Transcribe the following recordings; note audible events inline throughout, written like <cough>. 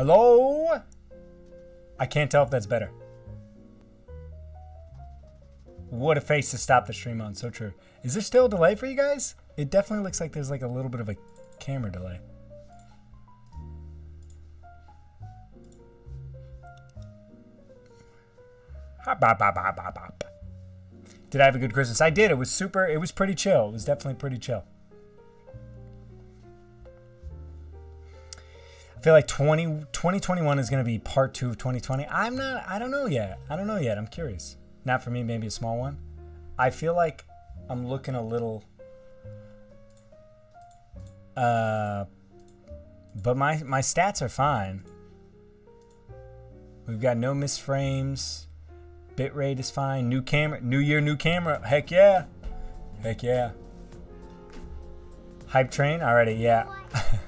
Hello? I can't tell if that's better. What a face to stop the stream on. So true. Is there still a delay for you guys? It definitely looks like there's like a little bit of a camera delay. Hop, hop, hop, hop, hop, hop. Did I have a good Christmas? I did. It was super. It was pretty chill. It was definitely pretty chill. I feel like 20, 2021 is going to be part two of 2020. I'm not, I don't know yet. I don't know yet. I'm curious. Not for me, maybe a small one. I feel like I'm looking a little. Uh, but my my stats are fine. We've got no misframes. Bitrate is fine. New camera, new year, new camera. Heck yeah. Heck yeah. Hype train already, yeah. <laughs>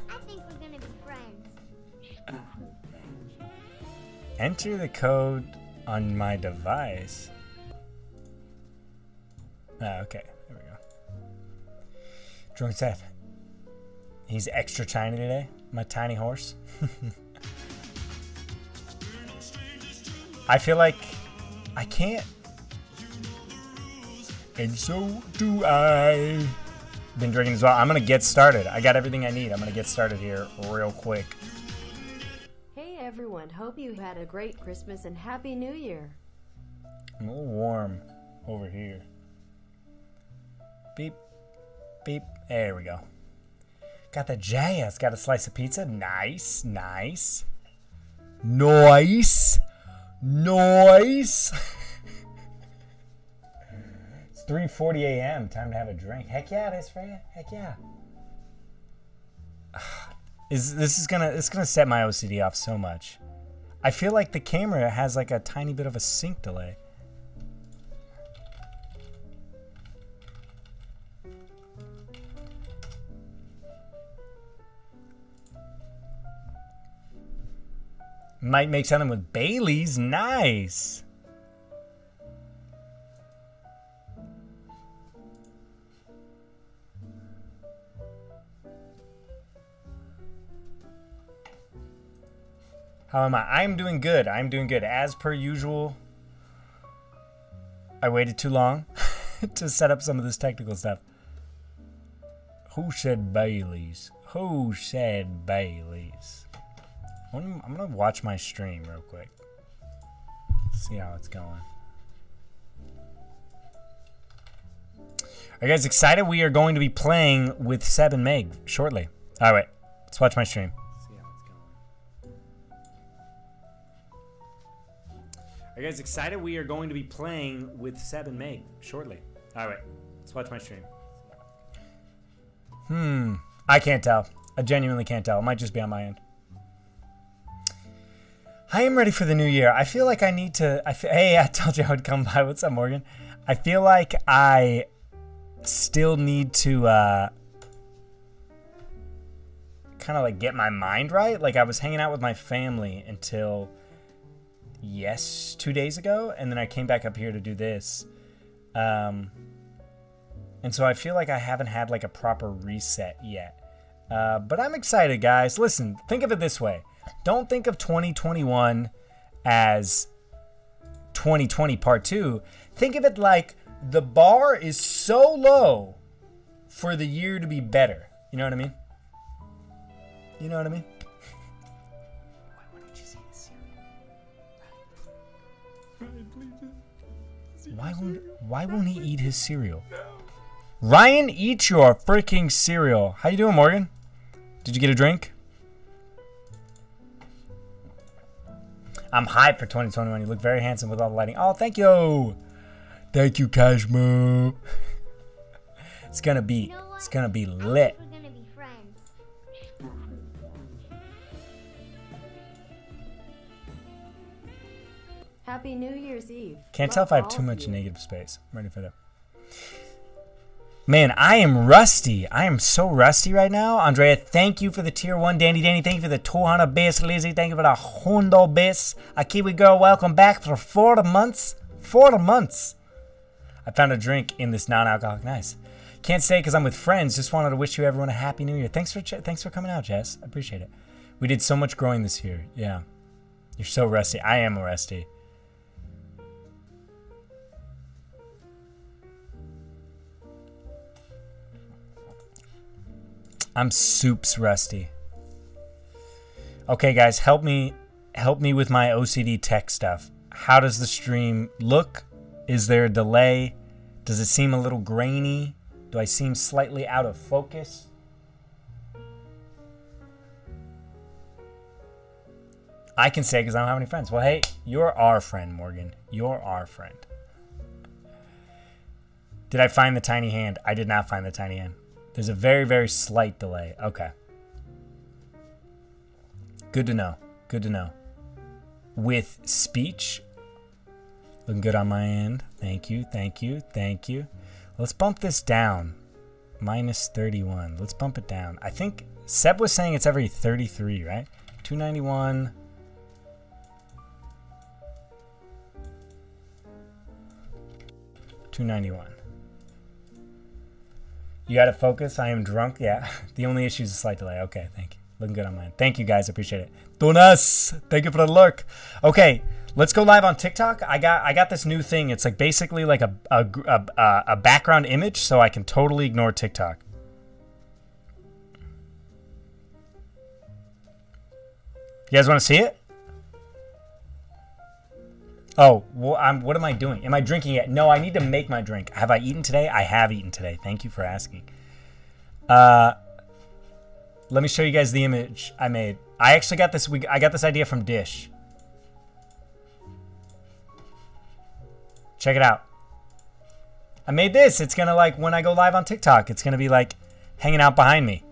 Enter the code on my device. Ah, okay. There we go. Drunk Seth. He's extra tiny today. My tiny horse. <laughs> I feel like I can't. And so do I. Been drinking as well. I'm gonna get started. I got everything I need. I'm gonna get started here real quick. Everyone, hope you had a great Christmas and Happy New Year. I'm a little warm over here. Beep, beep. There we go. Got the jazz. Got a slice of pizza. Nice, nice. Nice. Nice. <laughs> it's 3:40 a.m. Time to have a drink. Heck yeah, it is for you. Heck yeah. Ah, Is this is gonna it's gonna set my OCD off so much. I feel like the camera has like a tiny bit of a sync delay. Might make something with Bailey's. Nice. How am I? I'm doing good. I'm doing good. As per usual, I waited too long <laughs> to set up some of this technical stuff. Who said Bailey's? Who said Bailey's? I'm gonna watch my stream real quick. See how it's going. Are you guys excited? We are going to be playing with Seb and Meg shortly. All right, let's watch my stream. Are you guys excited? We are going to be playing with Seb and Meg shortly. All right, let's watch my stream. Hmm, I can't tell. I genuinely can't tell. It might just be on my end. I am ready for the new year. I feel like I need to. I fe- hey, <laughs> I told you I would come by. What's up, Morgan? I feel like I still need to uh, kind of like get my mind right. Like I was hanging out with my family until yes, two days ago, and then I came back up here to do this. Um, and so I feel like I haven't had like a proper reset yet. Uh, but I'm excited, guys. Listen, think of it this way. Don't think of 2021 as 2020 part 2. Think of it like the bar is so low for the year to be better. You know what I mean? You know what I mean? Why won't Why won't he eat his cereal? Ryan, eat your freaking cereal. How you doing, Morgan? Did you get a drink? I'm hyped for 2021. You look very handsome with all the lighting. Oh, thank you. Thank you, Cashmo. <laughs> it's gonna be You know what? it's gonna be lit. Happy New Year's Eve. Can't Love tell if I have too much you. negative space. I'm ready for that. Man, I am rusty. I am so rusty right now. Andrea, thank you for the tier one. Danny Danny, thank you for the 200 bits. Lizzie, thank you for the hundo bits. A Kiwi girl, welcome back for four months. Four months. I found a drink in this non-alcoholic. Nice. Can't stay because I'm with friends. Just wanted to wish you everyone a happy new year. Thanks for ch- thanks for coming out, Jess. I appreciate it. We did so much growing this year. Yeah. You're so rusty. I am rusty. I'm soups rusty. Okay, guys, help me help me with my OCD tech stuff. How does the stream look? Is there a delay? Does it seem a little grainy? Do I seem slightly out of focus? I can say because I don't have any friends. Well, hey, you're our friend, Morgan. You're our friend. Did I find the tiny hand? I did not find the tiny hand. There's a very, very slight delay. Okay. Good to know. Good to know. With speech, looking good on my end. Thank you, thank you, thank you. Let's bump this down. Minus 31. Let's bump it down. I think Seb was saying it's every 33, right? 291. Two ninety one. You got to focus. I am drunk. Yeah. <laughs> The only issue is a slight delay. Okay. Thank you. Looking good on mine. Thank you guys. Appreciate it. Donas. Thank you for the lurk. Okay. Let's go live on TikTok. I got I got this new thing. It's like basically like a a, a, a background image, so I can totally ignore TikTok. You guys want to see it? Oh, well, I'm, what am I doing? Am I drinking it? No, I need to make my drink. Have I eaten today? I have eaten today. Thank you for asking. Uh, let me show you guys the image I made. I actually got this. We, I got this idea from Dish. Check it out. I made this. It's gonna like when I go live on TikTok. It's gonna be like hanging out behind me.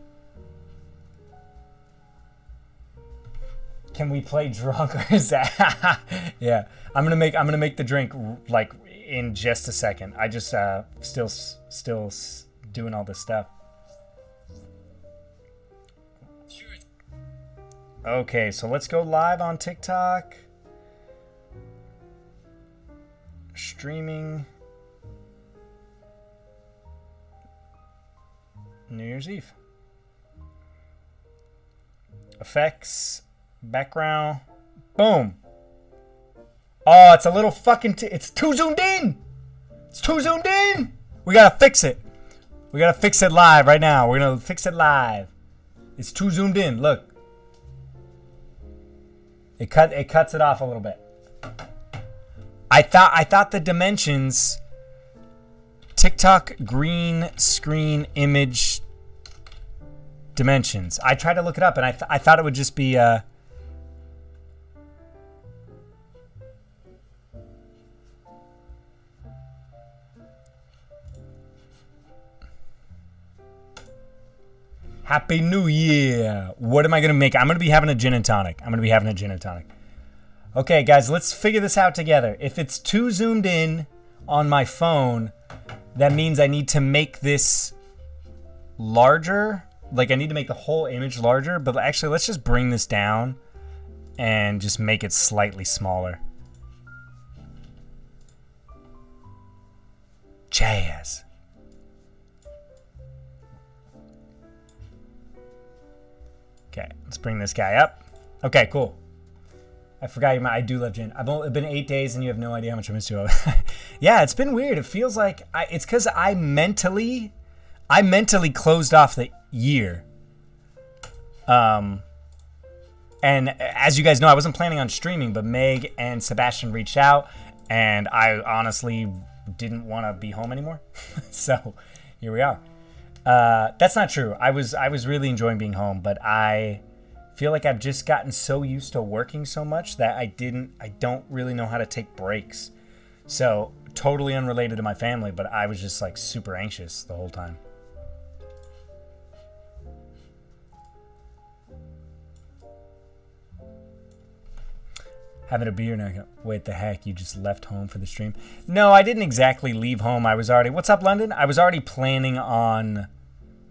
Can we play <laughs> drunk or is that? yeah, I'm gonna make I'm gonna make the drink like in just a second. I just uh, still still doing all this stuff. Okay, so let's go live on TikTok. Streaming. New Year's Eve. Effects, background, boom. Oh, it's a little fucking. it's too zoomed in. It's too zoomed in. We gotta fix it. We gotta fix it live right now. We're gonna fix it live. It's too zoomed in. Look. It cut. It cuts it off a little bit. I thought. I thought the dimensions. TikTok green screen image dimensions. I tried to look it up and I, th I thought it would just be uh, Happy New Year. What am I going to make? I'm going to be having a gin and tonic. I'm going to be having a gin and tonic. Okay, guys, let's figure this out together. If it's too zoomed in on my phone, that means I need to make this larger. Like I need to make the whole image larger, but actually let's just bring this down and just make it slightly smaller. Jazz. Okay, let's bring this guy up. Okay, cool. I forgot you. I do love gin. I've only been eight days, and you have no idea how much I miss you. <laughs> yeah, it's been weird. It feels like I, it's because I mentally, I mentally closed off the year. Um, and as you guys know, I wasn't planning on streaming, but Meg and Sebastian reached out, and I honestly didn't want to be home anymore. <laughs> so here we are. Uh, that's not true. I was I was really enjoying being home, but I feel like I've just gotten so used to working so much that I didn't I don't really know how to take breaks. So, totally unrelated to my family, but I was just like super anxious the whole time. Having a beer and I go, Wait, the heck? You just left home for the stream? No, I didn't exactly leave home. I was already. What's up, London? I was already planning on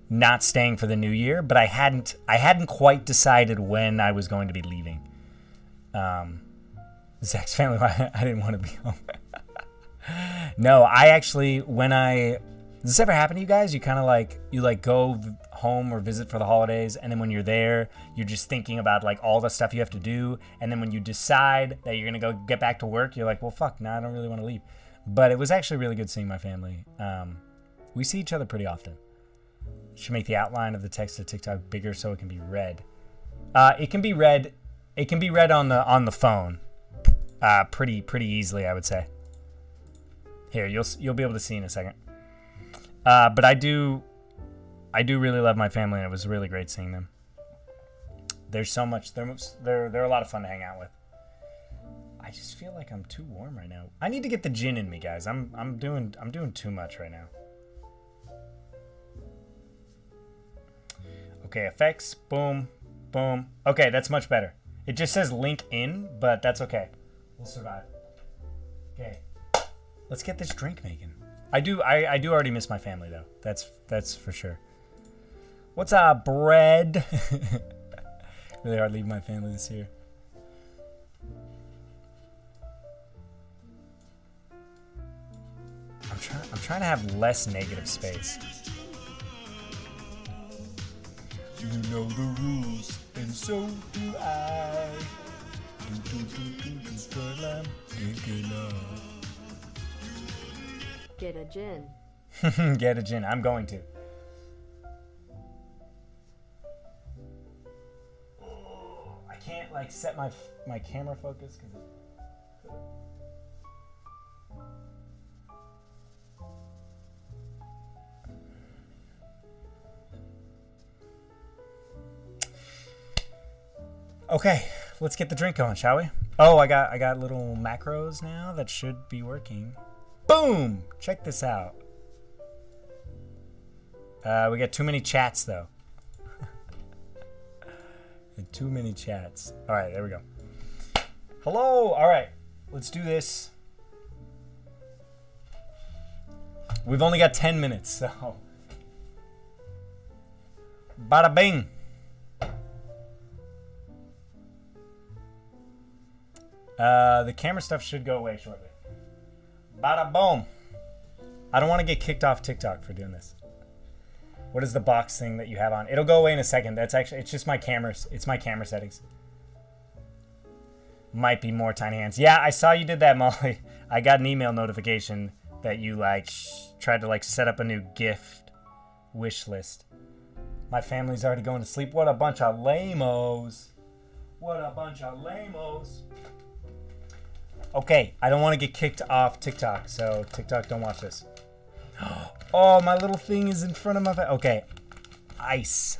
not staying for the new year, but I hadn't I hadn't quite decided when I was going to be leaving. Um, Zach's family, <laughs> I didn't want to be home. <laughs> no, I actually when I does this ever happen to you guys? You kind of like you like go home or visit for the holidays, and then when you're there, you're just thinking about like all the stuff you have to do, and then when you decide that you're gonna go get back to work, you're like, well, fuck, now I don't really want to leave. But it was actually really good seeing my family. Um, we see each other pretty often. Should make the outline of the text of TikTok bigger so it can be read. Uh, it can be read. It can be read on the on the phone, uh, pretty pretty easily, I would say. Here, you'll you'll be able to see in a second. Uh, but I do, I do really love my family, and it was really great seeing them. There's so much. They're they're they're a lot of fun to hang out with. I just feel like I'm too warm right now. I need to get the gin in me, guys. I'm I'm doing I'm doing too much right now. Okay, effects. Boom, boom. Okay, that's much better. It just says link in, but that's okay. We'll survive. Okay, let's get this drink making. I do I, I do already miss my family though. That's that's for sure. What's up, bread? <laughs> really hard leaving my family this year. I'm trying I'm trying to have less negative space. You know the rules, and so do I. Do, do, do, do, do, but I'm thinking of- Get a gin. <laughs> Get a gin. I'm going to. Like set my my camera focus because. Okay, let's get the drink going, shall we? Oh, I got I got little macros now that should be working. Boom! Check this out. Uh, we got too many chats though. Too many chats. All right, there we go. Hello. All right, let's do this. We've only got 10 minutes, so. Bada bing. Uh, the camera stuff should go away shortly. Bada boom. I don't want to get kicked off TikTok for doing this. What is the box thing that you have on? It'll go away in a second. That's actually it's just my cameras. It's my camera settings. Might be more tiny hands. Yeah, I saw you did that, <laughs> Molly. I got an email notification that you like tried to like set up a new gift wish list. My family's already going to sleep. What a bunch of lamos. What a bunch of lamos. Okay, I don't want to get kicked off TikTok, so TikTok, don't watch this. Oh, my little thing is in front of my face. Okay, ice.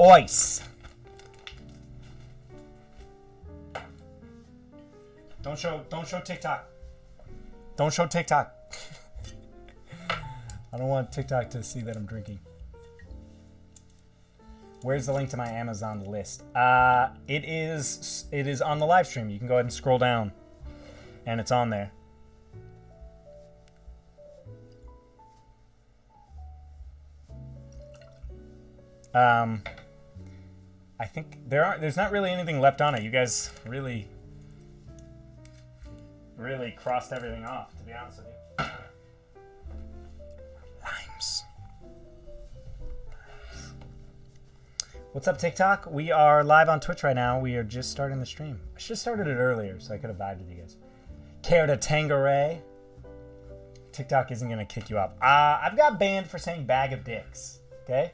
Ice. Don't show, don't show TikTok. Don't show TikTok. <laughs> I don't want TikTok to see that I'm drinking. Where's the link to my Amazon list? Uh, it is it is on the live stream. You can go ahead and scroll down, and it's on there. Um, I think there aren't. there's not really anything left on it. You guys really, really crossed everything off. To be honest with you. Limes. What's up, TikTok? We are live on Twitch right now. We are just starting the stream. I should have started it earlier so I could have vibed with you guys. Care to Tanqueray? TikTok isn't gonna kick you up. Uh, I've got banned for saying bag of dicks. Okay.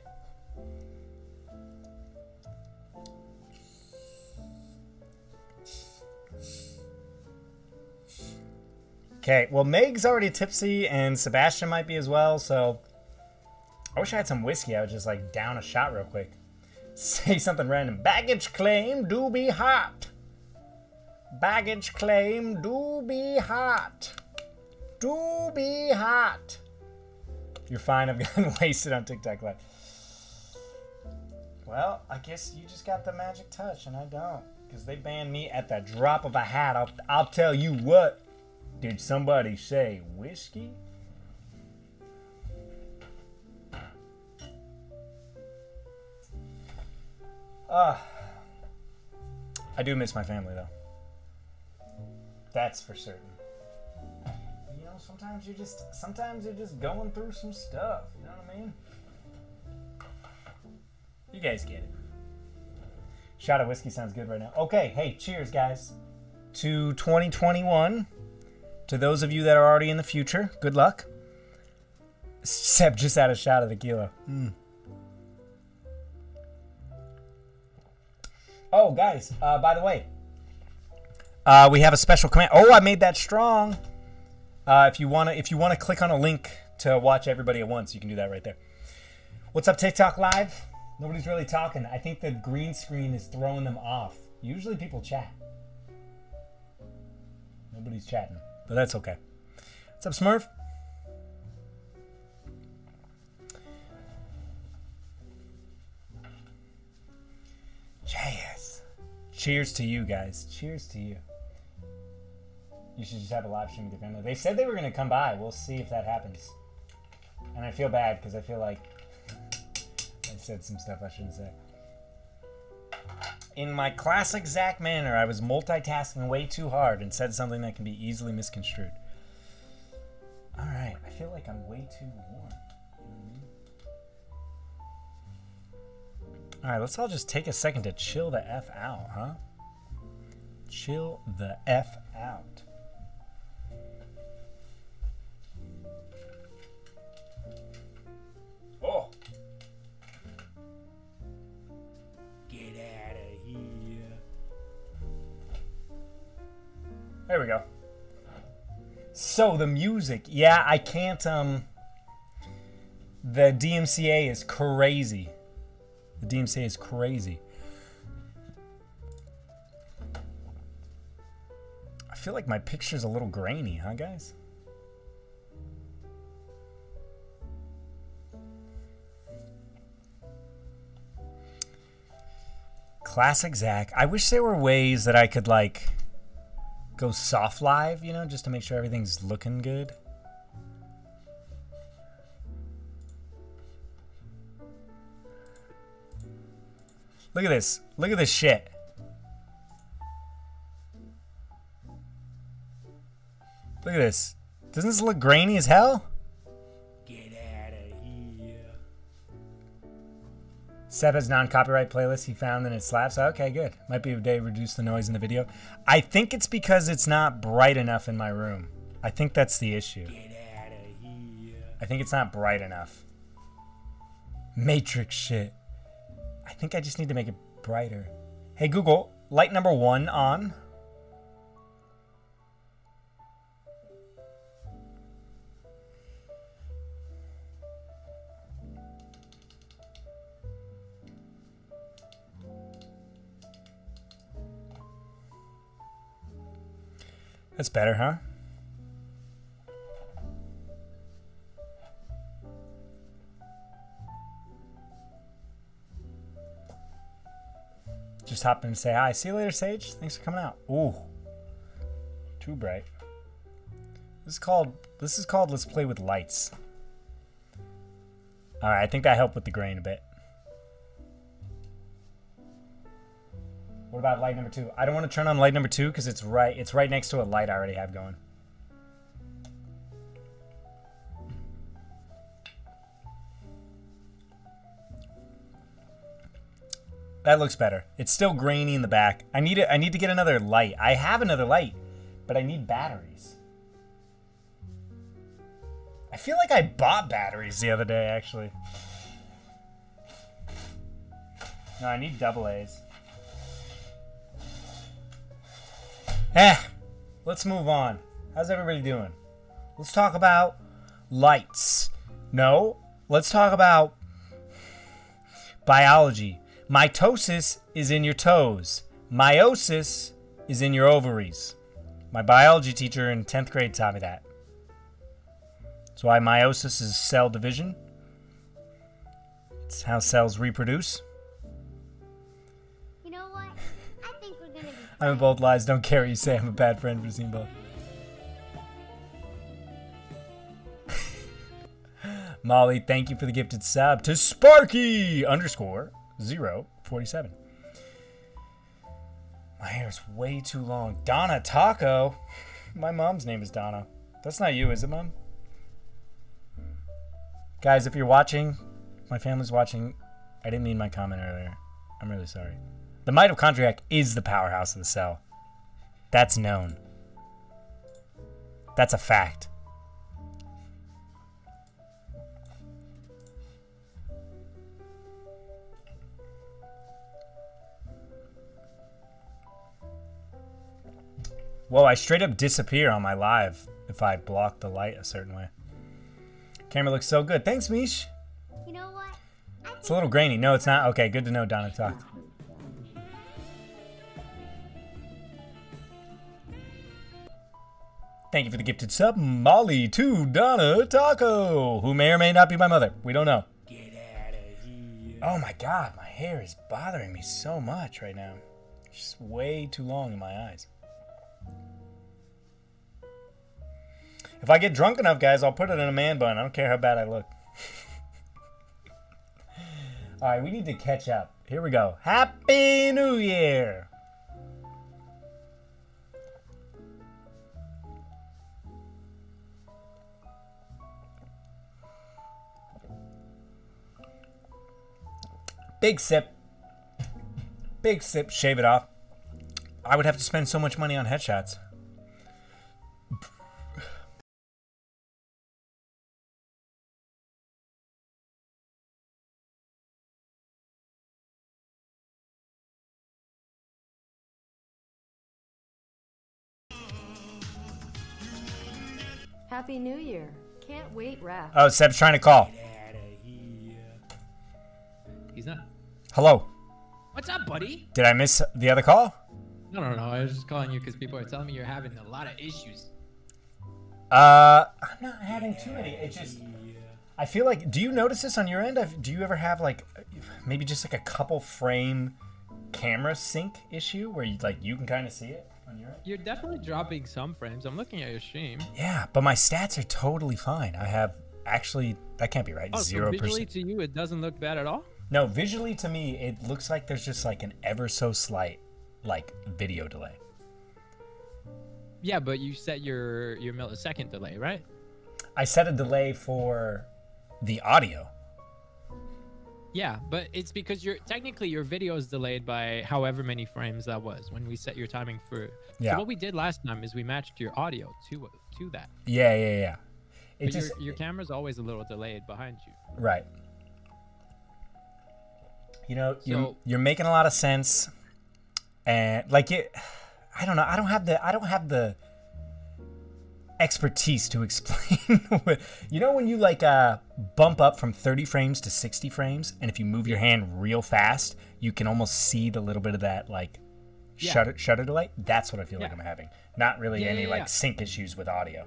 Okay, well, Meg's already tipsy, and Sebastian might be as well, so I wish I had some whiskey. I would just like down a shot real quick. <laughs> Say something random. Baggage claim do be hot. Baggage claim do be hot. Do be hot. You're fine. I've <laughs> gotten wasted on TikTok Live. Well, I guess you just got the magic touch, and I don't. Because they banned me at the drop of a hat. I'll, I'll tell you what. Did somebody say whiskey? Uh, I do miss my family though. That's for certain. You know, sometimes you're just sometimes you're just going through some stuff. You know what I mean? You guys get it. Shot of whiskey sounds good right now. Okay, hey, cheers, guys, to 2021. To those of you that are already in the future, good luck. Seb just had a shot of tequila. Mm. Oh, guys, uh, by the way, uh, we have a special command. Oh, I made that strong. Uh, if you wanna, if you wanna click on a link to watch everybody at once, you can do that right there. What's up, TikTok Live? Nobody's really talking. I think the green screen is throwing them off. Usually people chat. Nobody's chatting, but that's okay. What's up, Smurf? Cheers. Cheers to you guys. Cheers to you. You should just have a live stream with your family. They said they were going to come by. We'll see if that happens. And I feel bad because I feel like <laughs> I said some stuff I shouldn't say. In my classic Zach manner, I was multitasking way too hard and said something that can be easily misconstrued. All right, I feel like I'm way too warm. All right, let's all just take a second to chill the F out, huh? Chill the F out. There we go. So the music, yeah, I can't um the DMCA is crazy. The DMCA is crazy. I feel like my picture's a little grainy, huh, guys? Classic Zach. I wish there were ways that I could, like, go soft live, you know, just to make sure everything's looking good. Look at this. Look at this shit. Look at this. Doesn't this look grainy as hell? Seb has non-copyright playlist he found and it slaps. Okay, good. Might be a day reduce the noise in the video. I think it's because it's not bright enough in my room. I think that's the issue. I think it's not bright enough. Matrix shit. I think I just need to make it brighter. Hey Google, light number one on. That's better, huh? Just hop in and say hi. See you later, Sage. Thanks for coming out. Ooh. Too bright. This is called this is called Let's Play with Lights. Alright, I think that helped with the grain a bit. What about light number two? I don't want to turn on light number two because it's right it's right next to a light I already have going. That looks better. It's still grainy in the back. I need it. I need to get another light. I have another light, but I need batteries. I feel like I bought batteries the other day, actually. No, I need double A's. Eh, let's move on. How's everybody doing? Let's talk about lights. No, let's talk about biology. Mitosis is in your toes. Meiosis is in your ovaries. My biology teacher in 10th grade taught me that. That's why meiosis is cell division. It's how cells reproduce. I'm in both lies. Don't care what you say. I'm a bad friend for Zimbo. <laughs> Molly, thank you for the gifted sub to Sparky underscore zero forty seven. My hair is way too long. Donna Taco. <laughs> My mom's name is Donna. That's not you, is it, Mom? Guys, if you're watching, my family's watching. I didn't mean my comment earlier. I'm really sorry. The mitochondria is the powerhouse of the cell. That's known. That's a fact. Whoa, I straight up disappear on my live if I block the light a certain way. Camera looks so good. Thanks, Mish. You know what? It's a little grainy. No, it's not. Okay, good to know, Donna Talk. Thank you for the gifted sub, Molly to Donna Taco, who may or may not be my mother. We don't know. Get out of here. Oh my god, my hair is bothering me so much right now. It's just way too long in my eyes. If I get drunk enough, guys, I'll put it in a man bun. I don't care how bad I look. <laughs> All right, we need to catch up. Here we go. Happy New Year! Big sip. Big sip. Shave it off. I would have to spend so much money on headshots. Happy New Year. Can't wait, Raph. Oh, Seb's trying to call. He's not. Hello. What's up, buddy? Did I miss the other call? No, no, no. I was just calling you because people are telling me you're having a lot of issues. Uh, I'm not having too many. It just, I feel like. Do you notice this on your end? I've, do you ever have like, maybe just like a couple frame camera sync issue where you like you can kind of see it on your end? You're definitely dropping some frames. I'm looking at your stream. Yeah, but my stats are totally fine. I have actually that can't be right. Oh, Zero so visually percent. to you, it doesn't look bad at all. No, visually to me, it looks like there's just like an ever so slight like video delay. Yeah, but you set your your millisecond delay, right? I set a delay for the audio. Yeah, but it's because you're technically your video is delayed by however many frames that was when we set your timing for. Yeah. So what we did last time is we matched your audio to to that. Yeah, yeah, yeah. It But just your, your camera's always a little delayed behind you. right. You know, you're, you're making a lot of sense, and like it, I don't know. I don't have the I don't have the expertise to <laughs> explain. you know, when you like uh, bump up from 30 frames to 60 frames, and if you move your hand real fast, you can almost see the little bit of that like Yeah. shutter shutter delay. That's what I feel like I'm having. Not really Yeah, any yeah, like yeah. sync issues with audio.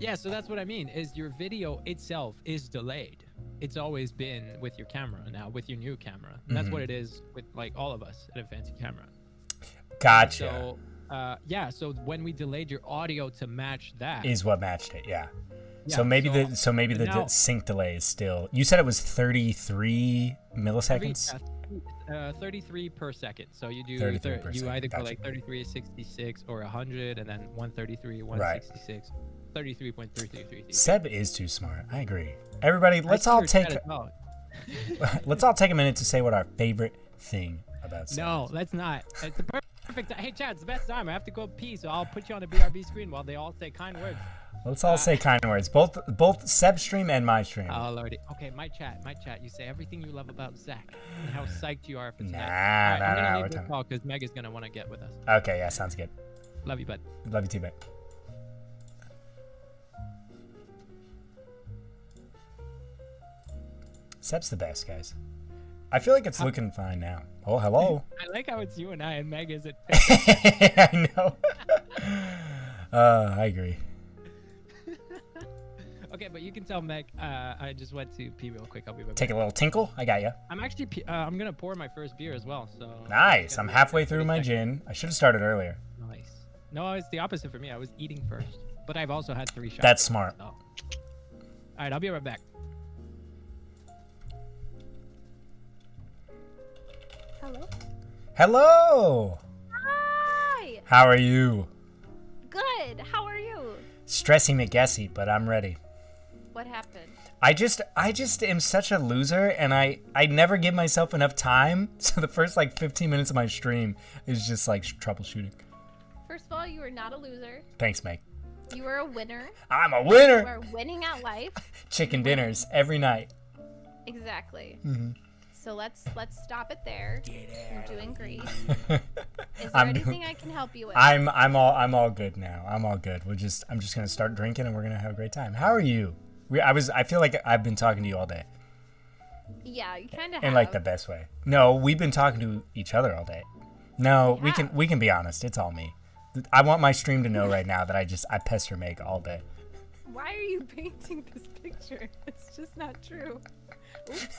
Yeah, so that's what I mean. Is your video itself is delayed. It's always been with your camera now, with your new camera. And That's Mm-hmm. what it is with like all of us at a fancy camera. Gotcha. So uh, yeah, so when we delayed your audio to match that, is what matched it. Yeah. so maybe so- the so maybe the now- d- sync delay is still. You said it was 33 every- milliseconds. uh, 33 per second. So you do thir- you either go like 33, 66, or 100, and then 133, 166, 33.333. Seb is too smart. I agree. Everybody, let's all take <laughs> let's all take a minute to say what our favorite thing about Seb. No, let's not. <laughs> It's the perfect. ti- Hey, Chad, it's the best time. I have to go pee, so I'll put you on the BRB screen while they all say kind words. Let's all uh, say kind words. Both both Seb stream and my stream. Oh lordy. Okay, my chat, my chat. You say everything you love about Zach and how psyched you are for tonight. Nah, right, nah, I'm gonna nah, leave this call because Meg is gonna want to get with us. Okay, yeah, sounds good. Love you, bud. Love you too, babe. Seb's the best, guys. I feel like it's looking fine now. Oh, hello. <laughs> I like how it's you and I, and Meg is it. <laughs> I know. <laughs> uh, I agree. okay, but you can tell Meg. Uh, I just went to pee real quick. I'll be right back. Take a little tinkle. I got you. I'm actually. Uh, I'm gonna pour my first beer as well. So. Nice. I'm halfway through my gin. I should have started earlier. Nice. No, it's the opposite for me. I was eating first, but I've also had three shots. That's smart. So. All right, I'll be right back. Hello? Hello. Hi! How are you? Good. How are you? Stressy McGessy, but I'm ready. What happened? I just I just am such a loser and I I never give myself enough time. <laughs> So the first like 15 minutes of my stream is just like troubleshooting. First of all, you are not a loser. Thanks, Meg. You are a winner. I'm a You winner. are winning at life. <laughs> Chicken dinners every night. Exactly. Mm-hmm. So let's let's stop it there. You're doing great. <laughs> Is there I'm- anything I can help you with? I'm I'm all I'm all good now. I'm all good. We're just I'm just gonna start drinking and we're gonna have a great time. How are you? We, I was I feel like I've been talking to you all day yeah, you kind of in have. like the best way. No, we've been talking to each other all day. No, we can we can be honest. It's all me. I want my stream to know right now that I just I pester Meg all day. Why are you painting this picture? <laughs> It's just not true. Oops.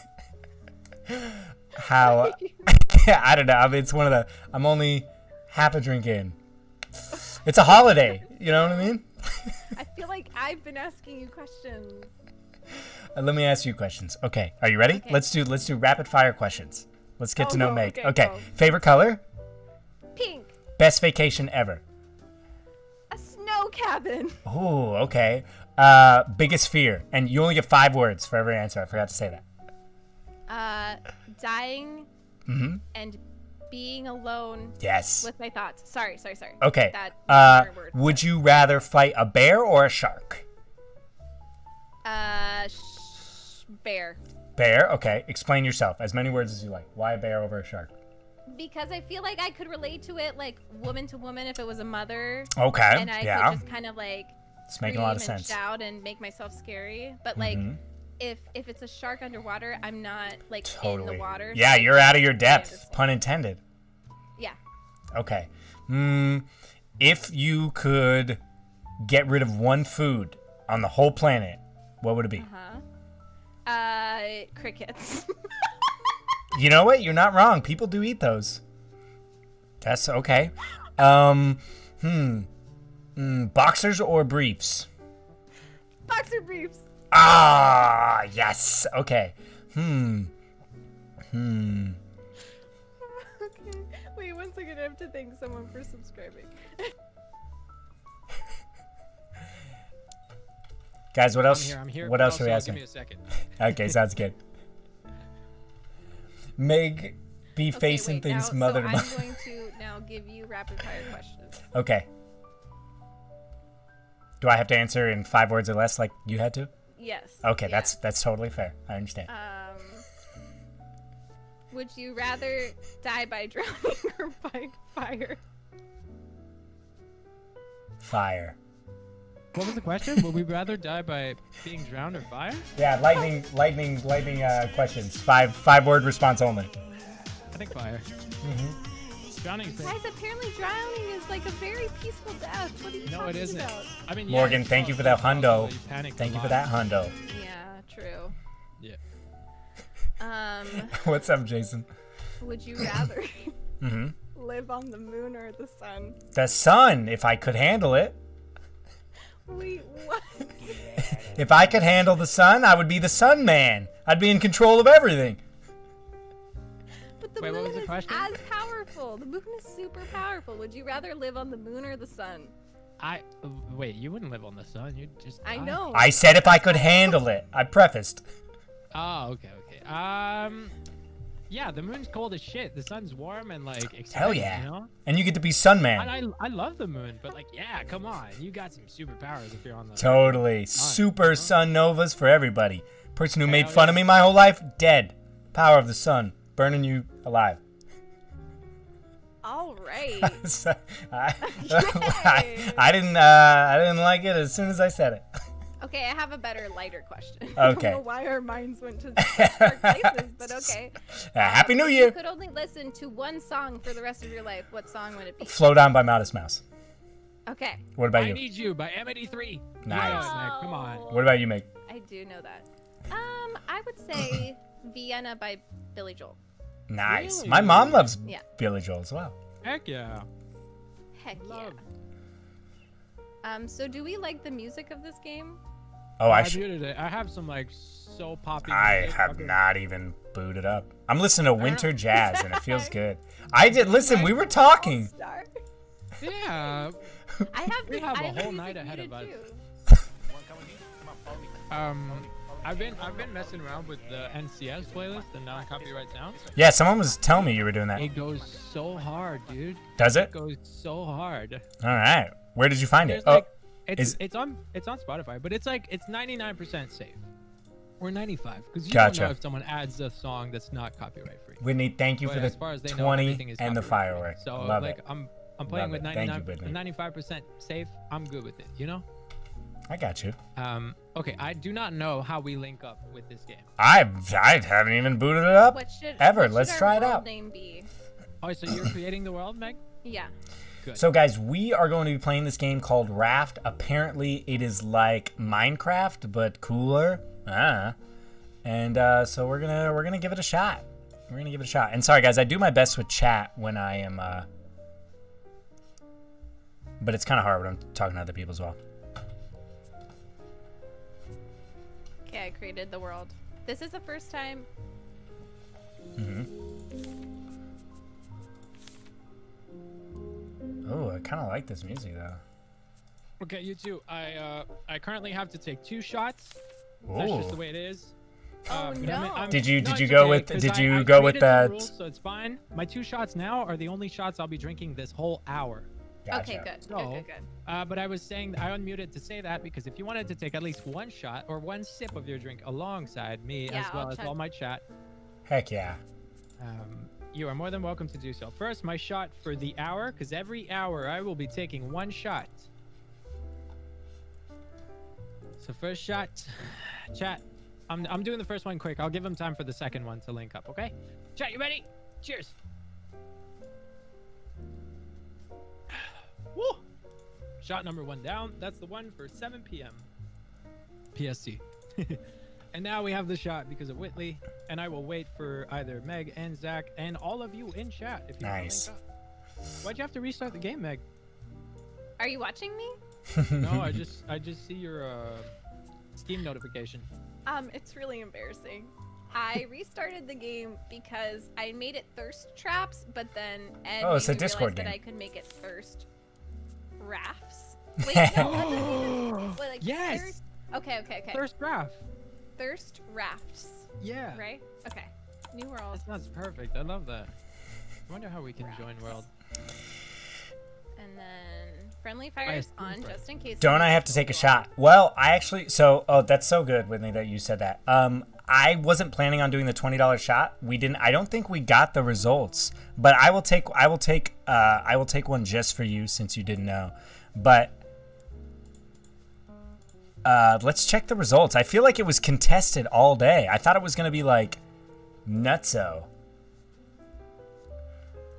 How? <laughs> <laughs> I don't know. I mean, it's one of the. I'm only half a drink in. It's a holiday. You know what I mean? I feel like I've been asking you questions. Uh, Let me ask you questions. Okay, are you ready? Okay. Let's do let's do rapid fire questions. Let's get Oh, to know no, Meg. okay, Okay, favorite color? Pink. Best vacation ever? A snow cabin. Oh, okay. Uh, biggest fear? And you only get five words for every answer. I forgot to say that. Uh, dying Mm-hmm. and being alone Yes. with my thoughts. Sorry, sorry, sorry. Okay. That Uh, word. would you rather fight a bear or a shark? Uh, sh- bear. Bear. Okay. Explain yourself. As many words as you like. Why a bear over a shark? Because I feel like I could relate to it, like woman to woman, if it was a mother, Okay. and I yeah. could just kind of like It's making a lot of sense. shout and make myself scary. But like, Mhm. If if it's a shark underwater, I'm not like in the water. Yeah, you're out of your totally depth. Pun intended. Yeah. Okay. Mm, if you could get rid of one food on the whole planet, what would it be? Huh? Uh, crickets. <laughs> You know what? You're not wrong. People do eat those. That's okay. Um, hmm. Mm, boxers or briefs? Boxer briefs. Ah, yes. Okay. Hmm. Hmm. okay. <laughs> Wait one second. I have to thank someone for subscribing. <laughs> Guys, what I'm else? here. I'm here. What else should we Also, ask Give me him? a second. <laughs> Okay, sounds good. Meg be Okay, facing wait, things now, mother so to I'm mother. going to now give you rapid fire questions. Okay. Do I have to answer in five words or less like you had to? Yes. Okay, yeah. that's that's totally fair. I understand. Um, would you rather die by drowning <laughs> or by fire? Fire. What was the question? Would we rather die by being drowned or fire? Yeah, lightning, lightning, lightning uh, questions. Five five word response only. I think fire. Mm-hmm. Drowning is Guys, apparently drowning is like a very peaceful death. What are you No, talking it isn't. about? I mean, Morgan, yeah, thank you for that hundo. also you panicked a Thank you for lot. that hundo. Yeah, true. Yeah. Um, <laughs> What's up, Jason? would you rather <laughs> Mm-hmm. live on the moon or the sun? The sun, if I could handle it. Wait, what? <laughs> If I could handle the sun, I would be the sun man. I'd be in control of everything. But the Wait, what moon was the is question? as powerful. The moon is super powerful. Would you rather live on the moon or the sun? I uh, wait. You wouldn't live on the sun. You'd just. I know. I said if I could handle it. I prefaced. Oh, okay, okay. Um, yeah, the moon's cold as shit. The sun's warm and like exciting, Hell yeah. You know? And you get to be sun man. I, I, I love the moon, but like, yeah, come on, you got some superpowers if you're on the. Totally. Super sun novas for everybody. Person who made Hell fun of me my whole life, dead. Power of the sun, burning you alive. All right. So, <laughs> I, Okay. <laughs> I, didn't. Uh, I didn't like it as soon as I said it. <laughs> Okay, I have a better, lighter question. I Okay. don't know why our minds went to dark places, but okay. Uh, Happy New If you Year. could only listen to one song for the rest of your life. What song would it be? Float On by Modest Mouse. Okay, What about I you? I Need you by M83. Nice. come on. What about you, Meg? I do know that. Um, I would say Vienna by Billy Joel. Nice. Really? My mom loves Yeah. Billy Joel as well. Heck yeah. Heck Love. yeah. Um, so do we like the music of this game? Oh, I I should. muted. I have some like so poppy. I have Okay. not even booted up. I'm listening to winter jazz and it <laughs> feels good. I did listen. We were talking. Star. Yeah. I have We this, have I a have the whole music night ahead of us. Um, I've been I've been messing around with the NCS playlist, the non-copyright sounds. Yeah, someone was telling me you were doing that. It goes so hard, dude. Does It it? goes so hard. All right. Where did you find it? There's Oh, it's is- it's on it's on Spotify, but it's like it's 99% safe, or 95, because you Gotcha. don't know if someone adds a song that's not copyright free. Whitney, thank you But for the as far as they 20 everything is and the free. firework. So Love like it. I'm I'm playing Love with it. 99 95% safe. I'm good with it. You know. I got you. Um. Okay. I do not know how we link up with this game. I I haven't even booted it up. What should Ever. what Let's our try it world out. Name be? Oh, so you're creating the world, Meg? Yeah. Good. So guys, we are going to be playing this game called Raft. Apparently, it is like Minecraft but cooler. Ah. And uh, so we're gonna we're gonna give it a shot. We're gonna give it a shot. And sorry guys, I do my best with chat when I am. Uh, but it's kind of hard when I'm talking to other people as well. Okay, I created the world. This is the first time. Oh, I kind of like this music though. Okay, you too. I uh I currently have to take two shots. That's just the way it is. Oh, Uh, but I'm- I'm- Did you- did you go okay, with- did you I go with that- rules, so it's fine. My two shots now are the only shots I'll be drinking this whole hour. Gotcha. Okay, good. So- Good, good, good. Uh, but I was saying I unmuted to say that because if you wanted to take at least one shot or one sip of your drink alongside me Yeah, as well I'll as check. all my chat, Heck yeah. um, you are more than welcome to do so. First, my shot for the hour, because every hour I will be taking one shot. So first shot, <sighs> chat. I'm I'm doing the first one quick. I'll give him time for the second one to link up. Okay, chat. You ready? Cheers. Woo! Shot number one down. That's the one for 7 p.m. PST. <laughs> and now we have the shot because of Whitney, and I will wait for either Meg and Zach and all of you in chat if you wanna link Nice. Why'd you have to restart the game, Meg? Are you watching me? No, I <laughs> just I just see your uh, Steam notification. Um, it's really embarrassing. I restarted the game because I made it thirst traps, but then Ed Oh, it's a me Discord game. that I could make it thirst rafts. <laughs> Wait, no, even. <gasps> Wait, like Yes! thirst- Okay, okay, okay. First draft. Thirst rafts, Yeah. right? Okay. New world. That sounds perfect. I love that. I wonder how we can join world. And then friendly fires on friend. just in case. Don't I have to take a shot? Well, I actually so oh that's so good, Whitney, that you said that. Um I wasn't planning on doing the twenty dollar shot. We didn't I don't think we got the results. But I will take I will take uh I will take one just for you since you didn't know. But uh let's check the results. I feel like it was contested all day. I thought it was gonna be like nutso.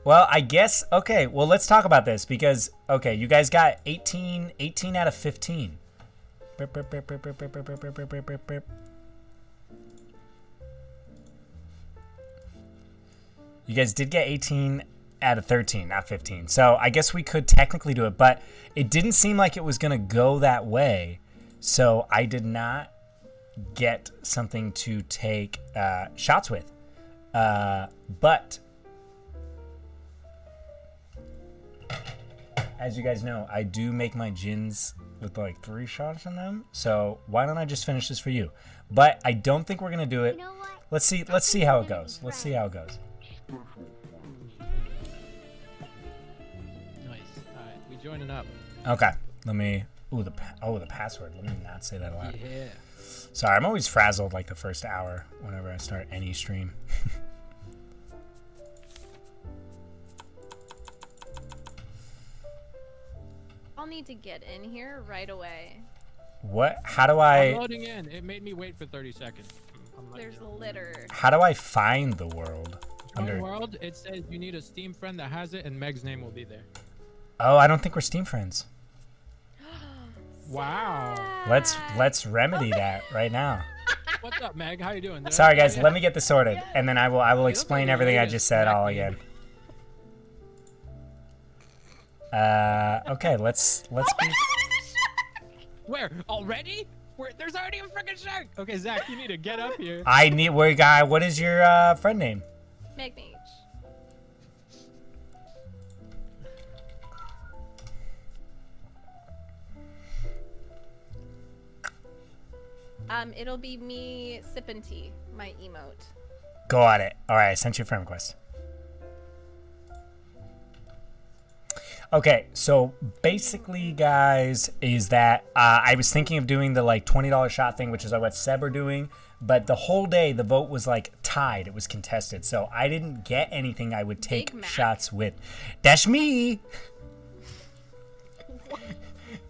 Well, I guess okay. Well, let's talk about this because okay, you guys got 18, 18 out of 15. Burp, burp, burp, You guys did get 18 out of 13, not 15. So I guess we could technically do it, but it didn't seem like it was gonna go that way. So I did not get something to take uh, shots with. Uh, but as you guys know, I do make my gins with like three shots in them. So why don't I just finish this for you? But I don't think we're gonna do it. You know? Let's see. Let's see how it goes. Let's see how it goes. Nice. All right, we joining up. Okay. Let me. Ooh, the oh the password. Let me not say that aloud. Yeah. Sorry, I'm always frazzled like the first hour whenever I start any stream. <laughs> I'll need to get in here right away. What? How do I'm loading in. It made me wait for 30 seconds. I'm, I'm letting There's litter. How do I find the world? Join Under. world. It says you need a Steam friend that has it, and Meg's name will be there. Oh, I don't think we're Steam friends. <gasps> Wow. Let's let's remedy that right now. <laughs> What's up, Meg? How you doing? Did Sorry guys, let me get this sorted, and then I will I will look explain like everything I just said all smack me. again. Uh, okay, let's let's be. Where? Already? Where? There's already a freaking shark. Okay, Zach, you need to get up here. I need. Where guy? What is your uh, friend name? Meg Mage. Um, it'll be me sipping tea, my emote. Got it. All right, I sent you a friend request. Okay, so basically, guys, is that uh, I was thinking of doing the like twenty dollars shot thing, which is like what Seb are doing, but the whole day the vote was like tied; it was contested, so I didn't get anything I would take shots with. That's me.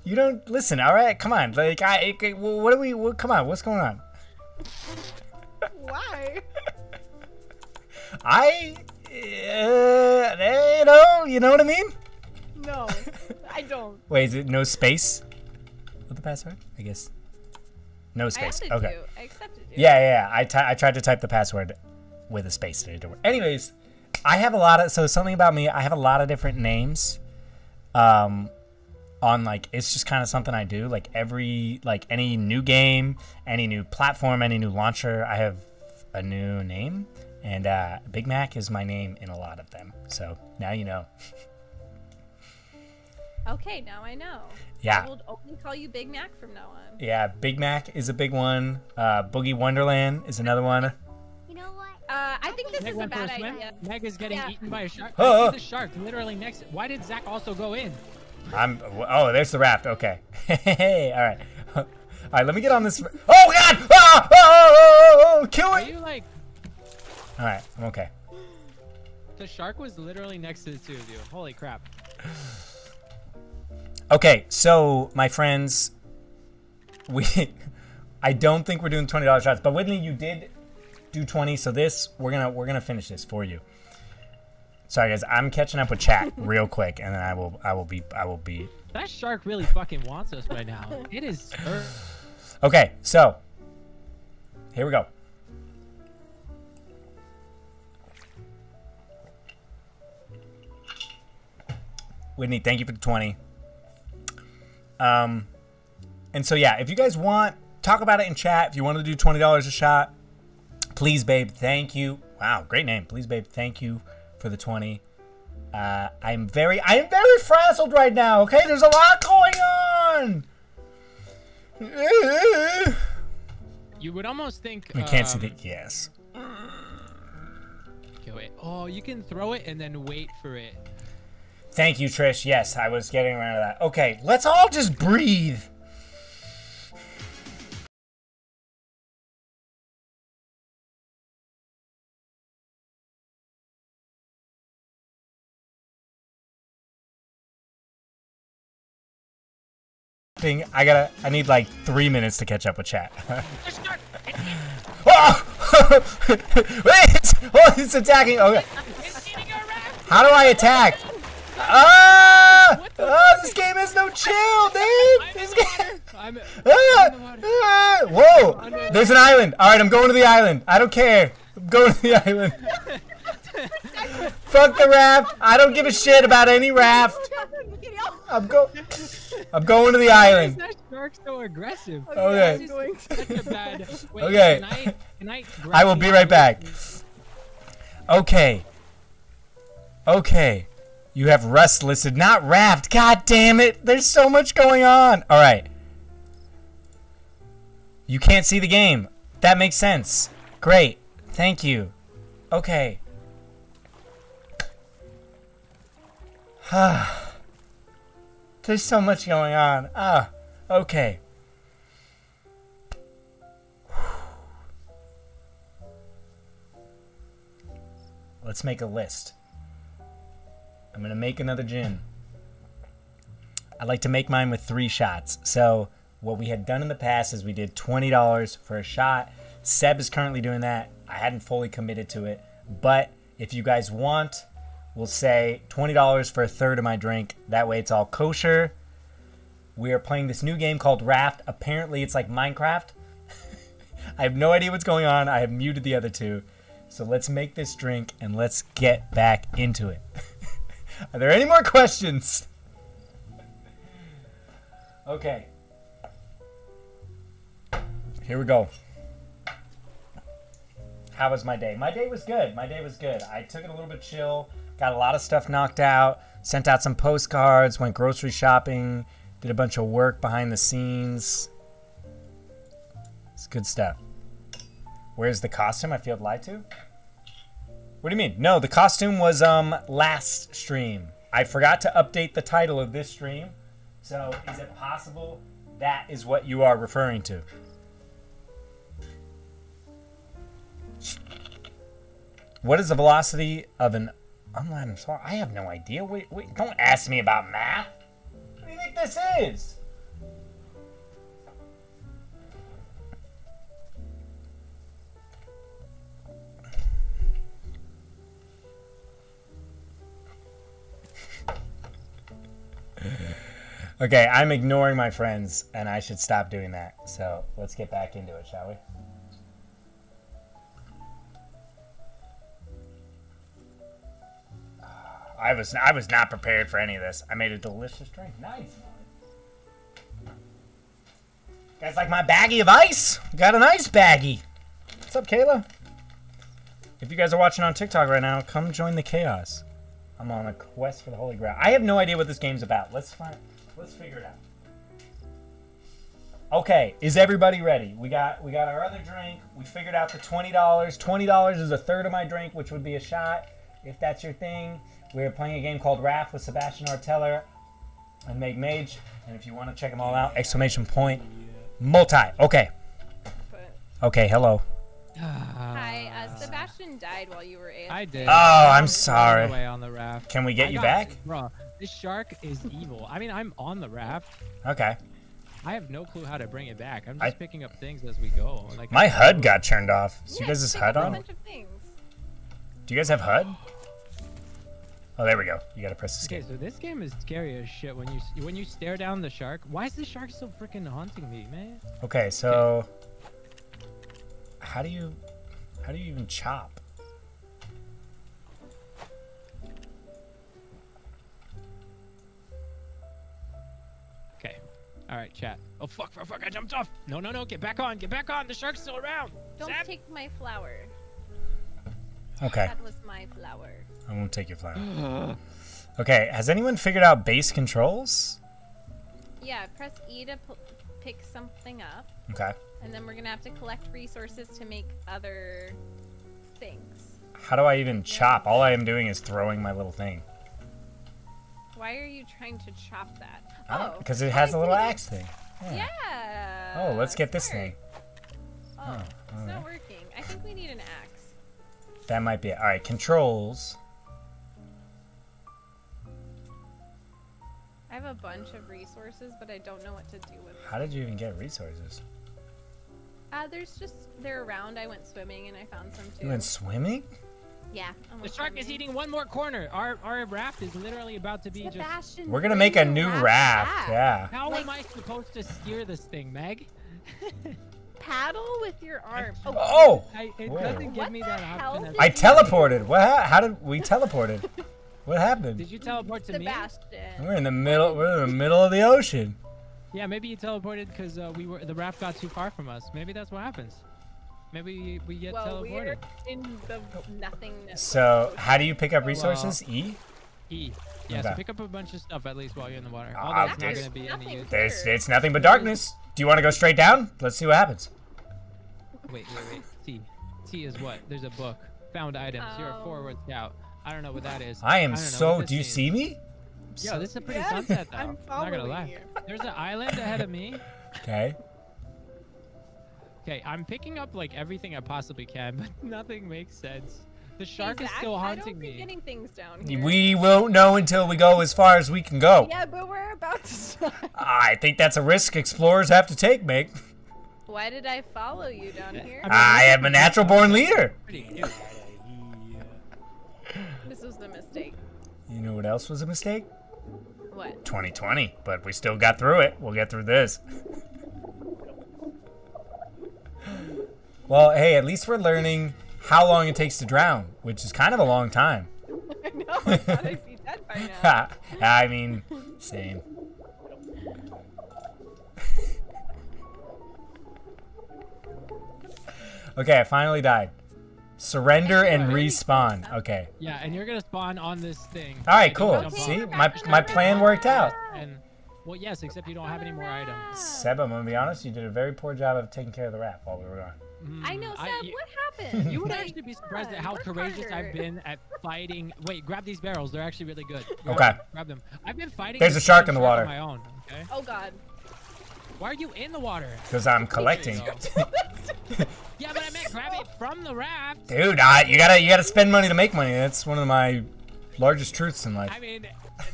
you don't listen, all right? Come on, like I, what are we? What, come on, what's going on? Why? <laughs> I, uh, you know, you know what I mean? No, I don't. <laughs> Wait, is it no space with the password? I guess. No space. Okay. you. I. Yeah, yeah, yeah. I, tried to type the password with a space and it didn't work. Anyways, I have a lot of so something about me. I have a lot of different names. Um, on like it's just kind of something I do. Like every like any new game, any new platform, any new launcher, I have a new name, and uh, Big Mac is my name in a lot of them. So now you know. <laughs> Okay, now I know. Yeah. I will only call you Big Mac from now on. Yeah, Big Mac is a big one. Uh, Boogie Wonderland is another one. You know what? Uh, I think this Meg is a went bad swim. idea. Meg is getting Yeah. eaten by a shark. Huh. I the shark literally next. Why did Zach also go in? I'm. Oh, there's the raft. Okay. Hey, <laughs> all right. <laughs> All right. Let me get on this. Oh God! Ah! Oh, oh, oh, kill Are it! you like? All right. I'm okay. The shark was literally next to the two of you. Holy crap! Okay. So, my friends, we. <laughs> I don't think we're doing twenty dollars shots, but Whitney, you did do twenty. So this, we're gonna we're gonna finish this for you. Sorry, guys. I'm catching up with chat <laughs> real quick, and then I will I will be I will be That shark really fucking wants us right now. It is. Okay, so here we go. Whitney, thank you for the 20. Um, and so, yeah, if you guys want, talk about it in chat. If you want to do $20 a shot, please, babe, thank you. Wow, great name. Please, babe, thank you for the 20. Uh, I'm very, I am very frazzled right now, okay? There's a lot going on. You would almost think. We can't see um, the yes. Okay, wait. Oh, you can throw it and then wait for it. Thank you, Trish. Yes, I was getting around to that. Okay, let's all just breathe. Thing, I gotta. I need like three minutes to catch up with chat. The shark! It's, oh! Wait! <laughs> Oh, it's attacking. Okay. it's eating a rat! How do I attack? Ah! Oh, this game has no chill, dude. This game. <laughs> I'm. Ah! Ah! Whoa! There's an island. All right, I'm going to the island. I don't care. I'm going to the <laughs> island. Fuck the raft. I don't give a shit about any raft. I'm go. I'm going to the Why is island. that shark so aggressive? Okay. I'm going to. Such a. Wait, <laughs> Okay. Can I, can I, I will be right back. Okay. Okay. You have rust listed, not raft. God damn it. There's so much going on. All right. You can't see the game. That makes sense. Great. Thank you. Okay. <sighs> There's so much going on. Ah, okay. Let's make a list. I'm gonna make another gin. I like to make mine with three shots. So what we had done in the past is we did twenty dollars for a shot. Seb is currently doing that. I hadn't fully committed to it, but if you guys want, we'll say twenty dollars for a third of my drink. That way it's all kosher. We are playing this new game called Raft. Apparently it's like Minecraft. <laughs> I have no idea what's going on. I have muted the other two. So let's make this drink and let's get back into it. <laughs> Are there any more questions? Okay. Here we go. How was my day? My day was good. My day was good. I took it a little bit chill. Got a lot of stuff knocked out. Sent out some postcards. Went grocery shopping. Did a bunch of work behind the scenes. It's good stuff. Where's the costume I feel lied to? What do you mean? No, the costume was um last stream. I forgot to update the title of this stream. So is it possible that is what you are referring to? What is the velocity of an unlined star? I have no idea. Wait, wait, don't ask me about math. What do you think this is? Okay, I'm ignoring my friends, and I should stop doing that. So let's get back into it, shall we? I was I was not prepared for any of this. I made a delicious drink. Nice. Guys like my baggie of ice? Got an ice baggie. What's up, Kayla? If you guys are watching on TikTok right now, come join the chaos. I'm on a quest for the Holy Grail. I have no idea what this game's about. Let's find. Let's figure it out. Okay, is everybody ready? We got we got our other drink. We figured out the twenty dollars. Twenty dollars is a third of my drink, which would be a shot, if that's your thing. We're playing a game called Raft with Sebastien R Teller and Meg Mage. And if you want to check them all out, exclamation point multi. Okay. Okay, hello. Hi, uh, Sebastian died while you were AFK. I did. Oh, I'm sorry. Away on the raft. Can we get I you back? Bro, this shark is evil. I mean, I'm on the raft. Okay. I have no clue how to bring it back. I'm just I- picking up things as we go. Like My I- HUD got turned off. So you guys just HUD up a on? bunch of things. Do you guys have HUD? Oh, there we go. You gotta press escape. Okay, so this game is scary as shit when you when you stare down the shark. Why is the shark so freaking haunting me, man? Okay, so how do you how do you even chop? Okay. All right, chat. Oh fuck, fuck, fuck! I jumped off. No, no, no! Get back on! Get back on! The shark's still around. Don't Sam? take my flower. Okay, That was my flower. I won't take your flower. <laughs> Okay, has anyone figured out base controls? Yeah, press E to p- pick something up, Okay. And then we're gonna have to collect resources to make other things. How do I even chop? All I am doing is throwing my little thing. Why are you trying to chop that? I Oh, because it has a little axe thing. Yeah. Oh, let's get this thing. Oh, it's alright. not working. I think we need an axe. That might be it. All right, controls. I have a bunch of resources, but I don't know what to do with them. How did you even get resources? Uh, there's just they're around. I went swimming and I found some too. You went swimming? yeah. I The went shark is eating one more corner. Our our raft is literally about to be just. Sebastian, We're gonna make a new raft raft. Yeah. How am I supposed to steer this thing, Meg? <laughs> Paddle with your arm. Oh, Oh! I, it Whoa. doesn't give What me that option. I teleported. What? How did we teleported? What happened? Did you teleport to me? Sebastian. We're in the middle. We're in the middle of the ocean. Yeah, maybe you teleported because uh, we were the raft got too far from us. Maybe that's what happens. Maybe we get Well, we're teleported. in the nothingness. So, how do you pick up resources? E. E. Yeah, so pick up a bunch of stuff at least while you're in the water. Although it's not there's- going to be any Nothing. use. There's it's nothing but darkness. Do you want to go straight down? Let's see what happens. Wait, wait, wait. T. T is what? There's a book. Found items. You're a Oh. forward scout. I don't know what that is. I am don't so. Do you see me? Yo, this is a pretty Yes, sunset <laughs> though. I'm not gonna following lie. you. There's an island ahead of me. Okay. Okay, I'm picking up like everything I possibly can, but <laughs> nothing makes sense. The Hey, shark is Zach, still I haunting don't be me. getting things down here. We won't know until we go as far as we can go. Yeah, but we're about to start. I think that's a risk explorers have to take, Meg. Why did I follow you down here? I mean, I am a natural born leader. This was the mistake. You know what else was a mistake? What? 2020, but we still got through it. We'll get through this. <laughs> Well, hey, at least we're learning how long it takes to drown, which is kind of a long time. <laughs> I know. I thought I'd be dead by now. <laughs> I mean, same. okay, I finally died. Surrender and respawn. Okay. Yeah, and you're gonna spawn on this thing. All right, cool. jump See, my my plan worked out. And Well, yes, except you don't have any more items. Seb, I'm gonna be honest. You did a very poor job of taking care of the raft while we were gone. Hmm, I know, Seb. you- what happened? <laughs> You would Like, actually be surprised at how courageous harder. I've been at fighting. Wait, grab these barrels. They're actually really good. Grab Okay. them, grab them. I've been fighting. There's a shark in the water. on my own. Okay. Oh God. Why are you in the water? Because I'm collecting. <laughs> Yeah, but I meant grab it from the raft. Dude, I, you gotta you gotta spend money to make money. That's one of my largest truths in life. I mean,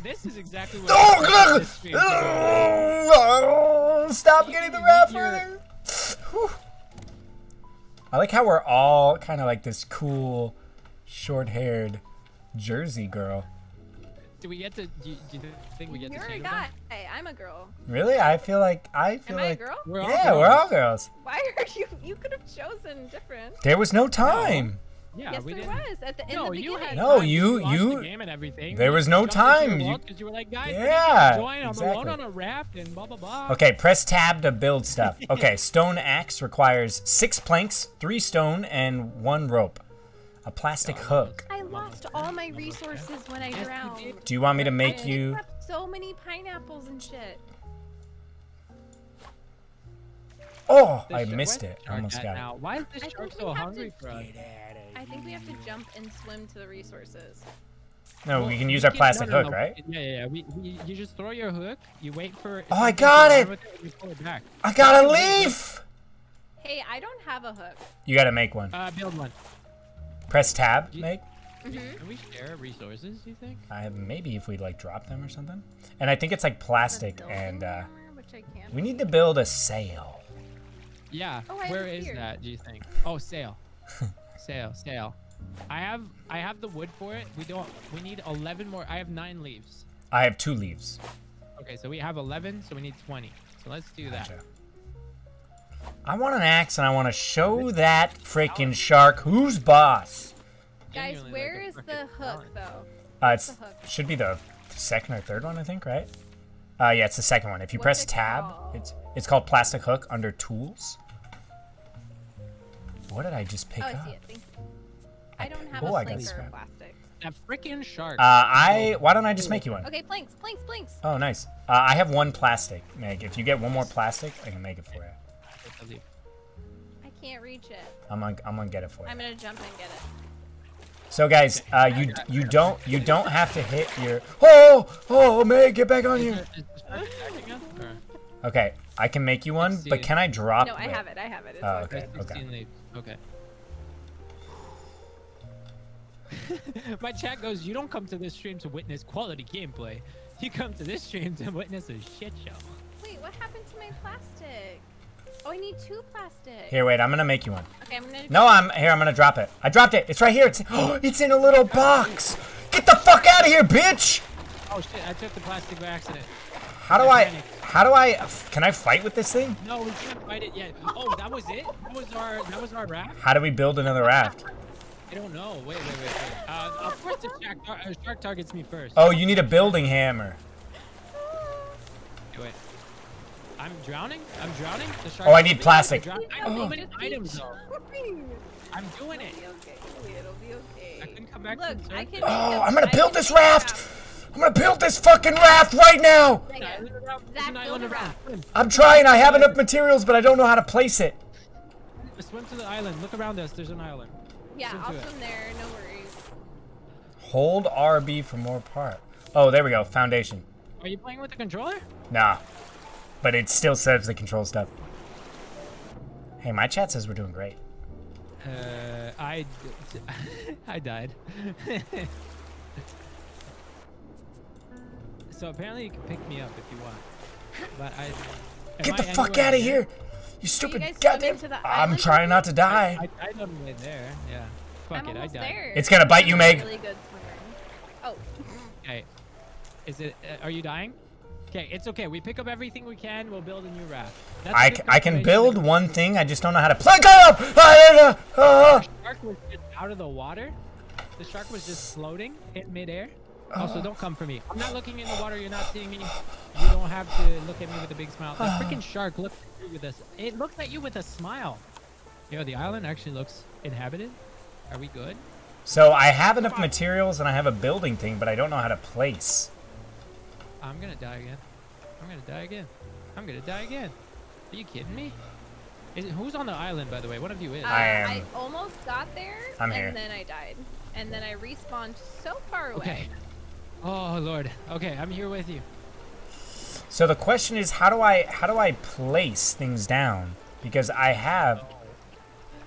this is exactly what. <laughs> Oh, I God! this stream to do. Oh, Stop getting the raft further. I like how we're all kind of like this cool, short-haired Jersey girl. Do we get to? Do you, do you think we get You're to a change guy. I'm a girl. Really? I feel like I feel Am I a like girl? We're all yeah, we're all girls. Why are you? You could have chosen different. There was no time. Yeah, yes, we there didn't. was at the in No, the you had No, time. you- watched you- the game and everything. there was no jumped time. You- you were like, guys, Yeah, join. I'm exactly. alone on a raft and blah blah blah. Okay, press tab to build stuff. <laughs> Okay, stone axe requires six planks, three stone, and one rope. A plastic hook. I lost all my resources when I drowned. Do you want me to make picked you? up so many pineapples and shit. Oh, I missed it. I almost got it. Why is this shark think so we have hungry to- for us? I think we have to jump and swim to the resources. No, Well, we can use our plastic no, no, hook, no. right? Yeah, yeah, yeah. We, we, you just throw your hook. You wait for. Oh, I got run it! you pull it back. I got a leaf. Hey, I don't have a hook. You gotta make one. Uh, build one. Press tab. you- Make. Mm-hmm. Can we share resources? Do you think? I maybe if we like drop them or something. And I think it's like plastic, and uh, armor, which we need to build a sail. Yeah. Oh, I have Where it is here. that? Do you think? <laughs> Oh, sail. sail, sail. I have I have the wood for it. We don't. We need 11 more. I have nine leaves. I have two leaves. Okay, so we have 11, so we need 20. So let's do that. Gotcha. I want an axe, and I want to show that freaking shark who's boss. Guys, Genuinely where like is the hook talent. though? Uh, it's the hook? should be the second or third one, I think, right? Uh, yeah, it's the second one. If you What's press it tab, called? it's it's called plastic hook under tools. What did I just pick Oh, I up? see it. Thank you. I don't have Oh, a I got plank or scrap. a plastic. That freaking shark. Uh, I why don't I just make you one? Okay, planks, planks, planks. Oh, nice. Uh, I have one plastic, Meg. If you get one more plastic, I can make it for you. Take the leaf. I can't reach it. I'm gonna I'm gonna get it for you. I'm gonna jump and get it. So guys, uh, you you don't you don't have to hit your oh oh Meg, get back on Is you. the- is the shark attacking us, or- Okay, I can make you one, but can I drop? No, I it? have it. I have it. It's Oh, all okay. good. 16 leaves. Okay. <laughs> My chat goes, you don't come to this stream to witness quality gameplay. You come to this stream to witness a shit show. Wait, what happened to my plastic? Oh, I need two plastic. Here, wait. I'm gonna make you one. Okay, I'm gonna. No, I'm here. I'm gonna drop it. I dropped it. It's right here. It's oh, <gasps> it's in a little box. Get the fuck out of here, bitch! Oh shit, I took the plastic by accident. How do I? How do I? Can I fight with this thing? No, we can't fight it yet. Oh, that was it? That was our that was our raft? How do we build another raft? I don't know. Wait, wait, wait, wait. Uh, of course the shark, tar- uh, shark targets me first. Oh, you need a building hammer. Wait. I'm drowning? I'm drowning? The shark Oh, I need plastic. I'm drowning? I have so many items though. I'm doing it. It'll be okay. It'll be okay. I can come back Look, to oh, the I surface. can. Oh, make a- I'm gonna build this make raft. I'm gonna build this fucking raft right now. Dang Yeah, it. there's an island- there's Zach, build a raft. I'm trying. I have enough materials, but I don't know how to place it. Swim to the island. Look around us. There's an island. Yeah, Swim I'll to it. swim there. No worries. Hold RB for more part. Oh, there we go. Foundation. Are you playing with the controller? Nah. But it still says the control stuff. Hey, my chat says we're doing great. Uh, I, d- <laughs> I died. <laughs> so apparently you can pick me up if you want, but I. am Get the I fuck out of here! You stupid guys goddamn. swimming to the I'm trying not to die. I died on the way there. Yeah. Fuck I'm it, I almost died. there. It's gonna bite you, I'm Meg. Really good swimmer. Oh, Hey, Is it? Uh, are you dying? Okay, it's okay. We pick up everything we can. We'll build a new raft. That's I, I can build one thing, I just don't know how to play. Go up! Ah, ah, ah. The shark was just out of the water. The shark was just floating in midair. Oh. Also, don't come for me. I'm not looking in the water. You're not seeing me. You don't have to look at me with a big smile. The freaking shark looked at you with us. It looked at you with a smile. Yo, the island actually looks inhabited. Are we good? So I have enough materials and I have a building thing, but I don't know how to place. I'm gonna die again. I'm gonna die again. I'm gonna die again. Are you kidding me? Is it, who's on the island, by the way? One of you is. I um, am- I almost got there, I'm and here. then I died, and then I respawned so far away. okay. Oh lord. Okay, I'm here with you. So the question is, how do I how do I place things down? Because I have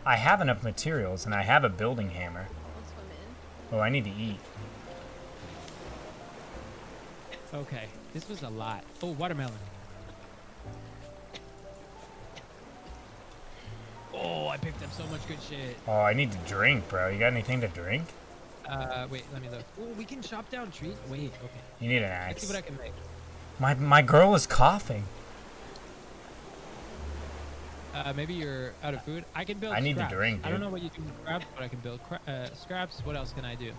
I have enough materials and I have a building hammer. I'll swim in. Oh, I need to eat. Okay, this was a lot. Oh, watermelon. Oh, I picked up so much good shit. Oh, I need to drink, bro. You got anything to drink? Uh, wait, let me look. Oh, we can chop down trees. Wait, okay. You need an Let's see what I can make. My my girl is coughing. Uh, maybe you're out of food. I can build. I need to drink, I don't know what you can with scraps, but I can build cra- uh, scraps. What else can I do?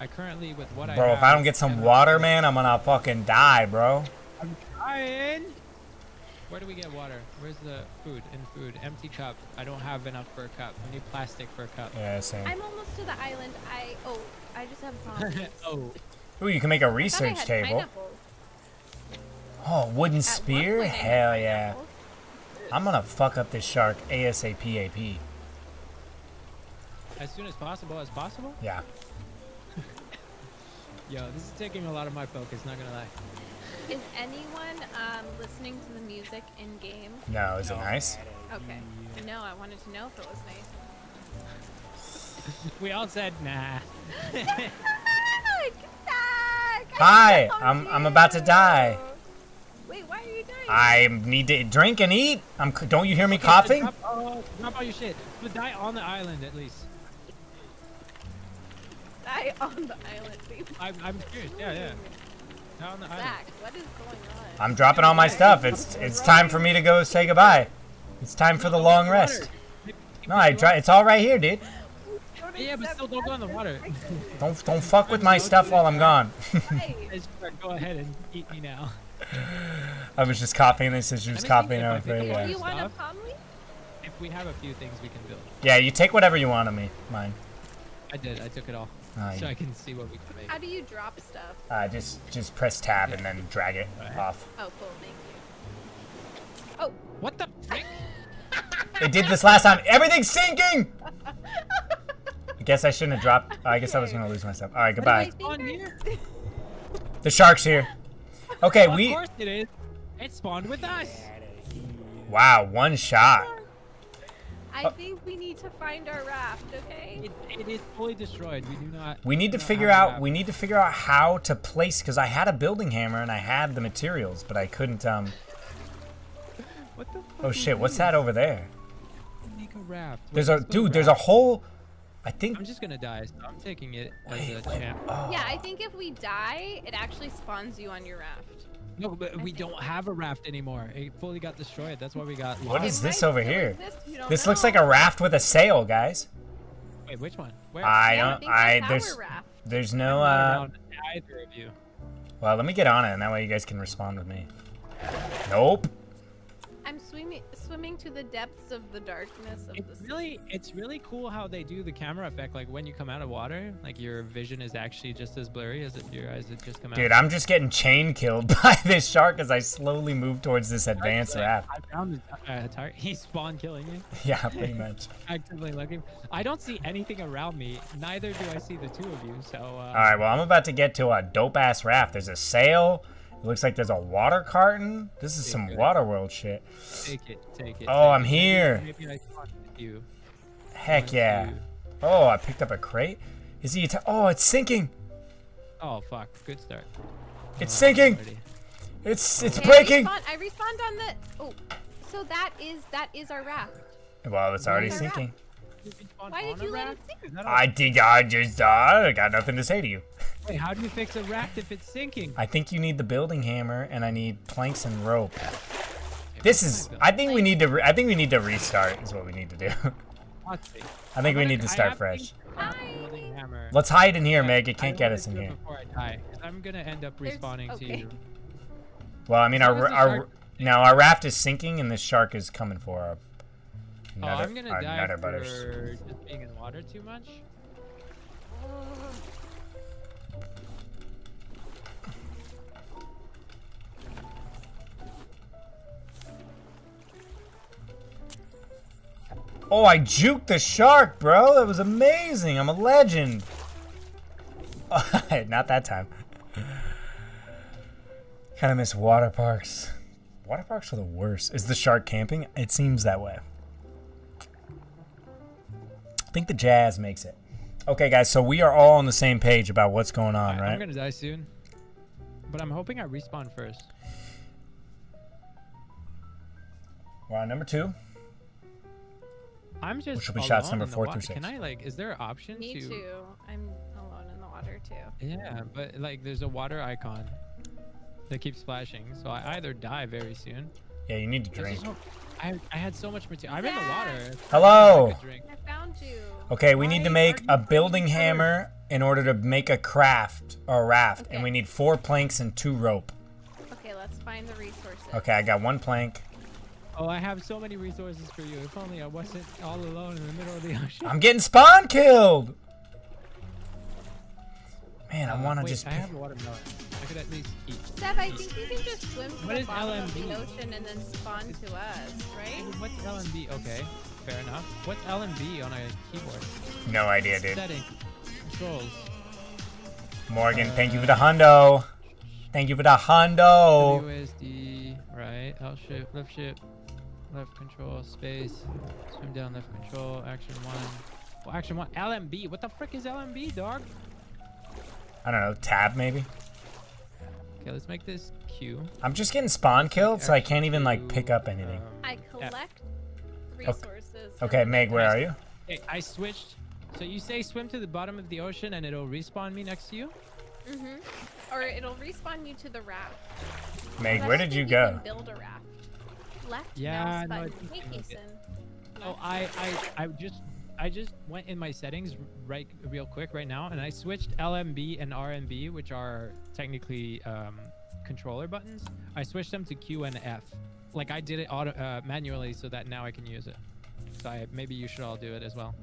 I currently with what I Bro, if I don't get some water, man, I'm gonna fucking die, bro. I'm trying. Where do we get water? Where's the food? In food, empty cup. I don't have enough for a cup. I need plastic for a cup. Yeah, same. I'm almost to the island. I oh, I just have <laughs> problems. oh, Ooh, you can make a thought I research oh, had table. pineapples. Oh, wooden At spear? point Hell yeah. pineapples. I'm gonna fuck up this shark ASAP AP. as soon as possible as possible. Yeah. Yo, this is taking a lot of my focus. Not gonna lie. Is anyone um, listening to the music in game? No, is it nice? Okay. No, I wanted to know if it was nice. We all said nah. <laughs> Hi, I'm I'm about to die. Wait, why are you dying? I need to drink and eat. I'm. Don't you hear me Okay, coughing? Drop, oh, drop all your shit. But die on the island at least. Die on the island. <laughs> I'm, I'm curious. Yeah, yeah. Die on the island. Zach, what is going on? I'm dropping all my stuff. It's it's time for me to go say goodbye. It's time for the long rest. No, I try. It's all right here, dude. Yeah, but still don't go in the water. <laughs> Don't don't fuck with my stuff while I'm gone. <laughs> Go ahead and eat me now. I was just copying This is just Let me coughing. think if I over pick up yeah. Do you want to Stuff? palm? If we have a few things we can build. Yeah, you take whatever you want of me. Mine. I did. I took it all. Uh, So I can see what we can make. How do you drop stuff? uh, just just press tab and then drag it off. Oh, cool, thank you. Oh, What the frick? <laughs> It did this last time. Everything's sinking. <laughs> I guess I shouldn't have dropped. I guess I was gonna lose myself. All right, what do I goodbye. think On I- here? The shark's here. Okay, Of we. course it is. It spawned with us. Wow, one shot. I think we need to find our raft, okay? It, it is fully destroyed. We do not. We need to figure out. We need to figure out how to place because I had a building hammer and I had the materials, but I couldn't. Um. What the fuck Oh is shit! What's that over there? Make a raft. There's Wait, a let's build dude. There's a whole. I think. I'm just gonna die, so I'm taking it as a champ. Oh. Yeah, I think if we die, it actually spawns you on your raft. No, but we don't have a raft anymore. It fully got destroyed. That's why we got. What lost. is It this over here? exist, you don't This looks like a raft with a sail, guys. Wait, which one? Where? I Yeah, don't. think I there's raft. there's no. Uh. either of you. Well, let me get on it, and that way you guys can respond with me. Nope. I'm swimming swimming to the depths of the darkness of It's the sea. really, it's really cool how they do the camera effect. Like when you come out of water, like your vision is actually just as blurry as if your eyes had just come out. Dude, I'm just getting chain killed <laughs> by this shark as I slowly move towards this advanced raft. I found the uh, tar- <laughs> He spawned killing me. <laughs> Yeah, pretty much. Actively looking. I don't see anything around me. Neither do I see the two of you. So. Uh, All right, well, I'm about to get to a dope ass raft. There's a sail. It looks like there's a water carton. This is some Take it. Waterworld shit. Take it. Take it. Oh, take I'm it. here. Maybe, maybe I spawned with you. Heck Let's yeah. see. Oh, I picked up a crate. Is he? oh, it's sinking. Oh fuck. Good start. It's sinking. Already. It's it's Okay, breaking. I respawned, I respawned on the. Oh, so that is that is our raft. Well, it's already sinking. You can spawn Why did on you let it sink? Is that a- I think I just uh, I got nothing to say to you. <laughs> Wait, how do you fix a raft if it's sinking? I think you need the building hammer, and I need planks and rope. This is. I think we need to. Re- I think we need to restart. Is what we need to do. <laughs> I think we need gonna- start fresh. things for the building hammer. Let's hide in here, but Meg. It can't get us in here. Before I die, 'cause I'm gonna end up There's- respawning to you. Well, I mean, our long as the our now our raft is sinking, and this shark is coming for our oh, I'm gonna uh, die for butters. just being in water too much. Oh, I juked the shark, bro. That was amazing. I'm a legend. <laughs> Not that time. kind of miss water parks. Water parks are the worst. Is the shark camping? It seems that way. I think the jazz makes it. Okay, guys, so we are all on the same page about what's going on, I- right? I'm gonna die soon. But I'm hoping I respawn first. We're number two. I'm just Which will be shots number four through six. Can. I like? Is there an option Me to? too. I'm alone in the water too. Yeah, but like, there's a water icon that keeps flashing, so I either die very soon. Yeah, you need to There's drink. Just no- I I had so much material. I'm in the water. Hello. I. I found you. Okay, we need to make a building me first? hammer in order to make a craft or a raft, and we need four planks and two rope. Okay, let's find the resources. Okay, I got one plank. Oh, I have so many resources for you. If only I wasn't all alone in the middle of the <laughs> ocean. I'm getting spawn killed. Man, I Uh, want to wait, just. I pick- have a watermelon. I could at least eat. Seb, I think you can just swim to What the is bottom of the ocean and then spawn to us, right? What's LMB? Okay, fair enough. What's LMB on a keyboard? No idea, dude. Setting. Controls. Morgan, thank you for the hundo. Thank you for the hundo. WSD, right, L shift, left shift, left control, space, swim down, left control, action one. Well, action one, LMB. What the frick is LMB, dog? I don't know, tab maybe. Okay, let's make this Q. I'm just getting spawn killed, so I can't even like pick up anything. I collect resources. from Okay, Meg, where are you? Hey, I switched. So you say swim to the bottom of the ocean and it'll respawn me next to you? Mm-hmm. Or it'll respawn you to the raft. Meg, where did you think go? can build a raft. Left Yeah, mouse no, button. think Hey, Kason. Oh, I, I, I just, I just went in my settings right, real quick right now, and I switched LMB and RMB, which are technically um, controller buttons. I switched them to Q and F. Like I did it auto, uh, manually, so that now I can use it. So I, maybe you should all do it as well.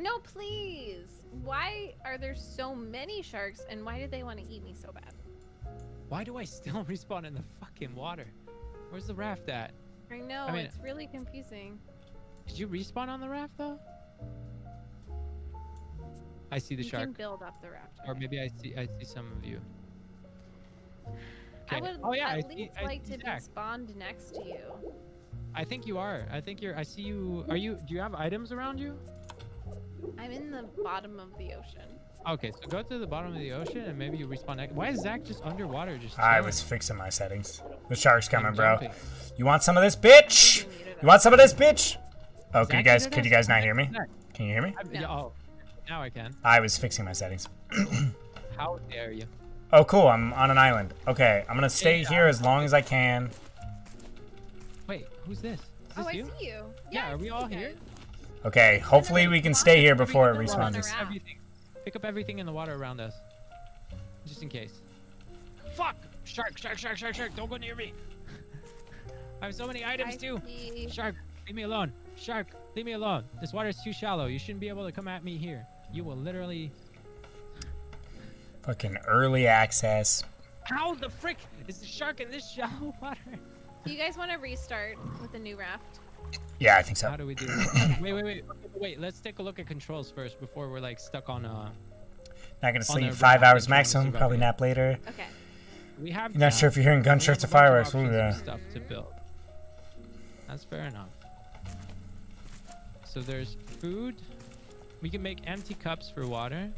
No, please. Why are there so many sharks and why did they want to eat me so bad? Why do I still <laughs> respawn in the fucking water? Where's the raft at? I know, I mean- it's really confusing. Did you respawn on the raft though? I see the you shark, can build up the raft. or maybe I see, I see some of you. I would Oh yeah, at see- least I like see to be Zach. spawned next to you. I think you are. I think you're. I see you. Are you? Do you have items around you? I'm in the bottom of the ocean. Okay, so go to the bottom of the ocean and maybe you respawn. Next. Why is Zach just underwater? Just. I chilling? was fixing my settings. The shark's coming, bro. You want some of this, bitch? You want some of this, bitch? Oh, could you guys, could you guys not hear me? Can you hear me? I'm- yeah, oh, now I can. I was fixing my settings. <clears throat> How dare you? Oh, cool. I'm on an island. Okay, I'm gonna stay Yeah. here uh, as long as I can. Wait, who's this? Is Oh, this I you? see you. Yeah, I are we all here? Okay, hopefully we can stay here before it Everything respawns on us. a raft. Everything. Pick up everything in the water around us, just in case. Fuck! Shark! Shark! Shark! Shark! Shark! Don't go near me. <laughs> I have so many items I too. see. Shark, leave me alone. Shark, leave me alone. This water is too shallow. You shouldn't be able to come at me here. You will literally. Fucking early access. How the frick is the shark in this shallow <laughs> water? Do you guys want to restart with a new raft? Yeah, I think so. How do we do this? wait, <coughs> wait, wait, wait, wait. Let's take a look at controls first before we're like stuck on. a... Not gonna sleep five hours and trying to maximum. Probably nap later. Okay. we have. You're not sure if you're hearing gunshots or fireworks. Ooh, yeah. Stuff to build. That's fair enough. So there's food. We can make empty cups for water.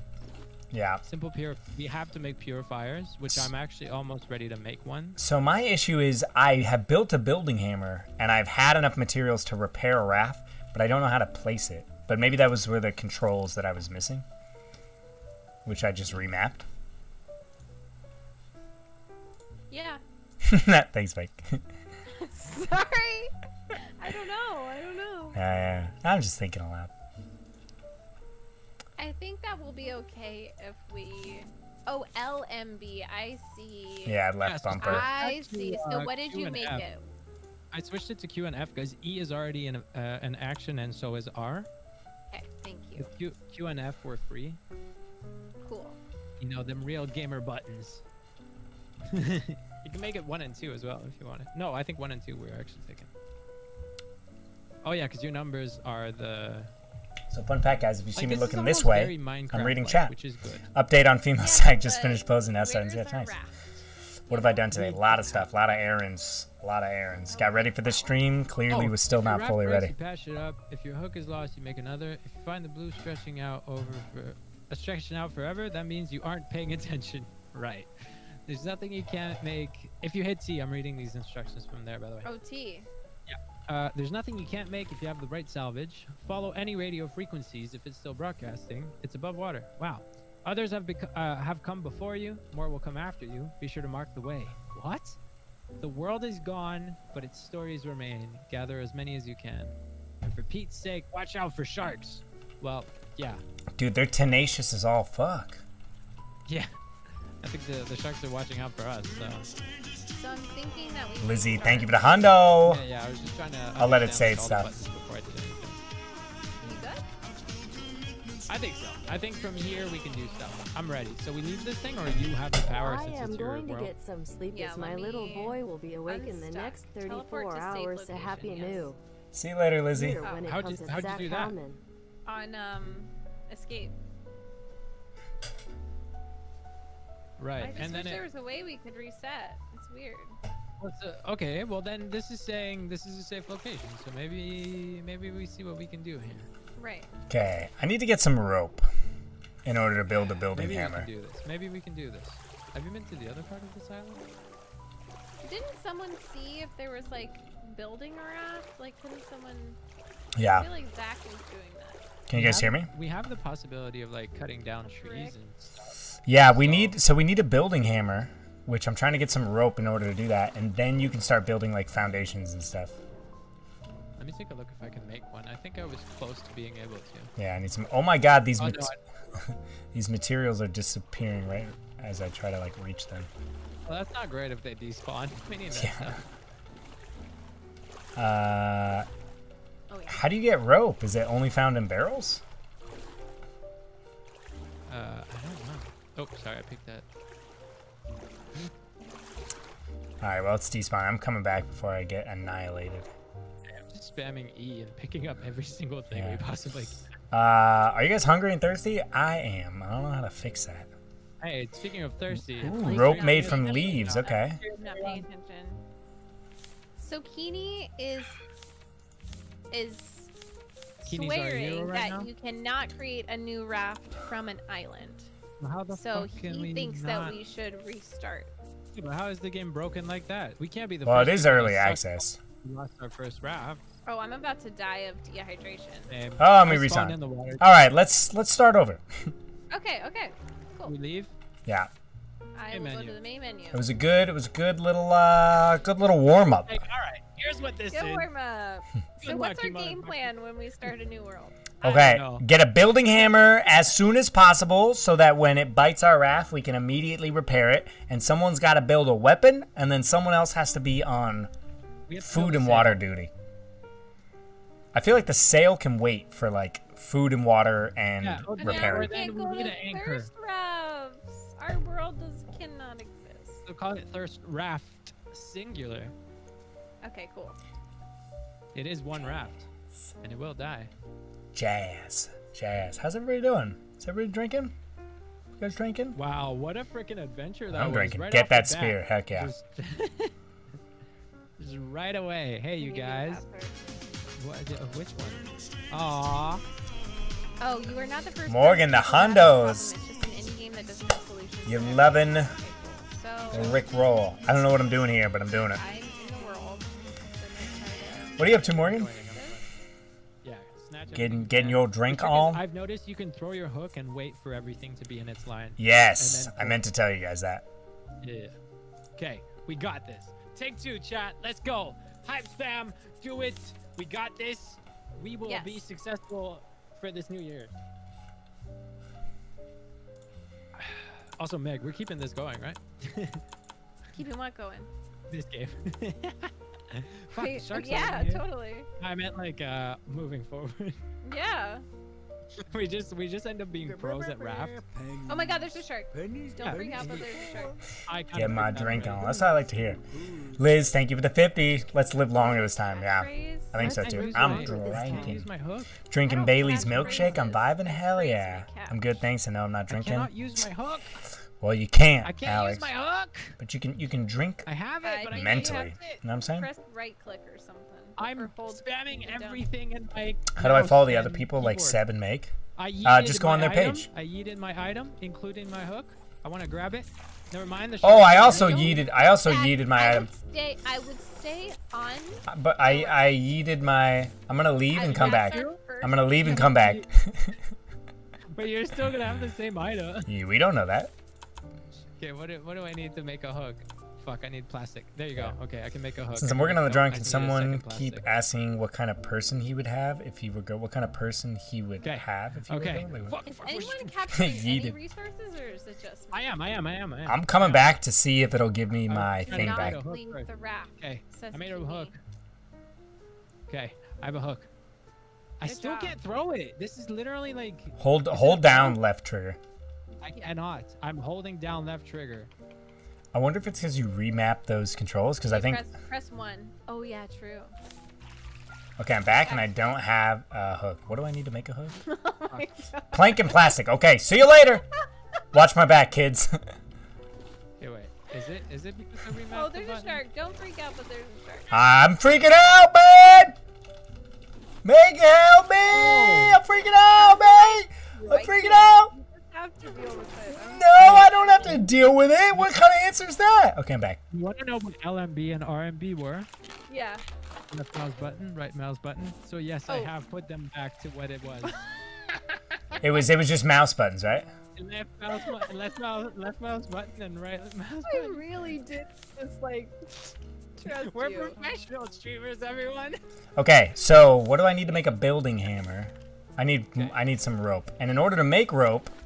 Yeah. Simple pure. We have to make purifiers, which I'm actually almost ready to make one. So my issue is I have built a building hammer and I've had enough materials to repair a raft, but I don't know how to place it. But maybe that was where the controls that I was missing, which I just remapped. Yeah. <laughs> Thanks, Mike. <laughs> <laughs> Sorry. I don't know. I don't know. yeah, yeah. I'm just thinking aloud. I think that will be okay if we. Oh, LMB. I see. Yeah, left Yeah, bumper. I see. uh, So what did Q you make F. it? I switched it to Q and F because E is already in uh, an action and so is R. Okay. Thank The you. Q, Q and F were free. Cool. You know them real gamer buttons. <laughs> you can make it one and two as well if you want it. No, I think one and two we're actually taking. Oh yeah, because your numbers are the. So fun fact, guys, if you see like, me looking this way, I'm reading chat. which is good. Update on female Yeah, site. Just finished posing that where's sentence. Yeah, nice. raft? What have I done today? A lot of stuff. A lot of errands. A lot of errands. Got ready for the stream. Clearly Oh, was still not fully breaks, ready. You patch it up. If your hook is lost, you make another. If you find the blue stretching out over for uh, stretching out forever, that means you aren't paying <laughs> attention. Right. There's nothing you can't make. If you hit T, I'm reading these instructions from there, by the way. OT. Uh, there's nothing you can't make if you have the right salvage. Follow any radio frequencies if it's still broadcasting. It's above water. Wow. Others have bec- uh, have come before you. More will come after you. Be sure to mark the way. What? The world is gone, but its stories remain. Gather as many as you can. And for Pete's sake, watch out for sharks. Well, yeah, Dude, they're tenacious as all fuck. yeah. I think the, the sharks are watching out for us. So So I'm thinking that we. Lizzie, thank you for the hundo. yeah, yeah. I was just trying to. I'll let it understand, say like, all stuff. Before I did anything. You good? I think so. I think from here we can do stuff. I'm ready. So we leave this thing, or you have the power I since it's your world. I am going to get some sleep Yeah, as my little boy will be awake in the next 34 to safe hours to location, Happy yes. New. See you later, Lizzie. Oh. How'd you- how'd you do that? Hellman. On um, escape. I Right, just and wish then there it, was a way we could reset. It's weird. what's the- okay. Well, then this is saying this is a safe location. So maybe maybe we see what we can do here. Right. Okay, I need to get some rope in order to build a building Maybe we can do this. Maybe we can do this. Have you been to the other part of this island? Didn't someone see if there was like building a raft? Like, couldn't someone? Yeah. I feel like Zach was doing that. Can you We guys hear me? We have the possibility of like cutting down trees Rick? and stuff. Yeah, we So- need so we need a building hammer, which I'm trying to get some rope in order to do that, and then you can start building like foundations and stuff. Let me take a look if I can make one. I think I was close to being able to. Yeah, I need some. Oh my God, these Oh, mat- no, <laughs> these materials are disappearing right as I try to like reach them. Well, that's not great if they despawn. <laughs> We need that Yeah. stuff. <laughs> Uh, Oh yeah. how do you get rope? Is it only found in barrels? Uh, I don't know. Oh, sorry, I picked that. All right, well it's despawn. I'm coming back before I get annihilated. I'm just spamming E and picking up every single thing Yeah. we possibly can. Uh, are you guys hungry and thirsty? I am. I don't know how to fix that. Hey, speaking of thirsty, Ooh, rope that. made from leaves. Okay. Not paying attention. So Keeney is is Keeney's our hero swearing right that now? you cannot create a new raft from an island. How the So fuck can he we thinks not? that we should restart. Yeah, but how is the game broken like that? We can't be the Well, it first is people to early access. We lost our first raft. Oh, I'm about to die of dehydration. and Oh, let me I resign. in the water. All right, let's let's start over. <laughs> Okay, okay. Cool. We leave. Yeah, I Main will go to the main menu. it was a good it was a good little uh good little warm up. Hey, all right. Here's what this Good is. warm up. <laughs> so what's our game plan when we start a new world? I don't Okay, get a building hammer as soon as possible so that when it bites our raft, we can immediately repair it. And someone's got to build a weapon, and then someone else has to be on We have to food and water duty. I feel like the sail can wait for like food and water and Yeah, Repair now we it. repairing. can't Then go we need to anchor. thirst rafts. Our world does cannot exist. So call it thirst raft singular. Okay, cool. It is one raft, and it will die. Jazz, jazz. How's everybody doing? Is everybody drinking? You guys drinking? Wow, what a freaking adventure that I'm was! drinking. Right Get off the that bat. spear. Heck yeah. Just, <laughs> just right away. Hey, you guys. What, uh, which one? Aw. Oh, you are not the first. Morgan, the Hondos. this problem. It's just an indie game that doesn't have solutions. You to it. lovin' Okay, cool. So Rick roll. I don't know what I'm doing here, but I'm doing it. I'm in the world. What are you up to, Morgan? Yeah, Getting getting you your drink The on? I've noticed you can throw your hook and wait for everything to be in its line. Yes, then I meant to tell you guys that. Yeah. Okay, we got this. Take two, chat. Let's go. Hype spam. Do it. We got this. We will be successful for this new year. <sighs> Also, Meg, we're keeping this going, right? <laughs> keeping what going. this game. <laughs> Fuck, Wait, sharks yeah, here. totally. I meant like uh moving forward. Yeah. <laughs> we just we just end up being pros at raft. Oh my god, there's a shark. Don't Yeah, freak out, but there's a shark. I kinda <laughs> Get my drink on. That's what I like to hear. Liz, thank you for the 50. Let's live longer this time. Yeah. I think so too. I'm my- can I drinking. use my hook. Drinking Bailey's milkshake. I'm vibing. Hell yeah. I'm good. Thanks. I know I'm not I drinking. cannot use my hook. Well, you can't, I can't Alex. use my hook. But you can you can drink I have it, I but I think can't mentally. use You know what I'm saying? Press right click or something. I'm or hold spamming it everything in my. How do I follow the other and people like keyboard. Seb and Meg? I Uh, just go on their item. page. I yeeted my item, including my hook. I want to grab it. Never mind the. Oh, I also real. yeeted. I also Zach, yeeted my I item. would stay. I would stay on. But I I yeeted my. I'm gonna leave I and come back. I'm gonna leave and come back. <laughs> <laughs> But you're still gonna have the same item. Yeah, we don't know that. Okay, what do, what do I need to make a hook? Fuck, I need plastic. There you go. Okay, I can make a hook. Since I'm working on the drawing, I can someone keep asking what kind of person he would have if he would go? What kind of person he would Okay. have if he Okay. would go? Like, Fuck, Is anyone capturing <laughs> any resources, or is it just me? I am, I am, I am, I am. I'm coming back to see if it'll give me I'm my trying thing back. a hook leave first. the raft. Okay, says I made a Kimi. hook. Okay, I have a hook. I Good still job. can't throw it. This is literally like Hold Is hold down left trigger. I cannot. I'm holding down left trigger. I wonder if it's because you remap those controls. Because I think press, press one. Oh yeah, true. okay, I'm back and I don't have a hook. What do I need to make a hook? <laughs> oh my <laughs> god. Plank and plastic. Okay, see you later. <laughs> Watch my back, kids. hey, wait. Is it? Is it because I remapped Oh, the there's a shark. Don't freak out, but there's a shark. I'm freaking out, man. Meg help me! Oh. I'm freaking out, man. I'm freaking out. You just have to deal with it. I'm No, I don't have to deal with it. What kind of answer is that? Okay, I'm back. You want to know what LMB and RMB were? Yeah. Left mouse button, right mouse button. So yes, I Oh. have put them back to what it was. <laughs> It was it was just mouse buttons, right? left mouse, bu- left mouse, left mouse button, and right mouse I button. really did just like trust We're you. professional streamers, everyone. Okay, so what do I need to make a building hammer? I need Okay. I need some rope, and in order to make rope, We're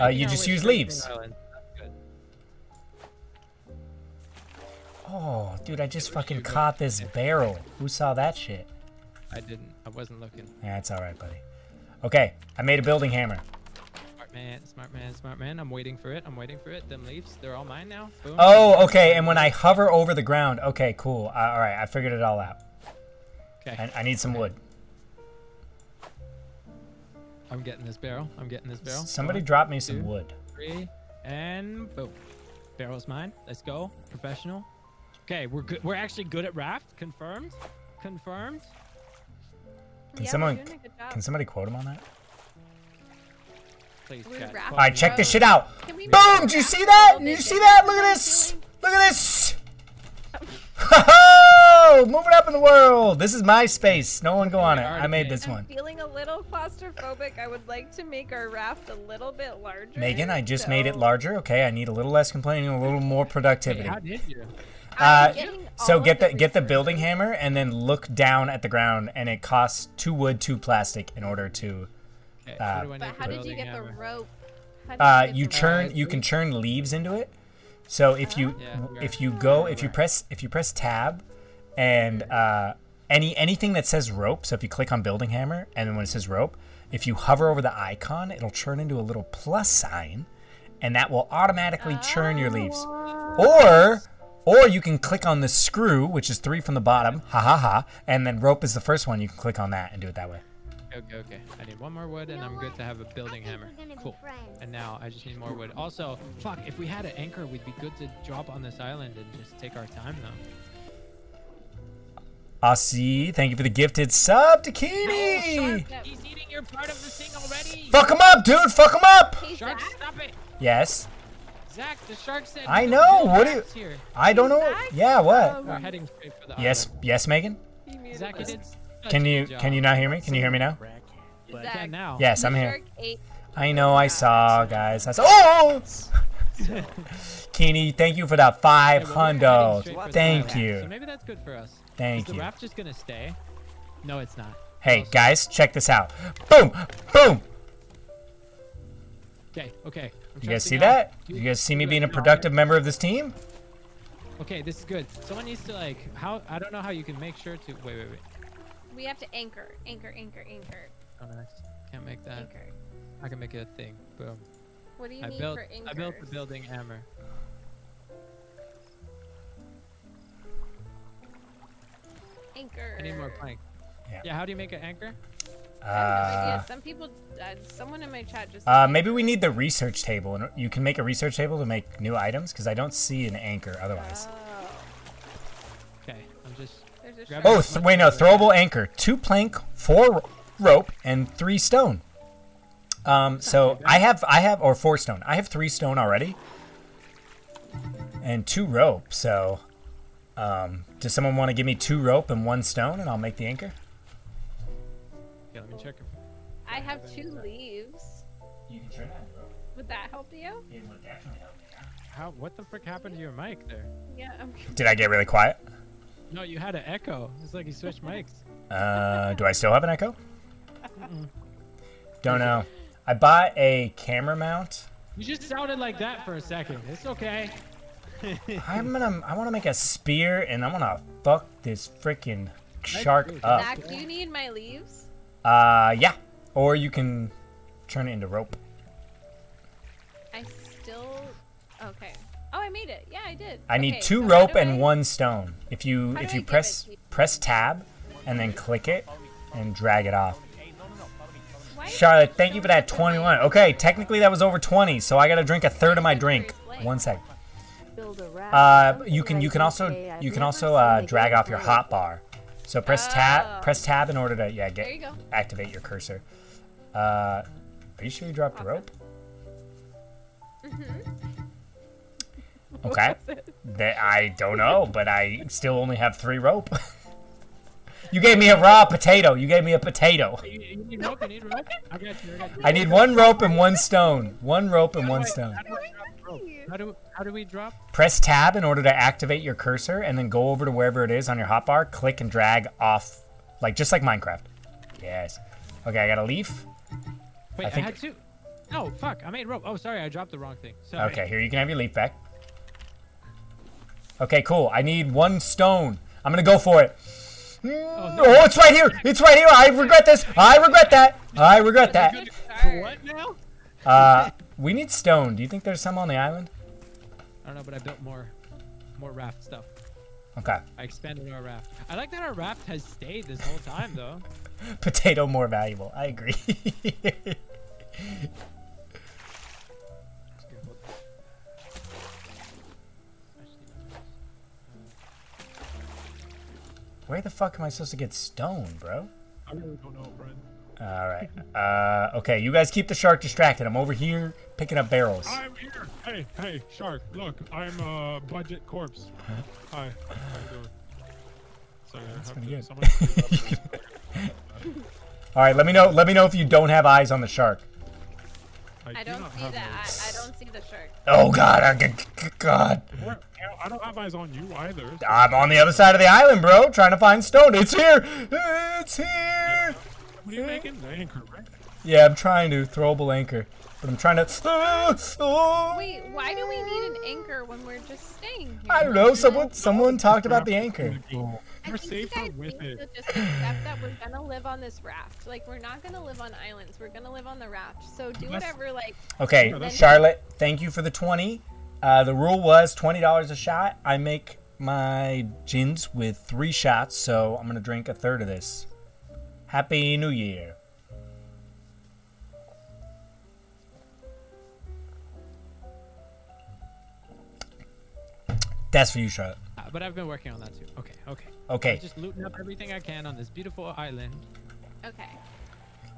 Uh, you just use leaves. Rhode Island. That's good. oh, dude, I just fucking caught this barrel. Who saw that shit? I didn't. I wasn't looking. Yeah, it's all right, buddy. Okay, I made a building hammer. Smart man, smart man, smart man. I'm waiting for it. I'm waiting for it. Them leaves, they're all mine now. Boom. Oh, okay, and when I hover over the ground, okay, cool. Uh, all right, I figured it all out. Okay. I, I need some wood. I'm getting this barrel. I'm getting this barrel. Somebody One, drop me some two, wood. Three, and boom. Barrel's mine. Let's go. Professional. Okay, we're good. We're actually good at raft. Confirmed. Confirmed. Can yeah, someone we're doing a good job. can somebody quote him on that? Please, We're All right, check this shit out. Can we make Boom! Do you see that? Do you see that? Look at this! Look at this! Oh, moving up in the world. This is my space. No one go on it. I made this I'm one. feeling a little claustrophobic. I would like to make our raft a little bit larger. Megan, I just made it larger. Okay, I need a little less complaining, a little more Hey, productivity. how did you? Uh, So get of the get the building hammer and then look down at the ground, and it costs two wood, two plastic in order to. Okay, Uh, what do I need But how did you building get the rope? How Uh, get you churn you can churn leaves into it. So if you Yeah, if you go if you press if you press tab, and uh, any anything that says rope. So if you click on building hammer, and then when it says rope, if you hover over the icon, it'll turn into a little plus sign, and that will automatically churn your leaves. Or or you can click on the screw, which is three from the bottom, ha ha ha, and then rope is the first one. You can click on that and do it that way. Okay, okay. I need one more wood, and know I'm good to have a building I think hammer. we're gonna be Cool. friends. And now I just need more wood. Also, fuck, if we had an anchor, we'd be good to drop on this island and just take our time though. Aussie, thank you for the gifted sub to Oh, Keeney. Yep. He's eating your part of the thing already. Fuck him up, dude. Fuck him up. Hey, Shark, Zach? stop it. Yes. Zach, the shark said. I know, what do you- rafts Here. I don't know. Zach? Yeah, what? Um, We're heading straight for the Yes, island. yes, Megan. Zach, you did. Can you good can you not hear me? Can you hear me now? I Zach, can now. Yes, I'm here. I know. I saw, guys. I saw. Oh! <laughs> Keeney, thank you for that five Okay, well, we're heading hundo. straight for the Thank island, So you. maybe that's good for us. Thank Is the you. raft just gonna stay? No, it's not. Hey, guys, check this out. Boom, boom. Okay, okay. I'm You guys see trusting y'all. that? Do- You guys see me being a productive member of this team? Okay, this is good. Someone needs to like how I don't know how you can make sure to wait wait wait. We have to anchor, anchor, anchor, anchor. Oh, nice. Can't make that. Anchor. I can make it a thing. Boom. What do you I need built. for anchors? I built the building hammer. Anchor. I need more plank. Yeah. Yeah. How do you make an anchor? I have no Uh, idea. Some people, uh, someone in my chat just. uh, maybe we need the research table, and you can make a research table to make new items because I don't see an anchor otherwise. Oh, Okay. I'm just. there's a Grab. Oh, th- wait, no, throwable anchor, two plank, four ro- rope, and three stone. Um, so I have, I have, or four stone. I have three stone already, and two rope. So, um, does someone want to give me two rope and one stone, and I'll make the anchor? Yeah. Let me check. If, I have two leaves. You can turn that rope. Would that help you? It would definitely help. how? What the frick happened to your mic there? Yeah. I'm Did I get really quiet? No, you had an echo. It's like you switched mics. <laughs> Uh, do I still have an echo? Don't know. I bought a camera mount. You just sounded like that for a second. It's okay. <laughs> I'm gonna. I want to make a spear, and I'm gonna fuck this freaking shark good. up. Zach, do you need my leaves? Uh, yeah. Or you can turn it into rope. I still. Okay. Oh, I made it. Yeah, I did. I need two so rope and I- one stone. If you How if you I press it to you? press tab and then click it and drag it off. Why Charlotte, thank you for that 21. Okay, technically that was over 20, so I gotta drink a third of my drink. One sec. Build a raft Uh, you can you can also you can also uh, drag off your play. hot bar. So press tab Oh. press tab in order to yeah get you activate your cursor. Uh, are you sure you dropped the Awesome. rope? Mm-hmm. Okay. That I don't know, but I still only have three rope. <laughs> you gave me a raw potato. You gave me a potato. You, you need rope. You need rope. <laughs> I got you. I got you. I need one rope and one stone. One rope and one stone. How do, we drop how do how do we drop? Press tab in order to activate your cursor, and then go over to wherever it is on your hotbar. Click and drag off, like just like Minecraft. Yes. Okay, I got a leaf. Wait, I I, think- had two. No, fuck. I made rope. Oh, sorry. I dropped the wrong thing. Sorry. Okay, here you can have your leaf back. Okay, cool. I need one stone. I'm gonna go for it. no. Oh, it's right here. It's right here. I regret this. I regret that. I regret that. For what now? Uh, we need stone. Do you think there's some on the island? I don't know, but I built more, more raft stuff. Okay. I expanded our raft. I like that our raft has stayed this whole time, though. <laughs> Potato more valuable. I agree. <laughs> Where the fuck am I supposed to get stone, bro? I really don't know, friend. All right. Uh, okay, you guys keep the shark distracted. I'm over here picking up barrels. I'm here. Hey, hey, shark. Look, I'm a budget corpse. Hi. How you doing? Sorry, I have pretty to, good. someone please help me. All right, let me know. Let me know if you don't have eyes on the shark. I do don't see have that. I, I don't see the shark. Oh God! I, g- g- God! Where- I don't have eyes on you either. so- I'm on the other side of the island, bro, trying to find stone. It's here. It's here. What are you making? Anchor, right? Yeah, I'm trying to throwable anchor, but I'm trying to. <laughs> Wait, why do we need an anchor when we're just staying here? I don't know. Someone, someone talked about the anchor. I We're safer with it. just accept that we're gonna live on this raft. Like we're not gonna live on islands. We're gonna live on the raft. So do whatever. Like Okay, Charlotte, thank you for the 20. Uh, the rule was $20 a shot. I make my gins with three shots, so I'm going to drink a third of this. Happy New Year. That's for you, Charlotte. Uh, but I've been working on that too. Okay, okay. Okay. Just looting up everything I can on this beautiful island. okay.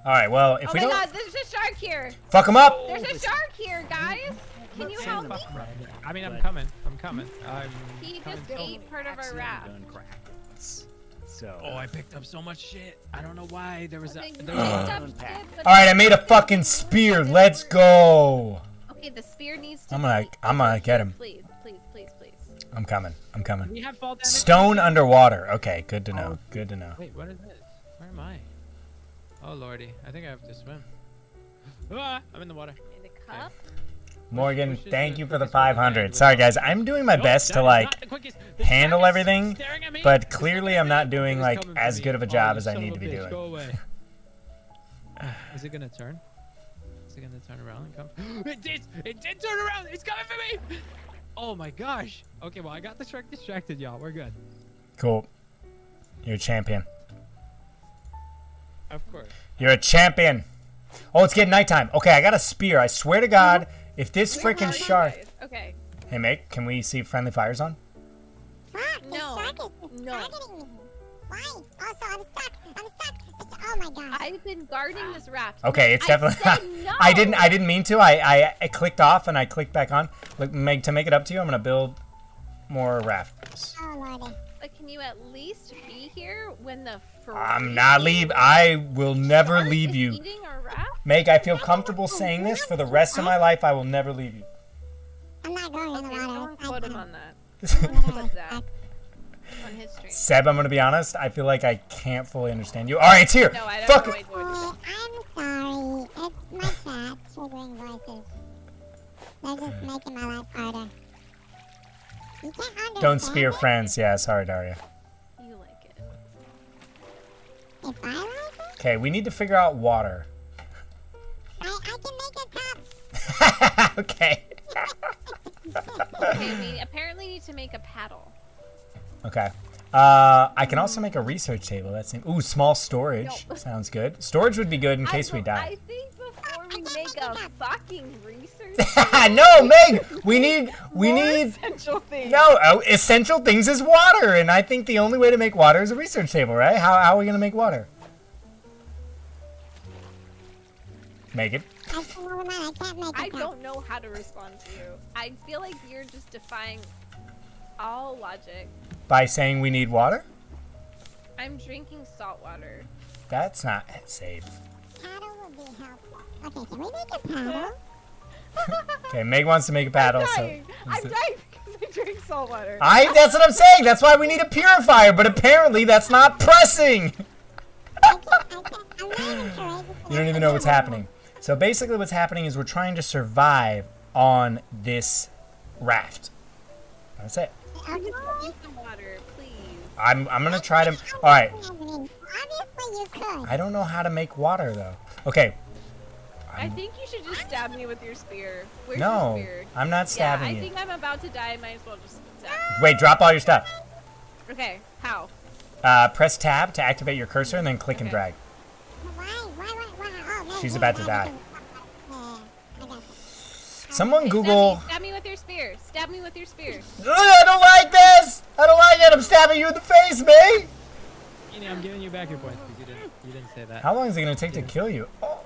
All right, well, if oh we my don't. Oh my god, there's a shark here. Fuck him up! There's a shark here, guys. Can you help me? I mean, I'm coming. I'm coming. I'm. He coming. just ate part of our raft. Done cracks. So. Oh, I picked up so much shit. I don't know why. There was a. Then There was picked a up shit, All right, I made a fucking spear. Let's go. Okay, the spear needs to. I'm gonna, be I'm gonna get him. Please, please, please, please. I'm coming. I'm coming. we have fall damage. Stone underwater. Okay, good to know. Good to know. Wait, what is this? Where am I? Oh lordy, I think I have to swim. <laughs> Ah, I'm in the water. In the cup. Morgan, thank you for the quickest way to 500. Sorry, guys. I'm doing my oh, best to like like the quickest. The handle everything, staring at me. but clearly I'm not doing like as good of a Oh, job as I need to be doing. Go away. <laughs> <sighs> Is it gonna turn? Is it gonna turn around and come? <gasps> it did! It did turn around! It's coming for me! <gasps> Oh my gosh! Okay, well I got the shark distracted, y'all. We're good. Cool. You're a champion. Of course. You're a champion. Oh, it's getting nighttime. Okay, I got a spear. I swear to God, if this Where freaking shark. guys? Okay. Hey, mate, can we see friendly fires on? Fuck, No, no. Why? Also, I'm stuck. I'm stuck. It's, oh my god. I've been guarding this raft. Okay, it's I definitely. said <laughs> no. I didn't. I didn't mean to. I, I I clicked off and I clicked back on. Look, Meg, to make it up to you, I'm gonna build more rafts. oh lordy. But can you at least be here when the I'm not leave. I will never leave you. Eating our raft? Meg, I feel comfortable saying this for the rest of my life. I will never leave you. I'm not going in the Okay, water. someone I quote him on that. I'm gonna Put that stuck. on his stream. Seb, I'm gonna be honest. I feel like I can't fully understand you. All right, it's here. No, I don't Fuck know it. what he's Uh, I'm sorry. It's my chat triggering voices. They're just making my life harder. You can't understand Don't spear it? friends. Yeah, sorry, Daria. You like it. If I like it, Okay, we need to figure out water. I, I can make a cup. <laughs> okay. Okay, we apparently need to make a paddle. Okay. Uh, I can also make a research table. That seems. Ooh, small storage. No. Sounds good. Storage would be good in case I, we be- I die. think before we make a fucking research <laughs> no, Meg. We need. We more need. essential thing. No, oh, essential things is water, and I think the only way to make water is a research table, right? How, how are we gonna make water? Make it. Actually, never mind. I can't make a I cup. don't know how to respond to you. I feel like you're just defying all logic. By saying we need water? I'm drinking salt water. That's not safe. Paddle would be helpful. Okay, can we make a paddle? <laughs> Okay, Meg wants to make a paddle, so. dying. I'm dying because I drink salt water. I. That's what I'm saying. That's why we need a purifier, but apparently that's not pressing. I can't, I can't. Not. You don't even know what's happening. So basically, what's happening is we're trying to survive on this raft. That's it. Okay. Drink some water, please. I'm, I'm gonna try to. All right. Obviously, you could. I don't know how to make water though. Okay. I think you should just stab me with your spear. Where's No, your spear? I'm not stabbing Yeah, stabbing I you. think I'm about to die. Might as well just stab. Wait, drop all your stuff. Okay, how? Uh, press tab to activate your cursor, and then click and drag. Why? Why? Why? Why? Oh, no, She's about to die. yeah, yeah, I got you. Someone Okay, Google. Stab me, stab me with your spear. Stab me with your spear. Ugh, I don't like this. I don't like it. I'm stabbing you in the face, me. Kenny, I'm giving you back your points because you didn't you didn't say that. How long is it gonna take to kill you? Oh,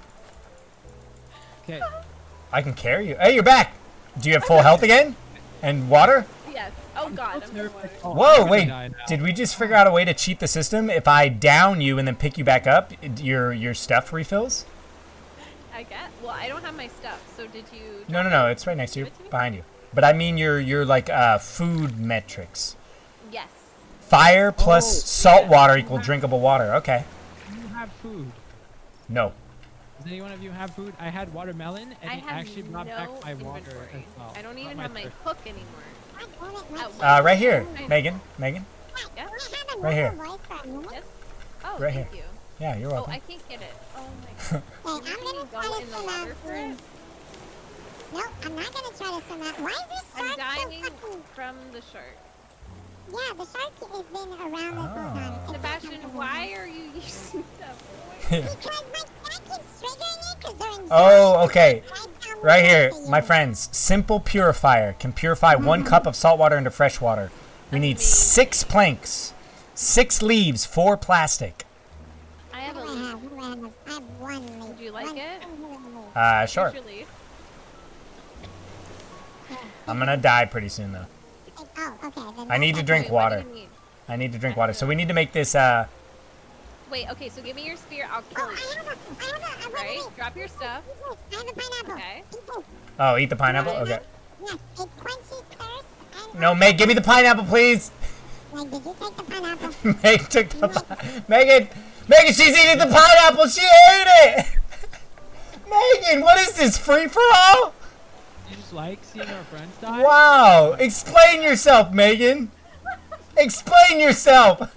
Okay. I can carry you. Hey, you're back. Do you have full health again? And water? Yes. Oh god, I'm There- oh, Whoa, wait. Did we just figure out a way to cheat the system? If I down you and then pick you back up, your your stuff refills? I get. Well, I don't have my stuff. So did you? No, no, no. It's right next to you, Give it to me? behind you. But I mean your your like uh, food metrics. Yes. Fire plus Oh, salt yeah. water equal drinkable water. Okay. You have food. No. Does any one of you have food? I had watermelon, and I it have actually brought no back my inventory. water as well. I don't even my have my thirst. hook anymore. God damn it, my Uh. Right here, Megan. Megan. Yeah. I right here. normal voice for a minute? Yes. Oh, Right thank here. you. Yeah, you're Oh, welcome. I can't get it. Oh my <laughs> god. Okay, I'm gonna try go to in the swim water out for it? I'm not gonna try to swim out. Why is this I'm dying so fucking... from the shark. Yeah, the shark has been around this whole time. Ah. Sebastien, why are you <laughs> using that voice? Because my chat keeps triggering it because they're in Oh, okay. <laughs> Right down Right with here, my friends. Simple purifier can purify one cup of salt water into fresh water. We need six planks, six leaves, four plastic. I have a What do I leaf. have? What do I have? I have one leaf. Would you like One- it? one leaf. Uh, sure. Here's your leaf. I'm gonna die pretty soon though. Oh, okay. I need to drink Wait, what do water. I need to drink water. So we need to make this. Uh, Wait, okay, so give me your spear. I'll Oh, kill I you. have a, I have a, I have a Right? leaf. Drop your stuff. I have a pineapple. Okay. Oh, eat the pineapple. Okay. Yes, it quenches thirst. No, Meg, give me the pineapple, please. <laughs> Like, did you take the pineapple? <laughs> Meg took the. pi- Megan, Megan, she's eating the pineapple. She ate it. <laughs> Megan, what is this free for all? You just like seeing our friends die? Wow! Explain yourself, Megan. Explain yourself.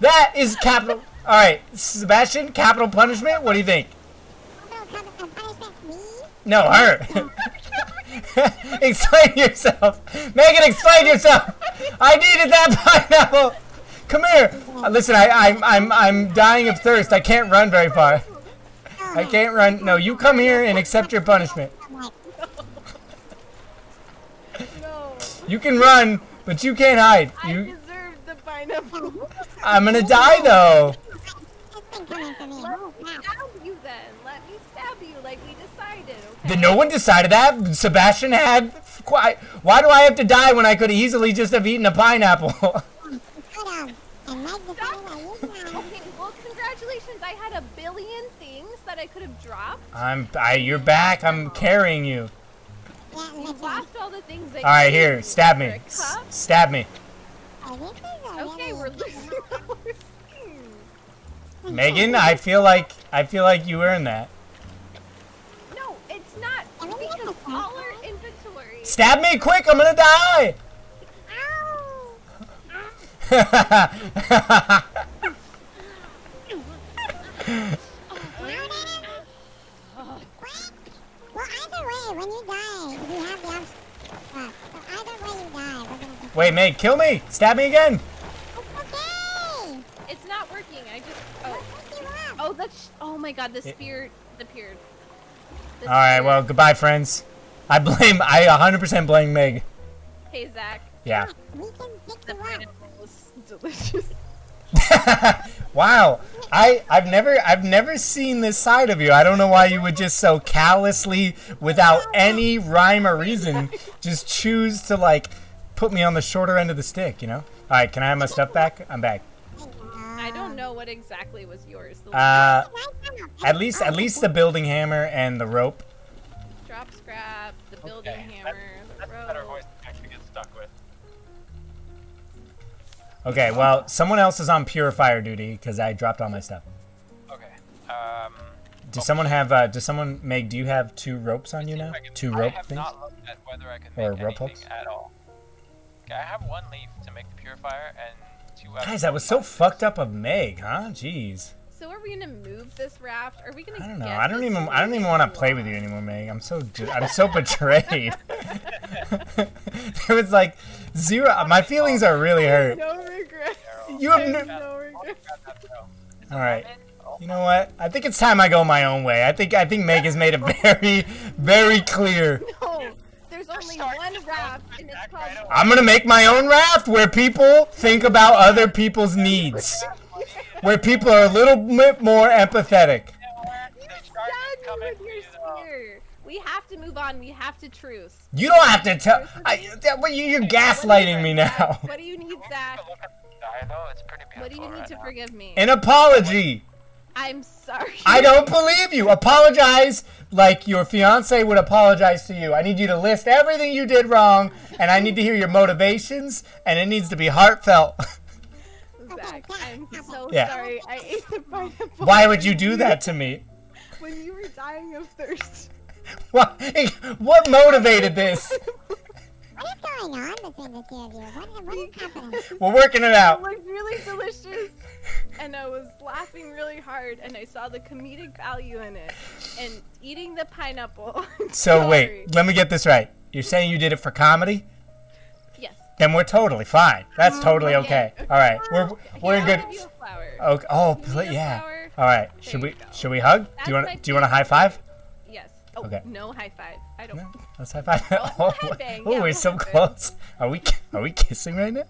That is capital. All right, Sebastien, capital punishment. What do you think? Capital cut- punishment me? No, her. <laughs> explain yourself, Megan. Explain yourself. I needed that <laughs> pineapple. Come here. Uh, listen, I, I'm I'm I'm dying of thirst. I can't run very far. I can't run. No, you come here and accept your punishment. I'm <laughs> like, No, You can run, but you can't hide. You. Deserve the pineapple. I'm gonna die though. it's been coming for me. Oh, crap. Stab you then. Let me stab you like we decided. Okay. Did no one decided that? Sebastien had. Quite, why do I have to die when I could easily just have eaten a pineapple? Could have. And Meg decided that you can. Okay, well, congratulations. I had a billion things that I could have dropped. I'm. I. You're back. I'm carrying you. Yeah, You all the things that All right, you here. Stab for me. a S- cup. Stab me. This is a Okay, we're losing. <laughs> Hmm. Megan, I feel like I feel like you earned that. No, it's not Can we get because all our inventory. Stab me quick! I'm gonna die. Ow! Well, either way, when you die, you have the option. So either way you die, we're gonna be Wait, Meg, kill me! Stab me again! Oh, that's. Oh my God, the spear disappeared. The All right, well, goodbye, friends. I blame. I 100% blame Meg. Hey Zach, Yeah. We can pick the pineapple was delicious. <laughs> wow. I I've never I've never seen this side of you. I don't know why you would just so callously, without any rhyme or reason, just choose to like put me on the shorter end of the stick. You know. All right, can I have my stuff back? I'm back. I don't know what exactly was yours. The Uh, at least at least the building hammer and the rope. drop scrap, the building Okay, hammer, the That's a better voice to actually get stuck with. Okay, well, someone else is on purifier duty because I dropped all my stuff. Okay. Um. Does someone have? Uh, does someone Meg? Do you have two ropes on you now? if I can- Two I rope have things. not looked at whether I can Or make rope anything hooks? at all. Okay, I have one leaf to make the purifier and two. Guys, that was so fucked up of Meg, huh? Jeez. So are we gonna move this raft? Are we gonna? I don't know. get I don't even. I don't even want to play with you anymore, Meg. I'm so. I'm so <laughs> betrayed. <laughs> there was like zero. My feelings are really hurt. no regret. <laughs> You have no. No regret. All right. You know what? I think it's time I go my own way. I think. I think Meg has made it very, very clear. No, there's only one raft, and it's called. I'm gonna make my own raft where people think about other people's needs. Where people are a little bit more empathetic. Stabbed me with your spear. We have to move on. We have to truce. You don't have to tell. I, that, well, you, you're gaslighting me now. What do you need, Zach? I know it's pretty beautiful What do you need to forgive me? An apology. I'm sorry. I don't believe you. Apologize like your fiance would apologize to you. I need you to list everything you did wrong, and I need to hear your motivations, and it needs to be heartfelt. <laughs> Zach, I'm so Yeah. sorry. I ate the pineapple. Why would you do that to me? When you were dying of thirst. <laughs> What, what motivated this? <laughs> What is going on between the two of you? What, what is happening? We're working it out. It out. looked really delicious, and I was laughing really hard, and I saw the comedic value in it, and eating the pineapple. <laughs> So wait, let me get this right. You're saying you did it for comedy? Yes. Then we're totally fine. That's oh, totally okay. All right, we're we're in good. You a flower. Okay. Oh, Give me pl- a yeah. flower. All right. Should we go. should we hug? That's do you want do you want a high five? Yes. Oh, Okay. no high five. I don't. No, <laughs> let's high five. Oh, <laughs> Oh, oh, Yeah, we're we'll so close. Are we are we kissing right now?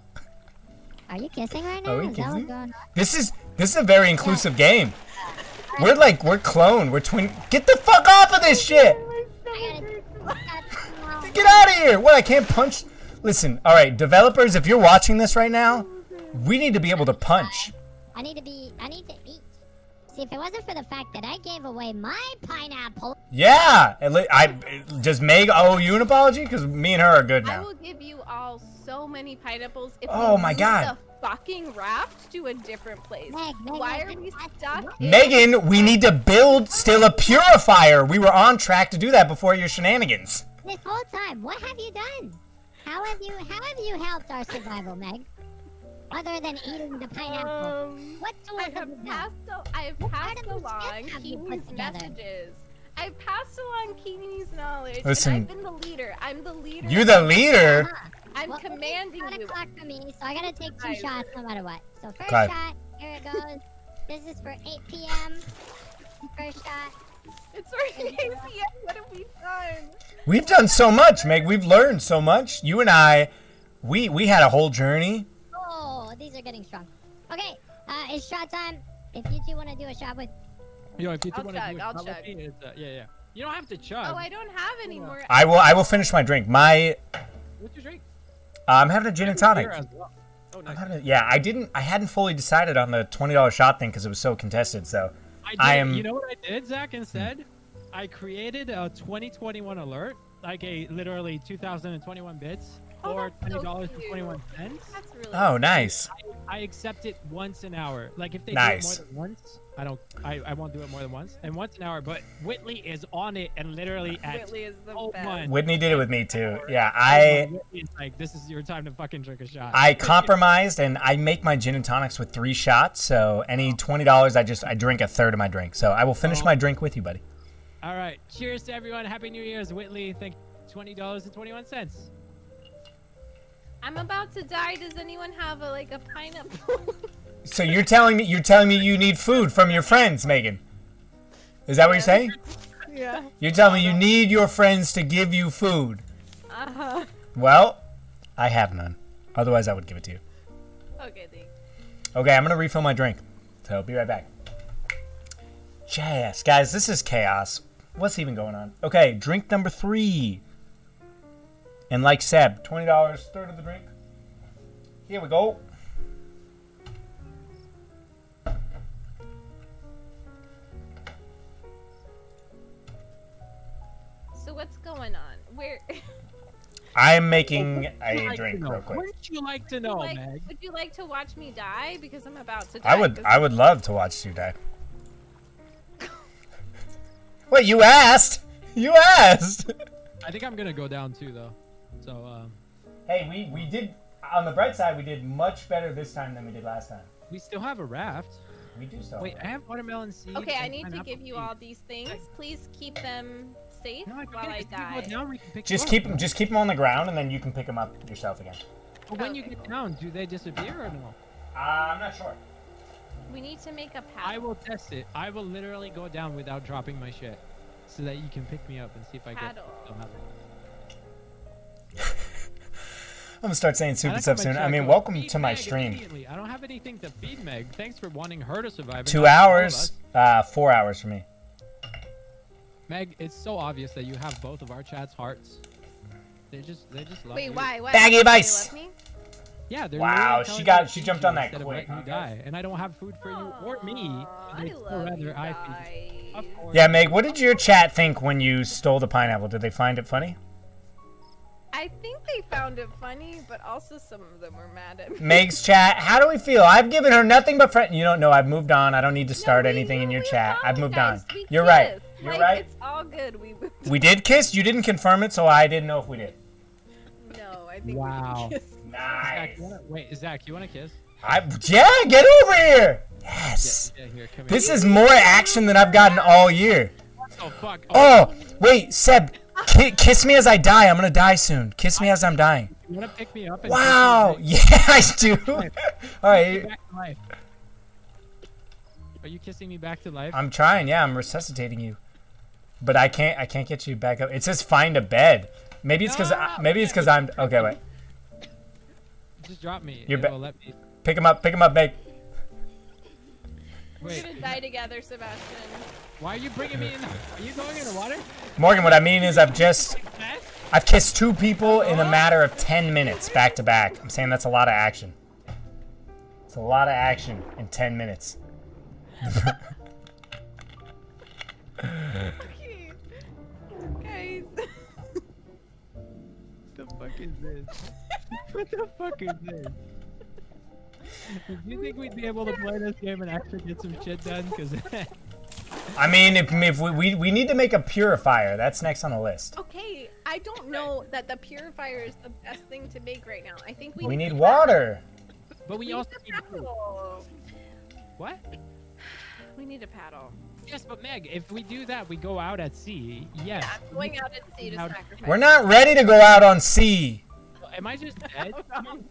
Are you kissing right now? Are we Is that what's kissing? going on? This is this is a very inclusive game. <laughs> We're like we're cloned. We're twin. Get the fuck off of this shit. <laughs> <laughs> Get out of here! What? I can't punch. Listen, all right, developers, if you're watching this right now, we need to be able to punch. I need to be. I need to eat. See, if it wasn't for the fact that I gave away my pineapple, Yeah. at le- I does Meg owe you an apology? Because me and her are good now. I will give you all so many pineapples if Oh my move God. the fucking raft to a different place. Meg, Meg, Why Meg, are we stuck? Megan, we need to build still a purifier. We were on track to do that before your shenanigans. this whole time, what have you done? How have you? How have you helped our survival, Meg? other than eating the pineapple? Um, what tools I have have you passed. al- I have passed along have you Keeney's messages. I've passed along Keeney's knowledge. Listen. and I've been the leader. I'm the leader. You're the leader. Uh-huh. I'm Well, commanding It's you. o'clock for me, so I gotta take two Guys. shots no matter what. So first Okay. shot, here it goes. This is for 8 p.m. First shot. It's already 8 p.m. What have we done? We've done so much, Meg. We've learned so much. You and I, we we had a whole journey. Oh, these are getting strong. Okay, uh, it's shot time. If you two want to do a shot with, Yo, if you two I'll want to chug, do a I'll shot with chug. me, it's, uh, yeah, yeah. You don't have to chug. Oh, I don't have any more. I will I will finish my drink. My What's your drink? I'm having a gin and tonic. Well. Oh, I'm nice. having a, yeah, I didn't I hadn't fully decided on the twenty dollar shot thing because it was so contested. So I, did, I am- You know what I did, Zach? Hmm. Instead, I created a 2021 alert, like a literally 2021 bits, Oh, or twenty dollars cute. and 21 cents. That's really. oh nice. I accept it once an hour. Like if they Nice. do it more than once, I don't. I, I won't do it more than once. And once an hour, but Whitney is on it and literally at Whitney is the oh, best. one. Whitney did it with me too. Yeah, I Whitney's like this is your time to fucking drink a shot. I compromised and I make my gin and tonics with three shots. So any oh. twenty dollars, I just I drink a third of my drink. So I will finish oh. my drink with you, buddy. All right. Cheers to everyone. Happy New Year's, Whitney. Thank you. Twenty dollars and twenty-one cents. I'm about to die. Does anyone have a like a pineapple? <laughs> So you're telling me you're telling me you need food from your friends, Megan? Is that what you're saying? yeah. You're telling me you need your friends to give you food. Uh huh. Well, I have none. Otherwise, I would give it to you. Okay, thanks. Okay, I'm gonna refill my drink. So be right back. Yes, guys, this is chaos. What's even going on? Okay, drink number three. And like Seb, twenty dollars, third of the drink. Here we go. What's going on? Where? <laughs> I'm making a like drink real quick. Wouldn't you like to know, like, Meg? would you like to watch me die? Because I'm about to die. I would. I would love to watch you die. <laughs> Wait, you asked? You asked. <laughs> I think I'm gonna go down too, though. So, um, hey, we we did on the bright side, we did much better this time than we did last time. we still have a raft. We do still. Wait, I have watermelon seeds. Okay, I need to give you all these things. Please keep them safe No, I while I forget. If you die. go down, we can pick Just keep them just keep them on the ground and then you can pick them up yourself again. But when you get down, do they disappear or no? Uh, I'm not sure. We need to make a path. I will test it. I will literally go down without dropping my shit, so that you can pick me up and see if I get. Paddle. still. <laughs> I'm gonna start saying I stupid like stuff soon. I mean, goes, welcome to my Meg stream. I don't have anything to feed Meg. Thanks for wanting her to survive. Two not all of hours, us. uh, four hours for me. Meg, it's so obvious that you have both of our chats hearts. They just, they just love Wait, you. why? Why? Baggy They of ice. love me? Yeah, they're Wow, literally she telling got- me to she feed jumped on that quick, letting you huh, die, and I don't have food for you or me. I they'd love rather you I feed you. guys. Of course. Yeah, Meg, what did your chat think when you stole the pineapple? Did they find it funny? I think they found it funny, but also some of them were mad at me. Meg's chat, how do we feel? I've given her nothing but friend. You don't know. I've moved on. I don't need to start No, anything in your chat. I've moved on. You're right. Kissed. You're like, right. It's all good. We moved. <laughs> We did kiss. You didn't confirm it, so I didn't know if we did. No, I think Wow. we kissed. <laughs> Zach, Nice. you wanna, wait, Zach, you want to kiss? I, yeah, get over here. Yes. Yeah, here, come This here. is more action than I've gotten all year. Oh fuck. Oh, wait, Seb, ki- kiss me as I die. I'm gonna die soon. Kiss me as I'm dying. You wanna pick me up? And Wow. Take <laughs> me Yeah, I do. All right. back to life? Are you kissing me back to life? I'm trying. Yeah, I'm resuscitating you, but I can't. I can't get you back up. It says find a bed. Maybe it's because No, maybe it's because I'm okay. Wait, Just drop me. You're It will let me. pick him up. Pick him up, Meg. We're Wait, gonna die together, Sebastien. why are you bringing me in? Are you going in the water? Morgan, what I mean is I've just That? I've kissed two people in a matter of ten minutes back to back. I'm saying that's a lot of action. It's a lot of action in ten minutes. <laughs> <laughs> is this? <laughs> what the fuck is this? Do you think we'd be able to play this game and actually get some shit done? Because <laughs> I mean, if, if we, we we need to make a purifier, that's next on the list. Okay, I don't know that the purifier is the best thing to make right now. I think we We need that. water. <laughs> But we, We also need need what? We need a paddle. Yes, but Meg, if we do that, we go out at sea. Yes. I'm going out at sea to Out- sacrifice. We're not ready to go out on sea. Am I just <laughs> dead?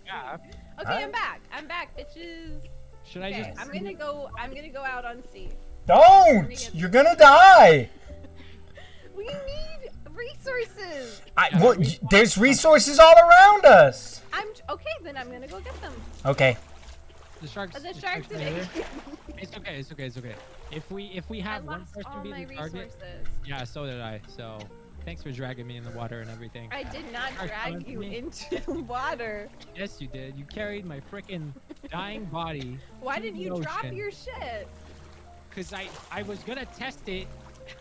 yeah. Okay, I'm back. I'm back, bitches. Should I Okay, just? I'm gonna go. I'm gonna go out on sea. Don't! You're gonna die. <laughs> We need resources. I, well, y- there's resources all around us. I'm okay. Then I'm gonna go get them. Okay. The sharks. Are the the sharks <laughs> are in here. it? It's okay. It's okay. It's okay. If we if we have one person be the target. resources. Yeah, so did I. So thanks for dragging me in the water and everything. I did not drag you me. into the water. Yes, you did. You carried my freaking dying body. Why didn't you drop your shit? Cause I I was gonna test it. <laughs>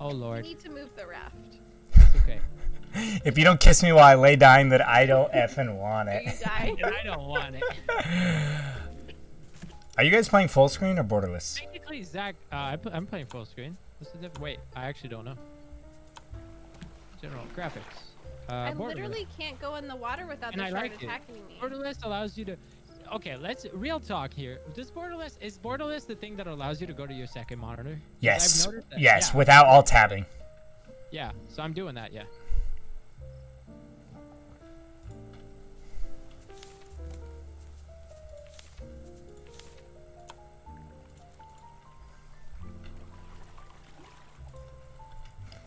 oh lord. We lord, need to move the raft. It's <laughs> okay. If you don't kiss me while I lay dying, then I don't effing want it. <laughs> I don't want it. <laughs> Are you guys playing full screen or borderless? Technically, Zach, uh, I I'm playing full screen. What's the difference? Wait, I actually don't know. General graphics. Uh, I borderless. literally can't go in the water without and the I shark like it. attacking me. Borderless allows you to. Okay, let's real talk here. Does borderless is borderless the thing that allows you to go to your second monitor? Yes. I've noticed that- Yes, yeah. without alt tabbing. Yeah, so I'm doing that. Yeah.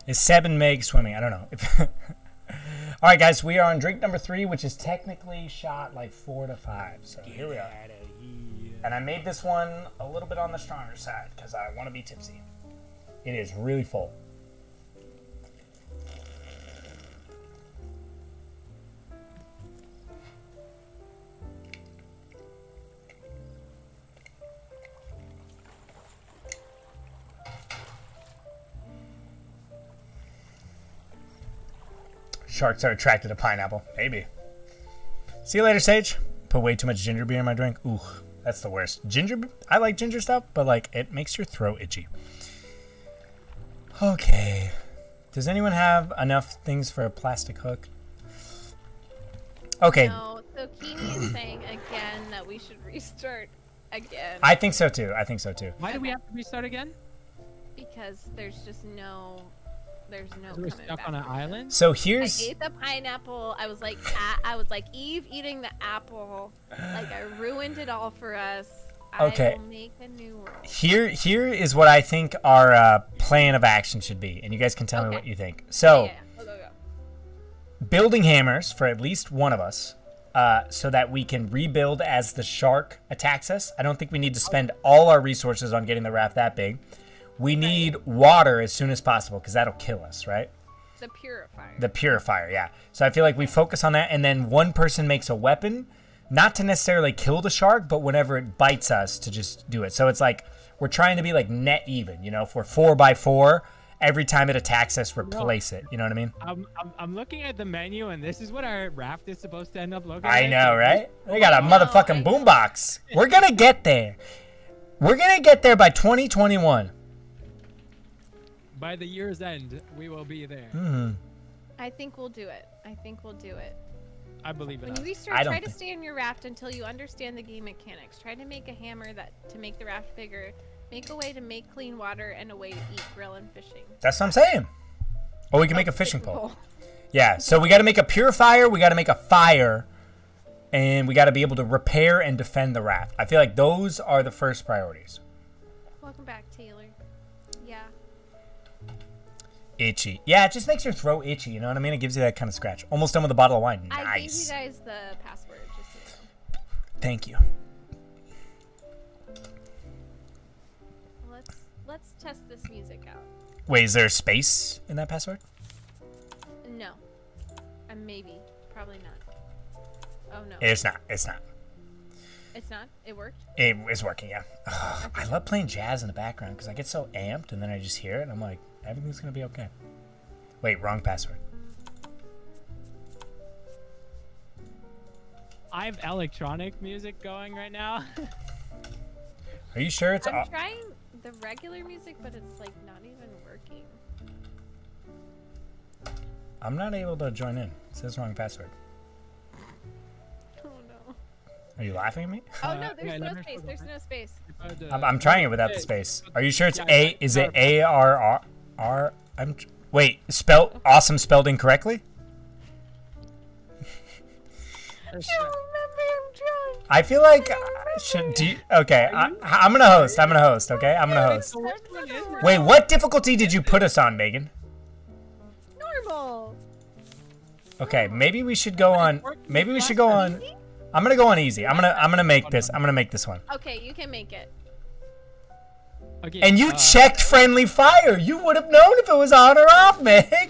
Is seven meg swimming? I don't know. <laughs> All right, guys, we are on drink number three, which is technically shot like four to five. So here we are. And I made this one a little bit on the stronger side because I want to be tipsy. It is really full. Sharks are attracted to pineapple. Maybe. See you later, Sage. Put way too much ginger beer in my drink. Ooh, that's the worst. Ginger, I like ginger stuff, but like it makes your throat itchy. Okay. Does anyone have enough things for a plastic hook? Okay, No, so Keeney is <coughs> saying again that we should restart again I think so too. I think so too. Why do we have to restart again? because there's just no, there's no 'Cause we're coming stuck back. on an island. So here's. I here's ate the pineapple. I was like, I was like Eve eating the apple. Like I ruined it all for us. Okay. I will make a new world. here here is what I think our uh, plan of action should be, and you guys can tell me what you think. So. yeah, yeah. Go, go, go. building hammers for at least one of us uh, so that we can rebuild as the shark attacks us. I don't think we need to spend all our resources on getting the raft that big. We need water as soon as possible because that'll kill us, right? The purifier. The purifier, yeah. So I feel like we focus on that, and then one person makes a weapon, not to necessarily kill the shark, but whenever it bites us, to just do it. So it's like we're trying to be like net even, you know. If we're four by four, every time it attacks us, replace it. You know what I mean? I'm, I'm, I'm looking at the menu, and this is what our raft is supposed to end up looking I like. know, right? They got a know, motherfucking I know. boombox. We're gonna get there. We're gonna get there by 2021. By the year's end, we will be there. Hmm. I think we'll do it. I think we'll do it. I believe in When you us. I restart, don't try to think- stay in your raft until you understand the game mechanics. Try to make a hammer that to make the raft bigger. Make a way to make clean water and a way to eat, grill, and fishing. That's what I'm saying. Or we can make a fishing pole. <laughs> Yeah. So we got to make a purifier. We got to make a fire, and we got to be able to repair and defend the raft. I feel like those are the first priorities. Welcome back, Itchy. Yeah, it just makes your throat itchy. You know what I mean? It gives you that kind of scratch. Almost done with a bottle of wine. Nice. I gave you guys the password. Just so you know. Thank you. Let's let's test this music out. Wait, is there space in that password? No. Uh, maybe. Probably not. Oh no. It's not. It's not. It's not. It worked. It is working, yeah. Ugh, I love playing jazz in the background because I get so amped and then I just hear it and I'm like, everything's gonna be okay. Wait, wrong password. I have electronic music going right now. <laughs> Are you sure it's I'm off? trying the regular music, but it's like not even working. I'm not able to join in. It says wrong password. <laughs> Are you laughing at me? <laughs> Oh Uh, no, yeah, there's let no space. There's no space. Uh, I'm, I'm trying it without the space. Are you sure it's A? Is it yeah. A R R R? I'm. Wait, spelled awesome spelled incorrectly? I don't remember. I'm drunk. I feel like uh, should do. You, okay, I, I'm gonna host. I'm gonna host. Okay, I'm gonna host. So which one is it? Wait, what difficulty did you put us on, Megan? Normal. Okay, maybe we should go on. Maybe we should go on. I'm gonna go on easy. I'm gonna. I'm gonna make this. I'm gonna make this one. Okay, you can make it. Okay, And you uh, checked friendly fire. You would have known if it was on or off, <laughs> Meg.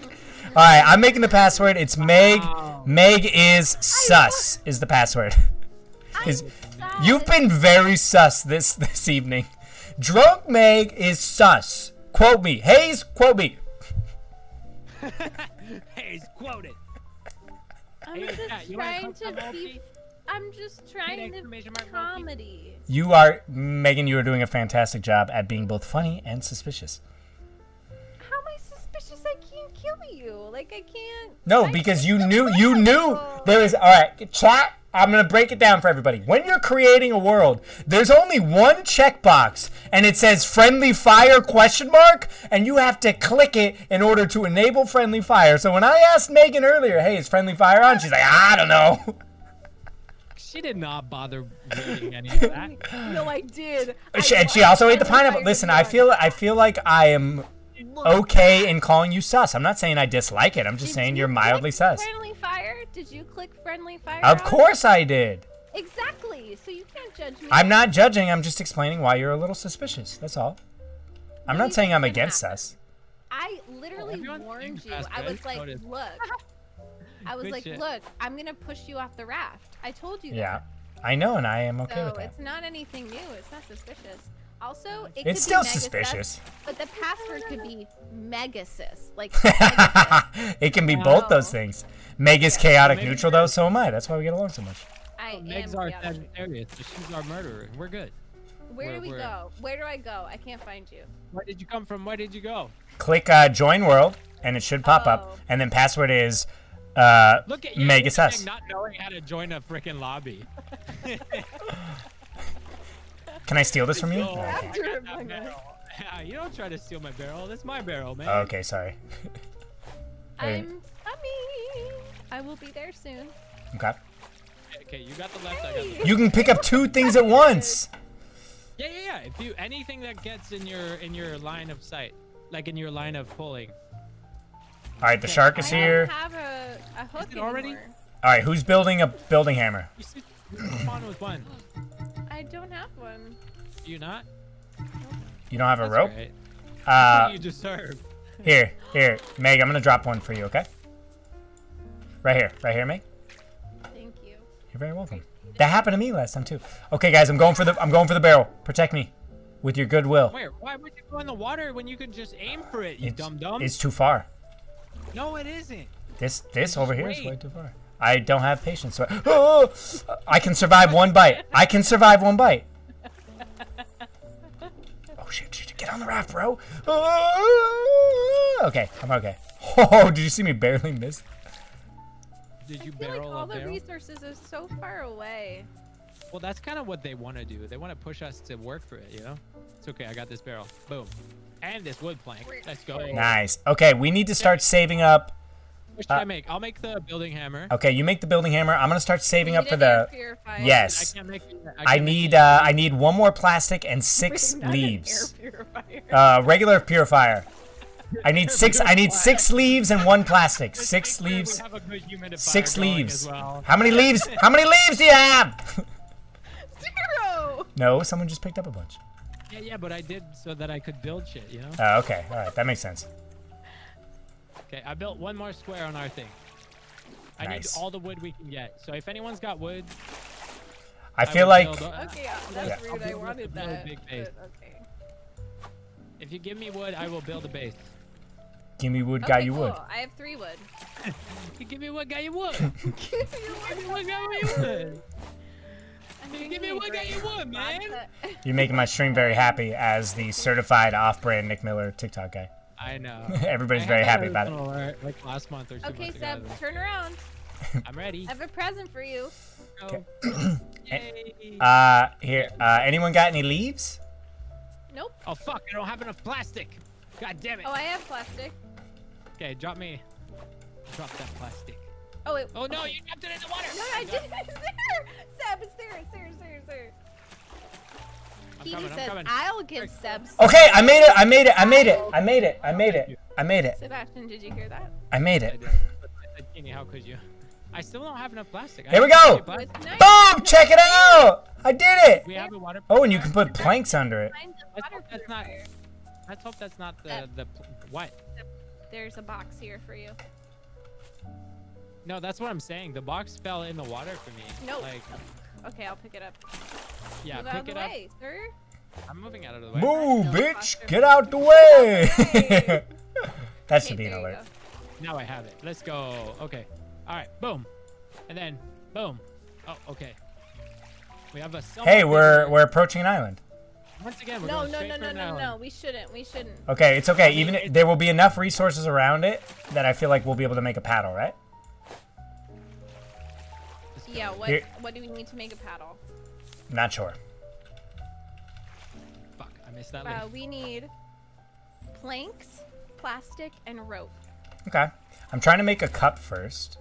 All right, I'm making the password. It's Meg. Wow. Meg is sus. Is the password. <laughs> Is you've been very sus this this evening. Drunk Meg is sus. Quote me. Hayes, quote me. <laughs> hey, it's quoted. I'm Hey, just Kat, you wanna trying to OP? be. I'm just trying to exclamation mark, comedy. You are Megan. You are doing a fantastic job at being both funny and suspicious. How am I suspicious? I can't kill you. Like I can't. No, I because can't you kill knew you knew people. there is all right, chat. I'm gonna break it down for everybody. When you're creating a world, there's only one checkbox, and it says "friendly fire?" question mark, and you have to click it in order to enable friendly fire. So when I asked Megan earlier, "Hey, is friendly fire on?" She's like, "I don't know." <laughs> She did not bother reading any of that. <laughs> No, I did. I She, and she wa- also ate the pineapple. Listen, I feel I feel like I am okay in calling you sus. I'm not saying I dislike it. I'm just Did saying you you're mildly click sus. Friendly fire? Did you click friendly fire? Of on? course I did. Exactly. So you can't judge me. I'm not judging. I'm just explaining why you're a little suspicious. That's all. I'm What not saying I'm against happen? us. I literally everyone's warned you. I was like, look. <laughs> I was Good like, shit. look, I'm gonna push you off the raft. I told you Yeah, that. I know, and I am okay so with that. it's not anything new. It's not suspicious. Also, it It's be still Megasus, suspicious. But the password could be Megasis. Like, <laughs> it can be both those things. Meg is chaotic maybe- neutral though, so am I. That's why we get along so much. I am. Meg's our chaotic. Sagittarius, so she's our murderer. We're good. Where do We're- we we're- go? Where do I go? I can't find you. Where did you come from? Where did you go? Click uh, join world, and it should pop Oh. up. And then password is uh, Look at you Mega look sus. Not knowing how to join a freaking lobby. Can I steal this from you? Oh, <laughs> okay. got that barrel. Yeah, you don't try to steal my barrel. That's my barrel, man. Okay, sorry. <laughs> Hey. I'm coming. I will be there soon. Okay. Okay, you got the left. I got the right. You can pick up two things at once. Yeah, yeah, yeah. If you anything that gets in your in your line of sight, like in your line of pulling. All right, the shark is I here. don't have a, a hook it already? All right, who's building a building hammer? You see, you with one. I don't have one. Do you not? You don't have a rope? right. Uh, <laughs> you deserve. here, here, Meg. I'm gonna drop one for you. Okay. Right here, right here, Meg. Thank you. You're very welcome. That happened to me last time too. Okay, guys, I'm going for the I'm going for the barrel. Protect me with your goodwill. Where? Why would you go in the water when you can just aim for it? You It's, dumb dumb. it's too far. No, it isn't. This this over here is wait. way too far. I don't have patience. So I, <gasps> oh, I can survive one bite. I can survive one bite. <laughs> Oh shit, shit! Get on the raft, bro. Oh, okay, I'm okay. <laughs> Oh, did you see me barely miss? Did you I feel like all the barrel? resources are so far away. Well, that's kind of what they want to do. They want to push us to work for it, you know? It's okay. I got this barrel. Boom. And this wood plank. Let's go. Nice. Okay, we need to start saving up. What should Uh, I make? I'll make the building hammer. Okay, you make the building hammer. I'm gonna start saving up for the. purifier. Yes. I can't make. I, I can't make need it. uh I need one more plastic and six leaves. air purifier. Uh, regular purifier. <laughs> I need six. I need six leaves and one plastic. Six make sure we leaves. have a good humidifier Six leaves. Well. How many leaves? How many leaves do you have? <laughs> Zero. no, someone just picked up a bunch. Yeah, yeah, but I did so that I could build shit, you know? Oh, okay. All right, that makes sense. Okay, I built one more square on our thing. I Nice. need all the wood we can get. So if anyone's got wood, I feel like build a- Okay, yeah, that's Yeah. Rude. I build us wanted really that. big base. but okay. if you give me wood, I will build a base. give me wood, guy okay, you cool. wood. I have three wood. <laughs> You give me wood, guy you <laughs> wood. give me wood, guy you wood. I'm Give me make what guy you want, man. <laughs> You're making my stream very happy as the certified off-brand Nick Miller TikTok guy. I know. <laughs> Everybody's I very happy that about it. Like last month or two Okay, months ago. Turn around. I'm ready. I have a present for you. Okay. <clears throat> <clears throat> Yay. Uh, here. Uh, anyone got any leaves? Nope. oh fuck! I don't have enough plastic. God damn it. Oh, I have plastic. Okay, drop me. Drop that plastic. Oh, wait. Oh no, you dropped it in the water. No, I didn't. <laughs> It's there. Seb, it's there. It's there. It's there. It's there. I'm Petey coming, says, coming. I'll give Seb. Okay, I made it. I made it. I made it. I made it. I made it. I made it. Sebastien, did you hear that? I made it. did. I how could you? I still don't have enough plastic. Here we go. to buy- It's nice. Boom! Check it out. I did it. We have a water. Oh, and you can put planks under it. Let's hope that's not. Let's hope that's not the That- the what. There's a box here for you. No, that's what I'm saying. The box fell in the water for me. No. Like, Okay, I'll pick it up. yeah, Move out of pick the it up. way, sir. I'm moving out of the way. Boo, Still bitch! Get out the way. way. <laughs> that Okay, should be an alert. Now I have it. Let's go. Okay. All right. Boom. And then boom. Oh, okay. We have a. Hey, we're bigger- we're approaching an island. Once again, we're No, going no, straight no, no, no, no. We shouldn't. We shouldn't. Okay, it's okay. mean, Even it- there will be enough resources around it that I feel like we'll be able to make a paddle, right? Let's go. Yeah. What? Here- What do we need to make a paddle? Not sure. Fuck, I missed that. Uh, leaf. we need planks, plastic, and rope. Okay. I'm trying to make a cup first,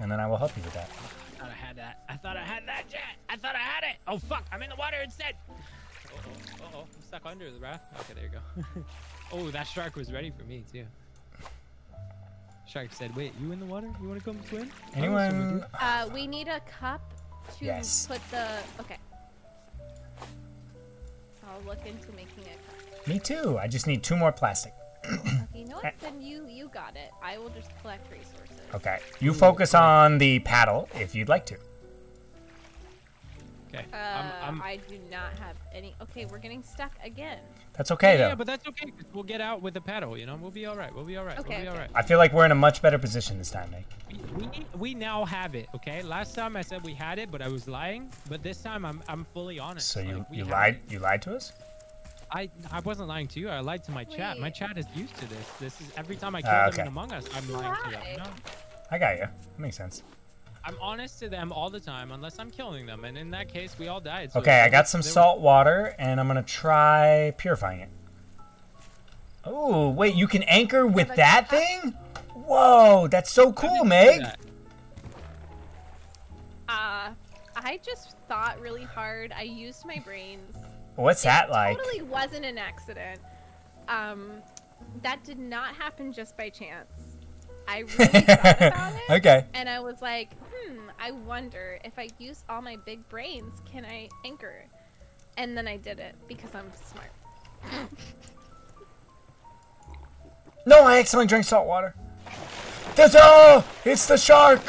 and then I will help you with that. I thought I had that. I thought I had that jet. I thought I had it. Oh fuck! I'm in the water instead. Uh oh. Uh oh. I'm stuck under the raft. Okay, there you go. <laughs> oh, that shark was ready for me too. Shark said, "Wait, you in the water? You want to come swim?" I wanna swim with Anyone? Uh, we need a cup to Yes. put the. Okay. I'll look into making a cup. Me too. I just need two more plastic. Okay, you know what? <coughs> Then you you got it. I will just collect resources. Okay. You focus on the paddle if you'd like to. Okay. Uh, I'm, I'm, I do not have any. Okay, we're getting stuck again. That's okay yeah, though. but that's okay. 'cause We'll get out with the paddle. You know, we'll be all right. We'll be all right. Okay, we'll be okay. right. I feel like we're in a much better position this time, Nick. We, we, we now have it. Okay. Last time I said we had it, but I was lying. But this time I'm I'm fully honest. So you Like, you lied it. you lied to us? I I wasn't lying to you. I lied to my chat. My chat is used to this. This is every time I kill Ah, them in Among Us, I'm lying to them. No, I got you. That makes sense. I'm honest to them all the time, unless I'm killing them. And in that case, we all died. so Okay, I got some there was- salt water, and I'm gonna try purifying it. Oh, wait, you can anchor with a that thing? Whoa, that's so cool, did you do Meg. that? Uh, I just thought really hard. I used my brains. What's that like? it like? Totally wasn't an accident. Um, that did not happen just by chance. I really thought <laughs> about it. okay. And I was like, hmm, I wonder if I use all my big brains, can I anchor? And then I did it because I'm smart. No, I accidentally drank salt water. That's oh, it's the shark.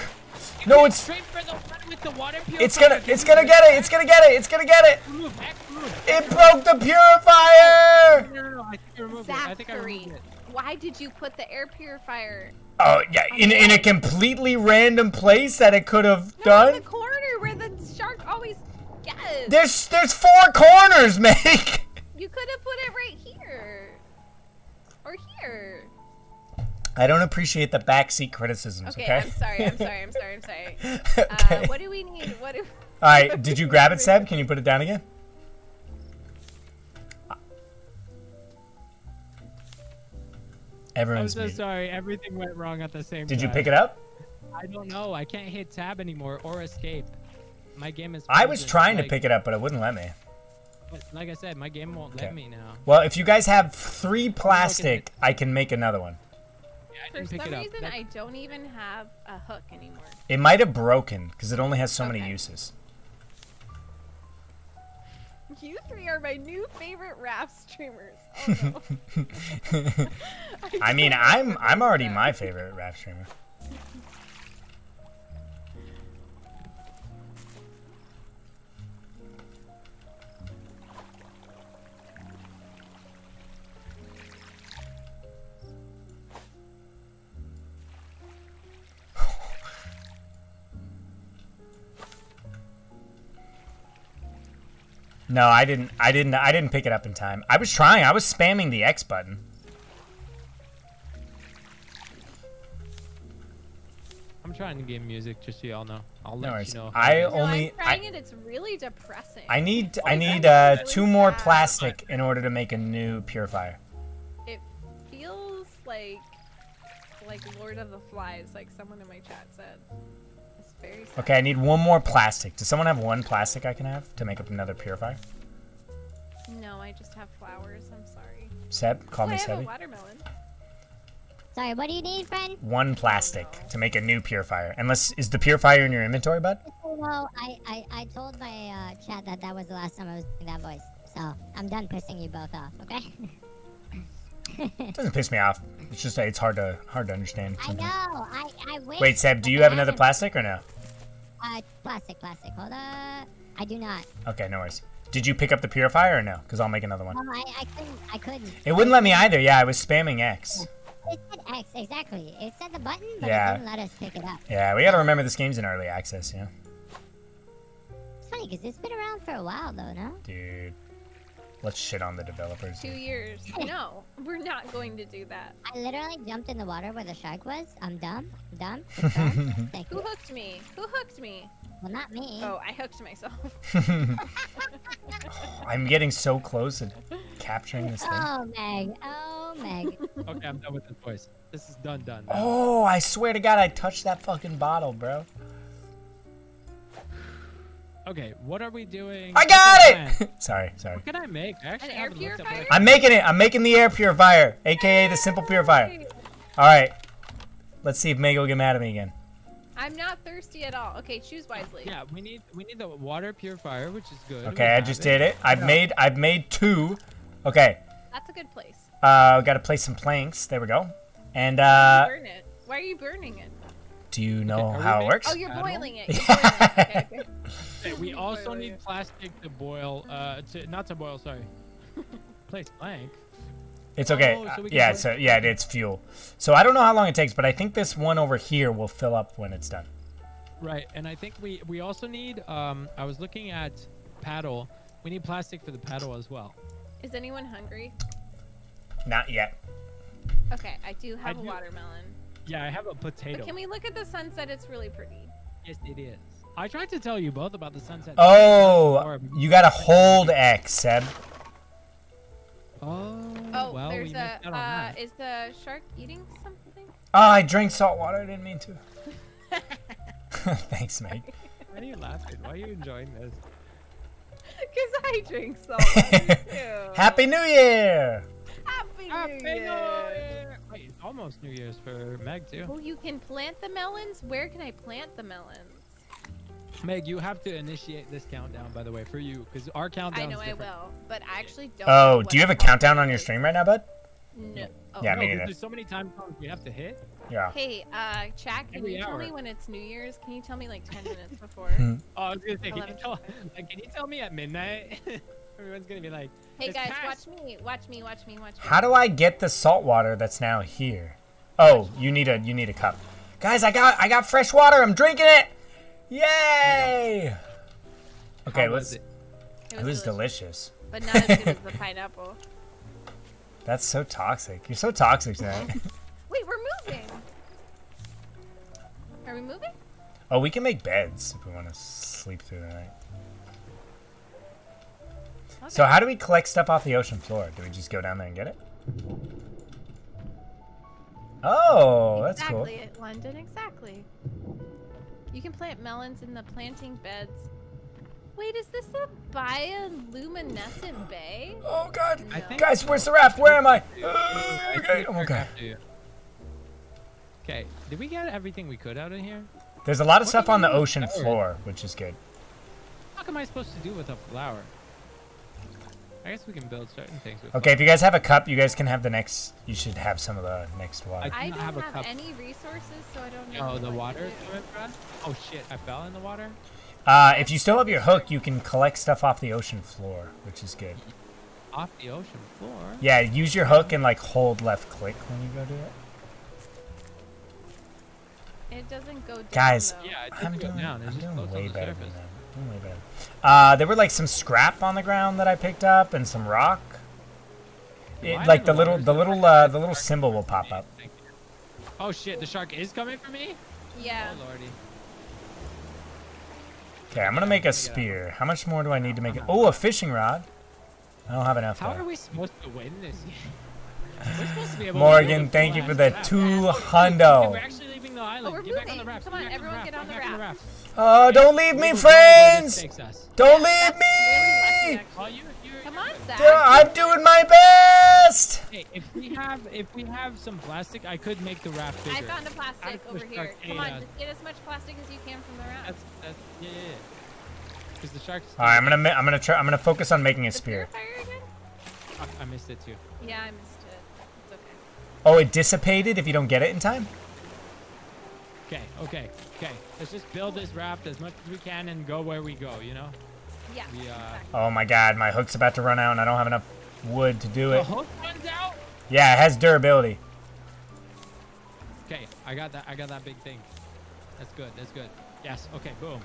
No, it's Straight for the one with the water it's gonna it's gonna get it. It's gonna get it. It's gonna get it. Remove, X, remove. It broke the purifier. No, no, no. I think I removed it. I think I Zachary, removed it. why did you put the air purifier Oh yeah, in in a completely random place that it could have no, in done. the corner where the shark always gets? There's there's four corners, <laughs> Meg. You could have put it right here. Or here. I don't appreciate the backseat criticisms. Okay, Okay. I'm sorry, I'm sorry, I'm sorry, I'm sorry. <laughs> okay. Uh, what do we need? What do All right. <laughs> Did you grab it, Seb? Can you put it down again? I'm so muted. sorry. Everything went wrong at the same time. Did you pick it up? I don't know. I can't hit tab anymore or escape. My game is. I was frozen. trying to pick it up, but it wouldn't let me. but Like I said, my game won't Okay. let me now. Well, if you guys have three plastic, I can make another one. Yeah, For didn't pick some it reason, That- I don't even have a hook anymore. It might have broken because it only has so many uses. You three are my new favorite raft streamers. Oh no. <laughs> <laughs> I mean, I'm I'm already that. my favorite raft streamer. No, I didn't. I didn't. I didn't pick it up in time. I was trying. I was spamming the X button. I'm I'm trying to game music just so y'all know. I'll No let worries. you know. I No, only I'm trying I, it. It's really depressing. I need I need uh, really two more sad. plastic in order to make a new purifier. It feels like like Lord of the Flies, like someone in my chat said. It's very sad. Okay, I need one more plastic. Does someone have one plastic I can have to make up another purifier? No, I just have flowers. I'm sorry. Seb, call oh, me I have a Sebby. watermelon. Sorry, what do you need, friend? One plastic to make a new purifier. Unless is the purifier in your inventory, bud? No, I, I, I told my uh, chat that that was the last time I was doing that voice. So I'm done pissing you both off, okay? <laughs> It doesn't piss me off. It's just that it's hard to hard to understand. I know. I, I wish. Wait, Seb, do you have another plastic or no? Uh, plastic, plastic. Hold up. I do not. Okay, no worries. Did you pick up the purifier or no? Because I'll make another one. Um, I, I couldn't. I couldn't. It wouldn't let me either. Yeah, I was spamming X. It said X exactly. It said the button, but Yeah. it didn't let us pick it up. Yeah, we gotta remember this game's in early access, you know? It's funny because it's been around for a while though, no? Dude. Let's shit on the developers. Two years. <laughs> No, we're not going to do that. I literally jumped in the water where the shark was. I'm dumb. I'm dumb. <laughs> Confirmed. Thank Who you. hooked me? Who hooked me? Well, not me. Oh, I hooked myself. <laughs> I'm getting so close to capturing this thing. Oh, Meg. Oh, Meg. okay, I'm done with this voice. This is done, done. Oh, I swear to God, I touched that fucking bottle, bro. Okay, what are we doing? I got plan? it! <laughs> sorry, sorry. What can I make? I actually An air haven't looked up purifier? what I- I'm making it. I'm making the air purifier, aka the simple purifier. All right. Let's see if Meg will get mad at me again. I'm not thirsty at all. Okay, choose wisely. Yeah, we need we need the water purifier, which is good. Okay, I just did it. I've made I've made two. Okay. That's a good place. Uh, got to place some planks. There we go. And uh, Burn it. Why are you burning it? Do you know are we how it making- works? Oh, you're boiling it. <laughs> You're boiling it. Okay, okay. Okay, we <laughs> also need it. plastic to boil. Uh, to not to boil. Sorry. <laughs> Place blank. It's okay. Oh, so we Uh, can yeah, put- so yeah, it's fuel. So I don't know how long it takes, but I think this one over here will fill up when it's done. Right, and I think we we also need. Um, I was looking at paddle. We need plastic for the paddle as well. Is anyone hungry? Not yet. Okay, I do have a do- watermelon. Yeah, I have a potato. But can we look at the sunset? It's really pretty. Yes, it is. I tried to tell you both about the sunset. Oh, you gotta hold X, Seb. Oh, Oh, well, there's missed a. out Uh, that. is the shark eating something? Oh, I drank salt water. I didn't mean to. <laughs> <laughs> Thanks, Meg. <laughs> Why are you laughing? Why are you enjoying this? Because I drink salt water too. Happy New Year! Happy New Happy Year. Year! Wait, it's almost New Year's for Meg too. Oh, you can plant the melons? Where can I plant the melons? Meg, you have to initiate this countdown, by the way, for you, because our countdown. I know I different. will, but I actually don't. Oh, do you have a countdown on your stream right now, bud? No. Oh, Yeah, No, me 'cause neither. there's so many time zones we have to hit. Yeah. Hey, uh, chat, can Every you tell me when it's New Year's? Can you tell me like 10 minutes <laughs> before? Oh, I was gonna say, can you Eleven. tell? Like, can you tell me at midnight? <laughs> Everyone's gonna be like, hey guys, past- watch me, watch me, watch me, watch me. How do I get the salt water that's now here? Oh, you need a you need a cup. Guys, I got I got fresh water. I'm drinking it. Yay! Okay, How let's. was it? It was delicious. But not as good as the <laughs> pineapple. That's so toxic. You're so toxic tonight. <laughs> Wait, we're moving. Are we moving? oh, we can make beds if we want to sleep through the night. So how do we collect stuff off the ocean floor? Do we just go down there and get it? Oh, that's cool. exactly, London, exactly. You can plant melons in the planting beds. Wait, is this a bioluminescent bay? Oh God, I think- guys, where's the raft? Where am I? I Uh, <gasps> okay, I'm okay. Okay, did we get everything we could out of here? There's a lot of What stuff on the ocean floor, which is good. What am I supposed to do with a flower? I guess we can build certain things with. Okay, if you guys have a cup, you guys can have the next. You should have some of the next water. I- I do not don't have have, a cup. any resources, so I don't know. Oh, the water is do. coming from? Oh shit! I fell in the water. Uh, if you still have your hook, you can collect stuff off the ocean floor, which is good. Off the ocean floor. Yeah, use your hook and like hold left click when you go do it. It doesn't go down. Guys, though. Yeah, it I'm go doing, down. It I'm just doing floats way on the better than surface. them. Doing way better. Uh, there were like some scrap on the ground that I picked up and some rock. It, like the the little, the the little, uh, the little symbol will pop up. Oh shit! The shark is coming for me. Yeah. Oh lordy. Okay, I'm gonna make a spear. How much more do I need to make it? Oh, a fishing rod. I don't have enough. How though. are we supposed to win this <laughs> game? To be able Morgan, build thank you for the ass two. <laughs> Okay, hundo. we're actually leaving the island. Oh, we're get back on the moving. raft. Come on, back everyone on the get on the raft. Oh, don't leave me, will go where this friends! Don't leave me! lucky, Well, actually. you, you, Come on, Zach. I'm doing my best! Hey, if we have if we have some plastic, I could make the raft bigger. I found a plastic over here. Come on, just get as much plastic as you can from the raft. That's that's yeah yeah yeah. Because the sharks. All right, I'm gonna I'm gonna try I'm gonna focus on making a The spear. again? I, I missed it too. Yeah, I missed it. It's okay. Oh, it dissipated if you don't get it in time. Okay, okay, okay. Let's just build this raft as much as we can and go where we go. You know. Yeah. We uh. Oh my God, my hook's about to run out and I don't have enough wood to do The it. hook runs out. Yeah, it has durability. Okay, I got that. I got that big thing. That's good. That's good. Yes. Okay. Boom.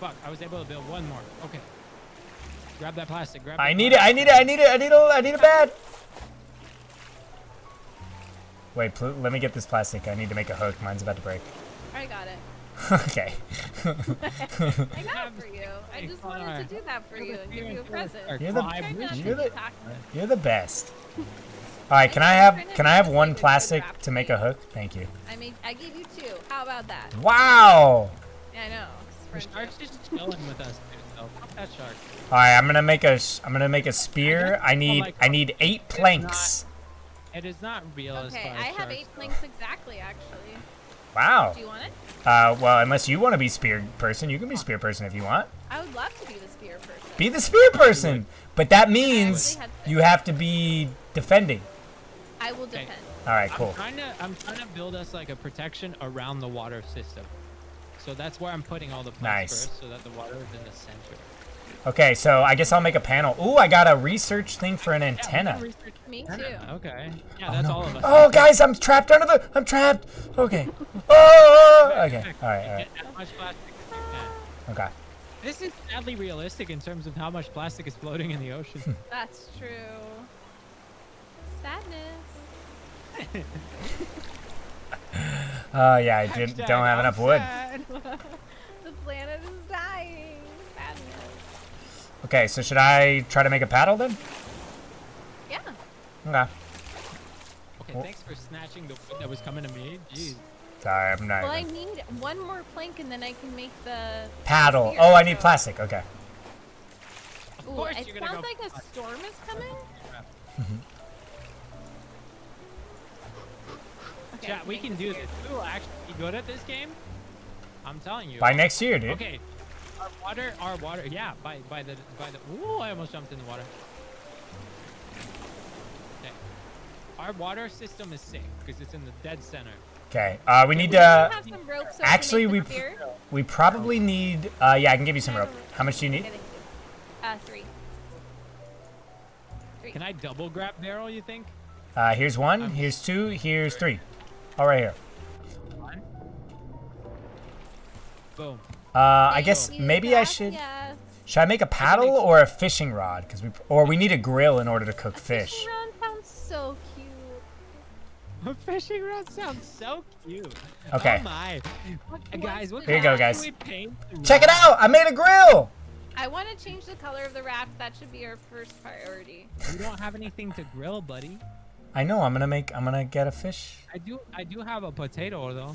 Fuck. I was able to build one more. Okay. Grab that plastic. Grab. I that need it. I need it. I need it. I need it. I need it bad. Wait, pl- let me get this plastic. I need to make a hook. Mine's about to break. I got it. <laughs> okay. I got it for you. I just wanted to do that for you and give you a present. You're the- Try not to you're the- You're the best. <laughs> All right, can I have can I have one plastic to make a hook? Thank you. I made. I gave you two. How about that? Wow. Yeah, I know. The shark's just chilling with us, dude. So fuck that shark. All right, I'm gonna make a s- I'm gonna make a spear. I need I need eight planks. It is not real Okay, I have eight planks exactly, actually. Wow. Do you want it? Uh, well, unless you want to be spear person, you can be spear person if you want. I would love to be the spear person. Be the spear person, but that means had you have to be defending. I will Okay. defend. All right, I'm cool. trying to I'm trying to build us like a protection around the water system. So that's where I'm putting all the plants Nice. first, so that the water is in the center. Okay, so I guess I'll make a panel. Ooh, I got a research thing for an Yeah, we can antenna. research Me too. Okay. Yeah, Oh, that's no. all of us. Oh, guys, I'm trapped under the. I'm trapped. Okay. <laughs> Oh. Okay. All right. All right. Get as much plastic as you can. Okay. This is sadly realistic in terms of how much plastic is floating in the ocean. <laughs> That's true. Sadness. <laughs> Uh, yeah, I did, Hashtag don't have enough wood. the planet is dying. Sadness. Okay, so should I try to make a paddle then? Yeah. Okay. Okay, Well- thanks for snatching the wood that was coming to me. Jeez. Sorry, I'm not. Well, I need one more plank and then I can make the Paddle. spear, Oh, I need plastic. Okay. Of Ooh, course it you're gonna sounds go. like a storm is coming. Mm-hmm. Okay, Chat, we can do this. We will actually be good at this game. I'm telling you. By next year, dude. Okay. Our water, our water, yeah, by by the by the. Ooh, I almost jumped in the water. Okay. Our water system is safe because it's in the dead center. Okay. Uh, we need Do to. have some rope so Actually, we the we probably need. Uh, yeah, I can give you some rope. How much do you need? Okay, thank you. Uh, three. Three. Can I double grab barrel? You think? Uh, here's one. Here's two. Here's three. All right here. One. Boom. Uh, I guess maybe I should. gracias. Should I make a paddle or a fishing rod? Because we or we need a grill in order to cook fish. Fishing rod sounds so cute. A fishing rod sounds so cute. Okay. Oh my. What- guys, what Here you go, guys. do we paint the Check it out! I made a grill. I want to change the color of the raft. That should be our first priority. We don't have anything to grill, buddy. I know. I'm gonna make. I'm gonna get a fish. I do. I do have a potato though.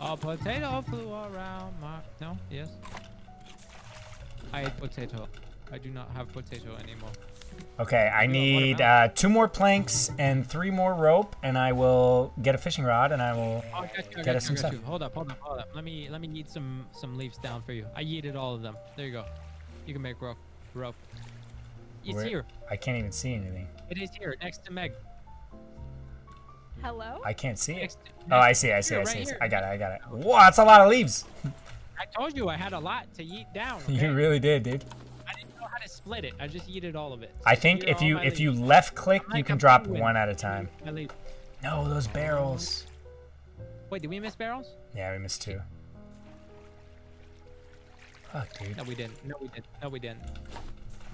A potato flew around my. No. Yes. I ate potato. I do not have potato anymore. Okay, I need uh, two more planks and three more rope, and I will get a fishing rod, and I will. Oh, I you, I Get us some stuff. Hold up, hold up, hold up. Let me let me yeet some some leaves down for you. I yeeted all of them. There you go. You can make rope. Rope. It's Where- here. I can't even see anything. It is here, next to Meg. Hello? I can't see it. Next, Oh, I see. I see. here, I right see. I see. I got it. I got it. Whoa, that's a lot of leaves. <laughs> I told you I had a lot to eat down. Okay? You really did, dude. I didn't know how to split it. I just yeeted all of it. I think if you my if you left click, you can drop penguin. one at a time. My. No, those barrels. Wait, did we miss barrels? Yeah, we missed two. Fuck, dude. No, we didn't. No, we didn't. No, we didn't.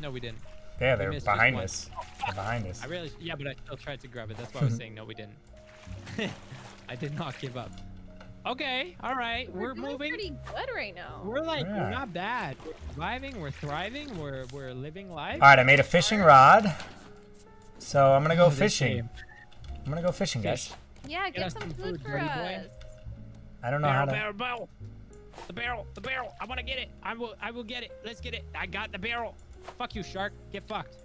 No, we didn't. Yeah, they're behind one. us. They're behind us. I really, yeah, but I still tried to grab it. That's why I was saying no, we didn't. <laughs> I did not give up. Okay, all right. We're, doing moving. pretty good right now. We're like Yeah. we're not bad. We're surviving. We're thriving. We're we're living life. All right, I made a fishing rod. So I'm gonna go Oh, fishing. I'm gonna go fishing, guys. Yeah, get us some some food food, for buddy boy. us. I don't know how to. barrel, barrel. The barrel, the barrel. I want to get it. I will. I will get it. Let's get it. I got the barrel. Fuck you, shark. Get fucked.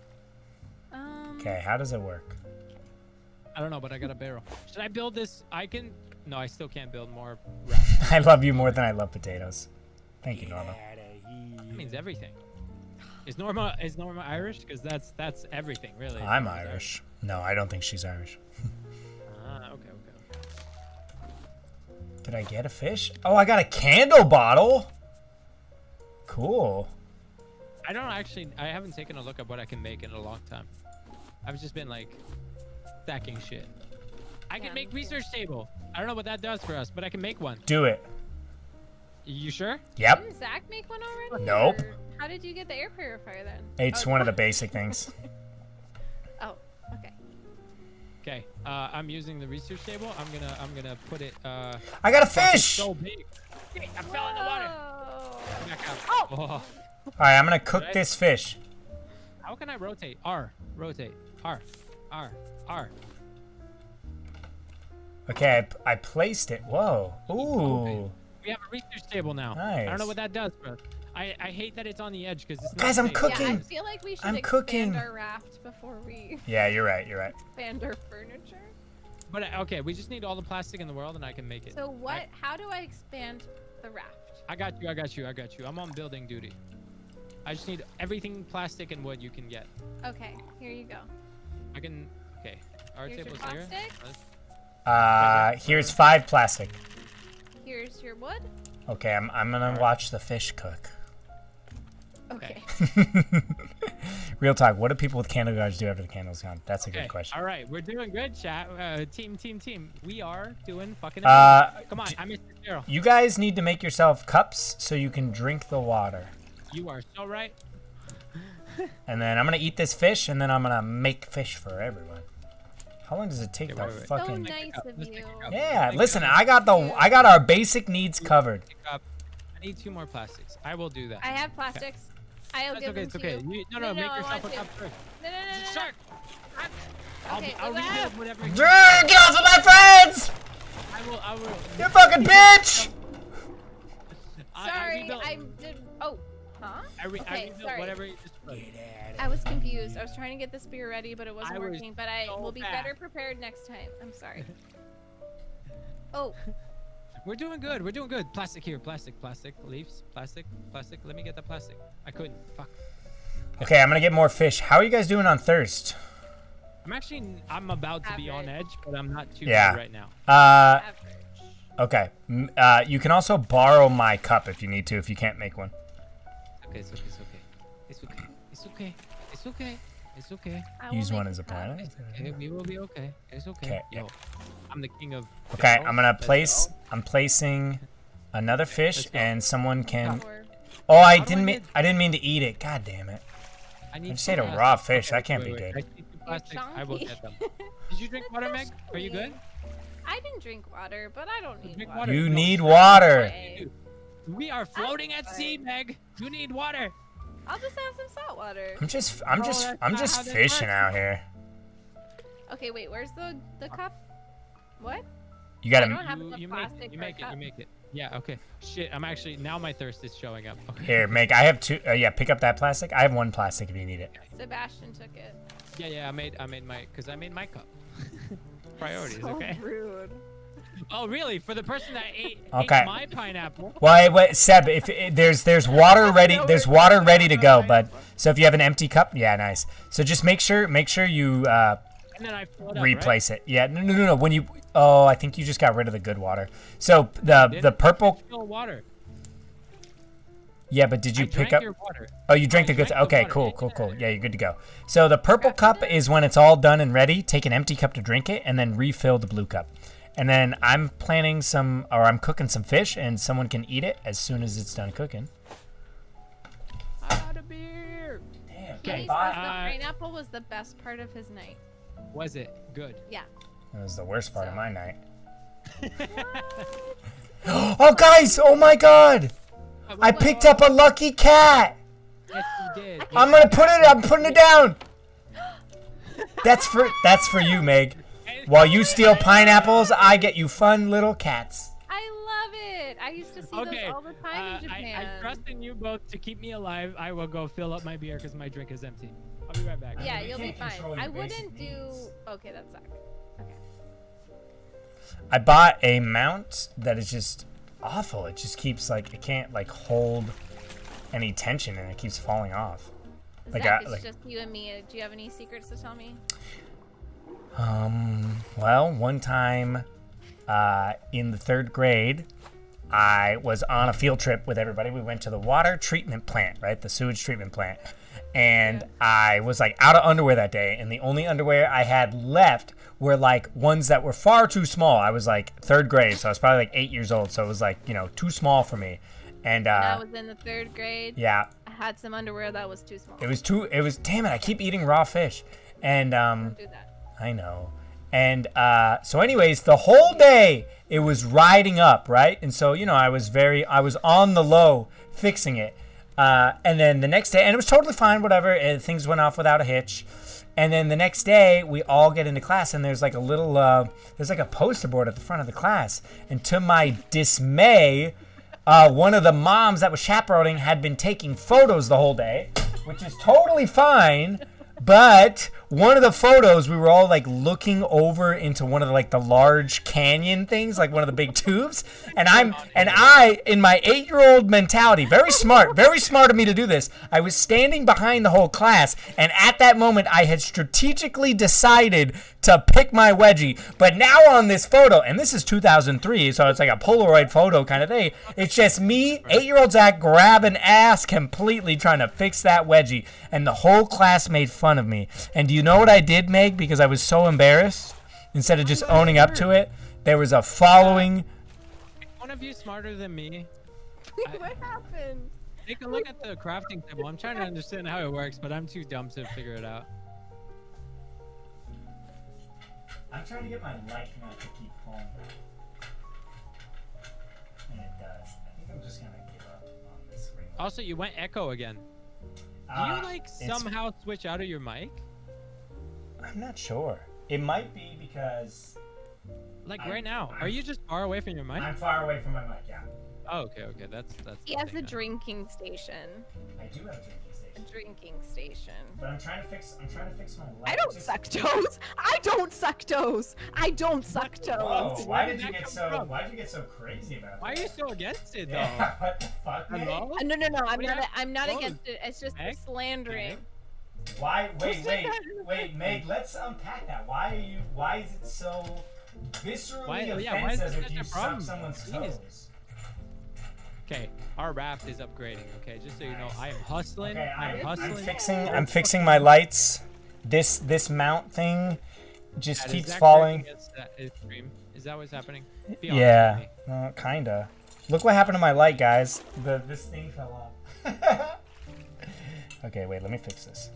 Um, Okay, how does it work? I don't know, but I got a barrel. Should I build this? I can. No, I still can't build more. <laughs> I love you more than I love potatoes. Thank you, Norma. That means everything. Is Norma is Norma Irish? Because that's that's everything, really. I'm Norma's Irish. No, I don't think she's Irish. Ah, okay, okay, okay. Did I get a fish? Oh, I got a candle bottle. Cool. I don't actually. I haven't taken a look at what I can make in a long time. I've just been like stacking shit. I can make me too. research table. I don't know what that does for us, but I can make one. Do it. You sure? Yep. Didn't Zach make one already? Nope. or How did you get the air purifier then? It's Oh, one of the <laughs> basic things. Oh, okay. Okay. Uh, I'm using the research table. I'm gonna I'm gonna put it. Uh, I got a fish. So big. Hey, I fell in the water. Back out. Oh. Oh. All right, I'm gonna cook Right. this fish. How can I rotate? R. Rotate. R. R. R. Okay, I placed it. Whoa. Ooh. We have a research table now. Nice. I don't know what that does, bro. I, I hate that it's on the edge because it's not Guys, I'm safe. cooking. Yeah, I feel like we should I'm expand cooking. our raft before we Yeah, you're right. You're right. expand our furniture. But uh, okay, we just need all the plastic in the world and I can make it. So what? I, How do I expand the raft? I got you. I got you. I got you. I'm on building duty. I just need everything plastic and wood you can get. Okay, here you go. I can. Okay. Our Here's table's here. plastic. Let's- Uh, here's five plastic. Here's your wood. Okay, I'm, I'm gonna watch the fish cook. Okay. <laughs> Real talk. What do people with candle guards do after the candle's gone? That's a Okay. good question. All right, we're doing good, chat. Uh, team, team, team. We are doing fucking. Uh, amazing. Come on, I'm the arrow. You guys need to make yourself cups so you can drink the water. You are so right. And then I'm gonna eat this fish, and then I'm gonna make fish for everyone. How long does it take Okay, to wait, wait. So nice of you. take a cup. Yeah, listen, a- I got the I got our basic needs covered. I need two more plastics. I will do that. I have plastics. I'll That's give okay. It's them okay. to you. You, no, no, make I yourself a want cup first. No, no, no, no, no. Shark. I'll, Okay, I'll well, rebuild <laughs> whatever. you- Grr, Get off of my friends! I will. I will. You fucking bitch! <laughs> I, I Sorry, I did. Oh, huh? I, re, I okay, rebuilt sorry. whatever you just put. I was confused. I was trying to get the spear ready, but it wasn't I was working. But I so will be bad. better prepared next time. I'm sorry. <laughs> Oh, We're doing good. We're doing good. Plastic here. Plastic. Plastic. Leaves. Plastic. Plastic. Let me get the plastic. I couldn't. Fuck. Okay, I'm gonna get more fish. How are you guys doing on thirst? I'm actually. I'm about to be on edge, but I'm not too Yeah. bad right now. Uh, average. okay. Uh, you can also borrow my cup if you need to, if you can't make one. Okay. It's okay. It's okay. It's okay. It's okay. It's okay. It's okay. I Use one as a a planet. Okay. We will be okay. It's okay. Okay. Yo, I'm the king of. Okay. I'm gonna place. I'm placing another fish, and someone can. Oh, I How do I didn't mean. I didn't mean to eat it. God damn it. I need just ate a uh, raw plastic. fish. That can't wait, be wait. good. I need some plastic. I will get them. <laughs> Did you drink water, Meg? Are you good? I didn't drink water, but I don't need water. water. You need sir. water. Okay. We are floating at sea. Meg. You need water. I'll just have some salt water. I'm just. I'm No, just. I'm just fishing out here. Okay, wait. Where's the the cup? What? You gotta. I don't have You, you make it. You make it. You make it. Yeah. Okay. Shit. I'm actually now my thirst is showing up. Okay. Here, make. I have two. Uh, yeah, pick up that plastic. I have one plastic if you need it. Sebastien took it. Yeah. Yeah. I made. I made my. Cause I made my cup. <laughs> Priorities. So okay. rude. Oh really? For the person that ate, Okay. ate my pineapple. Well, wait, Seb. If it, there's there's water <laughs> ready, there's water ready to go, bud. So if you have an empty cup, yeah, nice. So just make sure make sure you uh, And then I fill it up. replace it. Yeah, no, no, no, no. When you oh, I think you just got rid of the good water. So the the purple. Water. Yeah, but did you I pick up? your water. Oh, you drank I the good. drank Okay, cool, cool, cool. Yeah, you're good to go. So the purple cup is when it's all done and ready. Take an empty cup to drink it, and then refill the blue cup. And then I'm planning some, or I'm cooking some fish, and someone can eat it as soon as it's done cooking. I got a beer. Damn. He says the pineapple was the best part of his night. Was it good? Yeah. It was the worst part of my night. <gasps> Oh, guys! Oh my god! I picked up a lucky cat! Yes, you did. I'm gonna put it. I'm putting it down. <gasps> That's for that's for you, Meg. <laughs> While you steal pineapples, I get you fun little cats. I love it. I used to see Okay, those all the time uh, in Japan. I trust in you both to keep me alive. I will go fill up my beer because my drink is empty. I'll be right back. yeah, we you'll be fine. I wouldn't do. Okay, that sucked. Okay. I bought a mount that is just awful. It just keeps like it can't like hold any tension and it keeps falling off. Like, Zach, I- it's like- just you and me. Do you have any secrets to tell me? Um, well, one time uh, in the third grade, I was on a field trip with everybody. We went to the water treatment plant, right? The sewage treatment plant. And I was like out of underwear that day, and the only underwear I had left were like ones that were far too small. I was like third grade, so I was probably like eight years old, so it was like, you know, too small for me. And When I uh, was in the third grade. yeah, I had some underwear that was too small. it was too, it was, damn it, I keep eating raw fish. And um, do that. I know. And uh, so, anyways, the whole day it was riding up, right? And so, you know, I was very, I was on the low fixing it. Uh, and then the next day, and it was totally fine, whatever. And things went off without a hitch. And then the next day, we all get into class, and there's like a little, uh, there's like a poster board at the front of the class. And to my dismay, uh, one of the moms that was chaperoning had been taking photos the whole day, which is totally fine. But one of the photos, we were all like looking over into one of the like the large canyon things, like one of the big tubes. And I'm and I, in my eight-year-old mentality, very smart, very smart of me to do this. I was standing behind the whole class, and at that moment, I had strategically decided to pick my wedgie. But now on this photo, and this is 2003, so it's like a Polaroid photo kind of thing. It's just me, eight-year-old Zach, grabbing ass completely trying to fix that wedgie, and the whole class made fun of me. And do you know what I did, make Because I was so embarrassed. Instead of just owning up to it, there was a following. One of you smarter than me. <laughs> what happened? Take a look at the crafting table. I'm trying to understand how it works, but I'm too dumb to figure it out. I'm trying to get my light not to keep falling. And it does. I think I'm just gonna give up on this ring. Also, you went echo again. Do Uh, you like it's- somehow switch out of your mic? I'm not sure. It might be because Like I- right now? I'm- Are you just far away from your mic? I'm far away from my mic. Yeah, Oh, okay, okay. That's that's. He has a then. drinking station. I do have a drinking A station, drinking station. but I'm trying to fix. I'm trying to fix my light. I don't Just- suck toes. I don't suck toes. I don't suck Whoa! toes. Why did did you get so? from? Why did you get so crazy about it? Why are you so against it <laughs> though? Yeah, what the fuck, man? Hello? Uh, no, no, no. I'm do you not. have I'm not clothes? against it. It's just Meg? slandering. Why? Wait, said wait, that in the wait, Meg. Let's unpack that. Why are you? Why is it so viscerally Why- offensive yeah, why is this if such you a suck someone's Jeez. toes? Okay, our raft is upgrading. Okay, just so you know, I am hustling. Okay, I'm I'm, hustling. I'm fixing. I'm fixing my lights. This this mount thing just Yeah, keeps Zach falling. drink against that- his? Is that what's happening? Be Yeah, uh, kinda. Look what happened to my light, guys. The this thing fell off. <laughs> okay, wait. Let me fix this.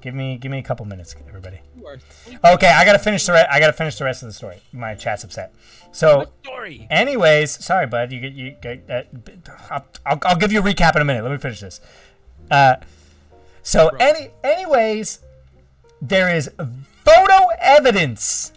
Give me give me a couple minutes, everybody. Okay, I gotta finish the re- I gotta finish the rest of the story. My chat's upset. So, story. anyways, sorry, bud. You get you get. Uh, I'll, I'll I'll give you a recap in a minute. Let me finish this. Uh, so any anyways, there is photo evidence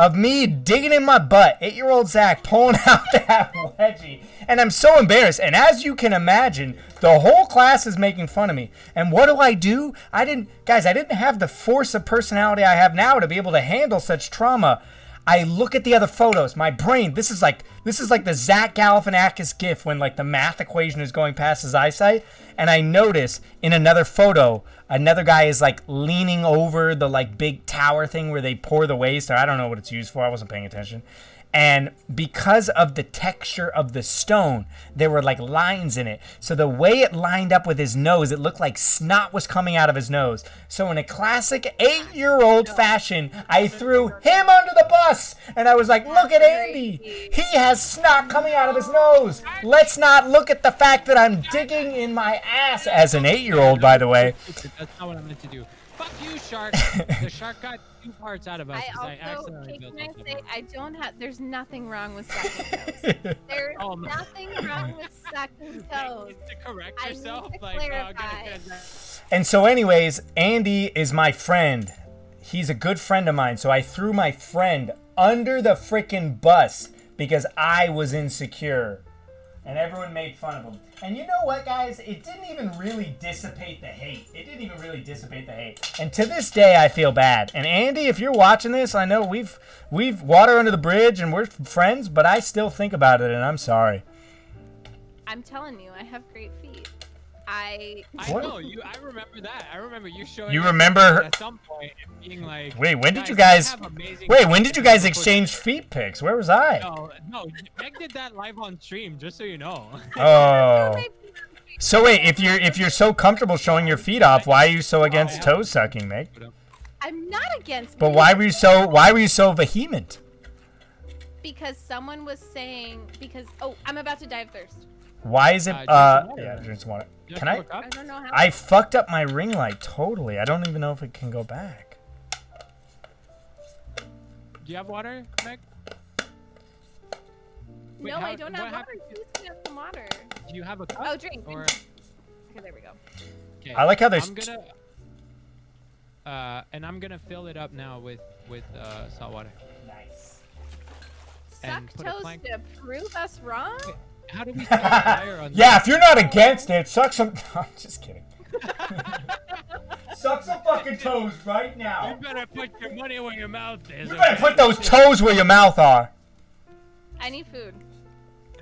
of me digging in my butt, eight-year-old Zach pulling <laughs> out that wedgie, and I'm so embarrassed. And as you can imagine, the whole class is making fun of me. And what do I do? I didn't, guys. I didn't have the force of personality I have now to be able to handle such trauma. I look at the other photos. My brain, this is like this is like the Zach Galifianakis gif when like the math equation is going past his eyesight, and I notice in another photo, another guy is like leaning over the like big tower thing where they pour the waste. Or I don't know what it's used for. I wasn't paying attention. And because of the texture of the stone, there were like lines in it. So the way it lined up with his nose, it looked like snot was coming out of his nose. So in a classic eight-year-old fashion, I threw him under the bus, and I was like, "Look at Andy. He has snot coming out of his nose. Let's not look at the fact that I'm digging in my ass." As an eight-year-old, by the way. That's not what I meant to do. Fuck you, shark. the <laughs> shark got two parts out of us I, also, accidentally okay, built can I something. say, I don't have, there's nothing wrong with <laughs> sucking toes. There's Oh, nothing <laughs> wrong with sucking toes. To correct I need yourself. to like, oh, clarify. gotta get. And so, anyways, Andy is my friend. He's a good friend of mine. So I threw my friend under the freaking bus because I was insecure. And everyone made fun of him. And you know what, guys? It didn't even really dissipate the hate. It didn't even really dissipate the hate. And to this day, I feel bad. And Andy, if you're watching this, I know we've we've water under the bridge and we're friends, but I still think about it, and I'm sorry. I'm telling you, I have great feet. I. I What? know you. I remember that. I remember you showing. You us remember- at some point and being like. Wait, when did you guys? amazing Wait, when did you guys foot- exchange feet pics? Where was I? No, no. Meg did that live on stream, just so you know. Oh. So wait, if you're if you're so comfortable showing your feet off, why are you so against oh, toe sucking, Meg? I'm not against. But why were you so why were you so vehement? Because someone was saying. Because oh, I'm about to die of thirst. Why is it Uh, uh some water. yeah, drink some water. You Can I to look up? I don't know how. I fucked up my ring light totally. I don't even know if it can go back. Do you have water, Meg? Wait, no, how- I don't have water. happened- Please have some water. Do you have a cup? Oh, drink. Or. Okay, there we go. okay. I like how there's I'm gonna. Uh, and I'm gonna fill it up now with with uh, salt water. Nice. And Suck put a toes plank- to prove us wrong. How do we <laughs> start a fire on? Yeah, if you're not against it, suck some <laughs> I'm just kidding. suck some fucking toes right now. You better put your money where your mouth is. You better put those toes where your mouth are. I need food.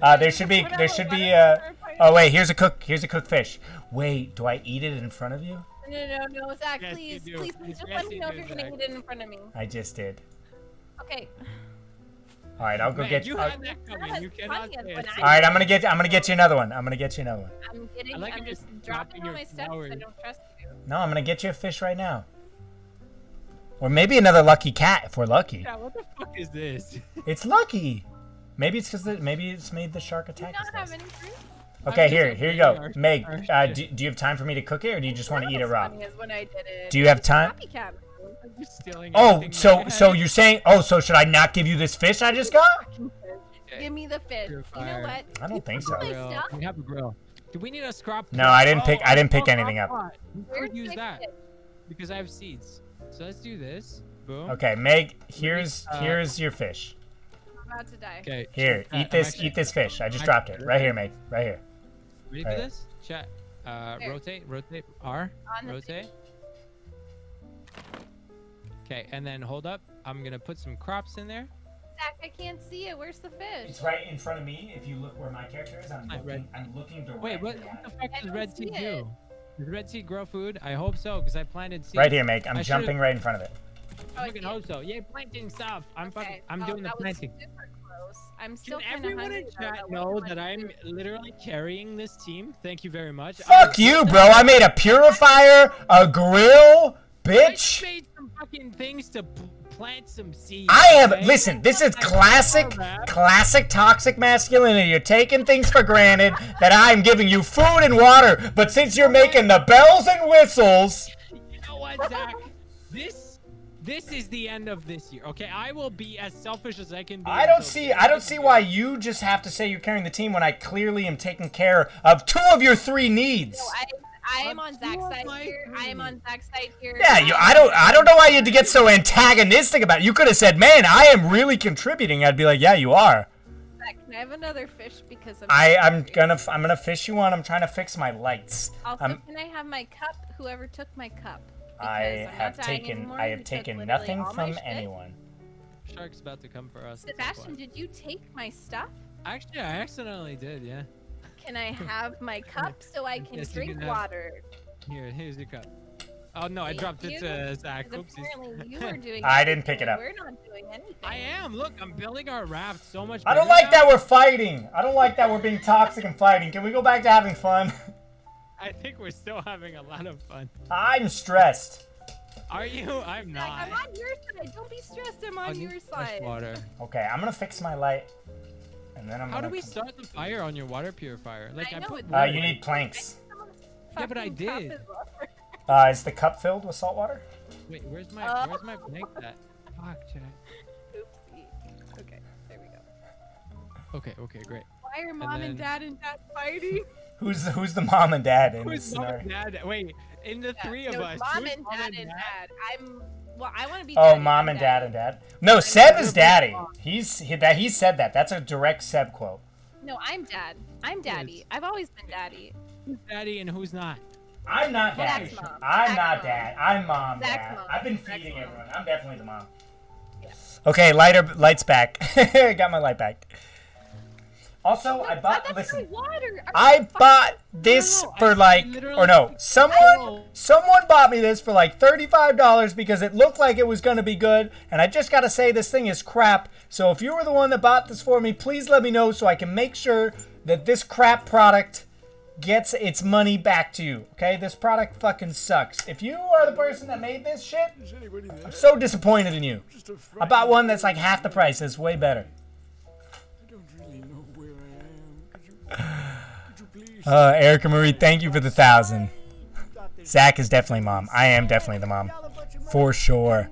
Uh, there should be there should be uh Oh wait, here's a cook here's a cooked fish. Wait, do I eat it in front of you? No, no, no, Zach, Yes, you please, please, please, just Yes, let me know if you're gonna eat it in front of me. I just did. Okay. All right, I'll go Man, get. you I'll- had that coming. You cannot funny as say when it. I- All right, I'm gonna get. I'm gonna get you another one. I'm gonna get you another one. I'm getting. I like I'm just dropping dropping all my stuff. I don't trust you. No, I'm gonna get you a fish right now. Or maybe another lucky cat if we're lucky. Yeah, what the fuck is this? <laughs> It's lucky. Maybe it's because maybe it's made the shark Do you attack not have any fruit? Okay, I'm here, here you go. our- Meg, our uh, do, do you have time for me to cook it, or do you just want to eat it raw? funny as when I did it. Do you have time? Copycat. I'm just stealing Oh, so so you're saying? Oh, so should I not give you this fish I just got? Give me the fish. You know what? I don't think so. my Grill. stuff. We have a grill. Do we need a scrap? No, I didn't pick- Oh, I didn't pick oh, anything up. oh, We could use that because I have seeds. So let's do this. Boom. Okay, Meg, here's Uh, here's your fish. I'm about to die. Okay. Here, uh, eat this. actually- Eat this fish. I just I'm dropped it right here, Meg. Right here. Ready for this? Chat. Uh, There. rotate, rotate, R, On the rotate. Okay, and then hold up. I'm gonna put some crops in there. Zach, I can't see it. Where's the fish? It's right in front of me. If you look where my character is, I'm Not red. looking. I'm looking directly. Wait, what, what the fuck I does red seed do? Does red seed grow food? I hope so, because I planted seeds. Right here, Meg. I'm I should've- jumping right in front of it. Oh, I fucking hope so. Yay, planting stuff. I'm fucking. I'm Oh, doing the that was planting. super close. I'm still Should kind of everyone in chat know that I'm literally carrying this team? Thank you very much. I Fuck you, bro. I made a purifier, a grill, I bitch. made some fucking things to plant some seeds. I have. okay? Listen, this is classic, classic toxic masculinity. You're taking things for granted that I'm giving you food and water, but since you're making the bells and whistles, <laughs> You know what, Zach? This this is the end of this year. Okay, I will be as selfish as I can be. I don't see. I don't see why you just have to say you're carrying the team when I clearly am taking care of two of your three needs. No, I, I am on Zach's side my here. I am on Zach's side here. Yeah, you. I don't. I don't know why you had to get so antagonistic about. it. You could have said, "Man, I am really contributing." I'd be like, "Yeah, you are." Zach, can I have another fish because I'm I. I'm gonna. I'm gonna fish you one. I'm trying to fix my lights. Also, I'm- can I have my cup? Whoever took my cup. I Because I'm have taken. anymore, I have took taken nothing from anyone. Shark's about to come for us. at Sebastien, did you take my stuff? Actually, I accidentally did. Yeah. Can I have my <laughs> cup so I can Yes, drink can have- water? Here, here's your cup. Oh no, I Thank dropped it you, to Zach. Because Oopsies. apparently <laughs> you were doing. I didn't pick it up. We're not doing anything. I am. Look, I'm building our raft so much. I don't like now. that we're fighting. I don't like that we're being toxic and fighting. Can we go back to having fun? <laughs> I think we're still having a lot of fun. I'm stressed. Are you? I'm Zach, not. I'm on your side. Don't be stressed. I'm I on need your fresh side. water. Okay, I'm gonna fix my light, and then I'm How do we start the fire on your water purifier? Like I I, put it's- Uh, you need planks. Yeah, but I did. is. Uh, is the cup filled with salt water? Wait, where's my Oh. where's my blank at? Fuck, chat. Oopsie. Okay, there we go. Okay, okay, great. Why are mom and, then- dad and dad fighting? <laughs> Who's the, who's the mom and dad in this Who's mom scenario? and dad? Wait, in the Yeah, three of no, us. Mom who's and dad and dad. I'm. Well, I want to be. Oh, mom and dad and dad. No, Seb is daddy. He's he, that he said that. That's a direct Seb quote. No, I'm dad. I'm daddy. I've always been daddy. Who's daddy and who's not? I'm not Zach's daddy. mom. I'm Zach's not mom. dad. I'm mom. Zach's dad. mom. I've been Zach's feeding mom. everyone. I'm definitely the mom. Okay, lighter lights back. <laughs> Got my light back. Also, I bought. that's Listen, water. I bought this for like, or no, someone, someone bought me this for like thirty-five dollars because it looked like it was gonna be good, and I just gotta say this thing is crap. So if you were the one that bought this for me, please let me know so I can make sure that this crap product gets its money back to you. Okay, this product fucking sucks. If you are the person that made this shit, I'm so disappointed in you. I bought one that's like half the price. It's way better. Uh, Erica Marie, thank you for the thousand. Zach is definitely mom. I am definitely the mom. For sure.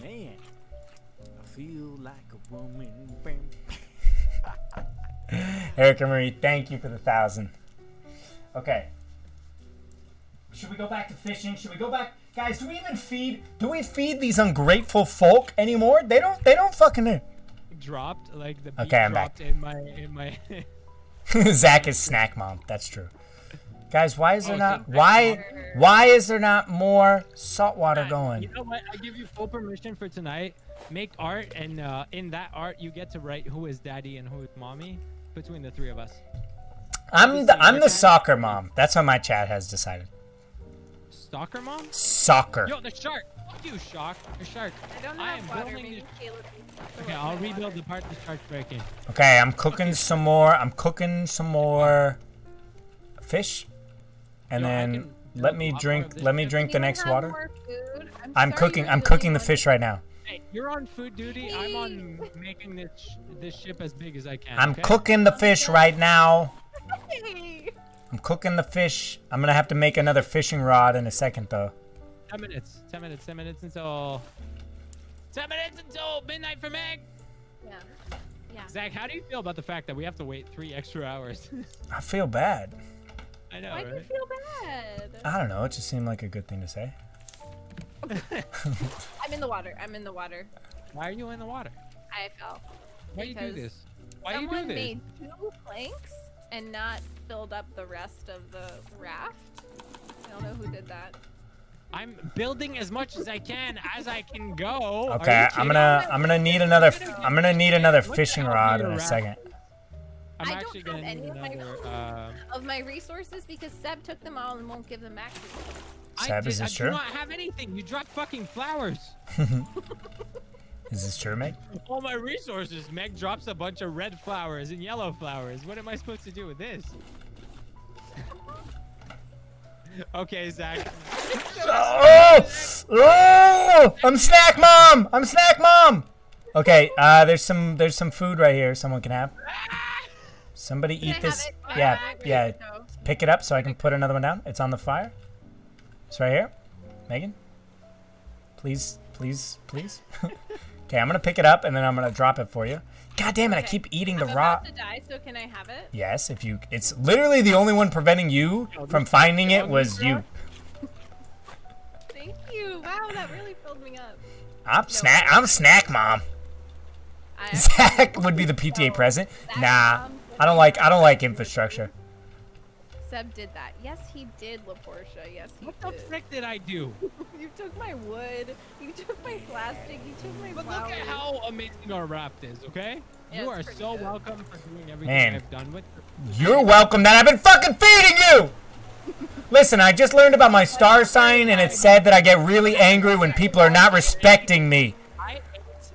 Man, I feel like a woman. Erica Marie, thank you for the thousand. Okay. Should we go back to fishing? Should we go back, guys? Do we even feed? Do we feed these ungrateful folk anymore? They don't. They don't fucking. Dropped like the beat Okay, I'm back. in my in my. <laughs> Zach is snack mom. That's true. Guys, why is there Oh, not? so- Why? Why is there not more salt water going? You know what? I give you full permission for tonight. Make art, and uh, in that art, you get to write who is daddy and who is mommy between the three of us. I'm the I'm the soccer mom. That's what my chat has decided. Soccer mom? Soccer. Yo, the shark! Fuck you, shark! The shark! I don't I have am water. building Maybe this- Caleb Okay, I'll rebuild water. the part the shark's breaking. Okay, I'm cooking some more. I'm cooking some more fish, and Yo, then let me a lot more drink. Let me drink the next water. I'm, I'm cooking. I'm cooking the fish right now. Hey, you're on food duty. I'm on making this sh- this ship as big as I can. I'm okay? cooking the fish right now. Hey. I'm cooking the fish. I'm gonna have to make another fishing rod in a second, though. Ten minutes. Ten minutes. Ten minutes until. Ten minutes until midnight for Meg. Yeah. Yeah. Zach, how do you feel about the fact that we have to wait three extra hours? <laughs> I feel bad. I know, Why do you feel bad? I don't know. It just seemed like a good thing to say. <laughs> I'm in the water. I'm in the water. Why are you in the water? I fell. Why do you do this? Why do you do this? Someone made two planks and not filled up the rest of the raft. I don't know who did that. I'm building as much as I can as I can go. Okay, I'm gonna I'm gonna need another f- I'm gonna need another fishing rod in a second. I'm I don't have any need of my- another. <laughs> Uh, Of my resources because Seb took them all and won't give them back to me. Seb, is this I true? do not have anything. You dropped fucking flowers. <laughs> Is this true, Meg? All my resources. Meg drops a bunch of red flowers and yellow flowers. What am I supposed to do with this? <laughs> <laughs> okay, Zach. <laughs> Oh! Oh! I'm snack mom. I'm snack mom. Okay, uh, there's some there's some food right here. Someone can have. Somebody Can I eat have this. it? Can I Yeah, it? yeah. Pick it up so I can put another one down. It's on the fire. It's right here. Megan. Please, please, please. <laughs> okay, I'm gonna pick it up and then I'm gonna drop it for you. God damn it! I keep eating the I'm raw. about to die, so can I have it? Yes, if you. It's literally the only one preventing you from finding it was you. Thank you. Wow, that really filled me up. I'm snack. I'm snack mom. I <laughs> Zach would be the <laughs> PTA president. Nah, I don't like. I don't like infrastructure. Seb did that. Yes, he did, LaPortia. Yes, he What the did. frick did I do? <laughs> You took my wood. You took my plastic. You took my But flowers. look at how amazing our raft is, okay? Yeah, you are so good. welcome for doing everything Man. I've done with You're welcome that I've been fucking feeding you! Listen, I just learned about my star sign and it said that I get really angry when people are not respecting me. I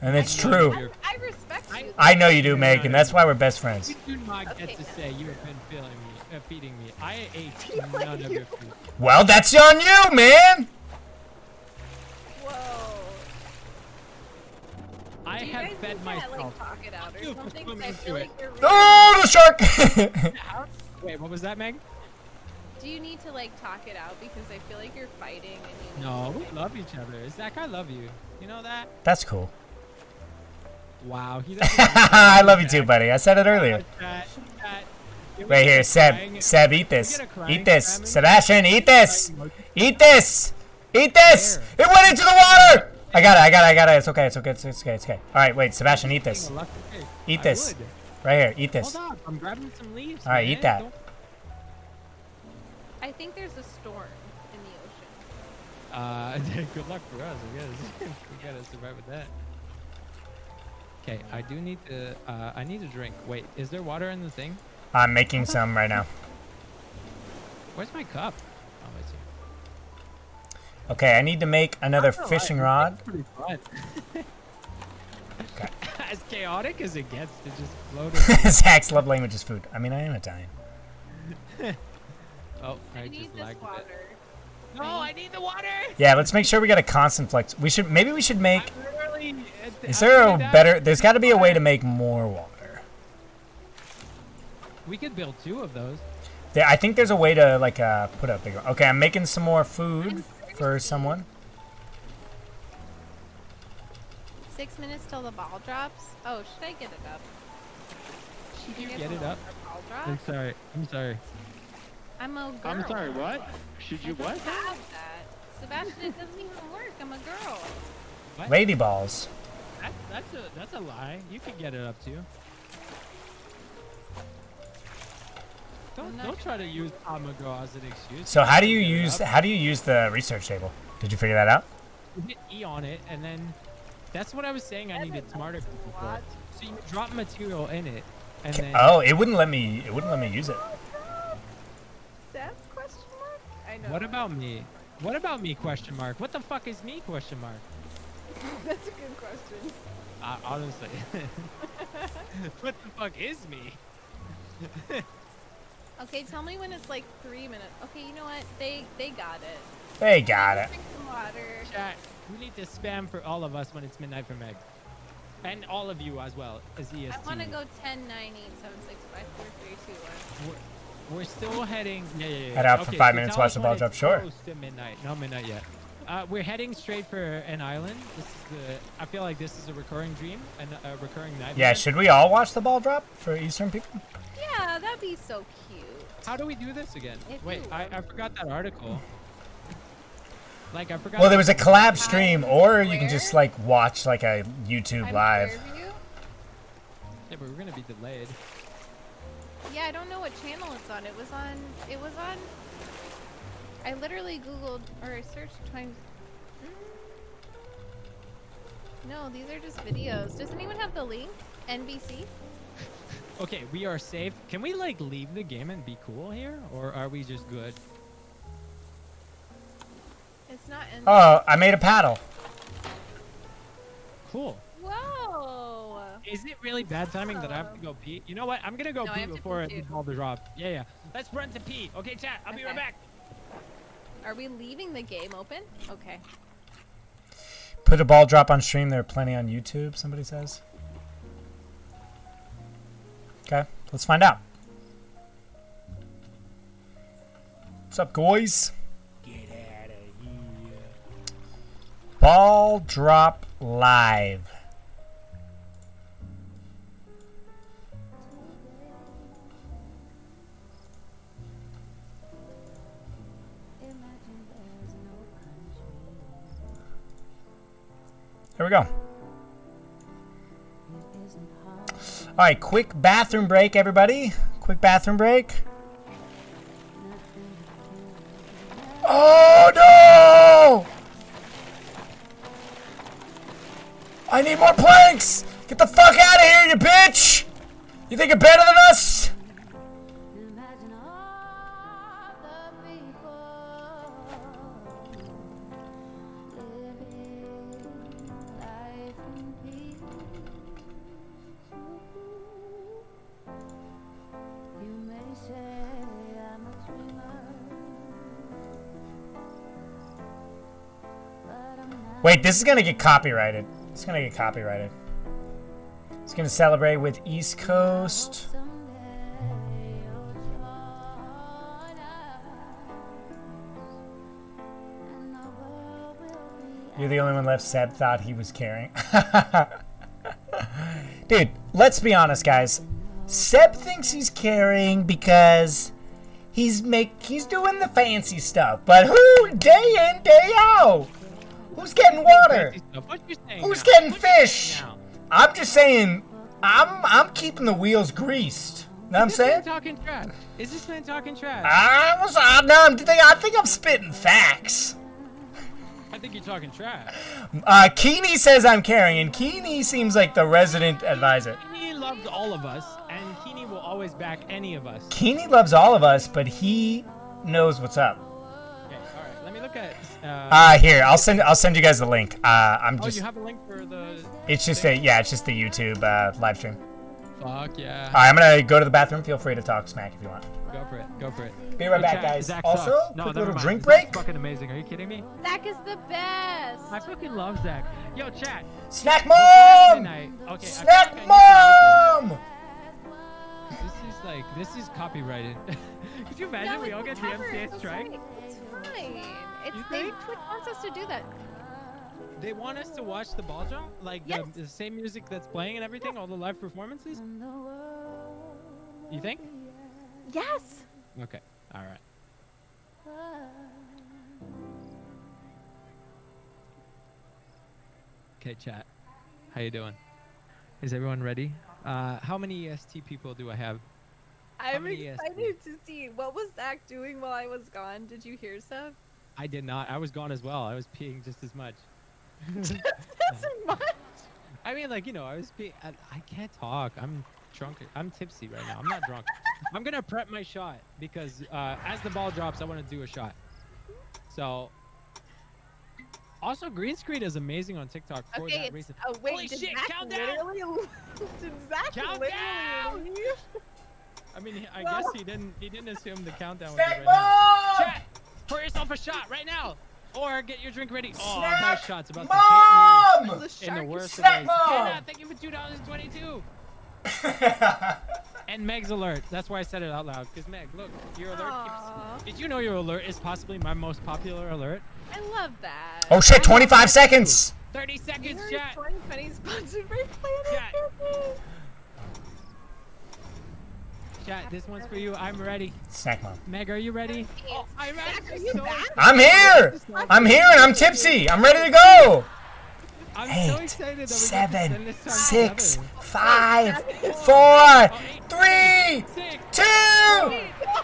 And it's true. you're- I respect you. I know you do, Megan. That's why we're best friends. You do not get to say you have been feeling me, feeding me. I ate <laughs> none of your food. Well, that's on you, man! Whoa. I Do have guys fed need to, myself. like talk it out or You something? 'Cause I feel it. like you're really Oh, the shark! <laughs> Wait, what was that, Meg? Do you need to like talk it out because I feel like you're fighting and you No, we love each other. Zach, I love you. You know that? That's cool. Wow. He <laughs> doesn't I love you too, buddy. I said it earlier. Right here, Seb. Seb, eat this. get a crying Eat this. Sebastien, eat this. Eat this. Eat this. It went into the water. I got it. I got it. I got it. It's okay. It's okay. It's, it's okay. It's okay. All right, wait, Sebastien, eat this. Being a lucky pig. Eat this. Right here. Eat this. Hold on. I'm grabbing some leaves. All right, eat that. I think there's a storm in the ocean. Uh, <laughs> good luck for us, I guess. <laughs> we gotta survive with that. Okay, I do need to. Uh, I need a drink. Wait, is there water in the thing? I'm making some right now. Where's my cup? Oh, it's here. Okay, I need to make another oh, fishing lie, rod. it's Pretty fun. Okay. <laughs> as chaotic as it gets to just float. <laughs> in- Zach's love language is food. I mean, I am Italian. <laughs> oh, I, I just need this lagged a water. bit. No, I need the water. Yeah, let's make sure we got a constant flex. We should maybe we should make. Is there a better? There's got to be a way to make more water. We could build two of those. There, I think there's a way to like uh, put a bigger. Okay, I'm making some more food for someone. Six minutes till the ball drops. Oh, should I get it up? Should you get get it up? I'm sorry. I'm sorry. I'm a girl. I'm sorry, what? Should you I what? don't have that. Sebastien, it doesn't even work. I'm a girl. What? Lady balls. That, that's a that's a lie. You can get it up too. Don't don't try to use Amago as an excuse. So how do you use how do you use the research table? Did you figure that out? You hit E on it, and then that's what I was saying. I needed smarter people for. So you drop material in it, and then Oh, it wouldn't let me. It wouldn't let me use it. Seth? Question mark? I know. what about me? What about me? Question mark. What the fuck is me? Question mark. <laughs> That's a good question. Uh, honestly, <laughs> what the fuck is me? <laughs> Okay, tell me when it's like three minutes. Okay, you know what? They they got it. They got it. Drink some water. Chat. We need to spam for all of us when it's midnight for Meg, and all of you as well as E EST. I want to go 10, 9, 8, 7, 6, 5, 4, 3, 2, 1. We're, we're still heading. Yeah, yeah, yeah. Head out for five so minutes, tell watch the ball drop, it's sure. Close to midnight. No midnight yet. Uh, we're heading straight for an island. This is the. I feel like this is a recurring dream and a recurring nightmare. Yeah, should we all watch the ball drop for Eastern people? Yeah, that'd be so cute. How do we do this again? If Wait, I, I forgot that article. Like I forgot. Well, there was a collab stream, or you can just like watch like a YouTube I'm live. Fairview? Yeah, but we're gonna be delayed. Yeah, I don't know what channel it's on. It was on. It was on. I literally googled or I searched trying. Mm. No, these are just videos. Does anyone have the link? NBC? Okay, we are safe. Can we like leave the game and be cool here, or are we just good? It's not NBC. Oh, I made a paddle. Cool. Whoa! Is it really bad timing that I have to go pee? You know what? I'm gonna go No, I pee have to before pee the too. ball drop. Yeah, yeah. Let's run to pee. Okay, chat. I'll be right back. Are we leaving the game open? Okay. Put a ball drop on stream. There are plenty on YouTube. Somebody says. Okay, let's find out. What's up, guys? Get out of here. Ball drop live. Here we go. All right, quick bathroom break, everybody. Quick bathroom break. Oh no! I need more planks! Get the fuck out of here, you bitch! You think you're better than us? Wait, this is gonna get copyrighted. It's gonna get copyrighted. It's gonna celebrate with East Coast. You're the only one left Seb thought he was caring. <laughs> Dude, let's be honest, guys. Seb thinks he's caring because he's make he's doing the fancy stuff, but who day in, day out? Who's getting water? Fancy stuff. What you saying Who's now? getting What you saying fish? I'm just saying. I'm I'm keeping the wheels greased. Know what I'm Is this man saying? talking trash? Is this man talking trash? I was. I, no, I'm, I think I'm spitting facts. I think you're talking trash. Uh, Keeney says I'm carrying, and Keeney seems like the resident advisor. He loved all of us, and Keeney will always back any of us. Keeney loves all of us, but he knows what's up. Okay, all right. Let me look at. Uh, Uh, here, I'll send I'll send you guys the link. Uh, I'm oh, just you have a link for the. it's just a yeah, it's just the YouTube uh, live stream. Fuck yeah. All right, I'm gonna go to the bathroom. Feel free to talk smack if you want. Go for it. Go for it. Be right Hey, back, chat, guys. Zach Also, sucks. No, quick little mind. drink Zach's break. fucking amazing. Are you kidding me? Zach is the best. I fucking love Zach. Yo, chat. Snack mom. night- Okay. Snack like I need to make mom. this. This is like this is copyrighted. <laughs> Could you imagine No, we all get the whatever, DMCA strike? fine, It's fine. It's You they think? Twitch wants us to do that. They want us to watch the ball drop, like Yes. the, the same music that's playing and everything, all the live performances. You think? Yes. Okay. All right. Okay, chat. How you doing? Is everyone ready? Uh, how many EST people do I have? I'm many EST? excited to see what was Zach doing while I was gone. Did you hear stuff? I did not. I was gone as well. I was peeing just as much. That's much. I mean, like you know, I was peeing. I, I can't talk. I'm drunk. I'm tipsy right now. I'm not drunk. I'm gonna prep my shot because uh, as the ball drops, I want to do a shot. So. Also, green screen is amazing on TikTok for Okay. that reason. Oh wait, Holy shit, countdown! literally? did Zach literally? leave? I mean, I guess he didn't. He didn't assume the countdown was right now. Chat, pour yourself a shot right now, or get your drink ready. Oh, Snack nice shot's about mom. to hit me The in the is worst of Snack ways. mom. Hannah, thank you for two dollars twenty-two. <laughs> And Meg's alert. That's why I said it out loud. Cause Meg, look, your alert Aw. keeps. Did you know your alert is possibly my most popular alert? I love that. oh shit! 25 seconds. Thirty seconds, Here's chat. 2020 sponsored by Planet Chat. Fitness. Chat, this one's for you. I'm ready. Snack mom. Meg, are you ready? Oh, I'm Zach, are you so back? I'm here. I'm here, and I'm tipsy. I'm ready to go. I'm Eight, so excited that we get to seven, spend this time six, together. five, four, three, Six. two,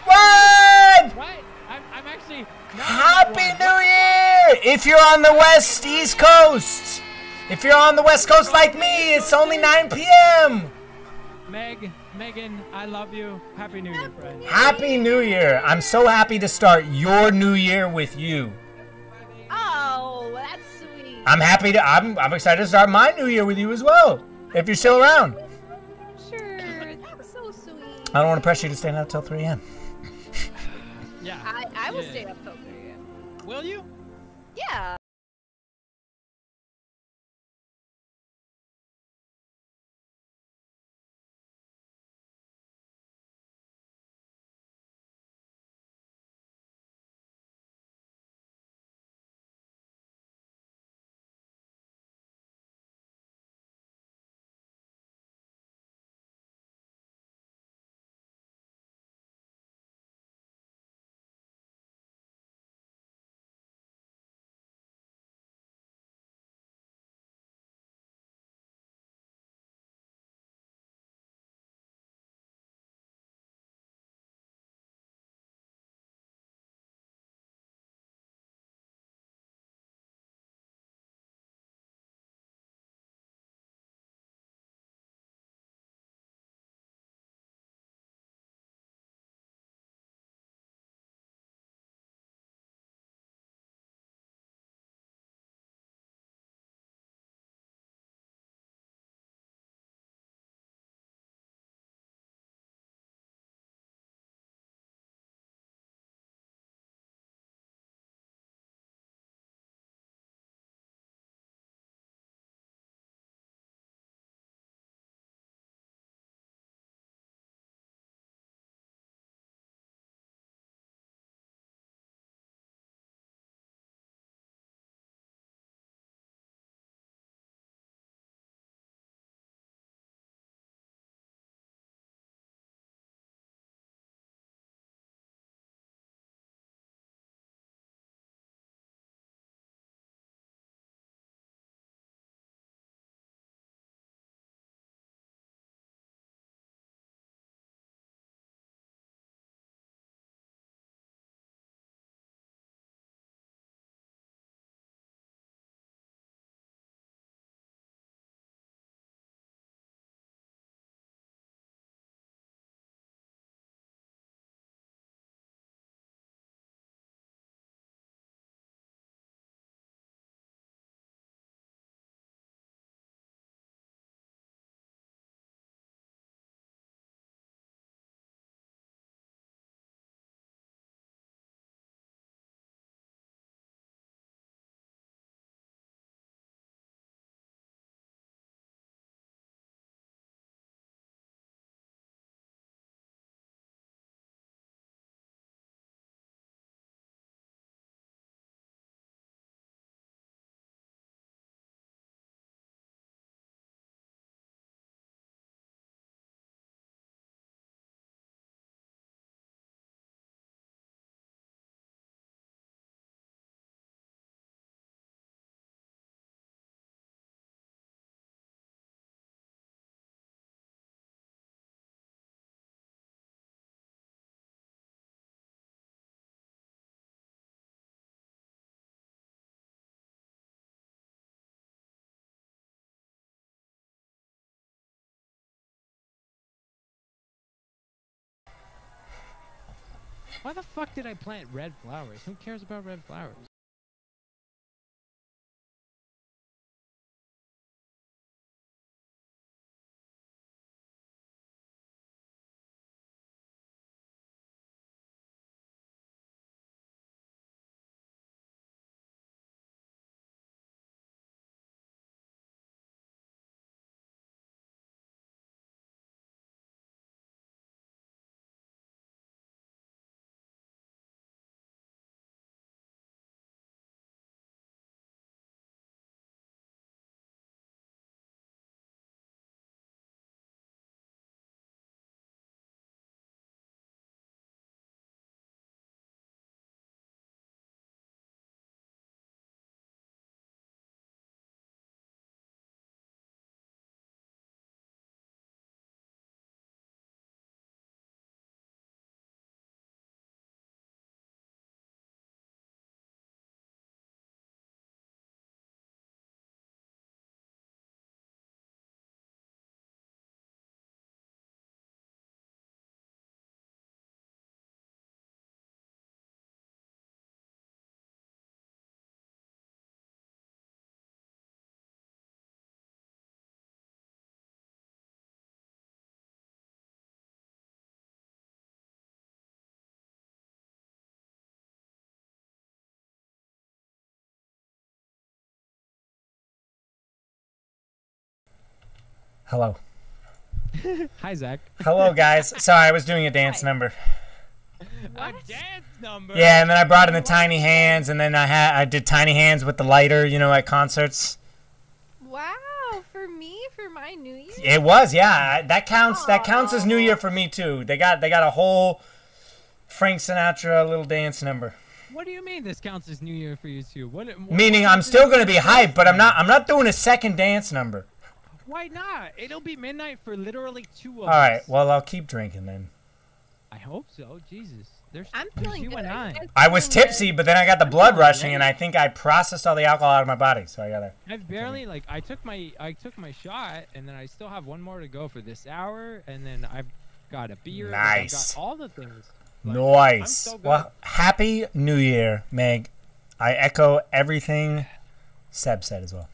one. What? I'm, I'm actually. not Happy New. Year! If you're on the West East Coast, if you're on the West Coast like me, it's only 9 p.m. Meg, Megan, I love you. Happy New Year, friend. Happy New Year! I'm so happy to start your New Year with you. Oh, that's sweet. I'm happy to. I'm. I'm excited to start my New Year with you as well. If you're still around, Sure, that's so sweet. I don't want to pressure you to stay out till 3 a.m. <sighs> Yeah. I, I will Yeah. stay up till 3 a.m. Will you? Yeah. Why the fuck did I plant red flowers? Who cares about red flowers? Hello. <laughs> Hi, Zach. Hello, guys. Sorry, I was doing a dance number. A dance number. Yeah, and then I brought in the tiny hands, and then I had I did tiny hands with the lighter, you know, at concerts. Wow, for me, for my New Year. It was, yeah. That counts. That counts as New Year for me too. They got they got a whole Frank Sinatra little dance number. What do you mean this counts as New Year for you too? What, what Meaning what I'm still gonna be hyped, but I'm not. I'm not doing a second dance number. Why not? It'll be midnight for literally two of All right. us. Well, I'll keep drinking then. I hope so. Jesus. There's, I'm feeling you good. and Are I. I was tipsy, but then I got the blood rushing, and I think I processed all the alcohol out of my body. So I gotta. I've barely like I took my I took my shot and then I still have one more to go for this hour and then I've got a beer. like, I've Nice. got all the things. Like, I'm Nice. so good. well, happy New Year, Meg. I echo everything Seb said as well.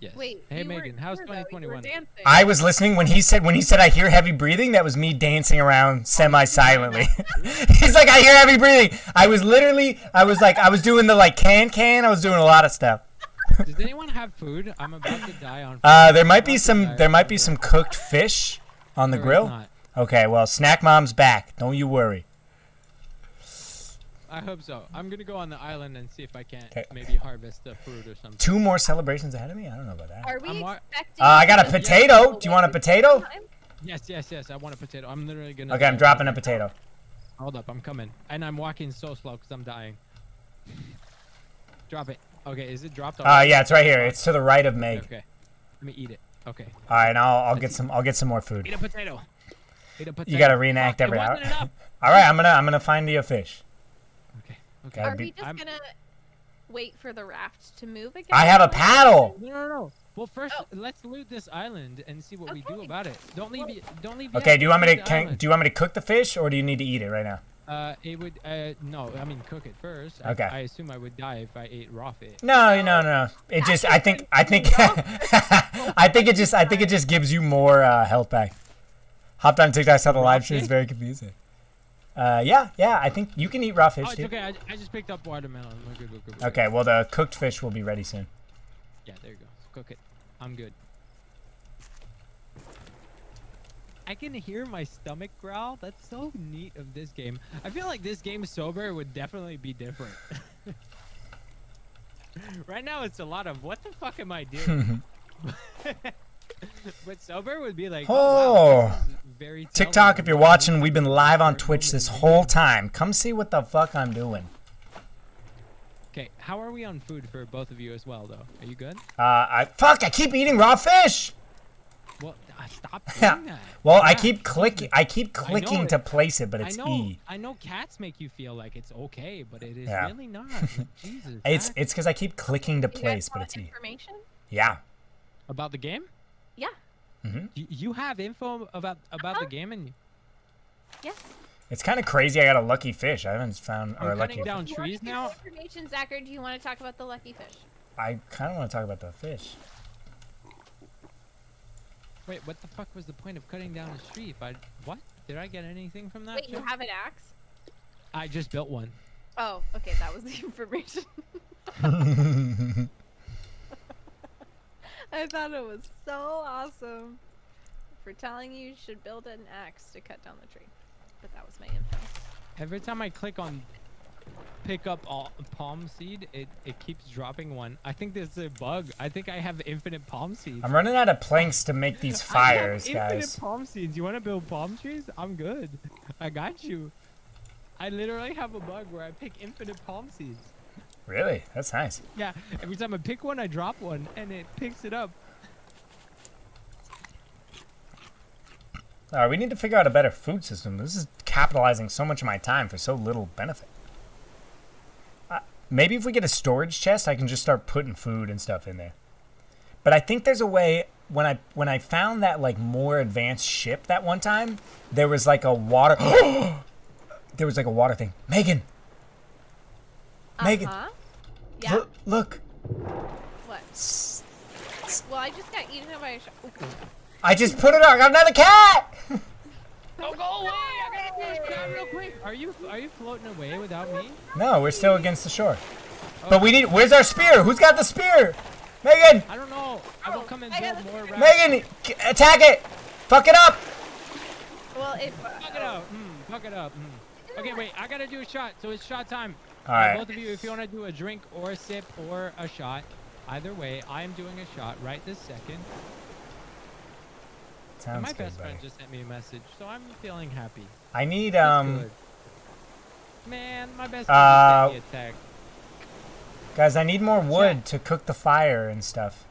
Yes. Wait. Hey Megan, how's here, though, 2021? I was listening when he said when he said I hear heavy breathing. That was me dancing around semi-silently. <laughs> He's like I hear heavy breathing. I was literally I was like I was doing the like can can. I was doing a lot of stuff. Does anyone have food? I'm about to die on. <laughs> Uh, food. there might be some there might be some cooked fish on the There is grill. Okay, well Snack Mom's back. Don't you worry. I hope so. I'm gonna go on the island and see if I can't 'Kay. maybe harvest the fruit or something. Two more celebrations ahead of me. I don't know about that. Are we I'm expecting? Uh, I got a potato. go Do you want a potato? Yes, yes, yes. I want a potato. I'm literally gonna. Okay, I'm dropping a potato. Hold up, I'm coming, and I'm walking so slow because I'm dying. Drop it. Okay, is it dropped Uh, already? yeah, it's right here. It's to the right of Okay, Meg. okay. Let me eat it. Okay. All right, and I'll I'll get some I'll get some more food. Eat a potato. Eat a potato. You gotta reenact Fuck, every hour. <laughs> All right, I'm gonna I'm gonna find you a fish. Okay. Okay. Are be- we just I'm- gonna wait for the raft to move again? I have a paddle. No, no, no. Well, first, Oh. let's loot this island and see what we do about it. Don't leave. y- Don't leave. Okay, yet. do you want me to can, do you want me to cook the fish or do you need to eat it right now? Uh, it would. Uh, no. I mean, cook it first. Okay. I, assume I would die if I ate raw fish. No, no, no. It just I think I think <laughs> <laughs> I think it just I think it just gives you more uh, health back. Hopped on TikTok, saw the live stream. It's very confusing. Uh, yeah, yeah. I think you can eat raw fish Oh, it's too. okay. I, I just picked up watermelon. Good. Good. good. Okay, well the cooked fish will be ready soon. Yeah, there you go. Cook it. I'm good. I can hear my stomach growl. That's so neat of this game. I feel like this game sober would definitely be different. <laughs> right now it's a lot of what the fuck am I doing? <laughs> <laughs> but sober would be like, oh, Oh. is very TikTok, if you're watching, we've been live on Twitch this whole time. Come see what the fuck I'm doing. Okay, how are we on food for both of you as well, though? Are you good? Uh, I fuck. I keep eating raw fish. Well, uh, stop Yeah. <laughs> doing that. Well, I keep clicking. I keep I know clicking it. to place it, but I it's know, E. I know cats make you feel like it's okay, but it is Yeah. really not. Like, <laughs> Jesus. It's Zach. it's because I keep clicking to You place, but it's E. information? Yeah. about the game. Yeah. hmm You, you have info about about the Uh-huh. game, and You... Yes. It's kind of crazy. I got a lucky fish. I haven't found or a I'm lucky. cutting down You wanna trees now. Information, Zachary. Do you want to talk about the lucky fish? I kind of want to talk about the fish. Wait, what the fuck was the point of cutting down a tree? If I what? Did I get anything from that? Wait, you have an axe? I just built one. Oh, okay, that was the <laughs> information. <laughs> <laughs> I thought it was so awesome for telling you you should build an axe to cut down the tree. But that was my info. Every time I click on pick up all palm seed, it, it keeps dropping one. I think there's a bug. I think I have infinite palm seeds. I'm running out of planks to make these fires, <laughs> I have infinite guys. palm seeds. You want to build palm trees? I'm good. I got you. I literally have a bug where I pick infinite palm seeds. Really? That's nice. Yeah, every time I pick one, I drop one, and it picks it up. All right, we need to figure out a better food system. This is capitalizing so much of my time for so little benefit. Uh, maybe if we get a storage chest, I can just start putting food and stuff in there. But I think there's a way. When I when I found that like more advanced ship that one time, there was like a water. <gasps> <gasps> there was like a water thing. Megan, Megan, Uh-huh. Yeah. look, look. What? Well, I just got eaten by a shark. I just put it on. I got another cat. <laughs> Oh, go away! I gotta do this job real quick. Are you are you floating away without me? No, we're still against the shore. But we need. Where's our spear? Who's got the spear? Megan, I don't know. I will come and build more. rafts. Megan, attack it. Fuck it up. Well, it. Fuck it up. Mm, fuck it up. Mm. Okay, wait. I gotta do a shot. So it's shot time. All Uh, both of you, if you want to do a drink or a sip or a shot, either way, I am doing a shot right this second. And Sounds my good, best buddy. friend just sent me a message, so I'm feeling happy. I need That's um, good. Man, my best Uh, friend just sent me a text. guys. I need more wood to cook the fire and stuff.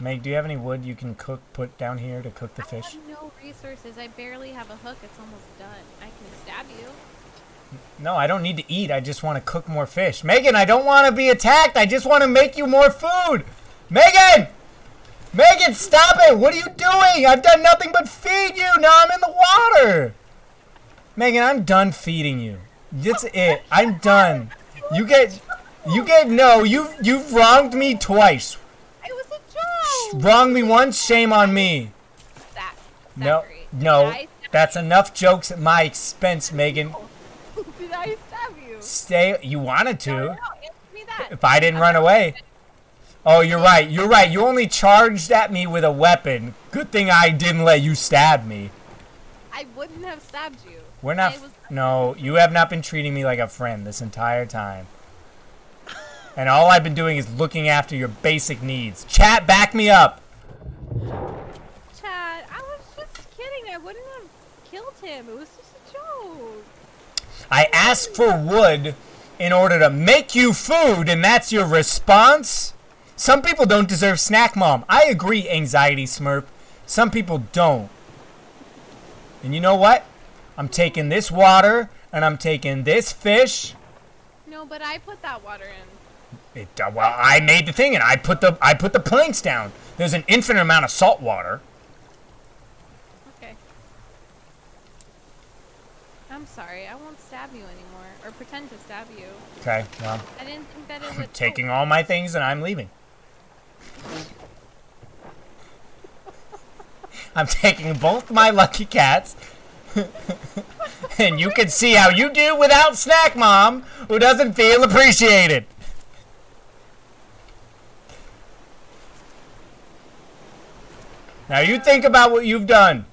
Meg, do you have any wood you can cook? Put down here to cook the I fish. have no resources. I barely have a hook. It's almost done. I can stab you. No, I don't need to eat. I just want to cook more fish. Megan, I don't want to be attacked. I just want to make you more food. Megan! Megan, stop it! What are you doing? I've done nothing but feed you. Now I'm in the water. Megan, I'm done feeding you. That's it. I'm done. You get, you get no. You you've wronged me twice. It was a joke. Wronged me once. Shame on me. Zach. No, no. That's enough jokes at my expense, Megan. Did I stab you? Stay. You wanted to. no, answer me that. If I didn't run away. Oh, you're right. You're right. You only charged at me with a weapon. Good thing I didn't let you stab me. I wouldn't have stabbed you. We're not. Was- No, you have not been treating me like a friend this entire time. <laughs> And all I've been doing is looking after your basic needs. Chat, back me up. Chad, I was just kidding. I wouldn't have killed him. It was just a joke. I asked for wood in order to make you food, and that's your response? Some people don't deserve snack mom. I agree, anxiety smurf. Some people don't. And you know what? I'm taking this water, and I'm taking this fish. No, but I put that water in. It, uh, well, I made the thing, and I put the I put the planks down. There's an infinite amount of salt water. Okay. I'm sorry. I won't stab you anymore, or pretend to stab you. Okay, well, I didn't think that it would. taking all my things, and I'm leaving. <laughs> I'm taking both my lucky cats. <laughs> and you can see how you do without Snack Mom, who doesn't feel appreciated. Now you think about what you've done.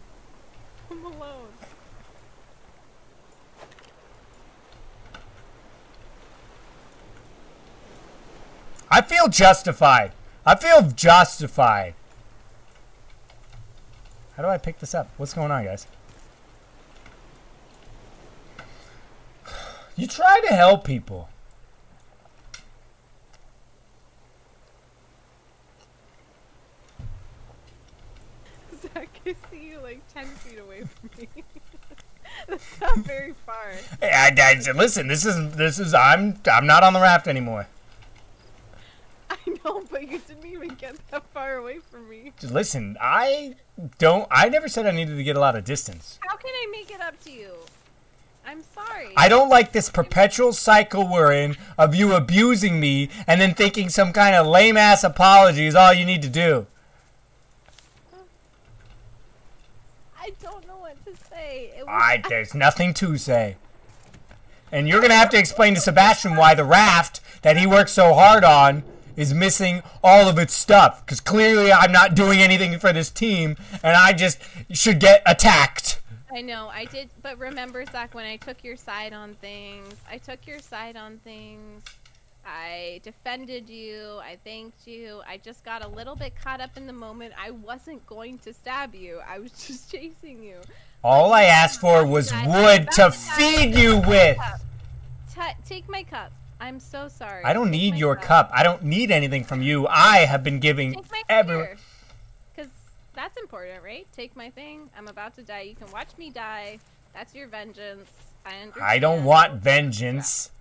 I'm alone. I feel justified. I feel justified. How do I pick this up? What's going on, guys? You try to help people. Zach, I see you like 10 feet away from me. <laughs> That's not very far. Hey, I, I listen, this is this is I'm I'm not on the raft anymore. I know, but you didn't even get that far away from me. Just listen, I don't. I never said I needed to get a lot of distance. How can I make it up to you? I'm sorry. I don't like this perpetual cycle we're in of you abusing me and then thinking some kind of lame ass apology is all you need to do. I don't know what to say. It was, I <laughs> there's nothing to say. And you're gonna have to explain to Sebastien why the raft that he worked so hard on is missing all of its stuff. Because clearly I'm not doing anything for this team, and I just should get attacked. I know, I did, but remember, Zach, when I took your side on things, I took your side on things. I defended you. I thanked you. I just got a little bit caught up in the moment. I wasn't going to stab you. I was <laughs> just chasing you. All I asked for was wood to feed you with. Ta take my cup. I'm so sorry. I don't Take need your cup. I don't need anything from you. I have been giving everyone. Because that's important, right? Take my thing. I'm about to die. You can watch me die. That's your vengeance. I understand. I don't want vengeance.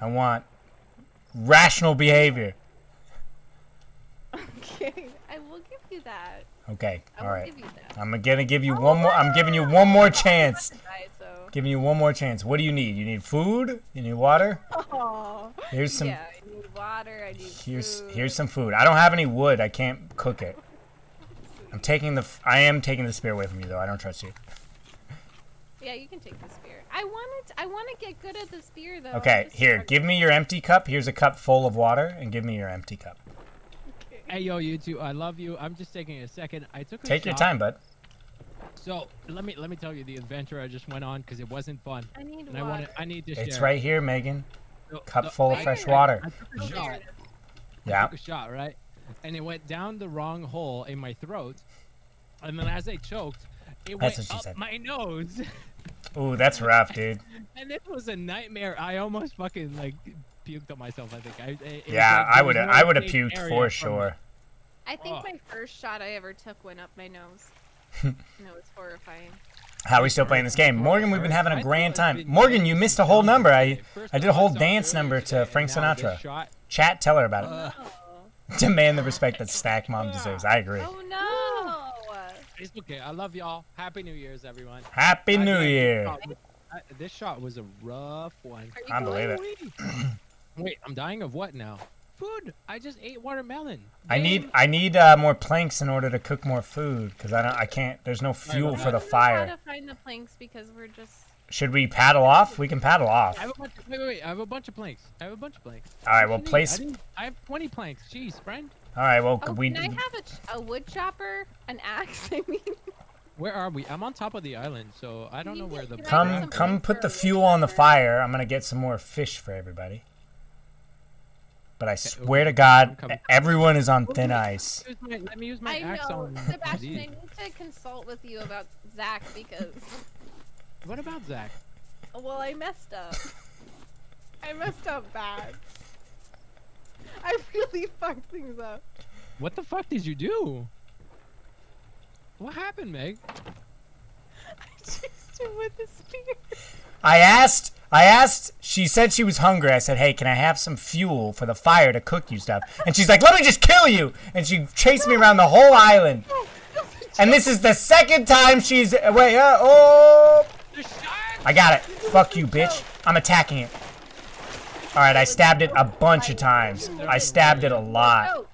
I want rational behavior. <laughs> Okay, I will give you that. Okay, I all right. give you that. I'm gonna give you oh, one more. I'm giving you one more chance. Die, so. Giving you one more chance. What do you need? You need food? You need water? Aw. Here's some. Yeah, I need water. I need Here's food. here's some food. I don't have any wood. I can't cook it. I'm taking the. I am taking the spear away from you though. I don't trust you. Yeah, you can take the spear. I want wanted. I want to get good at the spear though. Okay, here. struggling. Give me your empty cup. Here's a cup full of water, and give me your empty cup. Hey yo, you two, I love you. I'm just taking a second. I took a Take your time, bud. So let me let me tell you the adventure I just went on because it wasn't fun. I need And I water. want I need to It's share. right here, Megan. So- Cup so full of fresh I- water. I took a Okay. shot. I Yeah. took a shot, right? And it went down the wrong hole in my throat. And then as I choked, it That's went up said. my nose. <laughs> Ooh, that's rough, dude. <laughs> and it was a nightmare. I almost fucking like puked on myself. I think. I, it- it Yeah, like I would have. no I would have puked for from sure. I think Oh. my first shot I ever took went up my nose. <laughs> and it was horrifying. How are we still playing this game? Morgan, we've been having a grand time. Morgan, you missed a whole number. I I did a whole dance number to Frank and now this Sinatra. Chat, tell her about it. Uh, <laughs> Demand the respect that Stack Mom deserves. I agree. Oh no! It's okay. I love y'all. Happy New Year's, everyone. Happy God New Year. shot was- I- This shot was a rough one. Are I believe it. Wait, I'm dying of what now? Food. I just ate watermelon. I need I need uh, more planks in order to cook more food because I don't I can't. There's no fuel for the I don't know fire. How to find the planks because we're just. Should we paddle off? We can paddle off. I have a bunch. Of, wait, wait, wait. I have a bunch of planks. I have a bunch of planks. All right. Well, place. I, I have 20 planks. Jeez, friend. All right. Well, Oh, we. can I have a, a wood chopper, an axe? <laughs> I mean, Where are we? I'm on top of the island, so I don't you know where the. can I get Come, come, put the fuel on the fire. I'm gonna get some more fish for everybody. But I swear to God, everyone is on thin ice. Use my- let me use my I axe know, on. <laughs> Sebastien. I need to consult with you about Zach because, What about Zach? well, I messed up. I messed up bad. I really <laughs> fucked things up. What the fuck did you do? What happened, Meg? <laughs> I chased him with a spear. I asked. I asked. She said she was hungry. I said, "Hey, can I have some fuel for the fire to cook you stuff?" And she's like, "Let me just kill you!" And she chased me around the whole island. And this is the second time she's wait. Uh, oh, I got it. Fuck you, bitch. I'm attacking it. All right, I stabbed it a bunch of times. I stabbed it a lot. Oh.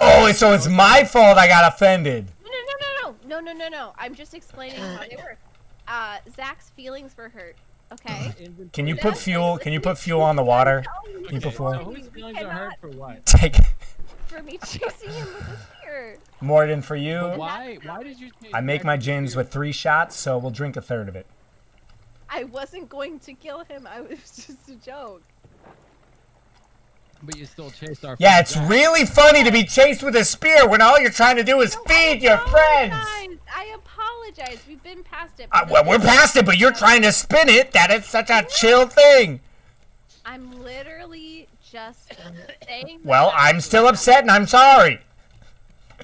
Oh, so it's my fault I got offended. No, no, no, no, no, no, no, no. I'm just explaining how they work. Uh, Zach's feelings were hurt. Okay. <laughs> Can you put fuel? Can you put fuel on the water? Can you put So whose feelings are hurt for what? <laughs> Take For me chasing him with a spear. Morden for you. Why? Why did you? I make my gins with three shots, so we'll drink a third of it. I wasn't going to kill him. I was <laughs> just a joke. But you still chased our. Yeah, it's Zach. really funny to be chased with a spear when all you're trying to do is feed your friends. I apologize. We've been past it. Uh, well, we're past it, but you're trying to spin it that it's such a chill thing. I'm literally just saying. Well, I'm still upset and I'm sorry.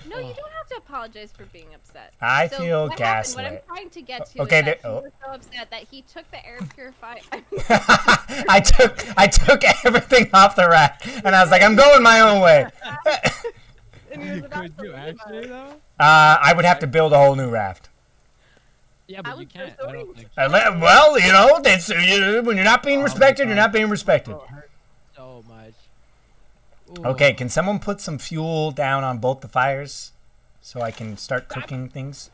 No, you don't have to apologize for being upset. I So feel what happened, What I'm trying to get to Okay, is that the- he oh. was so upset that he took the air purifier. <laughs> <laughs> I took I took everything off the rack and I was like, I'm going my own way. <laughs> and he was about Could to you actually though? Uh, I would have to build a whole new raft. Yeah, I but you can't. I don't think. Uh, le- well, you know, that's you, when you're not being respected, you're not being respected. Oh, so much. Ooh. Okay, can someone put some fuel down on both the fires so I can start cooking things?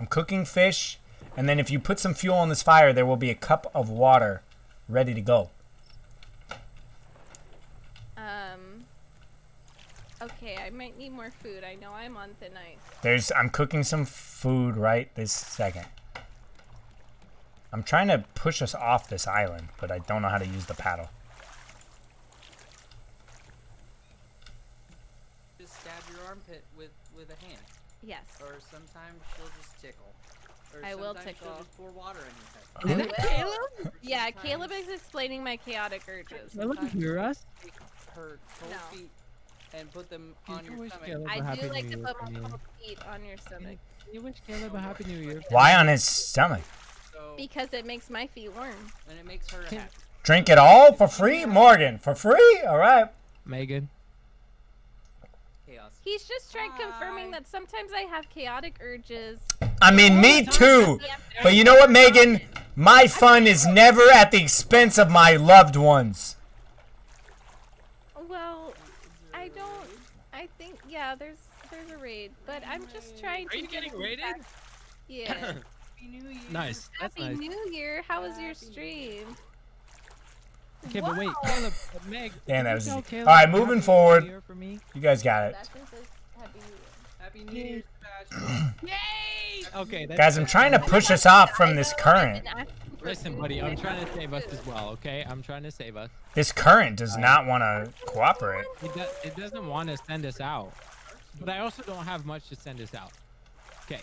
I'm cooking fish, and then if you put some fuel on this fire, there will be a cup of water ready to go. Um. Okay, I might need more food. I know I'm on thin ice. There's I'm cooking some food right this second. I'm trying to push us off this island, but I don't know how to use the paddle. Just stab your armpit with with a hand, Yes. or sometimes she'll just tickle. Or I will sometimes tickle. Just pour water in your I head. will. Caleb? Yeah, Sometimes Caleb is explaining my chaotic urges. Caleb, you hear us? take her cold No. feet and put them Can on you your stomach. Caleb a I happy do like to put my cold feet on your stomach Can you wish Caleb a happy New Year? Why on his stomach? So, because it makes my feet warm. and it makes her happy. Drink it all for free, Morgan. For free? All right. Megan. Chaos. He's just trying confirming that sometimes I have chaotic urges. I mean, me too. But you know what, Megan? My fun is never at the expense of my loved ones. Well, I don't. I think yeah. There's there's a raid, but I'm just trying to. Are to. you getting raided? back. Yeah. <coughs> Happy New Year. Nice. That's Happy nice. New Year. How was your stream? Okay, but wait, Caleb, uh, Meg. Damn, that was tell easy. Caleb All right, Happy moving New forward. Year For me? You guys got it. Happy New Year. Happy New Year, Sebastien. <clears throat> Yay! Okay, that's Guys, I'm trying to push us off from this current. Listen, buddy, I'm trying to save us as well, okay? I'm trying to save us. This current does not want to cooperate. It, do- it doesn't want to send us out. But I also don't have much to send us out. Okay.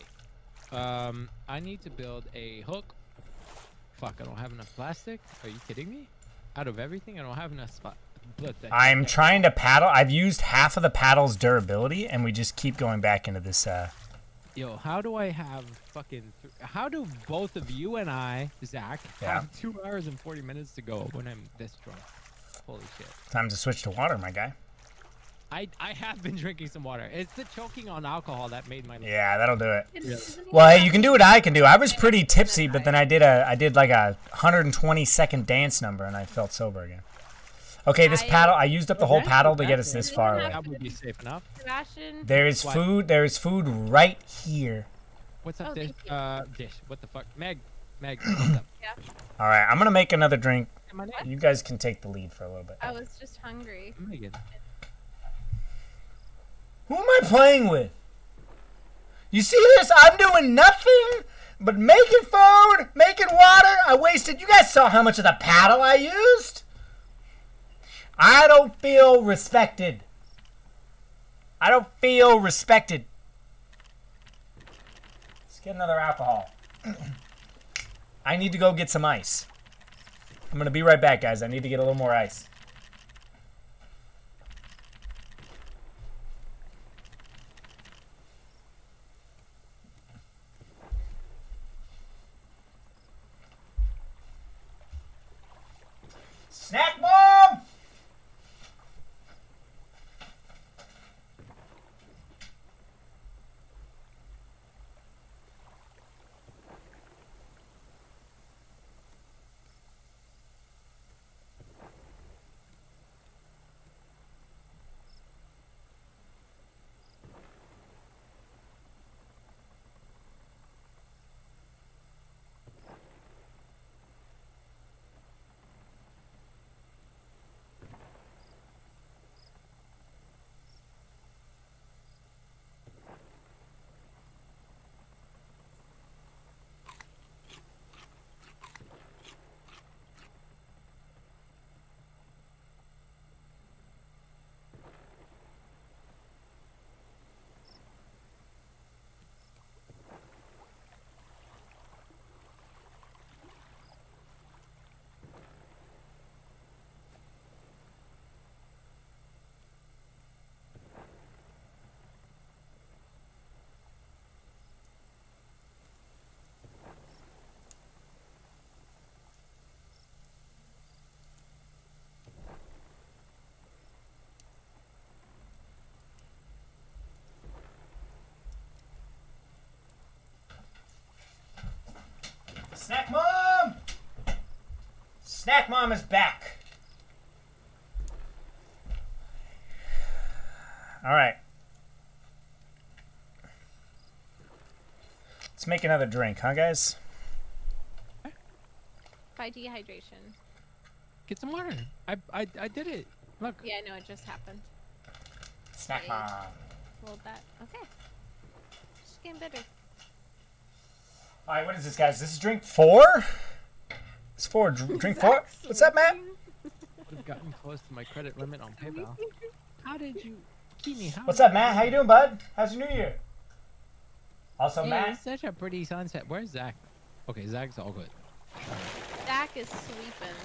Um, I need to build a hook. Fuck, I don't have enough plastic. Are you kidding me? Out of everything, I don't have enough spot. I'm trying to paddle. I've used half of the paddle's durability, and we just keep going back into this. Uh, Yo, how do I have fucking? Th- how do both of you and I, Zach, Yeah. have two hours and forty minutes to go when I'm this drunk? Holy shit! time to switch to water, my guy. I I have been drinking some water. It's the choking on alcohol that made my. Yeah, that'll do it. Really? Well, hey, you can do what I can do. I was pretty tipsy, but then I did a I did like a 120 second dance number, and I felt sober again. Okay, this paddle. I used up the whole paddle to get us this far away. That would be safe enough. Sebastien. There is food. There is food right here. What's up, Oh, dish? Uh, dish. What the fuck, Meg? Meg, what's up? <coughs> All right, I'm gonna make another drink. You guys can take the lead for a little bit. I was just hungry. Megan. Who am I playing with? You see this? I'm doing nothing but making food, making water. I wasted. You guys saw how much of the paddle I used. I don't feel respected. I don't feel respected. Let's get another alcohol. <clears throat> I need to go get some ice. I'm gonna be right back, guys. I need to get a little more ice. Snack bomb! Snack Mom! Snack Mom is back. All right. Let's make another drink, huh, guys? By dehydration. Get some water. I, I, I did it. Look. Yeah, no, it just happened. Snack Wait. Mom. Hold that. Okay. Just getting better. All right, what is this, guys? This is drink four. It's four. Drink four. What's up, Matt? Would have gotten close to my credit limit on PayPal. How did you, Keeney? How What's up, Matt? How you doing, bud? How's your New Year? Also, Hey, Matt. it's such a pretty sunset. Where's Zach? Okay, Zach's all good. Zach is sweeping.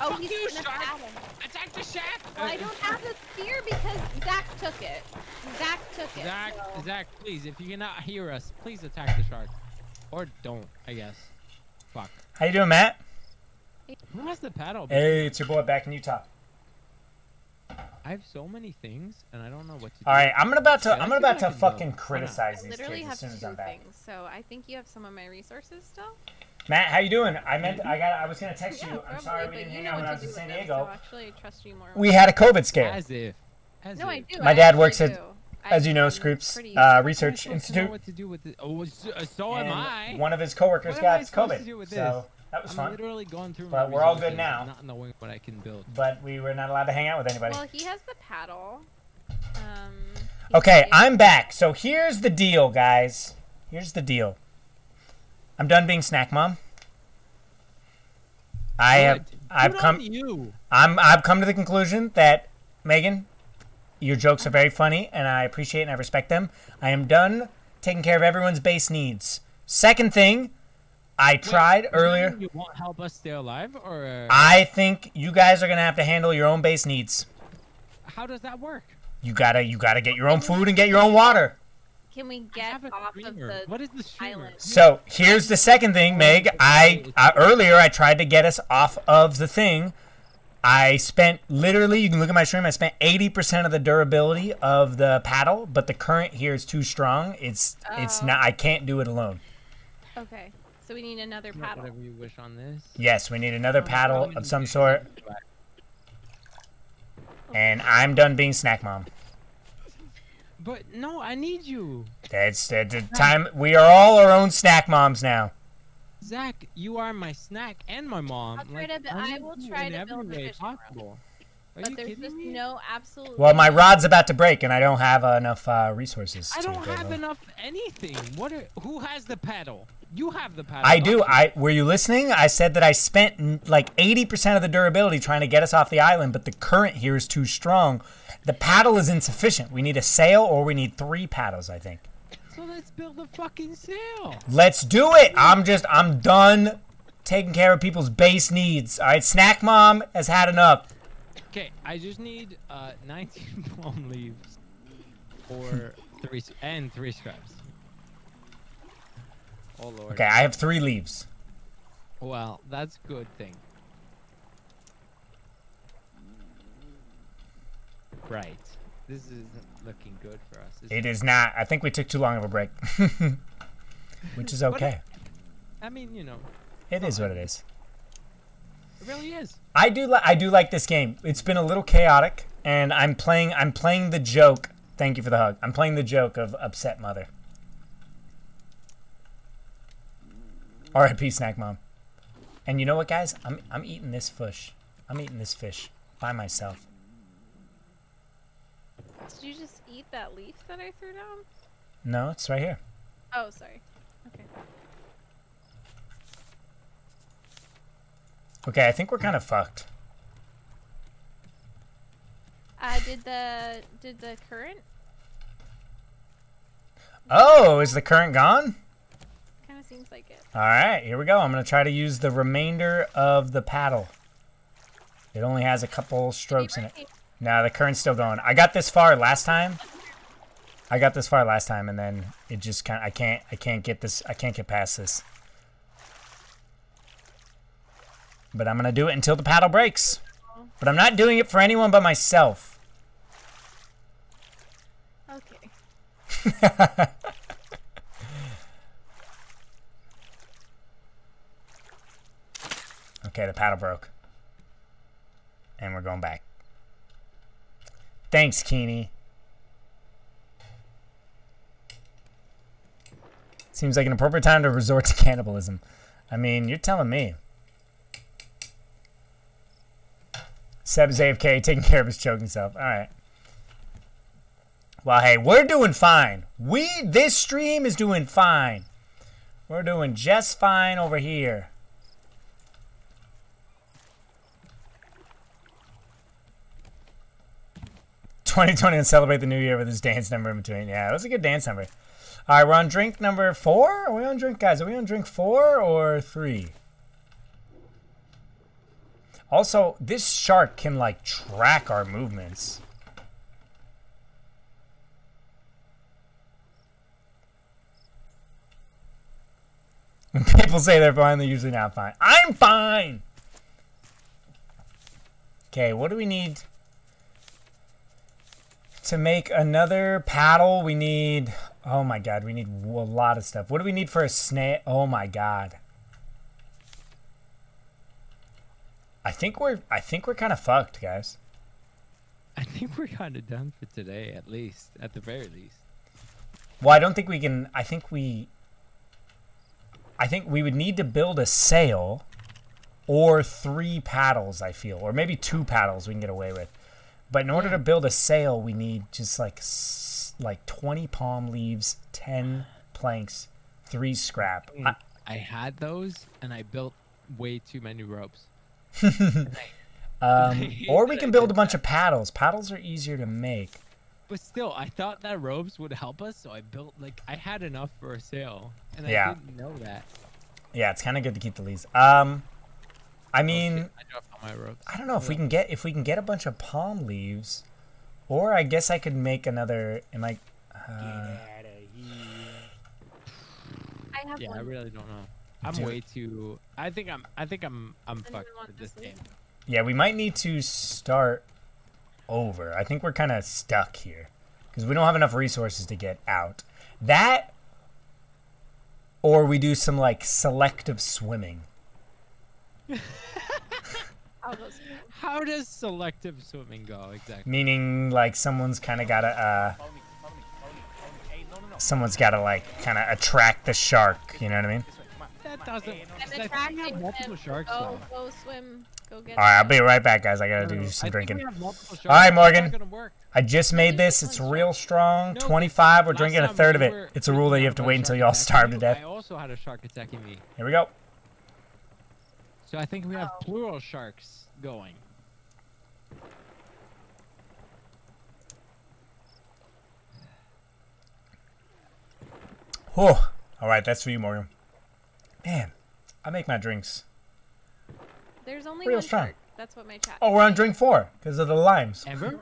Oh, Fuck he's you, gonna Shark. Attack the shack! Well, I don't have the spear because Zach took it. Zach took it. Zach, so- Zach, please, if you cannot hear us, please attack the shark. Or don't, I guess. Fuck. How you doing, Matt? Who has the paddle? Hey, it's your boy back in Utah. I have so many things, and I don't know what to do. All right, I'm about to. Yeah, I'm about to can build. fucking Why criticize these kids as soon as I'm back. things, so I think you have some of my resources still. Matt, how you doing? I meant I got. I was gonna text Yeah, you. I'm probably, sorry we didn't you hang out when I was in do San with them, Diego. So actually, I trust you more. We had a COVID scare. As if. As No, I do. My I dad actually works at, do. As you know, I'm Scripps pretty- uh, Research supposed to know Institute. what to do with it. Oh, so, so am I. One of his coworkers What am I got to COVID, do with so that was I'm fun. literally going through But my we're all good now. Not knowing what I can build. But we were not allowed to hang out with anybody. Well, he has the paddle. Um. Okay. I'm back. So here's the deal, guys. Here's the deal. I'm done being snack mom. I have I've come you. I'm I've come to the conclusion that Megan, your jokes are very funny and I appreciate and I respect them. I am done taking care of everyone's base needs. Second thing, I Wait, tried does earlier. You won't help us stay alive, or uh, I think you guys are gonna have to handle your own base needs. how does that work? You gotta you gotta get your own food and get your own water. Can we get have a off of the What is the streamer? island? So here's the second thing, Meg. I, I earlier I tried to get us off of the thing. I spent literally, you can look at my stream. I spent 80% of the durability of the paddle, but the current here is too strong. It's it's Oh. not. I can't do it alone. Okay, so we need another paddle. Whatever you wish on this. Yes, we need another Oh, paddle of some sort, and I'm done being snack mom. But no, I need you, That's the, the time. We are all our own snack moms now. Zach. You are my snack and my mom. I'll try like, to bu- I need will you try in to every build a fishing rod. possible. Are But you there's kidding just me? no absolute. Well, my rod's about to break, and I don't have uh, enough uh, resources. I don't build have one. enough anything. What? Are, who has the paddle? You have the paddle. I don't you? I were you listening? I said that I spent like 80% of the durability trying to get us off the island, but the current here is too strong. The paddle is insufficient. We need a sail or we need three paddles, I think. So let's build a fucking sail. Let's do it. I'm just I'm done taking care of people's base needs. All right, Snack Mom has had enough. Okay, I just need uh 19 <laughs> palm leaves, or <laughs> three and three scraps. Oh lord. Okay, I have 3 leaves. Well, that's good thing. Right. This isn't looking good for us. Is It is not. I think we took too long of a break. <laughs> Which is uh, okay. I mean, you know, It is what it is. it really is. I do li- I do like this game. It's been a little chaotic, and I'm playing I'm playing the joke. Thank you for the hug. I'm playing the joke of upset mother. R.I.P. Snack Mom. And you know what, guys? I'm I'm eating this fish. I'm eating this fish by myself. Did you just eat that leaf that I threw down? No, it's right here. Oh, sorry. Okay. Okay, I think we're kind of fucked. Uh, did the did the current Oh, is the current gone? kind of seems like it? All right, here we go. I'm gonna try to use the remainder of the paddle. It only has a couple strokes in it. No, the current's still going. I got this far last time. I got this far last time, and then it just kind. I can't. I can't get this. I can't get past this. But I'm gonna do it until the paddle breaks. But I'm not doing it for anyone but myself. Okay. <laughs> Okay, the paddle broke. And we're going back. Thanks, Keeney. Seems like an appropriate time to resort to cannibalism. I mean, you're telling me. Seb's AFK taking care of his choking self. Alright. Well, hey, we're doing fine. We, this stream is doing fine. We're doing just fine over here. Twenty twenty and celebrate the new year with this dance number in between. Yeah, it was a good dance number. All right, we're on drink number four. Are we on drink, guys? Are we on drink four or three? Also, this shark can like track our movements. <laughs> People say they're fine, they're usually not fine. I'm fine! Okay, what do we need to make another paddle? We need, oh my god, we need a lot of stuff. What do we need for a snail? Oh my god. I think we're, I think we're kind of fucked, guys. I think we're kind of done for today, at least, at the very least. Well, I don't think we can, I think we, I think we would need to build a sail or three paddles, I feel. Or maybe two paddles we can get away with. But in order to build a sail, we need just like like 20 palm leaves, 10 planks, 3 scrap. I, I had those, and I built way too many ropes. <laughs> um, or we can build a bunch of paddles. Paddles are easier to make. But still, I thought that ropes would help us, so I built like I had enough for a sail, and Yeah. I didn't know that. Yeah, it's kind of good to keep the leaves. Um, I Oh, mean, shit, I dropped all my ropes. I don't know if we can get if we can get a bunch of palm leaves, or I guess I could make another. Am I? Uh, I have Yeah, I really don't know. I'm Do- way too. I think I'm. I think I'm. I'm Anyone fucked with this this game. yeah, we might need to start over. I think we're kind of stuck here because we don't have enough resources to get out. That, or we do some like selective swimming. <laughs> I'll. How does selective swimming go exactly? Meaning, like someone's kind of gotta, uh, someone's gotta like kind of attract the shark. You know what I mean? That doesn't. And I think have multiple him. sharks Go, though. go swim. Go get All right, I'll be right back, guys. I gotta No, no, do some I think we drinking. have. All right, Morgan. I just made this. It's real strong. No, 25. We're drinking a third of it. It's a rule that you have to wait until you all starve to death. I also had a shark attacking me. Here we go. So I think we have Oh. plural sharks going. Oh, All right, that's for you, Morgan. Man, I make my drinks. There's only Real one strong. shark. That's what my chat. Oh, we're on drink four because of the limes. Ever?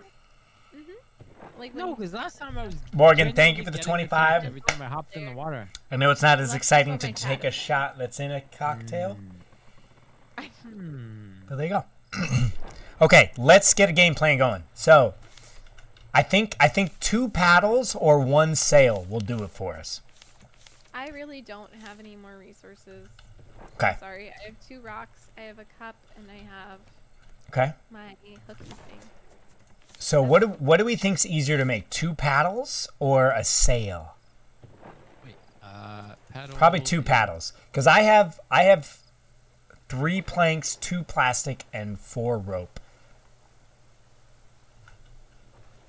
Like No, because last time I was. Morgan, thank you for the 25. Every time I hopped in the water. I know it's not as exciting to take a shot that's in a cocktail, Hmm. But there you go. <clears throat> okay, let's get a game plan going. So, I think I think two paddles or one sail will do it for us. I really don't have any more resources. Okay. Sorry, I have two rocks. I have a cup, and I have Okay. my hooky thing. So what do what do we think's easier to make? Two paddles or a sail? Wait. Uh, paddle. Probably two paddles, because I have I have three planks, two plastic, and four rope.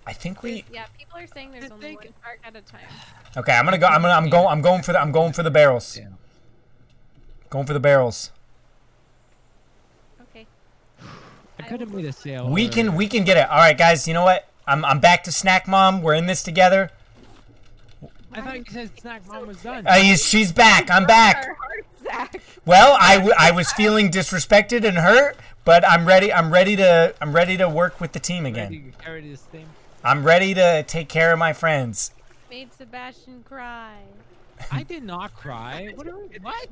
I think we. Yeah, people are saying there's only one shark at a time. Okay, I'm gonna go. I'm gonna. I'm going. I'm going for the. I'm going for the barrels. Yeah. Going for the barrels. Okay. I could have made a sail. We can. earlier. We can get it. All right, guys. You know what? I'm. I'm back to snack mom. We're in this together. I thought you said snack mom was done. Uh, she's back. I'm back. Zach. Well, I, w- I was feeling disrespected and hurt, but I'm ready. I'm ready to. I'm ready to work with the team again. Ready to carry this thing. I'm ready to take care of my friends. Made Sebastien cry. I did not cry. What? Are we, what?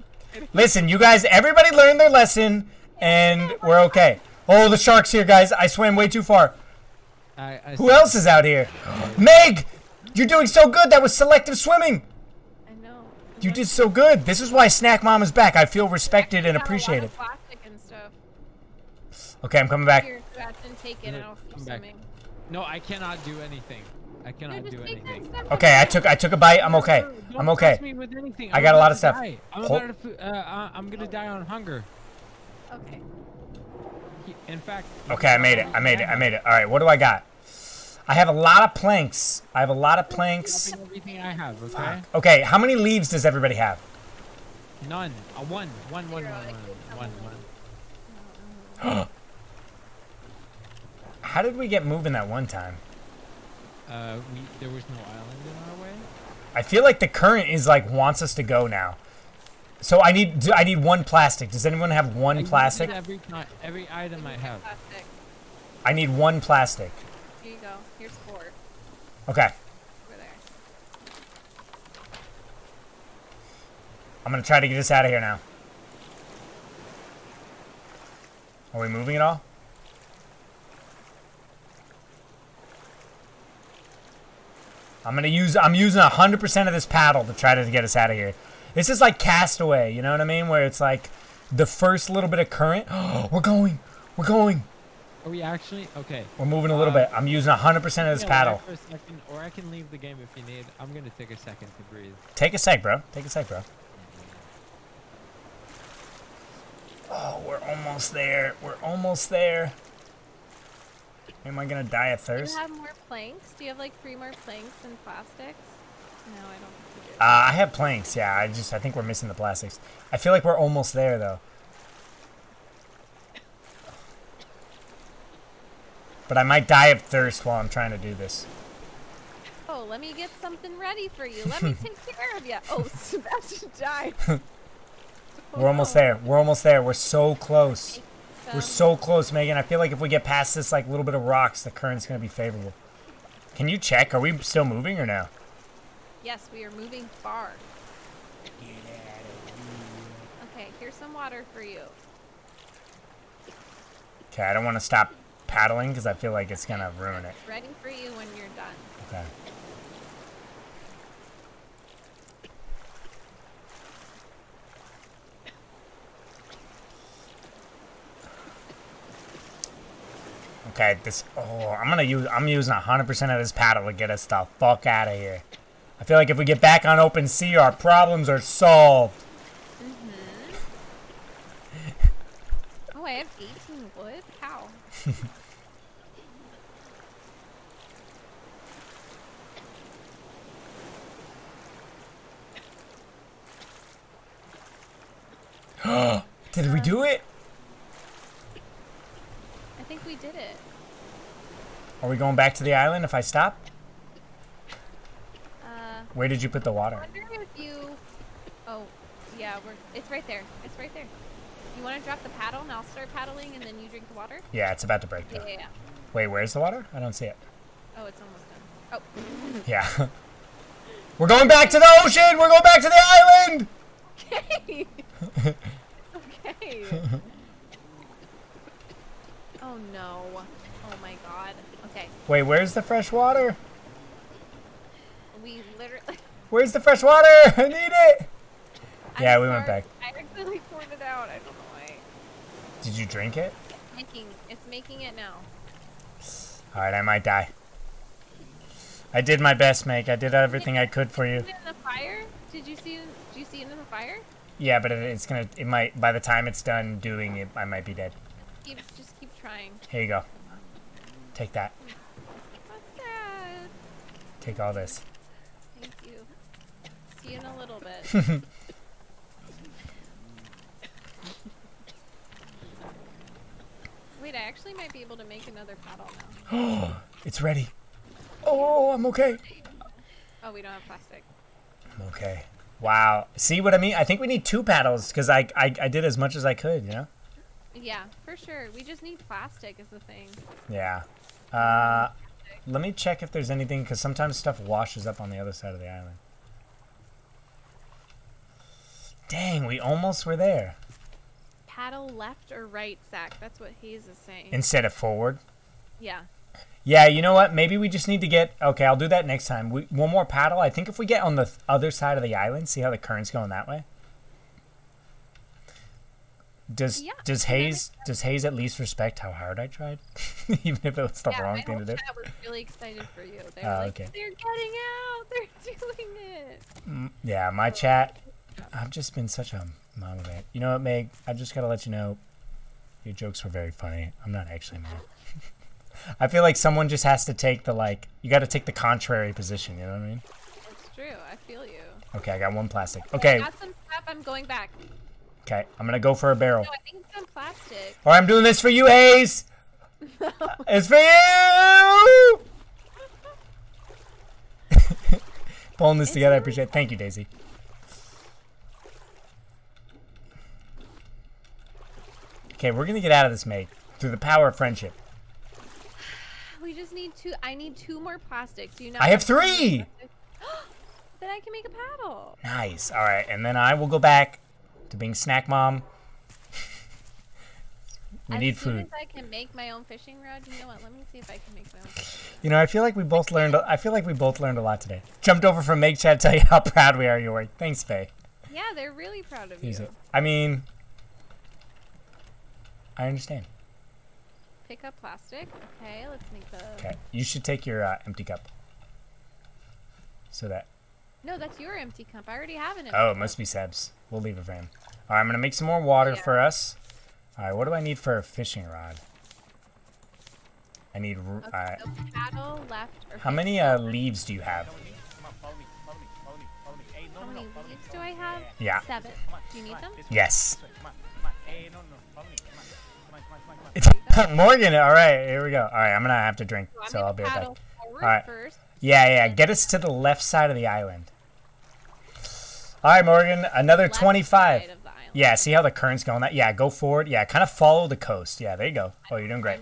Listen, you guys. Everybody learned their lesson, and we're okay. Oh, the sharks here, guys. I swam way too far. I, I Who else is out here? <gasps> Meg, you're doing so good. That was selective swimming. I know. You did so good. This is why Snack Mom is back. I feel respected and Got a lot appreciated. of plastic and stuff. Okay, I'm coming back. Here, scratch and take it. No, I'll keep come back. swimming. No, I cannot do anything. I cannot do anything. Okay, I took I took a bite. I'm okay. I'm okay. trust me with anything. I got a lot of stuff. I'm about to. Uh, uh, I'm gonna die on hunger. Okay. In fact. Okay, I made it. I made it. I made it. All right, what do I got? I have a lot of planks. I have a lot of planks. Everything I have. Okay. Okay, how many leaves does everybody have? None. A one. One. One. One. One. One. <gasps> How did we get moving that one time? Uh, we there was no island in our way. I feel like the current is like wants us to go now. So I need do- I need one plastic. Does anyone have one used plastic? Every ti- every item I have. Plastic. I need one plastic. Here you go. Here's four. Okay. Over there. I'm gonna try to get us out of here now. Are we moving at all? I'm gonna use I'm using hundred percent of this paddle to try to get us out of here. This is like castaway, you know what I mean? Where it's like the first little bit of current. <gasps> we're going, we're going. Are we actually okay? We're moving a little Uh, bit. I'm using hundred percent of this I'm gonna paddle. For a second, or I can leave the game if you need. I'm gonna take a second to breathe. Take a sec, bro. Take a sec, bro. Oh, we're almost there. We're almost there. Am I gonna die of thirst? Do you have more planks? Do you have like three more planks and plastics? No, I don't think you do. Uh, I have planks. Yeah, I just I think we're missing the plastics. I feel like we're almost there though. But I might die of thirst while I'm trying to do this. Oh, let me get something ready for you. Let me <laughs> take care of you. Oh, Sebastien died. <laughs> We're almost oh. there. We're almost there. We're so close. We're so close, Megan. I feel like if we get past this like little bit of rocks, the current's gonna be favorable. Can you check? Are we still moving or no? Yes, we are moving far. Get out of Okay, here's some water for you. Okay, I don't want to stop paddling because I feel like it's gonna ruin it. Ready for you when you're done. Okay. Okay, this. Oh, I'm gonna use. I'm using 100% of this paddle to get us the fuck out of here. I feel like if we get back on open sea, our problems are solved. Mhm. <laughs> Oh, I have 18 wood? How? <laughs> Did we do it? I think we did it. Are we going back to the island if I stop? Uh, Where did you put the water? wonder if you... Oh, yeah, we're... It's right there. It's right there. You want to drop the paddle and I'll start paddling and then you drink the water? Yeah, it's about to break Yeah, yeah, yeah. Wait, where's the water? I don't see it. Oh, it's almost done. Oh. <laughs> Yeah. We're going back to the ocean! We're going back to the island! <laughs> Okay. <laughs> <laughs> oh no. Oh my god. Okay. Wait, where's the fresh water? We literally. <laughs> Where's the fresh water? <laughs> I need it! Yeah, I'm we went back. I accidentally poured it out. I don't know why. Did you drink it? It's making. It's making it now. Alright, I might die. I did my best, Meg. I did everything I could for you. Is it in the fire? Did you see? Do you see it in the fire? Yeah, but it, it's gonna. It might. By the time it's done doing it, I might be dead. Keep, just keep trying. Here you go. Take that. Take all this. Thank you. See you in a little bit. <laughs> Wait, I actually might be able to make another paddle now. <gasps> it's ready. Oh, I'm okay. Oh, we don't have plastic. I'm okay. Wow. See what I mean? I think we need two paddles because I, I I did as much as I could. You know. Yeah, for sure. We just need plastic is the thing. Yeah. Uh, let me check if there's anything because sometimes stuff washes up on the other side of the island. Dang, we almost were there. Paddle left or right, Zach? That's what Hayes is saying. Instead of forward. yeah. Yeah, you know what? Maybe we just need to get. Okay, I'll do that next time. We, one more paddle. I think if we get on the other side of the island, see how the current's going that way. Does Yeah, does Hayes does Hayes at least respect how hard I tried, <laughs> even if it was the yeah, wrong thing to do? chat was really excited for you. They Oh, were like, okay. they're getting out. <laughs> They're doing it. Mm, Yeah, my chat. I've just been such a mama bear. You know what, Meg? I just gotta let you know, your jokes were very funny. I'm not actually mad. I feel like someone just has to take the like. You got to take the contrary position. You know what I mean? It's true. I feel you. Okay, I got one plastic. I Okay, got some stuff. I'm going back. okay, I'm gonna go for a barrel. No, I think it's on plastic. Right, I'm doing this for you, Hayes. <laughs> It's for you. <laughs> Pulling this together, I appreciate. it. Thank you, Daisy. Okay, we're gonna get out of this, mate, through the power of friendship. We just need two. I need two more plastics. Do you know. I have three. <gasps> then I can make a paddle. Nice. All right, and then I will go back to being snack mom. <laughs> we as need food. as I can make my own fishing rod. You know what? Let me see if I can make my own. Fishing You know, I feel like we both learned. I feel like we both learned a lot today. Jumped over from Make Chat tell you how <laughs> proud we are of your work. Thanks, Faye. Yeah, they're really proud of you. It. I mean, I understand. Pick up plastic. Okay, let's make the. Okay, you should take your uh, empty cup. So that. No, that's your empty cup. I already have an empty Oh, it cup. must be Seb's. We'll leave it for him. All right, I'm gonna make some more water for us. All right, what do I need for a fishing rod? I need. ru- Okay, uh, so paddle left or. how many uh, leaves do you have? How many leaves do I have? Yeah. Seven. Do you need them? Yes. It's <laughs> Morgan. All right, here we go. All right, I'm gonna have to drink, So so I'll be right back. All right. first. Yeah, yeah. Get us to the left side of the island. All right, Morgan. Another Left 25. side of the. Yeah, see how the current's going? That yeah, go forward. Yeah, kind of follow the coast. Yeah, there you go. Oh, you're doing great.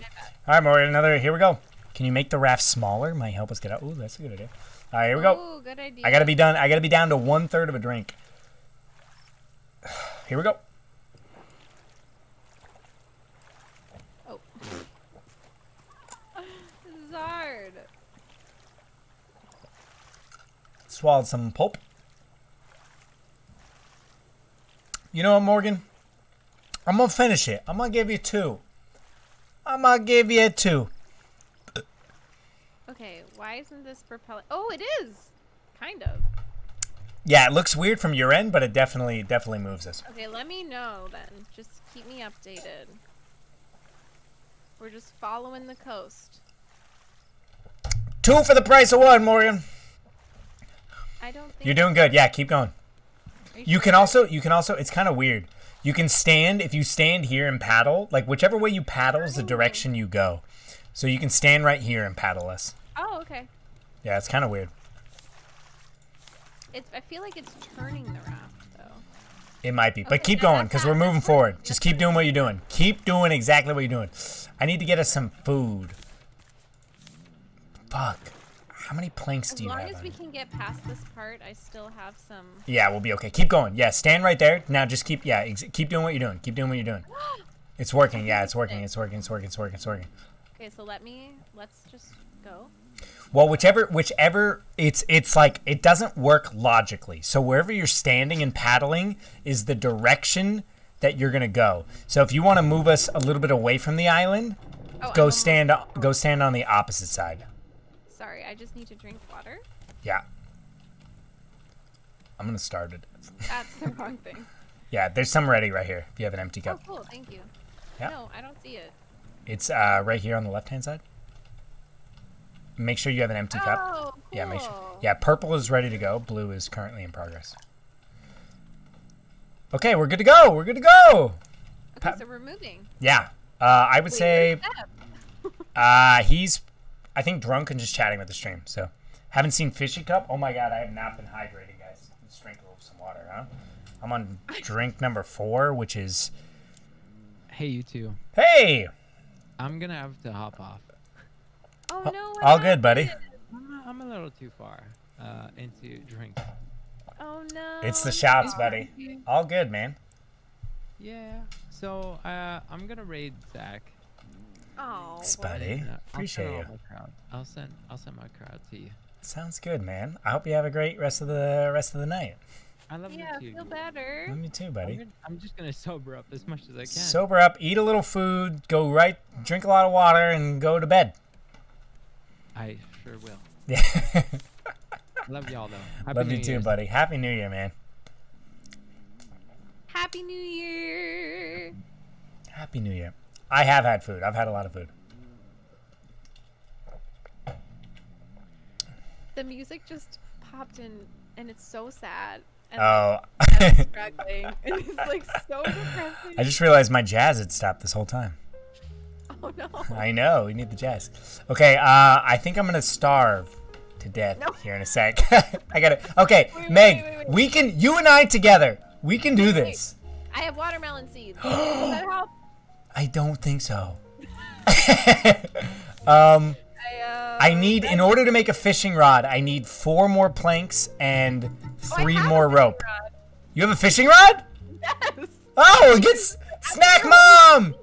All right, Morgan. Another. Here we go. Can you make the raft smaller? Might help us get out. Ooh, that's a good idea. All right, here we go. Ooh, good idea. I gotta be done. I gotta be down to one third of a drink. <sighs> Here we go. Oh. this is hard. Swallowed some pulp. You know what, Morgan? I'm gonna finish it. I'm gonna give you two. I'm gonna give you two. Okay, why isn't this propeller? Oh, it is. Kind of. Yeah, it looks weird from your end, but it definitely definitely moves us. Okay, let me know then. Just keep me updated. We're just following the coast. Two for the price of one, Morgan. I don't think You're doing good. Yeah, keep going. Are You can also you can also it's kind of weird. You can stand if you stand here and paddle, like whichever way you paddle is the oh. direction you go. So you can stand right here and paddle us. Oh, okay. Yeah, it's kind of weird. It's. I feel like it's turning the raft though. It might be, but Okay, keep no, going because we're moving forward. Just keep doing what you're doing. Keep doing exactly what you're doing. I need to get us some food. Fuck. How many planks As do you have? as long as we can get past this part, I still have some. Yeah, we'll be okay. Keep going. Yeah, stand right there. Now just keep. Yeah, ex- keep doing what you're doing. Keep doing what you're doing. <gasps> It's working. Yeah, it's working. It's working. It's working. It's working. It's working. Okay, so let me. Let's just go. Well, whichever, whichever, it's it's like it doesn't work logically. So wherever you're standing and paddling is the direction that you're gonna go. So if you want to move us a little bit away from the island, Oh, go stand go stand on the opposite side. Sorry, I just need to drink water. Yeah. I'm gonna start it. That's the <laughs> wrong thing. Yeah, there's some ready right here. If you have an empty cup. Oh, cool. Thank you. Yeah. No, I don't see it. it's uh, right here on the left hand side. Make sure you have an empty cup. Oh, Yeah, make sure. Yeah, purple is ready to go. Blue is currently in progress. Okay, we're good to go. We're good to go. Okay, so we're moving. Yeah. Uh, I would Wait, say uh, he's, I think, drunk and just chatting with the stream. So, haven't seen Fishy Cup. Oh my god, I have not been hydrating, guys. Let's drink a little some water, huh? I'm on drink number four, which is. Hey, you two. Hey! I'm gonna have to hop off. Oh All- no. what all good, buddy. I'm, I'm a little too far uh, into drink. Oh no. It's the shots, buddy. All good, man. Yeah. So uh, I'm gonna raid Zach. Oh. Spuddy. and, I'll Appreciate send you. my crowd. I'll send I'll send my crowd to you. Sounds good, man. I hope you have a great rest of the rest of the night. I love Yeah, you too. feel better. Me too, I'm, buddy. gonna- I'm just gonna sober up as much as I can. Sober up, eat a little food, go right, drink a lot of water, and go to bed. I sure will. Yeah. <laughs> Love y'all though. Happy Love New you too, buddy. Happy New Year, man. Happy New Year. Happy New Year. I have had food. I've had a lot of food. The music just popped in, and it's so sad. And Oh. I'm <laughs> struggling, and it's like so depressing. I just realized my jazz had stopped this whole time. Oh no. I know. We need the jazz. Okay, uh, I think I'm gonna starve to death here in a sec. <laughs> I got it. Okay, Meg, we can. You and I together. We can do this. I have watermelon seeds. <gasps> Does that help? I don't think so. <laughs> um, I, uh, I need in order to make a fishing rod. I need four more planks and three more rope. You have a fishing rod? Yes. Oh, it gets snack mom.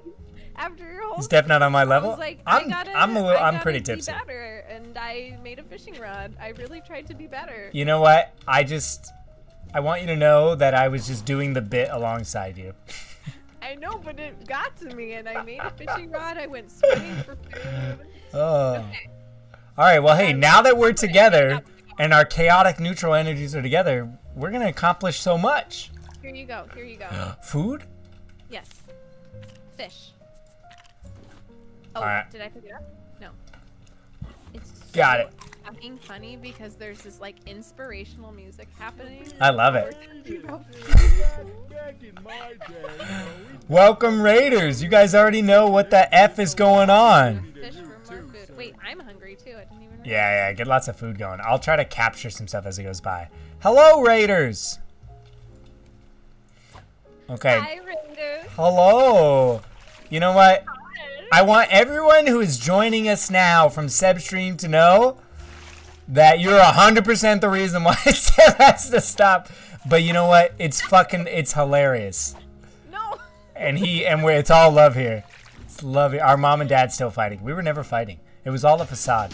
After your whole Is Steph not on my I level? was like, I'm- I gotta, I'm a little- I I'm gotta pretty be tipsy. better, and I made a fishing rod. I really tried to be better. You know what? I just I want you to know that I was just doing the bit alongside you. <laughs> I know, but it got to me, and I made a fishing rod. I went swimming for <laughs> food. Oh. All right. Well, hey, now that we're <laughs> together and our chaotic neutral energies are together, we're gonna accomplish so much. Here you go. Here you go. <gasps> Food? yes. Fish. Oh, did I pick it up? No. It's Got so it. Fucking funny because there's this like inspirational music happening. I love it. We're talking about Welcome, Raiders. You guys already know what the f is going on. Fish for more food. Wait, I'm hungry too. I didn't even. Know. Yeah, yeah. Get lots of food going. I'll try to capture some stuff as it goes by. Hello, Raiders. Okay. Hi, Raiders. Hello. You know what? I want everyone who is joining us now from Sebstream to know that you're 100% the reason why <laughs> Seb has to stop. But you know what? It's fucking, it's hilarious. No. And he, and we're, it's all love here. It's love here. Our mom and dad still fighting. We were never fighting. It was all a facade.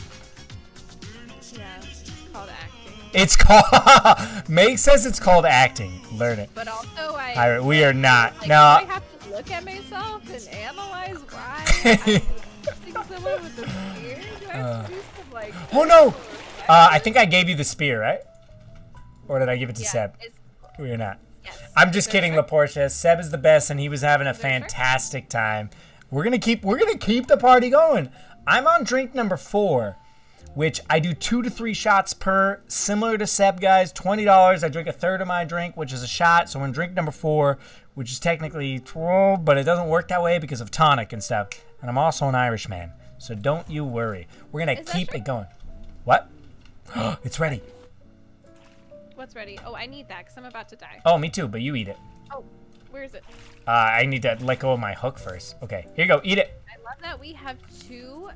Yeah, it's called acting. It's called, <laughs> Meg says it's called acting. Learn it. But also, I. Alright, we are not. Like, No. I have to look at myself and analyze why I'm <laughs> someone with spear. Do I have to do some like? Oh no! Uh, I think I gave you the spear, right? Or did I give it to Yeah, Seb? it's- We're not. I'm just kidding, LaPortia. Seb is the best, and he was having a fantastic time. We're gonna keep. We're gonna keep the party going. I'm on drink number four, which I do two to three shots per. Similar to Seb, guys. Twenty dollars. I drink a third of my drink, which is a shot. So I'm on drink number four, which is technically twelve, but it doesn't work that way because of tonic and stuff. And I'm also an Irishman, so don't you worry. We're gonna Is keep it going. What? <gasps> it's ready. What's ready? Oh, I need that because I'm about to die. Oh, me too. But you eat it. Oh, where is it? Uh, I need to let go of my hook first. Okay, here you go. Eat it. I love that we have two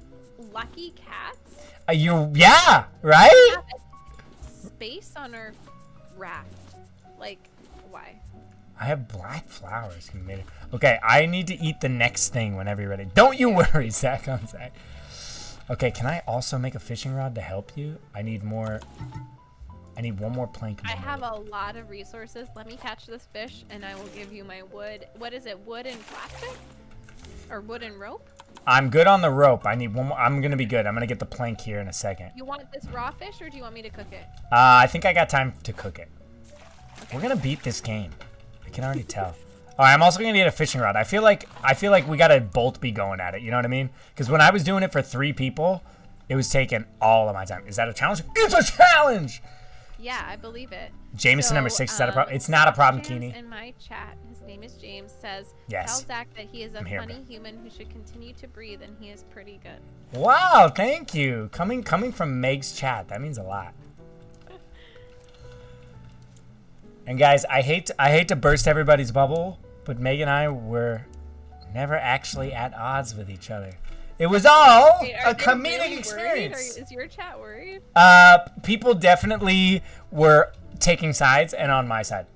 lucky cats. Uh, you, yeah, right? Space on our raft. Like, why? I have black flowers. You made it. Okay, I need to eat the next thing whenever you're ready. Don't you worry, <laughs> Zach on Zach. Okay, can I also make a fishing rod to help you? I need more. I need one more plank. I have a lot of resources. Let me catch this fish and I will give you my wood. What is it? Wood and plastic? Or wood and rope? I'm good on the rope. I need one more. I'm gonna be good. I'm gonna get the plank here in a second. You want this raw fish or do you want me to cook it? Uh, I think I got time to cook it. We're gonna beat this game. I can already tell. <laughs> Right, I'm also gonna get a fishing rod. I feel like I feel like we gotta both be going at it. You know what I mean? Because when I was doing it for three people, it was taking all of my time. Is that a challenge? It's a challenge. Yeah, I believe it. Jameson number six, is that a pro- um, it's not a problem, James Keeney. In my chat, his name is James, says, Yes. Tell Zach that he is a here, funny human who should continue to breathe and he is pretty good. Wow, thank you. Coming coming from Meg's chat, that means a lot. <laughs> And guys, I hate I hate to burst everybody's bubble, but Meg and I were never actually at odds with each other. It was all Wait, a comedic really? Are experience. is your chat worried? Uh, people definitely were taking sides and on my side.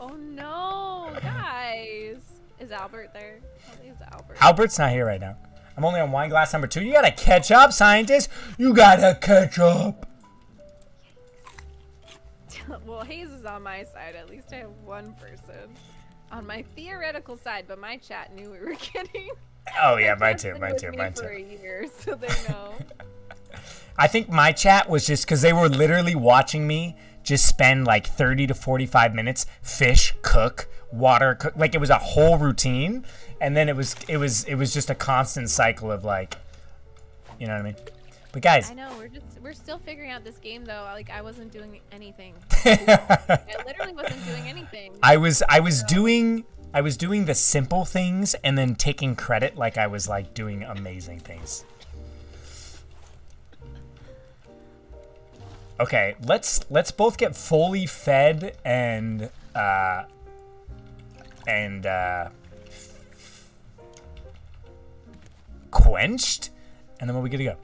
Oh no, guys. Is Albert there? Albert. Albert's not here right now. I'm only on wine glass number two. You gotta catch up, scientist. You gotta catch up. <laughs> well, Hayes is on my side. At least I have one person on my theoretical side, but my chat knew we were <laughs> kidding. Oh yeah, mine Chat's <laughs> too, mine with too, me mine for too. a year, so they <laughs> know. I think my chat was just because they were literally watching me just spend like 30 to 45 minutes fish cook water cook like it was a whole routine and then it was it was it was just a constant cycle of like you know what i mean but guys I know we're just we're still figuring out this game though. Like I wasn't doing anything. <laughs> I literally wasn't doing anything. i was i was doing i was doing the simple things and then taking credit like i was like doing amazing things okay let's let's both get fully fed and uh and uh quenched and then we'll be good to go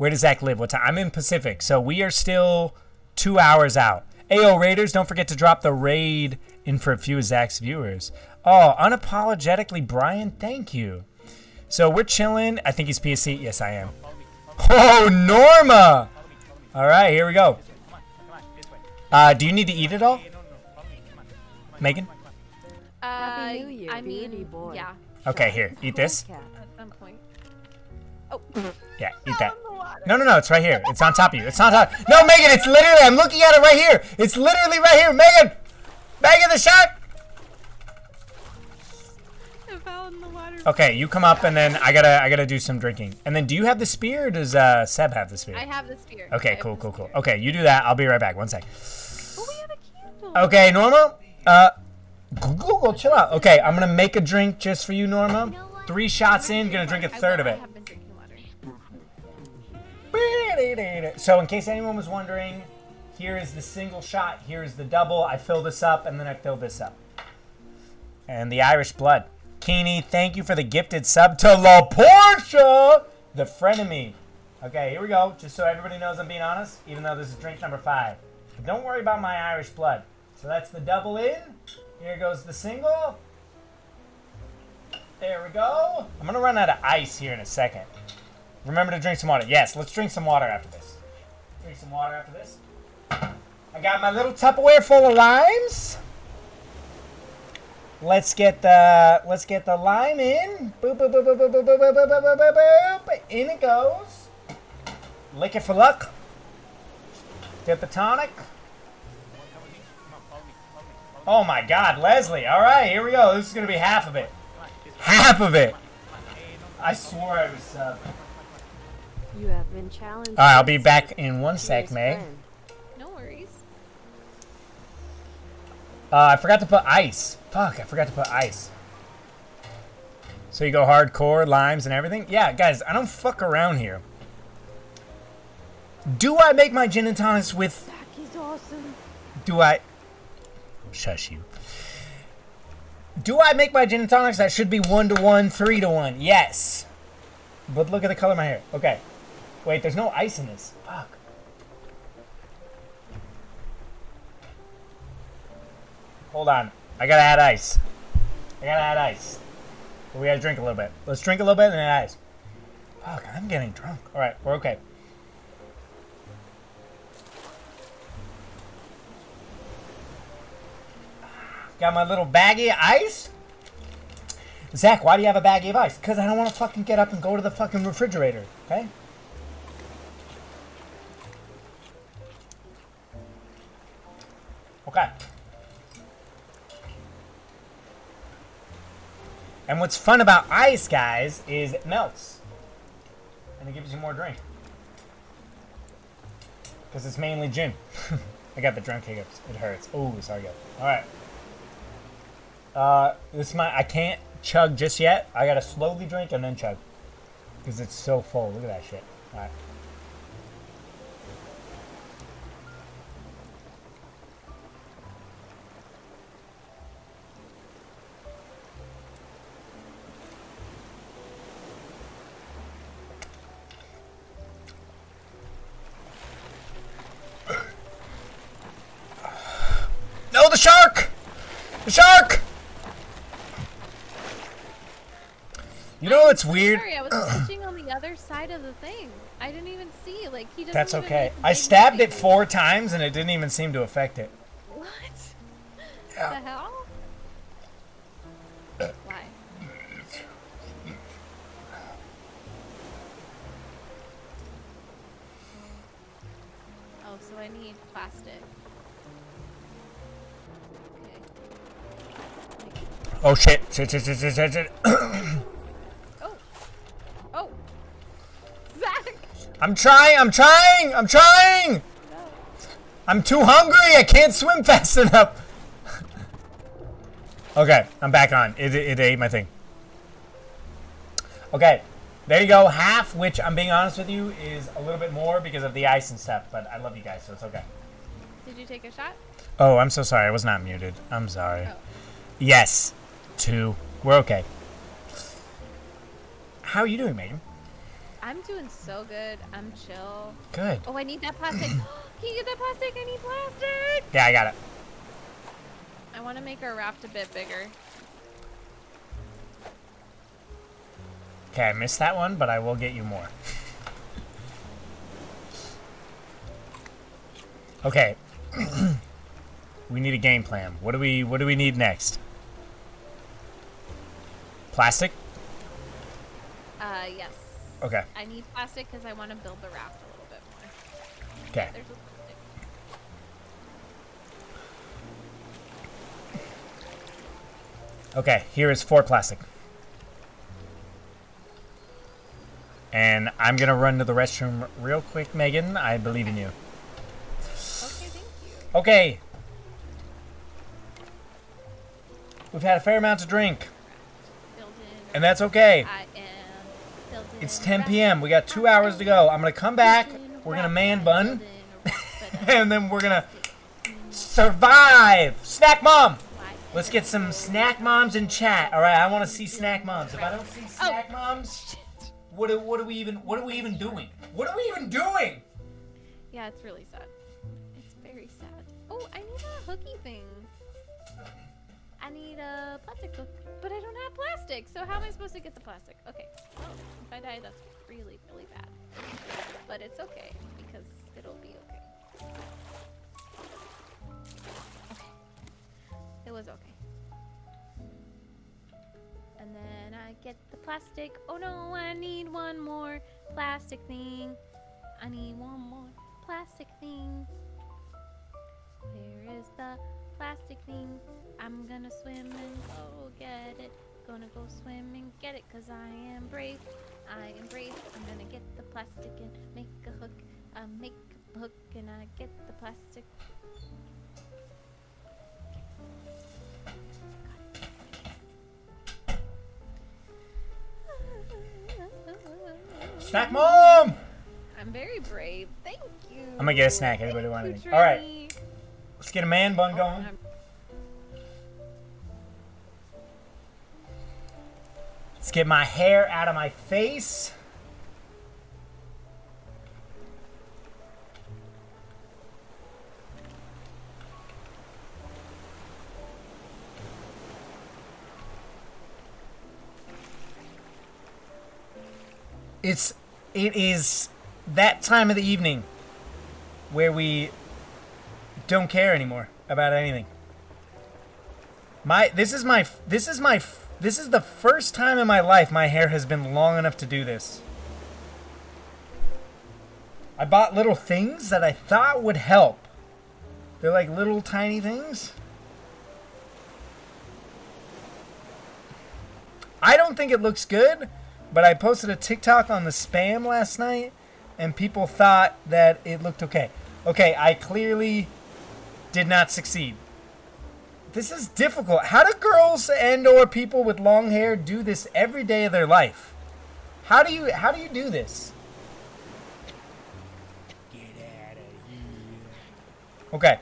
where does zach live? What time? I'm in pacific so we are still two hours out. Ayo raiders don't forget to drop the raid in for a few of zach's viewers. Oh unapologetically brian thank you. So we're chilling. I think he's psc yes i am. Oh norma! All right here we go. Uh, do you need to eat it all? Megan? Uh, Happy New Year, I mean, beauty boy. yeah, okay here eat this. Cat. at some point. <laughs> Oh, Yeah, eat that. No, no, no, it's right here. It's on top of you. It's not on top. No, Megan, it's literally, I'm looking at it right here. It's literally right here. Megan! Megan, the shark! it fell in the water. Okay, you come up and then I gotta, I gotta do some drinking. And then do you have the spear or does uh, Seb have the spear? I have the spear. Okay, cool, cool, cool. Okay, you do that. I'll be right back. One sec. Oh, we have a candle. Okay, Norma. Uh, Google, chill out. Okay, I'm gonna make a drink just for you, Norma. Three shots in, gonna drink a third of it. So, in case anyone was wondering, here is the single shot, here is the double. I fill this up, and then I fill this up. And the Irish blood. Keeney, thank you for the gifted sub to La Portia, the frenemy. Okay, here we go. Just so everybody knows I'm being honest, even though this is drink number five. But don't worry about my Irish blood. So that's the double in. Here goes the single. There we go. I'm gonna run out of ice here in a second. Remember to drink some water. Yes, let's drink some water after this. Drink some water after this. I got my little Tupperware full of limes. Let's get the let's get the lime in. Boop boop boop boop boop boop boop boop boop boop boop. In it goes. Lick it for luck. Get the tonic. Oh my God, Leslie! All right, here we go. This is gonna be half of it. Half of it. I swore I was. Uh... You have been challenged. All right, I'll be back in one sec, Meg. friend. No worries. Uh, I forgot to put ice. Fuck, I forgot to put ice. So you go hardcore, limes and everything? Yeah, guys, I don't fuck around here. Do I make my gin and tonics with... Zach is awesome. Do I... Shush you. Do I make my gin and tonics that should be 1 to 1, 3 to 1? Yes. But look at the color of my hair. Okay. Wait, there's no ice in this. Fuck. Hold on. I gotta add ice. I gotta add ice. But we gotta drink a little bit. Let's drink a little bit and add ice. Fuck, I'm getting drunk. Alright, we're okay. Got my little baggie of ice. Zach, why do you have a baggie of ice? Because I don't want to fucking get up and go to the fucking refrigerator, okay? Okay. And what's fun about ice, guys, is it melts. And it gives you more drink. Because it's mainly gin. <laughs> I got the drunk hiccups. It hurts. Oh, sorry, guys. Alright. Uh, this might, I can't chug just yet. I gotta slowly drink and then chug. Because it's so full. Look at that shit. Alright. No, the shark! The shark! You know what's weird? Sorry, I was <clears throat> pitching on the other side of the thing. I didn't even see. Like he doesn't. That's okay. I stabbed it four times and it didn't even seem to affect it. What? Yeah. The hell? Oh shit! Shit! Shit! Shit! Shit! Shit! shit. <coughs> Oh. Oh. Zach. I'm trying. I'm trying. I'm trying. I'm too hungry. I can't swim <laughs> fast enough. <laughs> okay, I'm back on. It, it ate my thing. Okay, there you go. Half, which I'm being honest with you, is a little bit more because of the ice and stuff. But I love you guys, so it's okay. Did you take a shot? Oh, I'm so sorry. I was not muted. I'm sorry. Oh. Yes, two. We're okay. How are you doing, Megan? I'm doing so good. I'm chill. Good. Oh, I need that plastic. <clears throat> Can you get that plastic? I need plastic. Yeah, I got it. I want to make our raft a bit bigger. Okay, I missed that one, but I will get you more. okay. <clears throat> we need a game plan. What do we what do we need next? Plastic? Uh, yes. Okay. I need plastic because I want to build the raft a little bit more. Okay. There's a plastic. Okay, here is four plastic. And I'm gonna run to the restroom real quick, Megan. I believe in you. Okay, thank you. Okay. We've had a fair amount to drink. And that's okay. I am. It's 10 p.m. We got two hours to go. I'm gonna come back. We're gonna man bun, Building <laughs> a raft, but I and then we're gonna survive. Snack mom. Let's get some snack moms in chat. All right, I want to see snack moms. If I don't see Oh. snack moms, what are, what are we even what are we even doing? What are we even doing? Yeah, it's really sad. It's very sad. Oh, I need a hooky thing. I need a plastic hook, but I don't have plastic. So how am I supposed to get the plastic? Okay. Well, if I die, that's really, really bad. But it's okay because it'll be okay. Okay. It was okay. And then I get the plastic. Oh no, I need one more plastic thing. I need one more plastic thing. Where is the plastic thing? I'm gonna swim and go get it. Gonna go swim and get it cause I am brave. I am brave. I'm gonna get the plastic and make a hook. I make a hook and I get the plastic. Snack mom. I'm very brave. Thank you. I'm gonna get a snack. Everybody want you, anything? All right, let's get a man bun Oh, going. I'm- Let's get my hair out of my face. It's it is that time of the evening where we don't care anymore about anything. My this is my this is my this is the first time in my life my hair has been long enough to do this. I bought little things that I thought would help. They're like little tiny things. I don't think it looks good, but I posted a TikTok on the spam last night and people thought that it looked okay. Okay, I clearly did not succeed. This is difficult. How do girls and or people with long hair do this every day of their life? How do you how do you do this? Get out of here. Okay.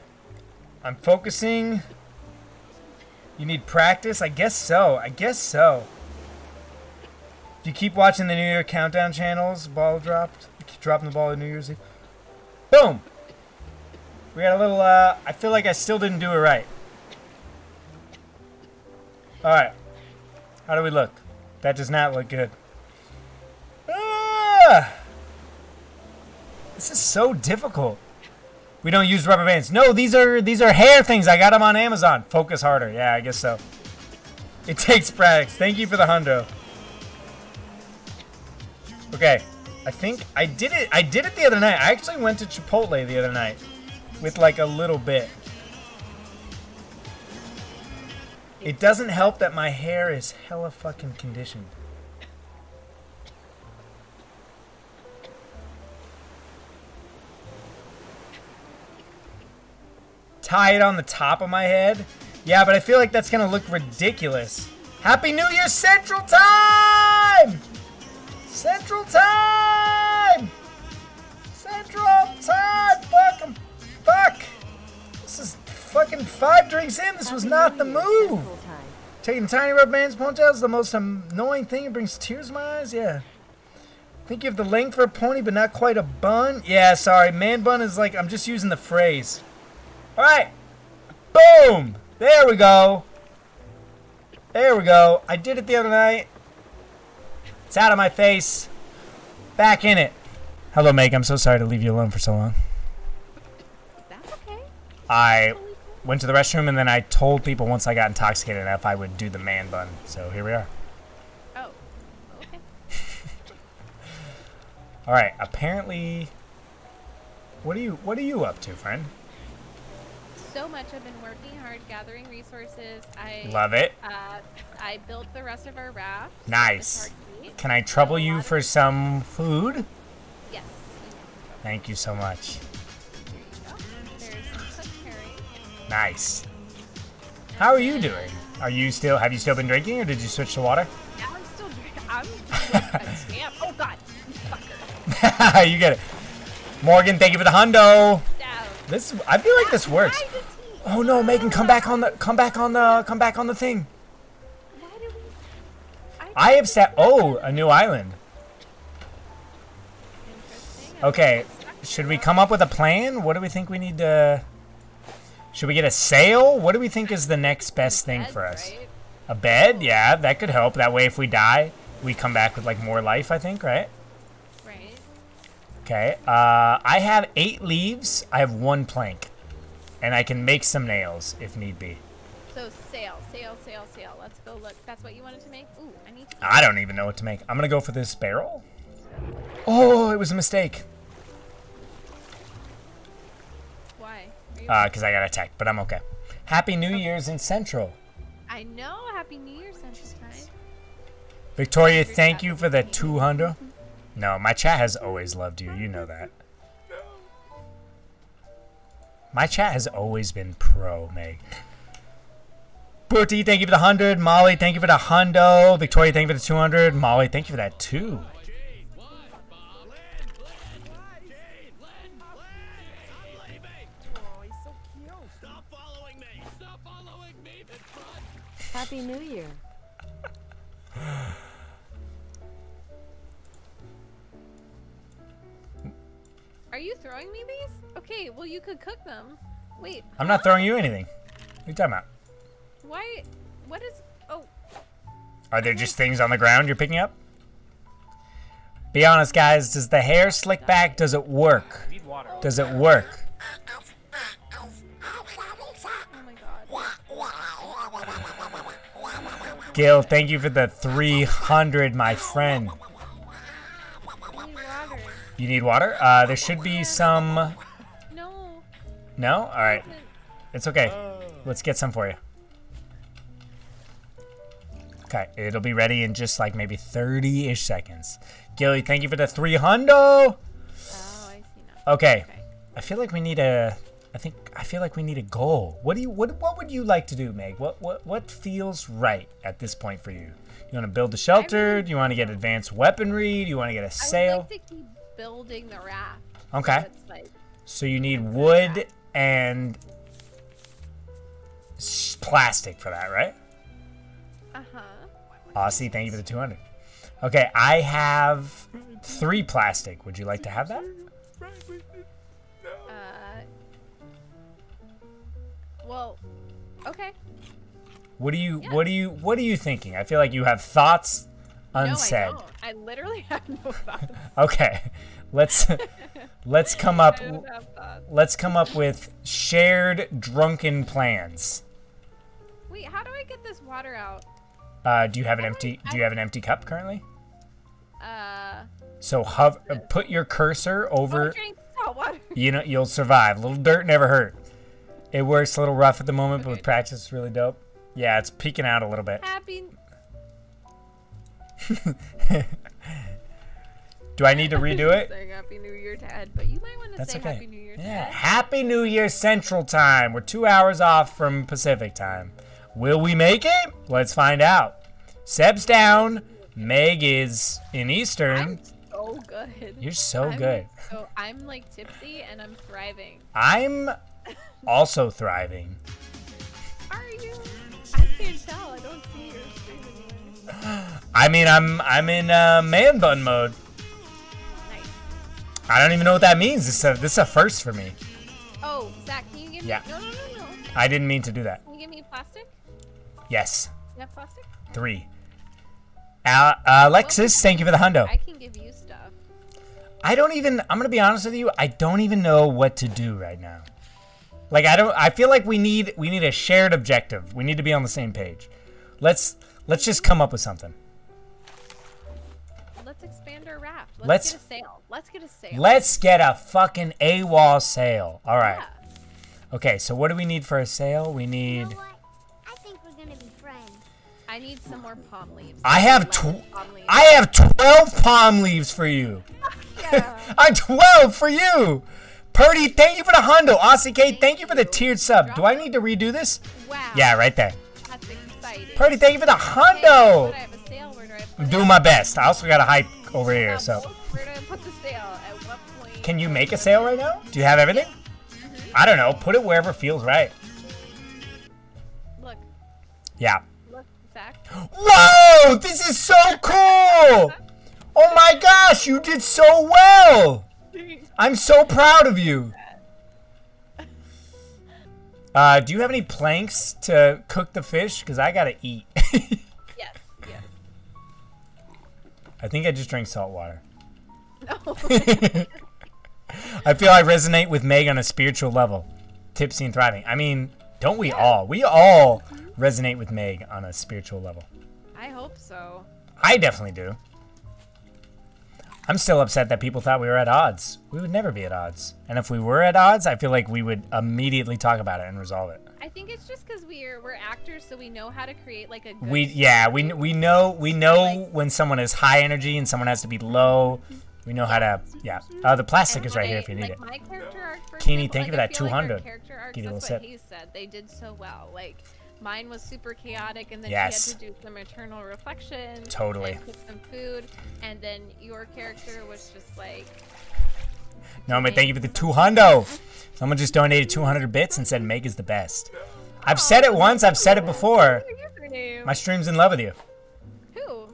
I'm focusing. You need practice? I guess so. I guess so. If you keep watching the New Year countdown channels, ball dropped. Keep dropping the ball at New Year's Eve. Boom! We got a little, uh, I feel like I still didn't do it right. Alright. How do we look? That does not look good. Ah! This is so difficult. We don't use rubber bands. No, these are these are hair things. I got them on Amazon. Focus harder. Yeah, I guess so. It <laughs> takes practice. Thank you for the hundo. Okay, I think I did it. I did it the other night. I actually went to Chipotle the other night with like a little bit. It doesn't help that my hair is hella fucking conditioned. Tie it on the top of my head? Yeah, but I feel like that's gonna look ridiculous. Happy New Year Central Time! Central Time! Fucking five drinks in. This was not the move. Taking tiny rubber bands, ponytails is the most annoying thing. It brings tears to my eyes. Yeah. Think you have the length for a pony, but not quite a bun? Yeah, sorry. Man bun is like, I'm just using the phrase. Alright. Boom! There we go. There we go. I did it the other night. It's out of my face. Back in it. Hello, Meg. I'm so sorry to leave you alone for so long. That's okay. I went to the restroom and then I told people once I got intoxicated enough I would do the man bun. So here we are. Oh. Okay. <laughs> All right. Apparently, what are you what are you up to, friend? So much. I've been working hard, gathering resources. I Love it. Uh, I built the rest of our raft. Nice. Can I trouble you for some food? Yes. Thank you so much. Nice. How are you doing? Are you still have you still been drinking or did you switch to water? Yeah, I'm still <laughs> <laughs> drinking. I'm like a champ. Oh God, you fucker. <laughs> you get it. Morgan, thank you for the hundo. This I feel like this works. Why does he? Oh no, Megan, come back on the come back on the come back on the thing. Why do we? I have set oh, a new island. Okay. Should we come up with a plan? What do we think we need to Should we get a sail? What do we think is the next best thing for us? A bed? Yeah, that could help. That way if we die, we come back with like more life, I think, right? Right. Okay. Uh I have 8 leaves. I have 1 plank. And I can make some nails if need be. So sail, sail, sail, sail. Let's go look. That's what you wanted to make. Ooh, I need to. I don't even know what to make. I'm gonna go for this barrel. Oh, it was a mistake. You Uh, I got attacked, but I'm okay. Happy New Year's in Central. I know. Happy New Year, Central Time. Victoria, thank you for the 200. No, my chat has always loved you. You know that. My chat has always been pro, Meg. Booty, thank you for the 100. Molly, thank you for the hundo. Victoria, thank you for the 200. Molly, thank you for that too. Happy New Year. Are you throwing me these? Okay, well you could cook them. Wait. I'm not throwing you anything. What are you talking about? Why? What is? Oh, Are there just things on the ground you're picking up? Be honest, guys. Does the hair slick back? Does it work? Does it work? Gil, thank you for the 300, my friend. I need water. You need water? Uh, there should be some. No. No? Alright. It's okay. Let's get some for you. Okay, it'll be ready in just like maybe 30 ish seconds. Gilly, thank you for the 300. Oh, I see now. Okay. Okay. I feel like we need a. I think I feel like we need a goal. What do you what What would you like to do, Meg? What what what feels right at this point for you? You want to build a shelter? Do you want to get advanced weaponry? Do you want to get a I would sail? like to keep building the raft. Okay. So like So you need wood and plastic for that, right? Uh huh. Aussie, thank you for the 200. Okay, I have three plastic. Would you like to have that? Well. Okay. What do you Yeah. What do you What are you thinking? I feel like you have thoughts unsaid. No, I don't. I literally <laughs> have no thoughts. Okay, <laughs> let's <laughs> let's come up I don't have thoughts. let's come up with shared drunken plans. Wait, how do I get this water out? Uh, do you have an I empty do you have an empty cup currently? Uh, So hov- uh, put your cursor over drink salt water. you know you'll survive. A little dirt never hurt. It works a little rough at the moment, but with practice it's really dope. Yeah, it's peeking out a little bit. Happy. <laughs> Do I need to <laughs> redo it? Happy New Year, Dad, but you might want to That's say okay. Happy New Year, Yeah. Happy New Year Central Time. We're two hours off from Pacific Time. Will we make it? Let's find out. Seb's down. Meg is in Eastern. I'm so good. You're so I'm good. So I'm like tipsy and I'm thriving. I'm also thriving. Are you? I can't tell. I don't see your. I mean, I'm I'm in uh, man bun mode. Nice. I don't even know what that means. This is a, this is a first for me. Oh, Zach, can you give Yeah. me? No, no, no, no. I didn't mean to do that. Can you give me plastic? Yes, You have plastic? three. Uh, Alexis, thank you for the hundo. I can give you stuff. I don't even. I'm gonna be honest with you. I don't even know what to do right now. Like I don't. I feel like we need we need a shared objective. We need to be on the same page. Let's let's just come up with something. Let's expand our raft. Let's, Let's- get a sail. Let's get a sail. Let's get a fucking AWOL sail. All right. Yeah. Okay. So what do we need for a sail? We You need. know what? I think we're gonna be friends. I need some more palm leaves. I have Lemon tw- palm leaves. I have twelve palm leaves for you. <laughs> Yeah. <laughs> I'm twelve for you. Purdy, thank you for the hundo. Aussie K, thank you for the tiered sub. Do I need to redo this? Wow. Yeah, right there. That's exciting. Purdy, thank you for the hundo. Where I have a sail? Where do I put I'm doing my best. I also got a hype over here, so. Where do I put the sail? At what point? Can you make a sail right now? Do you have everything? Mm-hmm. I don't know. Put it wherever feels right. Look, Yeah. look, Zach. Whoa! This is so cool! Oh my gosh, you did so well! I'm so proud of you. <laughs> Uh, do you have any planks to cook the fish? Because I gotta eat. <laughs> Yes, yes. I think I just drank salt water. No. <laughs> I feel I resonate with Meg on a spiritual level. Tipsy and thriving. I mean, don't we all? We all resonate with Meg on a spiritual level. I hope so. I definitely do. I'm still upset that people thought we were at odds. We would never be at odds. And if we were at odds, I feel like we would immediately talk about it and resolve it. I think it's just because we're we're actors, so we know how to create like a good. We yeah, we we know we know when someone is high energy and someone has to be low. We know how to yeah. Uh, the plastic is right here if you need like it. My character arc, for Keeney, example, thank you for that feel like 200. character arcs, Give you a that's what he said. They did so well. Like mine was super chaotic, and then Yes. she had to do some eternal reflection. Totally. And cook some food, and then your character was just like. No, but thank you for the 200. Someone just donated 200 bits and said Meg is the best. I've said it once, I've said it before. What's your username? My stream's in love with you. Who?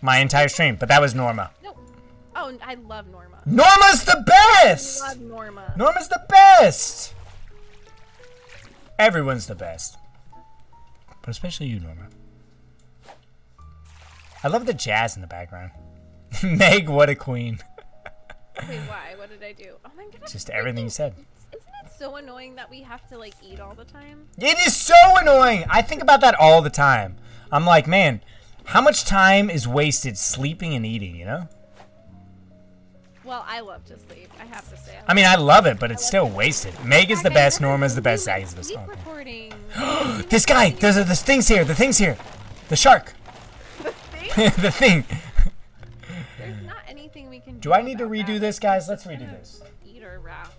My entire stream, but that was Norma. No. Oh, I love Norma. Norma's the best! Love Norma. Norma's the best! Everyone's the best. But especially you, Norma. I love the jazz in the background. <laughs> Meg, what a queen. Wait, why? What did I do? Oh my god. Just everything you said. Isn't it so annoying that we have to like eat all the time? It is so annoying. I think about that all the time. I'm like, man, how much time is wasted sleeping and eating, you know? Well, I love to sleep. I have to say. I mean, I love it, but it's still wasted. Meg is the best, never Norma's the best, Zach is the best. recording. <gasps> This guy, there's a, there's things here, the things here. The shark. the thing. <laughs> The thing. There's not anything we can do. Do I need to redo that. this, guys? Let's redo this. Eater raft.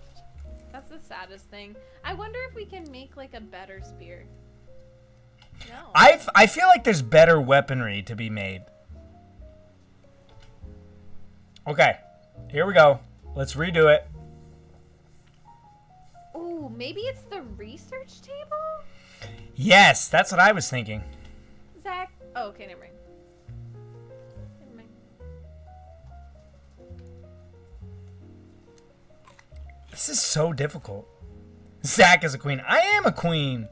That's the saddest thing. I wonder if we can make like a better spear. No. I I feel like there's better weaponry to be made. Okay, here we go. Let's redo it. Ooh, maybe it's the research table. Yes, that's what I was thinking. Zach. Oh, okay, never mind. Never mind. This is so difficult. Zach is a queen. I am a queen.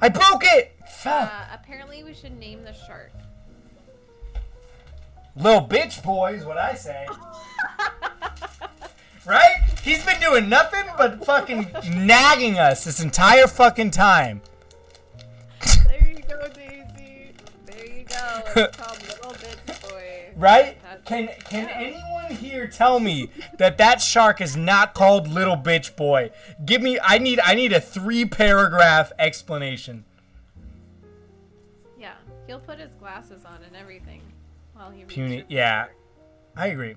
I broke it. Fuck. Uh, apparently, we should name the shark. Little bitch boy is what I say. Right? He's been doing nothing but fucking nagging us this entire fucking time. There you go, Daisy. There you go. It's <laughs> called Little Bitch Boy. Right? That's- Can can anyone here tell me that that shark is not called little bitch boy? Give me I need I need a 3 paragraph explanation. Yeah, he'll put his glasses on and everything while he reads Puny yeah. I agree.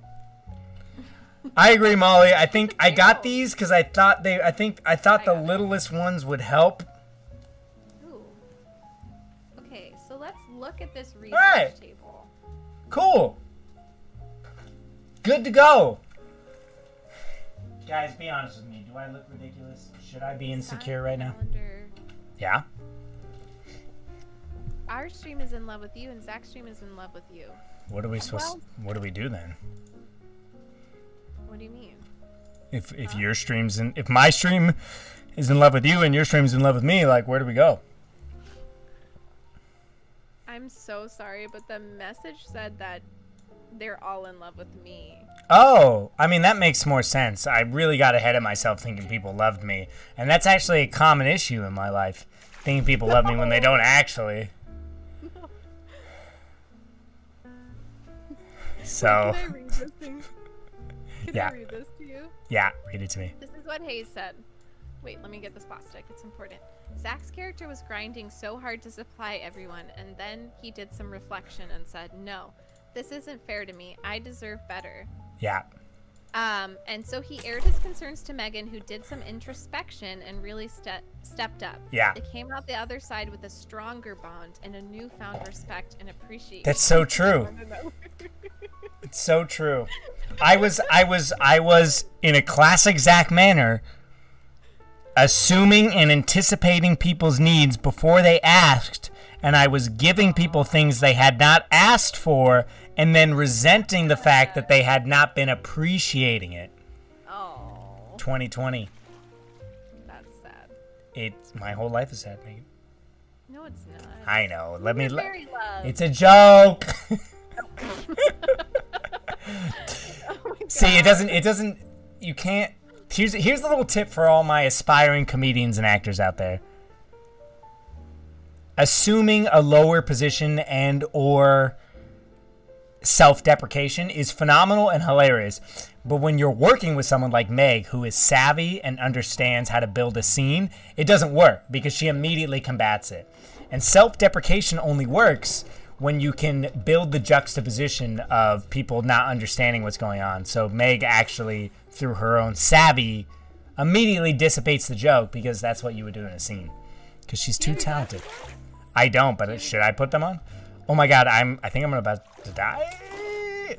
I agree, Molly. I think I got these cuz I thought they I think I thought the littlest ones would help. Ooh. Okay, so let's look at this research Alright. table. Cool. Good to go. Guys, be honest with me. Do I look ridiculous? Should I be insecure right now? Yeah. Our stream is in love with you, and Zach's stream is in love with you. What are we supposed? Well- what do we do then? What do you mean? If if your stream's in, if my stream is in love with you and your stream's in love with me, like where do we go? I'm so sorry, but the message said that they're all in love with me. Oh, I mean that makes more sense. I really got ahead of myself thinking people loved me, and that's actually a common issue in my life. Thinking people love me when they don't <laughs> actually. So, Can I read this thing? Can Yeah. I read this to you? yeah, read it to me. This is what Hayes said. Wait, let me get this boss stick. It's important. Zach's character was grinding so hard to supply everyone, and then he did some reflection and said, No, this isn't fair to me. I deserve better. Yeah. Um, and so he aired his concerns to Megan, who did some introspection and really ste- stepped up. Yeah. They came out the other side with a stronger bond and a newfound respect and appreciation. That's so true. <laughs> It's so true. I was I was I was in a classic Zach manner assuming and anticipating people's needs before they asked and I was giving people things they had not asked for and then resenting the fact that they had not been appreciating it. Oh, 2020. that's sad. It my whole life is sad, Megan. No, it's not. I know. Let me You're let very loved. It's a joke. <laughs> <laughs> Oh See, it doesn't. It doesn't. You can't. Here's here's a little tip for all my aspiring comedians and actors out there. Assuming a lower position and or self-deprecation is phenomenal and hilarious. But when you're working with someone like Meg, who is savvy and understands how to build a scene, it doesn't work because she immediately combats it. And self-deprecation only works when you can build the juxtaposition of people not understanding what's going on. So Meg actually, through her own savvy, immediately dissipates the joke because that's what you would do in a scene. Because she's too talented. I don't, but should I put them on? Oh my god, I'm. I think I'm about to die.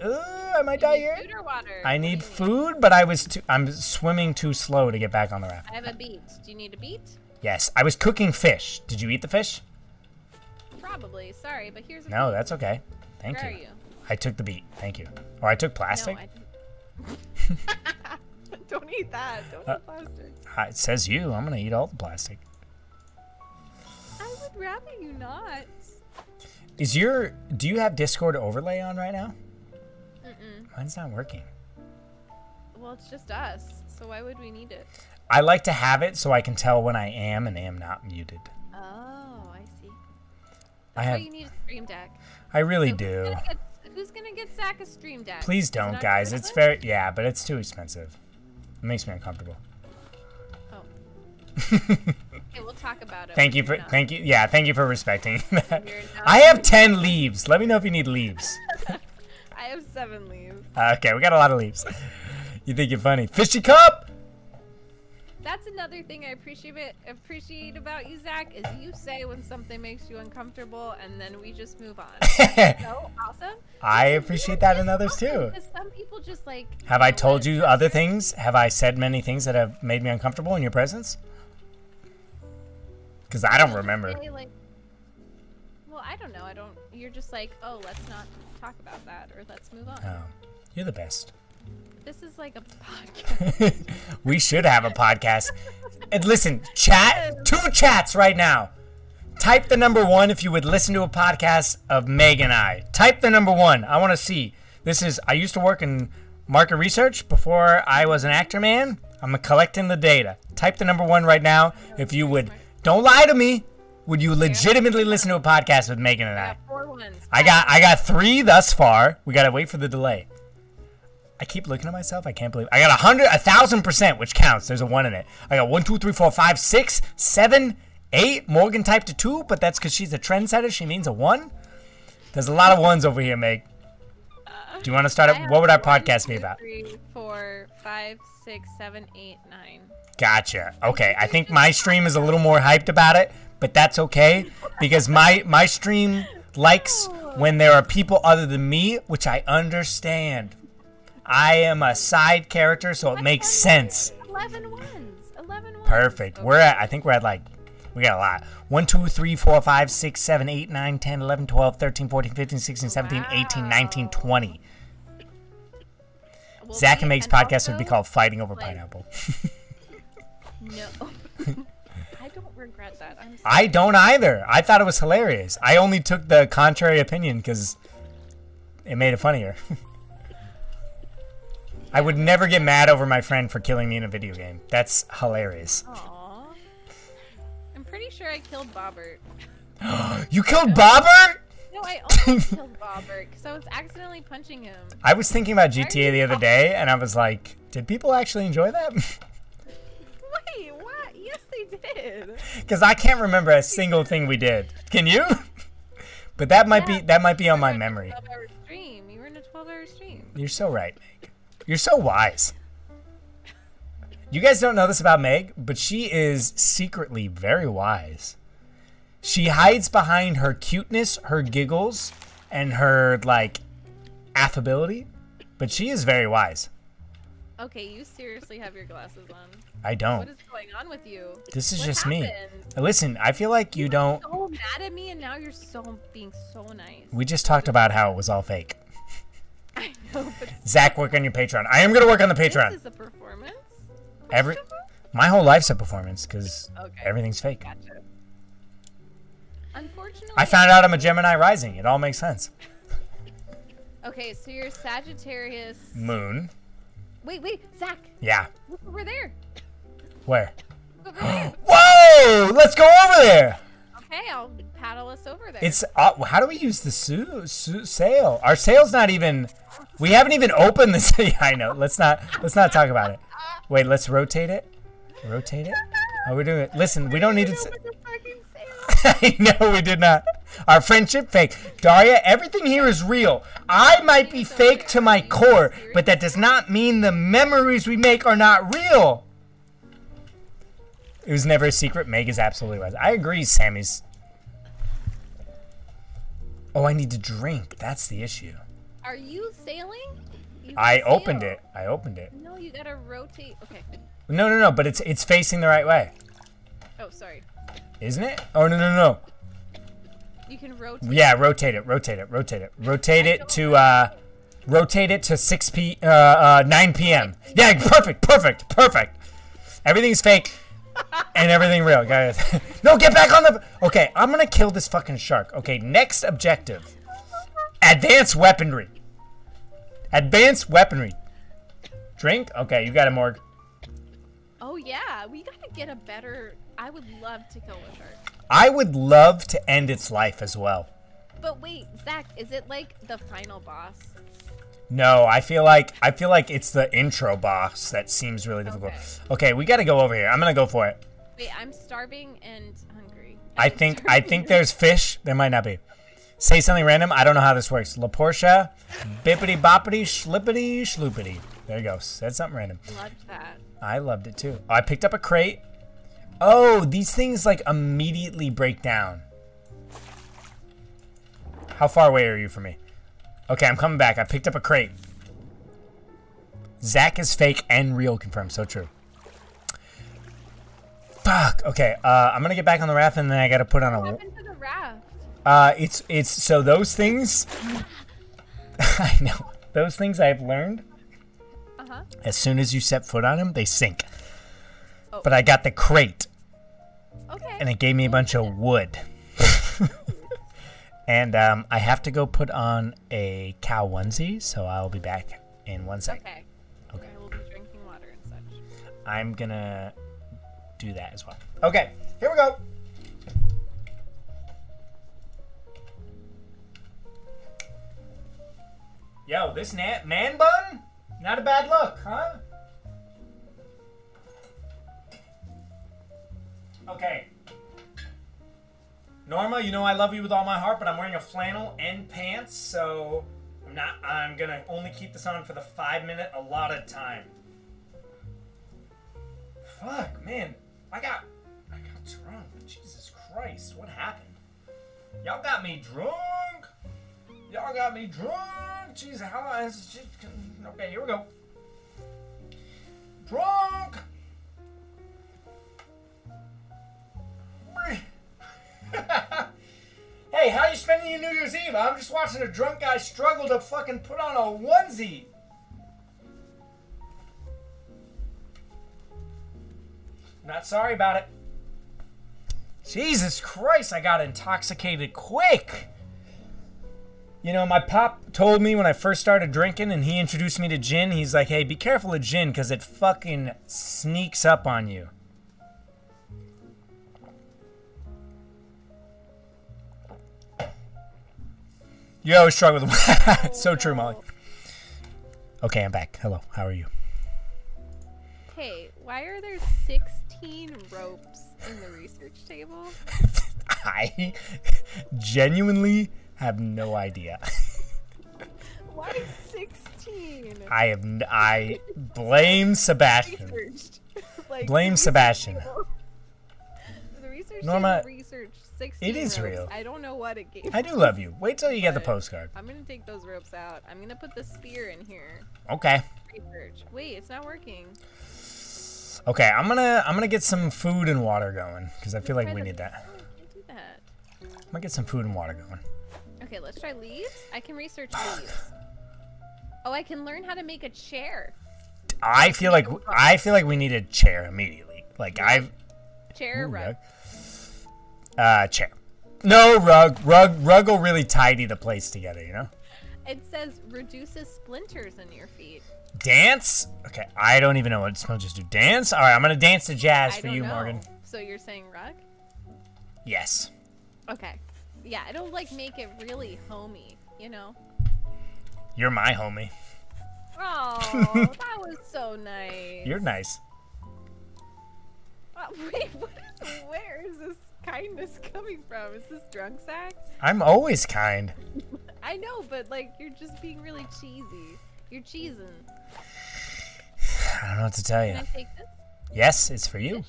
Ugh, I might die here. Food or water? I need food, but I was too. I'm swimming too slow to get back on the raft. I have a beet. Do you need a beet? Yes, I was cooking fish. Did you eat the fish? Probably. Sorry, but here's a No, beet. that's okay. Thank Where you. are you? I took the beat. Thank you. Or I took plastic. No, I. <laughs> Don't eat that. Don't Uh, eat plastic. It says you. I'm gonna eat all the plastic. I would rather you not. Is your do you have Discord overlay on right now? Mm-mm. Mine's not working. Well, it's just us, so why would we need it? I like to have it so I can tell when I am and am not muted. Oh, I see. I That's why have you need a stream deck. I really So do. Who's gonna get, who's gonna get Zach a stream deck? Please don't, on guys. It's very yeah, but it's too expensive. It makes me uncomfortable. Oh. <laughs> okay, we'll talk about it. Thank you for thank you. Yeah, thank you for respecting <laughs> that. I have 10 leaves. Let me know if you need leaves. <laughs> I have seven leaves. Okay, we got a lot of leaves. You think you're funny. Fishy cup. That's another thing I appreciate appreciate about you, Zach, is you say when something makes you uncomfortable, and then we just move on. <laughs> So awesome. I appreciate that in others too. Because some people just like. Have I told you other things? Have I said many things that have made me uncomfortable in your presence? Because I don't remember. say, like, well, I don't know. I don't. You're just like, oh, let's not talk about that, or let's move on. Oh, you're the best. This is like a <laughs> podcast. <laughs> we should have a podcast. And listen, chat, two chats right now. Type the number one if you would listen to a podcast of Meg and I. Type the number one. I want to see. This is, I used to work in Market research. Before I was an actor, man, I'm collecting the data. Type the number one right now if you would. Don't lie to me. Would you legitimately listen to a podcast with Megan and I? Four ones. I got I got three thus far. We gotta wait for the delay. I keep looking at myself. I can't believe I got a hundred, a thousand percent, which counts. There's a one in it. I got one, two, three, four, five, six, seven, eight. Morgan typed a two, but that's because she's a trendsetter. She means a one. There's a lot of ones over here, Meg. Uh, Do you want to start? It? What would our one, podcast be about? Three, four, five, six, seven, eight, nine. Gotcha. Okay, I think my stream is a little more hyped about it, but that's okay because my my stream likes when there are people other than me, which I understand. I am a side character, so it makes sense. Eleven ones. Eleven ones. Perfect. We're at I think we're at like we got a lot. 1 2 3 4 5 6 7 8 9 10 11 12 13 14 15 16 17 18 19 20. Well, Zach and Meg's podcast would be called Fighting Over like- Pineapple. <laughs> No. <laughs> I don't regret that. I'm sorry. I don't either. I thought it was hilarious. I only took the contrary opinion because it made it funnier. <laughs> I would never get mad over my friend for killing me in a video game. That's hilarious. Aw. I'm pretty sure I killed Bobbert. <gasps> You killed Bobbert? No, I almost <laughs> killed Bobbert because I was accidentally punching him. I was thinking about GTA the other day and I was like, did people actually enjoy that? Wait, what? Yes, they did. Because I can't remember a single thing we did. Can you? <laughs> but that might be that might be on my memory. 12-hour stream. You were in a 12-hour stream. You're so right, Meg. You're so wise. You guys don't know this about Meg, but she is secretly very wise. She hides behind her cuteness, her giggles, and her like affability, but she is very wise. Okay, you seriously have your glasses on. I don't. What is going on with you? This is What just me. Listen, I feel like you don't. So mad at me, and now you're so being so nice. We just talked about how it was all fake. <laughs> I know, but Zach, work on your Patreon. I am gonna work on the Patreon. this is a performance. Every, my whole life's a performance because Okay. everything's fake. Gotcha. Unfortunately, I found out I'm a Gemini rising. It all makes sense. <laughs> Okay, so you're Sagittarius. Moon. Wait, wait, Zach, Yeah. look over there. Where? Look over there. Whoa! Let's go over there. Okay, I'll paddle us over there. It's uh, how do we use the su- su- sail? Our sail's not even. We haven't even opened the <laughs> sail. I know. Let's not. Let's not talk about it. Wait. Let's rotate it. Rotate it. How Oh, we're doing it. Listen, we don't need it. With the fucking sail. <laughs> I know we did not. Our friendship fake. Daria, everything here is real. I might be fake to my core, but that does not mean the memories we make are not real. It was never a secret. Meg is absolutely wise. I agree, Sammy's. Oh, I need to drink. That's the issue. Are you sailing? You I can opened it. I opened it. No, you gotta rotate. Okay. No, no, no, but it's it's facing the right way. Oh, sorry. Isn't it? Oh, no, no, no. You can rotate. Yeah, rotate it, rotate it, rotate it. Rotate it to uh rotate it to 6 p uh, uh 9 p.m. Yeah, perfect, perfect, perfect. Everything's fake and everything real, guys. <laughs> no, get back on the Okay, I'm going to kill this fucking shark. Okay, next objective. Advanced weaponry. Advanced weaponry. Drink? Okay, you got it, Morg. Oh yeah, we gotta get a better. I would love to kill a shark. I would love to end its life as well. But wait, Zach, is it like the final boss? No, I feel like I feel like it's the intro boss that seems really difficult. Okay, we got to go over here. I'm gonna go for it. Wait, I'm starving and hungry. I think I think there's fish. There might not be. Say something random. I don't know how this works. La Portia, bippity boppity schlippity schloopity. There you go. Said something random. I loved that. I loved it too. Oh, I picked up a crate. Oh, these things like immediately break down. How far away are you from me? Okay, I'm coming back. I picked up a crate. Zach is fake and real confirmed. So true. Fuck. Okay, uh, I'm gonna get back on the raft and then I gotta put on a. What happened to the raft? Uh, it's it's so those things. <laughs> I know those things I've learned. Uh huh. As soon as you set foot on them, they sink. Oh. But I got the crate, Okay. and it gave me a bunch of wood. <laughs> and um, I have to go put on a cow onesie, so I'll be back in one second. Okay. Okay. I will be drinking water and such. I'm gonna do that as well. Okay, here we go. Yo, this na- man bun? Not a bad look, huh? Okay. Norma, you know I love you with all my heart, but I'm wearing a flannel and pants, so I'm not. I'm gonna only keep this on for the five minute allotted time. Fuck, man. I got I got drunk. Jesus Christ, what happened? Y'all got me drunk. Y'all got me drunk. Jesus, how is shit? Okay, here we go. Drunk. <laughs> hey, how you spending your New Year's Eve? I'm just watching a drunk guy struggle to fucking put on a onesie. Not sorry about it. Jesus Christ, I got intoxicated quick. You know, my pop told me when I first started drinking and he introduced me to gin, he's like, hey, be careful of gin because it fucking sneaks up on you. You always struggle with <laughs> So true, Molly. Okay, I'm back. Hello, how are you? Hey, why are there 16 ropes in the research table? <laughs> I genuinely have no idea. <laughs> Why 16? I have n- I blame Sebastien. Like, Blame research Sebastien. table- The research Norma, table 16 it is ropes. real. I don't know what it gave. I do love you. Wait till you get the postcard. I'm gonna take those ropes out. I'm gonna put the spear in here. Okay. Research. Wait, it's not working. Okay, I'm gonna I'm gonna get some food and water going because I feel like we need that. Oh, do that. I'm gonna get some food and water going. Okay, let's try leaves. I can research leaves. Oh, I can learn how to make a chair. I feel like I feel like we need a chair immediately. Like I've Chair Ooh, rug. Uh chair. No rug. Rug rug will really tidy the place together. You know. It says reduces splinters in your feet. Dance. Okay, I don't even know what to do. Dance. All right, I'm gonna dance to jazz I for you, know. Morgan. So you're saying rug? Yes. Okay. Yeah, it'll like make it really homey, you know? You're my homie. Oh, <laughs> that was so nice. You're nice. Uh, <laughs> wait, what is? Where is this kindness <laughs> coming from? Is this drunk Zach? I'm always kind. I know, but like you're just being really cheesy. You're cheesing. I don't know what to tell you. Can I take this? Yes, it's for you.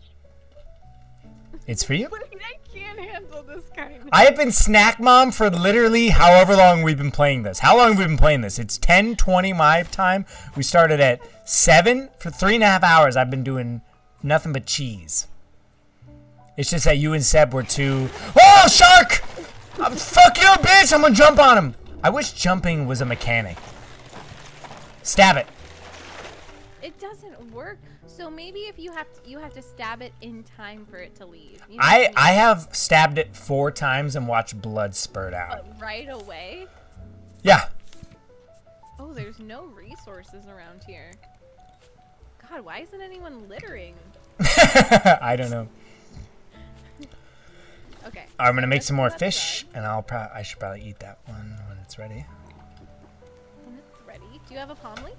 It's for you. <laughs> I can't handle this kindness. I have been snack mom for literally however long we've been playing this. How long have we been playing this? It's 10, 20 my time. We started at 7. For three and a half hours, I've been doing nothing but cheese. It's just that you and Seb were too... Oh, shark! Uh, fuck you, bitch! I'm gonna jump on him. I wish jumping was a mechanic. Stab it. It doesn't work. So maybe if you have to, you have to stab it in time for it to leave. You know I, I mean? have stabbed it four times and watched blood spurt out. But right away. Yeah. Oh, there's no resources around here. God, why isn't anyone littering? <laughs> I don't know. Okay. I'm gonna make some more do that fish, and I'll pro- I should probably eat that one when it's ready. When it's ready. Do you have a palm leaf?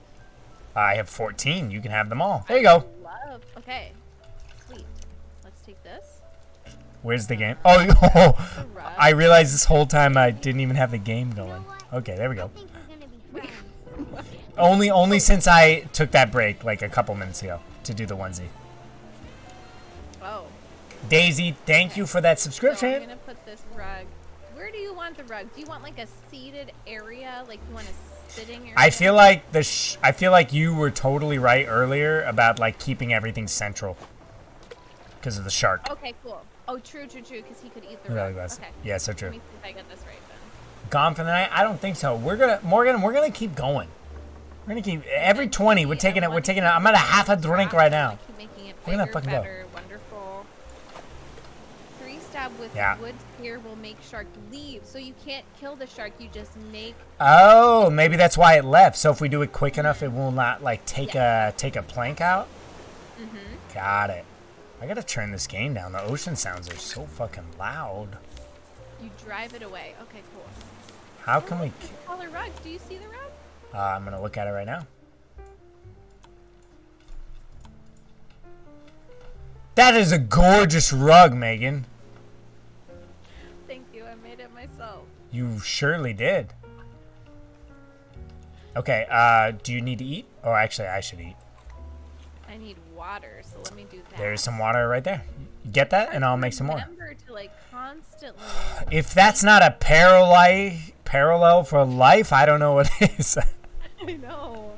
I have 14. You can have them all. There you go. Love. Okay. Sweet. Let's take this. Where's the game? Oh, <laughs> oh I realized this whole time I didn't even have the game going. Okay, there we go. <laughs> Only, only since I took that break like a couple minutes ago to do the onesie. Daisy, thank you for that So I'm gonna put this rug. Where do you want the rug? Do you want like a seated area? Like you want a sitting area? I feel like the sh- I feel like you were totally right earlier about like keeping everything central because of the shark. Okay, cool. Oh, true, true, true. Because he could eat the rug. Okay. Yeah, so true. Let me see if I get this right then. Gone for the night? I don't think so. We're gonna Morgan. We're gonna keep going. We're gonna keep every twenty. We're taking it. We're taking it. I'm at a half a drink right now. Keep making it We're gonna fucking go. Better, wonderful. Three stab stab with Yeah. wood spear will make shark leave. So you can't kill the shark. You just make. Oh, maybe that's why it left. So if we do it quick enough, it will not like take a take a plank out. Mm-hmm. Got it. I gotta turn this game down. The ocean sounds are so fucking loud. You drive it away. Okay, cool. How can we? Color rug. Do you see the rug? Uh, I'm gonna look at it right now. That is a gorgeous rug, Megan. You surely did. Okay, uh, do you need to eat? Oh, actually, I should eat. I need water, so let me do that. There's some water right there. Get that, and I'll make some more. Remember to like constantly. If that's not a parallel parallel for life, I don't know what <laughs> is. <laughs> I know.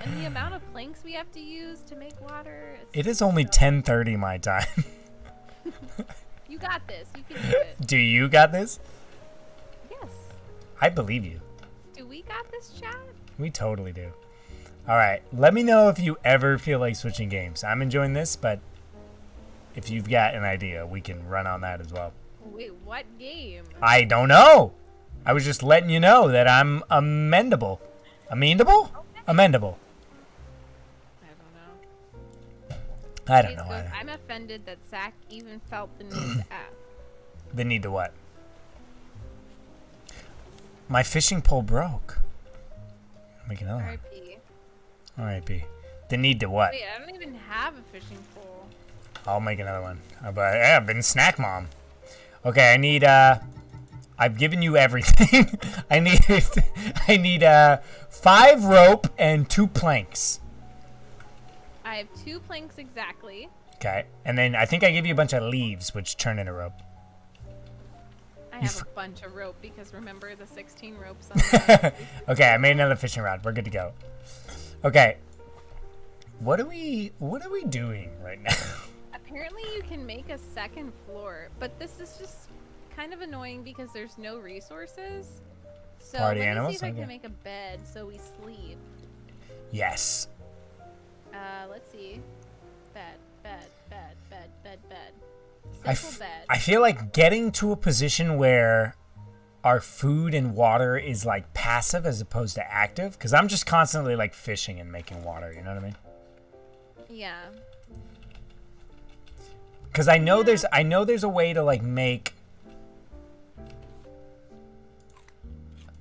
And the amount of planks we have to use to make water. It is only 10:30 my time. <laughs> You got this. You can do it. do you got this? I believe you. Do we got this, chat? We totally do. All right, let me know if you ever feel like switching games. I'm enjoying this, but if you've got an idea, we can run on that as well. Wait, what game? I don't know. I was just letting you know that I'm amendable. Amendable? Amendable. I don't know goes. I'm offended that Zach even felt the need to <clears throat> ask. The need to what? My fishing pole broke. Make another one. R.I.P. R.I.P. The need to what? Wait, I don't even have a fishing pole. I'll make another one. Uh, But yeah, I've been snack mom. Okay, I need uh I've given you everything. <laughs> I need <laughs> I need uh five rope and two planks. I have two planks exactly. Okay. And then I think I give you a bunch of leaves which turn into rope. I have a bunch of rope because remember the 16 ropes on <laughs> okay, I made another fishing rod. We're good to go. Okay. What are we what are we doing right now? <laughs> Apparently you can make a second floor, but this is just kind of annoying because there's no resources. So Party let me animals? see if I Okay. can make a bed so we sleep. yes. Uh, let's see. Bed, bed, bed, bed, bed, bed. I, feel like getting to a position where our food and water is like passive as opposed to active because I'm just constantly like fishing and making water, you know what I mean? Yeah. Cuz I know there's I know there's a way to like make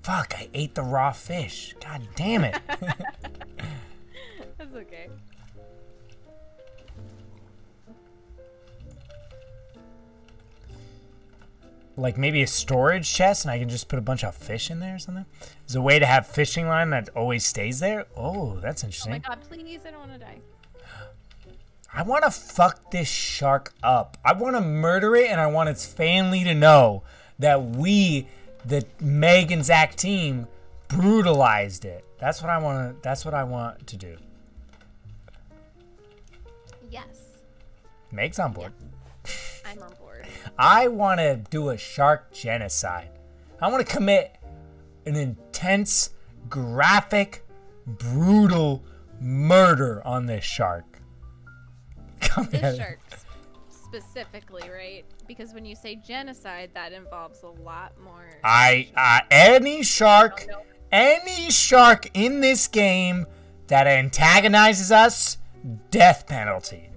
Fuck, I ate the raw fish. God damn it. <laughs> That's okay. Like maybe a storage chest and I can just put a bunch of fish in there or something? There's a way to have fishing line that always stays there? Oh, that's Oh my interesting. god, please, I don't want to die. I want to fuck this shark up. I want to murder it, and I want its family to know that we, the Meg and Zach team, brutalized it. That's what I want to. That's what I want to do. Yes, Meg's on board. I'm on board. I want to do a shark genocide. I want to commit an intense, graphic, brutal murder on this shark. <laughs> Come This shark specifically, right? Because when you say genocide, that involves a lot more. I uh, any shark, any shark in this game that antagonizes us, death penalty.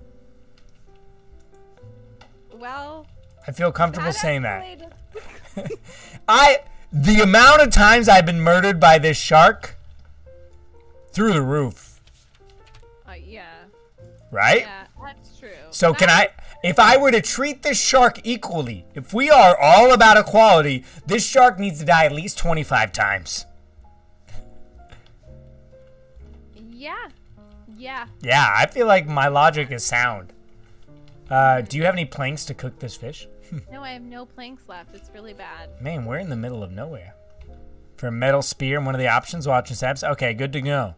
Well, I feel comfortable that saying that. <laughs> I the amount of times I've been murdered by this shark through the roof, Uh, yeah. right? Yeah, that's true. So can I if I were to treat this shark equally, if we are all about equality, this shark needs to die at least 25 times. Yeah. Yeah. Yeah, I feel like my logic is sound. Uh, do you have any planks to cook this fish? <laughs> No, I have no planks left. It's really bad. Man, we're in the middle of nowhere. For a metal spear, one of the options, watching Sabs. Okay, good to go.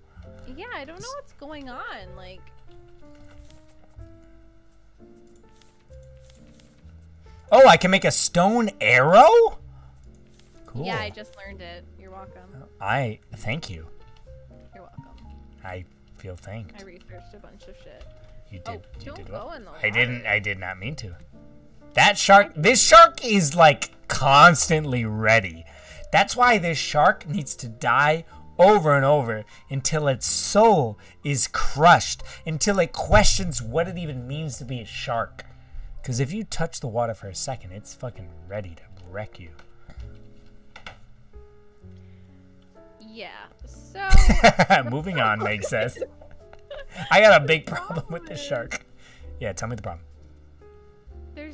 Yeah, I don't know what's going on. Like, Oh, I can make a stone arrow? Cool. yeah, I just learned it. You're welcome. I thank you. You're welcome. I feel thanked. I researched a bunch of shit. You did. Oh, you don't did go well. in the I didn't. I did not mean to. That shark, this shark is like constantly ready. That's why this shark needs to die over and over until its soul is crushed, until it questions what it even means to be a shark. Because if you touch the water for a second, it's fucking ready to wreck you. Yeah. So <laughs> Moving on, Meg says. <laughs> I got a big problem with this shark. Yeah, tell me the problem.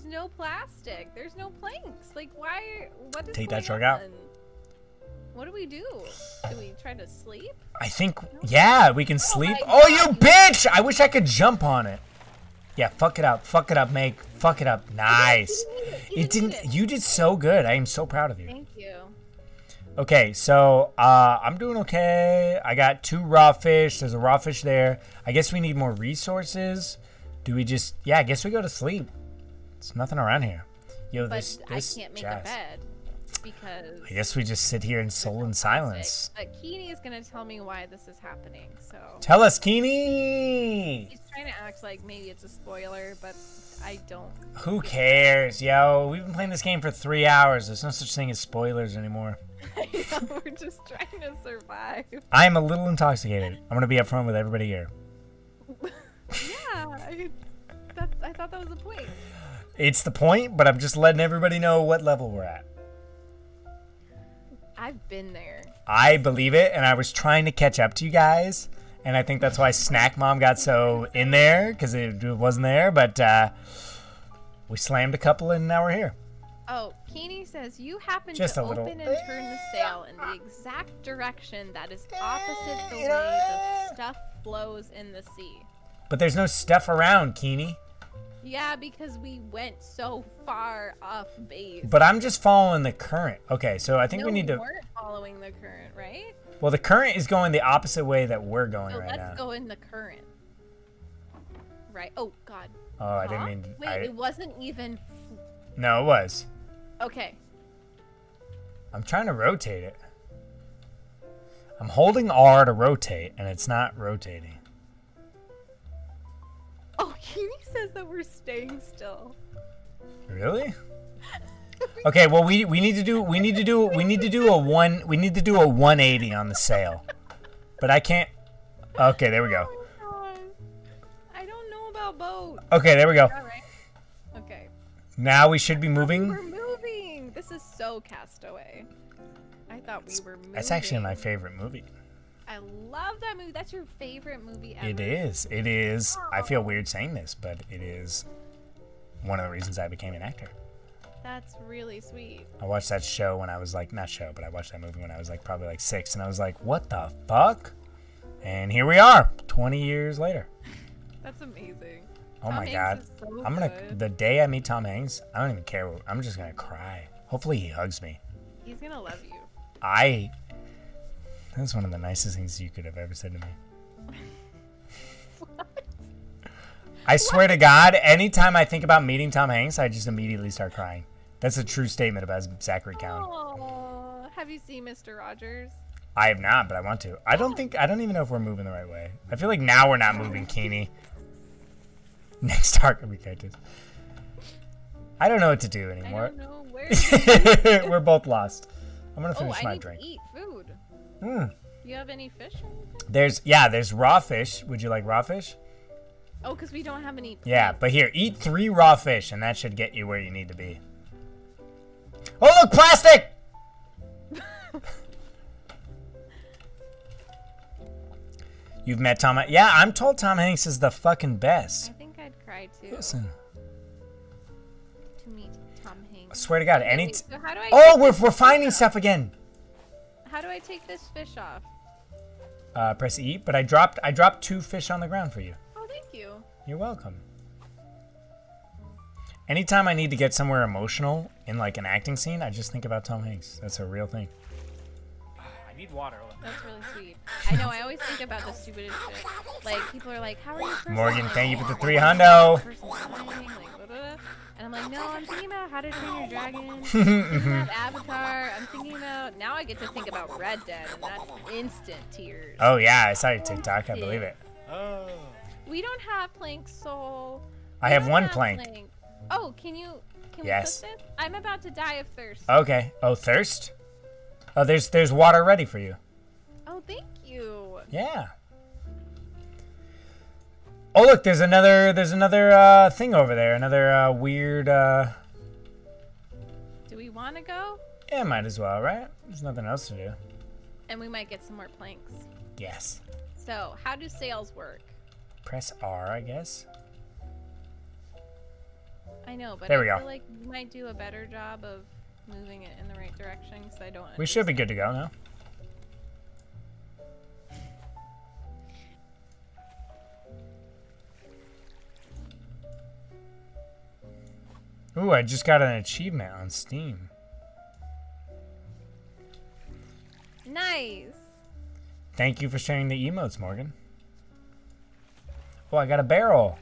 There's no plastic. There's no planks. Like why? What is Take that shark out. What do we do? Do we try to sleep? I think, yeah, we can sleep. Oh, you bitch! I wish I could jump on it. Yeah, fuck it up. Fuck it up, Meg. Fuck it up. Nice. You It didn't didn't. You did so good. I am so proud of you. Thank you. Okay, so uh, I'm doing okay. I got two raw fish. There's a raw fish there. I guess we need more resources. Do we just? Yeah, I guess we go to sleep. There's nothing around here. Yo, But this I can't make jazz. a bed because. I guess we just sit here in soul and silence. But Keeney is gonna tell me why this is happening. So Tell us, Keeney. he's trying to act like maybe it's a spoiler, but I don't. Who cares, yo? We've been playing this game for three hours. There's no such thing as spoilers anymore. <laughs> We're just trying to survive. I am a little intoxicated. I'm gonna be upfront with everybody here. <laughs> Yeah, I, that's, I thought that was the point. It's the point, but I'm just letting everybody know what level we're at. I've been there. I believe it, and I was trying to catch up to you guys, and I think that's why Snack Mom got so in there because it wasn't there. But uh, we slammed a couple, and now we're here. Oh, Keeney says you happen Just to a little. open and turn the sail in the exact direction that is opposite the way the stuff flows in the sea. But there's no stuff around, Keeney. Yeah, because we went so far off base. But I'm just following the current. Okay, so I think no, we need to. weren't following the current, right? Well, the current is going the opposite way that we're going So right let's now. go in the current. Right. Oh God. Oh, I didn't mean. To... Wait, I, it wasn't even. No, it was. okay. I'm trying to rotate it. I'm holding R to rotate, and it's not rotating. Oh, <laughs> Keeney says that we're staying still. Really? Okay, well we we need to do we need to do we need to do a one we need to do a 180 on the sail. But I can't Okay, there we go. Oh. I don't know about boat. Okay, there we go. All right. Okay. Now we should be moving. We're moving. This is so Cast Away. I thought we were moving. That's actually my favorite movie. I love that movie. That's your favorite movie ever. It is. It is. I feel weird saying this, but it is one of the reasons I became an actor. That's really sweet. I watched that show when I was like not show, but I watched that movie when I was like probably like 6 and I was like, "What the fuck?" And here we are, 20 years later. <laughs> That's amazing. Oh Tom my Hanks god. so I'm gonna good. the day I meet Tom Hanks, I don't even care. I'm just gonna cry. Hopefully he hugs me. He's gonna love you. I that's one of the nicest things you could have ever said to me. I swear to God, anytime I think about meeting Tom Hanks, I just immediately start crying. That's a true statement about Zachary Cowman. Oh, have you seen Mr. Rogers? I have not, but I want to. I don't think I don't even know if we're moving the right way. I feel like now we're not moving, Keeney. <laughs> Next Arkham characters. I don't know what to do I anymore. don't know where. <laughs> we're both lost. I'm gonna oh, finish I my drink. to eat. Hmm. You have any fish or anything? There's yeah, there's raw fish. Would you like raw fish? Oh, because we don't have any. Yeah, but here, eat three raw fish, and that should get you where you need to be. Oh look, plastic! <laughs> You've met Tom. Yeah, I'm told Tom Hanks is the fucking best. I think I'd cry too. Listen, To meet Tom I Hanks. swear to God, any. so how do I oh, we're we're finding stuff again. How do I take this fish off? Uh, press E, but I dropped I dropped two fish on the ground for you. Oh, thank you. You're welcome. Anytime I need to get somewhere emotional in like an acting scene, I just think about Tom Hanks. That's a real thing. I need water. That's really sweet. I know. I always think about the stupidest shit. Like people are like, "How are you?" Morgan, thank you for the three Like, hundo. And I'm like, no, I'm thinking about How to Train Your Dragon. I'm thinking about <laughs> Avatar. I'm thinking about now. I get to think about Red Dead, and that's instant tears. Oh yeah, I saw your TikTok. I believe it. Oh. We don't have Plank Soul. I have don't one plank. Oh, can you? Can Yes. we cook this? I'm about to die of thirst. Okay. Oh, thirst. Oh, there's there's water ready for you. Oh, thank you. Yeah. Oh look, there's another there's another uh, thing over there. Another uh, weird. Uh... Do we want to go? Yeah, might as well, right? There's nothing else to do. And we might get some more planks. Yes. So, how do sails work? Press R, I guess. I know, but There I we go. feel like you might do a better job of moving it in the right direction because I don't. We should be good to go now. Ooh, I just got an achievement on Steam. Nice. Thank you for sharing the emotes, Morgan. Oh, I got a barrel.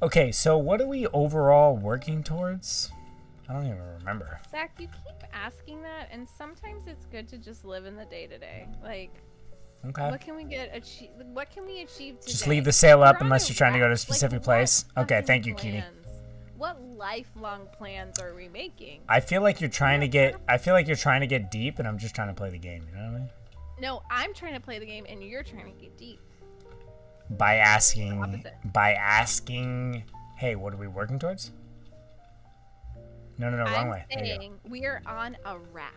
Okay, so what are we overall working towards? I don't even remember. Zach, you keep asking that, and sometimes it's good to just live in the day to day. Like, Okay. what can we get? Achieve? What can we achieve today? Just leave the sail up We're unless you're trying to go to a raft. Like, specific place. Okay, thank you, plans? What lifelong plans are we making? I feel like you're trying to get I feel like you're trying to get deep and I'm just trying to play the game, you know what I mean? No, I'm trying to play the game, and you're trying to get deep. By asking by asking, "Hey, what are we working towards?" No, no, no, wrong I'm way. You saying we are on a raft.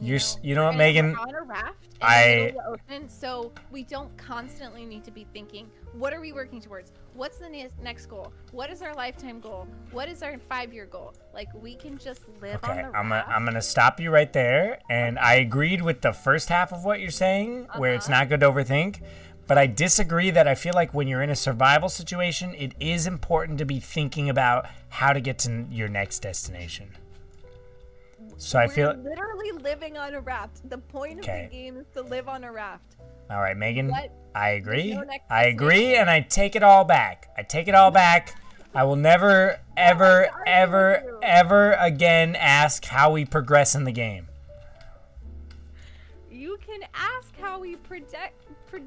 You're know? you know what, gonna- Megan? We're on a raft in I- the of the ocean, so we don't constantly need to be thinking, what are we working towards? What's the ne- next goal? What is our lifetime goal? What is our five-year goal? Like we can just live on the I'm gonna. I'm gonna stop you right there. And I agreed with the first half of what you're saying, where it's Uh-huh. not good to overthink. But I disagree that I feel like when you're in a survival situation, it is important to be thinking about how to get to your next destination. So I We're feel literally living on a raft. The point Okay. of the game is to live on a raft. all right, Megan. What? I agree. no I agree, and I take it all back. I take it all back. I will never, ever, ever, ever again ask how we progress in the game. You can ask how we protect. Pro-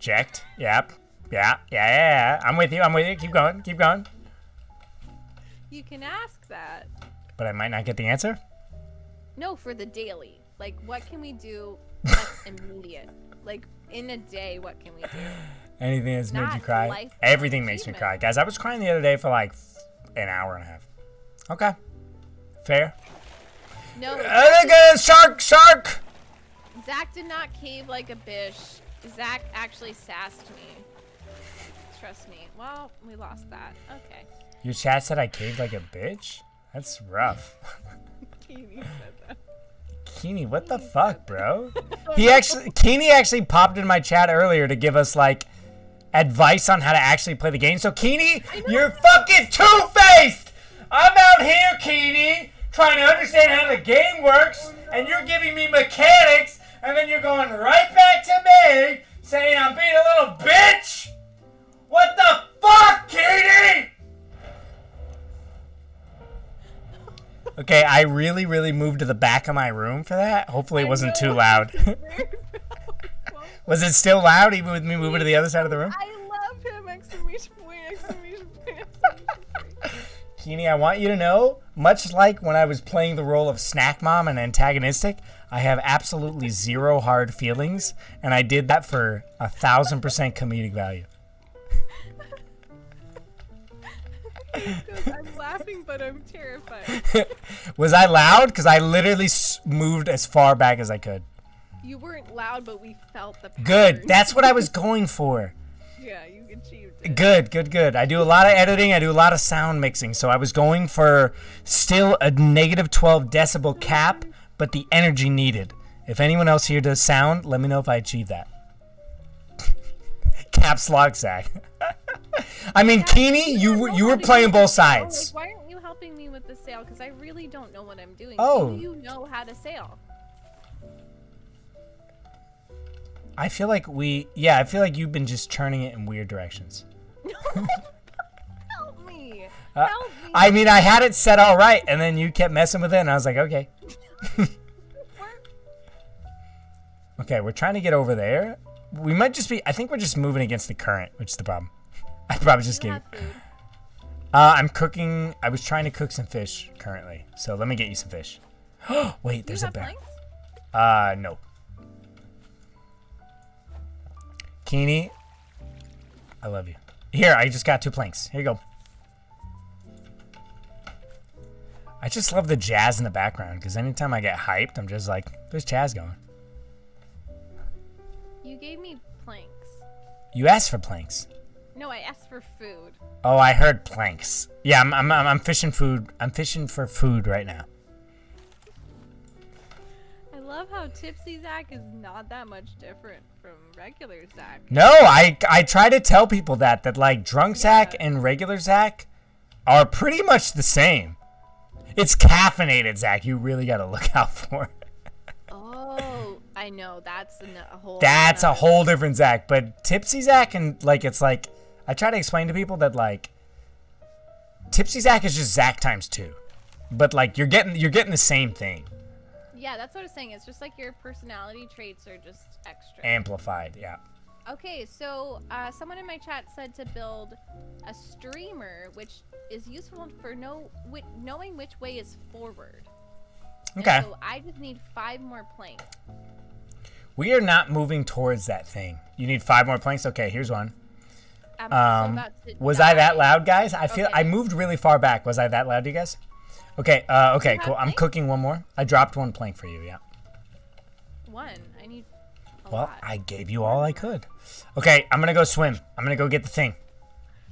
Checked. Yep. Yeah. Yeah. Yeah. I'm with you. I'm with you. Keep going. Keep going. you can ask that. But I might not get the answer. No, for the daily. Like, what can we do <laughs> that's immediate? Like, in a day, what can we do? Anything that's made you cry. Everything makes me cry, guys. I was crying the other day for like an hour and a half. Okay. Fair. No, Uh, shark. Shark. Zach did not cave like a bitch. Zach actually sassed me. Trust me. Well, we lost that. Okay. Your chat said I caved like a bitch. That's rough. <laughs> Keeney said that. Keeney, what the fuck, bro? <laughs> He actually, Keeney actually popped in my chat earlier to give us like advice on how to actually play the game. So Keeney, you're fucking two-faced. I'm out here, Keeney, trying to understand how the game works, and you're giving me mechanics, and then you're going right back to me saying I'm being a little bitch. What the fuck, Katie? Okay, I really, really moved to the back of my room for that. Hopefully, it wasn't too loud. <laughs> Was it still loud even with me moving to the other side of the room? I love him! Exclamation point! Exclamation point! Exclamation point. Keeney, I want you to know, much like when I was playing the role of Snack Mom and antagonistic, I have absolutely zero hard feelings, and I did that for a thousand percent comedic value. I'm laughing, but I'm terrified. <laughs> was I loud? Because I literally s- moved as far back as I could. You weren't loud, but we felt the pattern. Good. That's what I was <laughs> going for. Yeah, you achieved it. Good, good, good. I do a lot of editing. I do a lot of sound mixing. So I was going for still a negative 12 decibel cap, but the energy needed. If anyone else here does sound, let me know if I achieve that. <laughs> Caps lock, Zach. <laughs> I mean, Keeney, you were- you were playing both sides. Like, why aren't you helping me with the sail? Because I really don't know what I'm doing. Oh. Do you know how to sail? I feel like we, yeah, I feel like you've been just turning it in weird directions. <laughs> Help me! Uh, Help me! I mean, I had it set all right, and then you kept messing with it, and I was like, okay. Okay, we're trying to get over there. We might just be, I think we're just moving against the current, which is the problem. <laughs> I probably just gave. Uh, I'm cooking. I was trying to cook some fish currently, so let me get you some fish. <gasps> Wait, there's a bear. Uh, no. Keeney, I love you. Here, I just got two planks. Here you go. I just love the jazz in the background because anytime I get hyped, I'm just like, there's jazz going. You gave me planks. You asked for planks. No, I asked for food. Oh, I heard planks. Yeah, I'm, I'm, I'm I'm fishing food. I'm fishing for food right now. I love how Tipsy Zach is not that much different from regular Zach. No, I I try to tell people that that like drunk Zach and regular Zach are pretty much the same. It's caffeinated Zach. You really got to look <laughs> out for. it. Oh, I know. That's a, whole. That's a whole different Zach. But tipsy Zach and like it's like I try to explain to people that like tipsy Zach is just Zach times two, but like you're getting you're getting the same thing Yeah, that's what I was saying. It's just like your personality traits are just extra. amplified. Yeah. Okay, so uh, someone in my chat said to build a streamer, which is useful for know wi- knowing which way is forward. And Okay. so I just need five more planks. We are not moving towards that thing. You need five more planks. Okay, here's one. Um, was I that loud, guys? I feel Okay. I moved really far back. Was I that loud, to you guys? Okay. Uh, okay. Cool. I'm cooking one more. I dropped one plank for you. Yeah. One. I need. A Well, lot. I gave you all I could. Okay. I'm gonna go swim. I'm gonna go get the thing.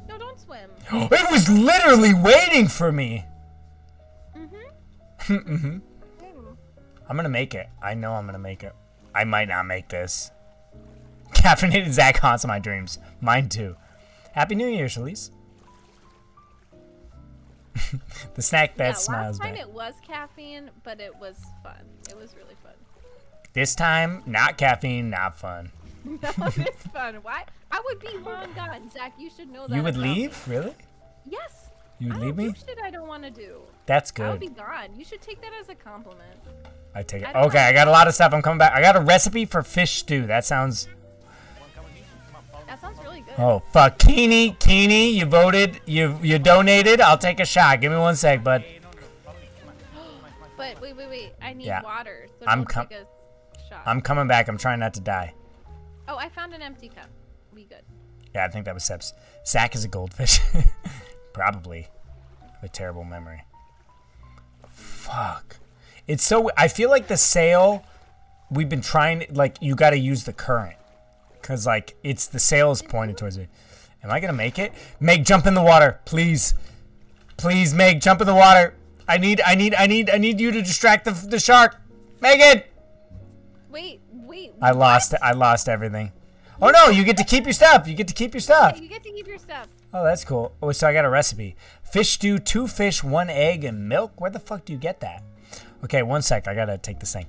No, don't swim. <gasps> it was literally waiting for me. Mm-hmm. <laughs> hmm I'm gonna make it. I know I'm gonna make it. I might not make this. Caffeinated Zach haunts my dreams. Mine too. Happy New Year, Shalise. <laughs> the snack Yeah, that last smiles time back. it was caffeine, but it was fun. It was really fun. This time, not caffeine, not fun. <laughs> no, it's fun. Why? I would be long gone, Zach. You should know that. You would about me. leave? Really? Yes. You would I leave me? shit I don't want to do. That's good. I would be gone. You should take that as a compliment. I take it. I Okay, I got a lot of stuff. I'm coming back. I got a recipe for fish stew. That sounds. That sounds really good. Oh fuck, Keeney, Keeney, you voted, you you donated. I'll take a shot. Give me one sec, bud. <gasps> But wait, wait, wait. I need Yeah. water. So I'm don't I'm coming back. I'm trying not to die. Oh, I found an empty cup. We good. Yeah, I think that was Seps. Zach is a goldfish. <laughs> Probably. I have a terrible memory. Fuck. It's so. I feel like the sail. We've been trying. Like you got to use the current, cause like it's the sail is pointed towards it. Am I gonna make it? Meg, jump in the water, please. Please, Meg, jump in the water. I need. I need. I need. I need you to distract the the shark. Megan. Wait, wait. I lost. I lost everything. Oh no! You get to keep your stuff. You get to keep your stuff. You get to keep your stuff. Oh, that's cool. Oh, so I got a recipe. Fish stew, two fish, one egg, and milk. Where the fuck do you get that? Okay, one sec. I gotta take this thing.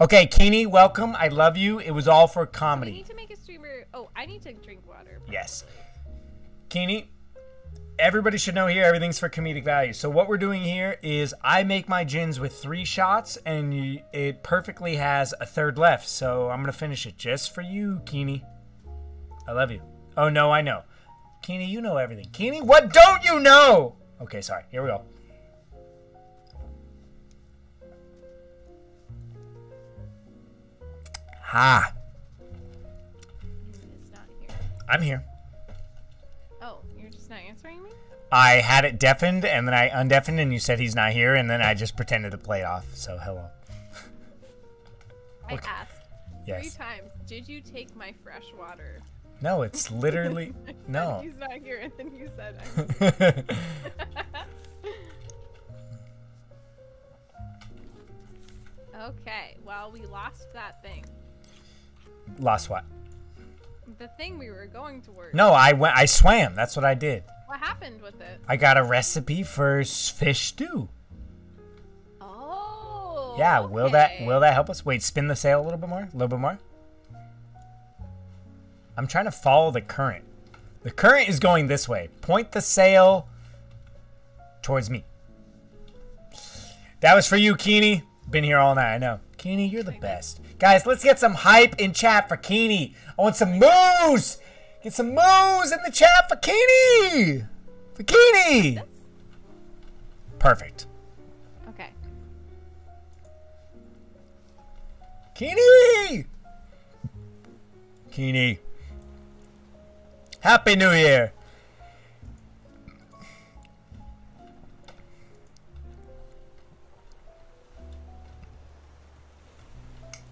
Okay, Keeney, welcome. I love you. It was all for comedy. need to make a streamer. Oh, I need to drink water. Yes. Keeney, everybody should know here everything's for comedic value. So what we're doing here is I make my gins with three shots, and you, it perfectly has a third left. So I'm gonna finish it just for you, Keeney. I love you. Oh no, I know. Keeney, you know everything. Keeney, what don't you know? Okay, sorry. Here we go. Ha. It's not here. I'm here. I had it deafened and then I undeafened and you said he's not here and then I just pretended to play it off. So hello. I asked Yes. three times. Did you take my fresh water? No, it's literally <laughs> no. He's not here, and then you said. I'm... <laughs> okay. Well, we lost that thing. Lost what? The thing we were going towards. No, I went. I swam. That's what I did. What happened with it? I got a recipe for fish stew. Oh. Yeah, will that will that help us? Wait, spin the sail a little bit more. A little bit more. I'm trying to follow the current. The current is going this way. Point the sail towards me. That was for you, Keeney. Been here all night, I know. Keeney, you're the best. Guys, let's get some hype in chat for Keeney. I want some moos. Get some moos in the chat for Keeney. For Perfect. Okay. Keeney! Keeney. Happy New Year!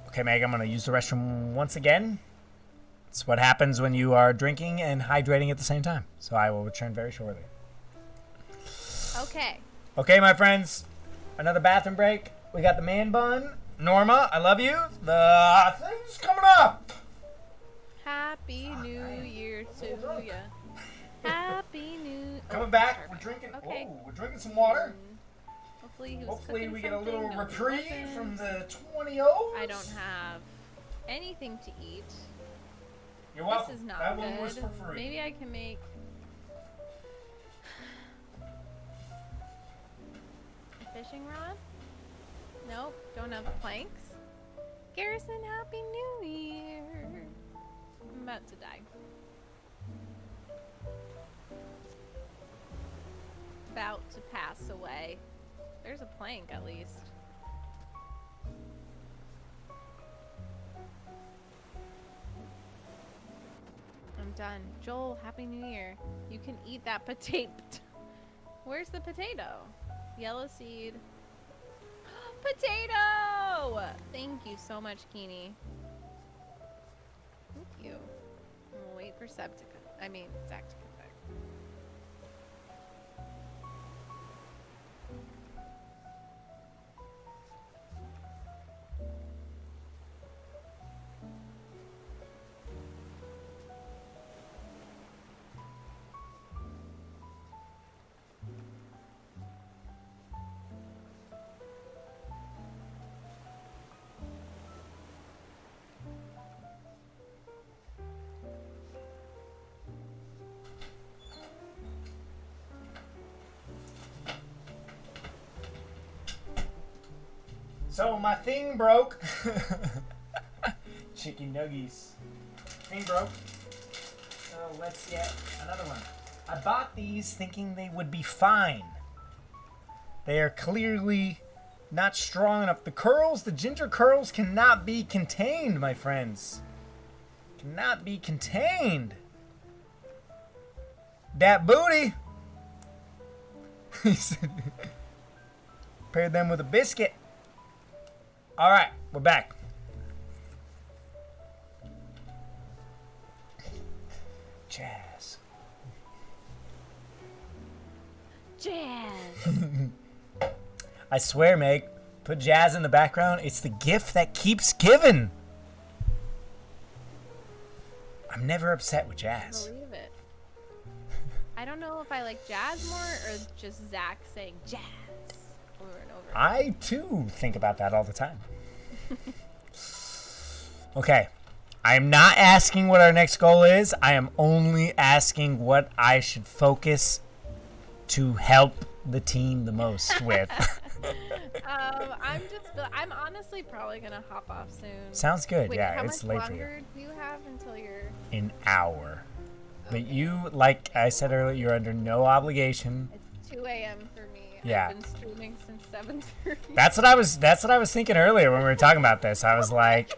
Okay, Meg, I'm gonna use the restroom once again. It's what happens when you are drinking and hydrating at the same time. So I will return very shortly. Okay. Okay, my friends, another bathroom break. We got the man bun. Norma, I love you. The thing's coming up. Happy New Year to ya. Happy <laughs> New. Year. Coming oh, back. We're drinking. Okay. Oh, we're drinking some water. Mm-hmm. Hopefully, he was Hopefully, we get a little. No, reprieve from the 20 O's. I don't have anything to eat. You're welcome. This is not that good. one was for free. Maybe I can make a fishing rod. Nope, don't have planks. Garrison, Happy New Year! I'm about to die. About to pass away. There's a plank at least. I'm done. Joel, Happy New Year. You can eat that <laughs> potato. Where's the potato? Yellow seed. <gasps> potato! Thank you so much, Keeney. Thank you. We'll wait for come. I mean, Zach So my thing broke. <laughs> Chicken nuggies. Thing broke. So let's get another one. I bought these thinking they would be fine. They are clearly not strong enough. The curls, the ginger curls cannot be contained, my friends. Cannot be contained. That booty. <laughs> <laughs> Paired them with a biscuit. All right, we're back. Jazz. Jazz! <laughs> I swear, Meg, put jazz in the background. It's the gift that keeps giving. I'm never upset with jazz. Believe it. I don't know if I like jazz more or just Zach saying jazz over and over. I too think about that all the time. <laughs> okay. I am not asking what our next goal is. I am only asking what I should focus to help the team the most <laughs> with. <laughs> um, I'm just. I'm honestly probably gonna hop off soon. Sounds good, Wait, yeah, it's late for you. longer do you have until you're? An hour. But you, like I said earlier, you're under no obligation. It's 2 a.m. for. Yeah. I've been streaming since 7:30. That's what I was. That's what I was thinking earlier when we were talking about this. I was like,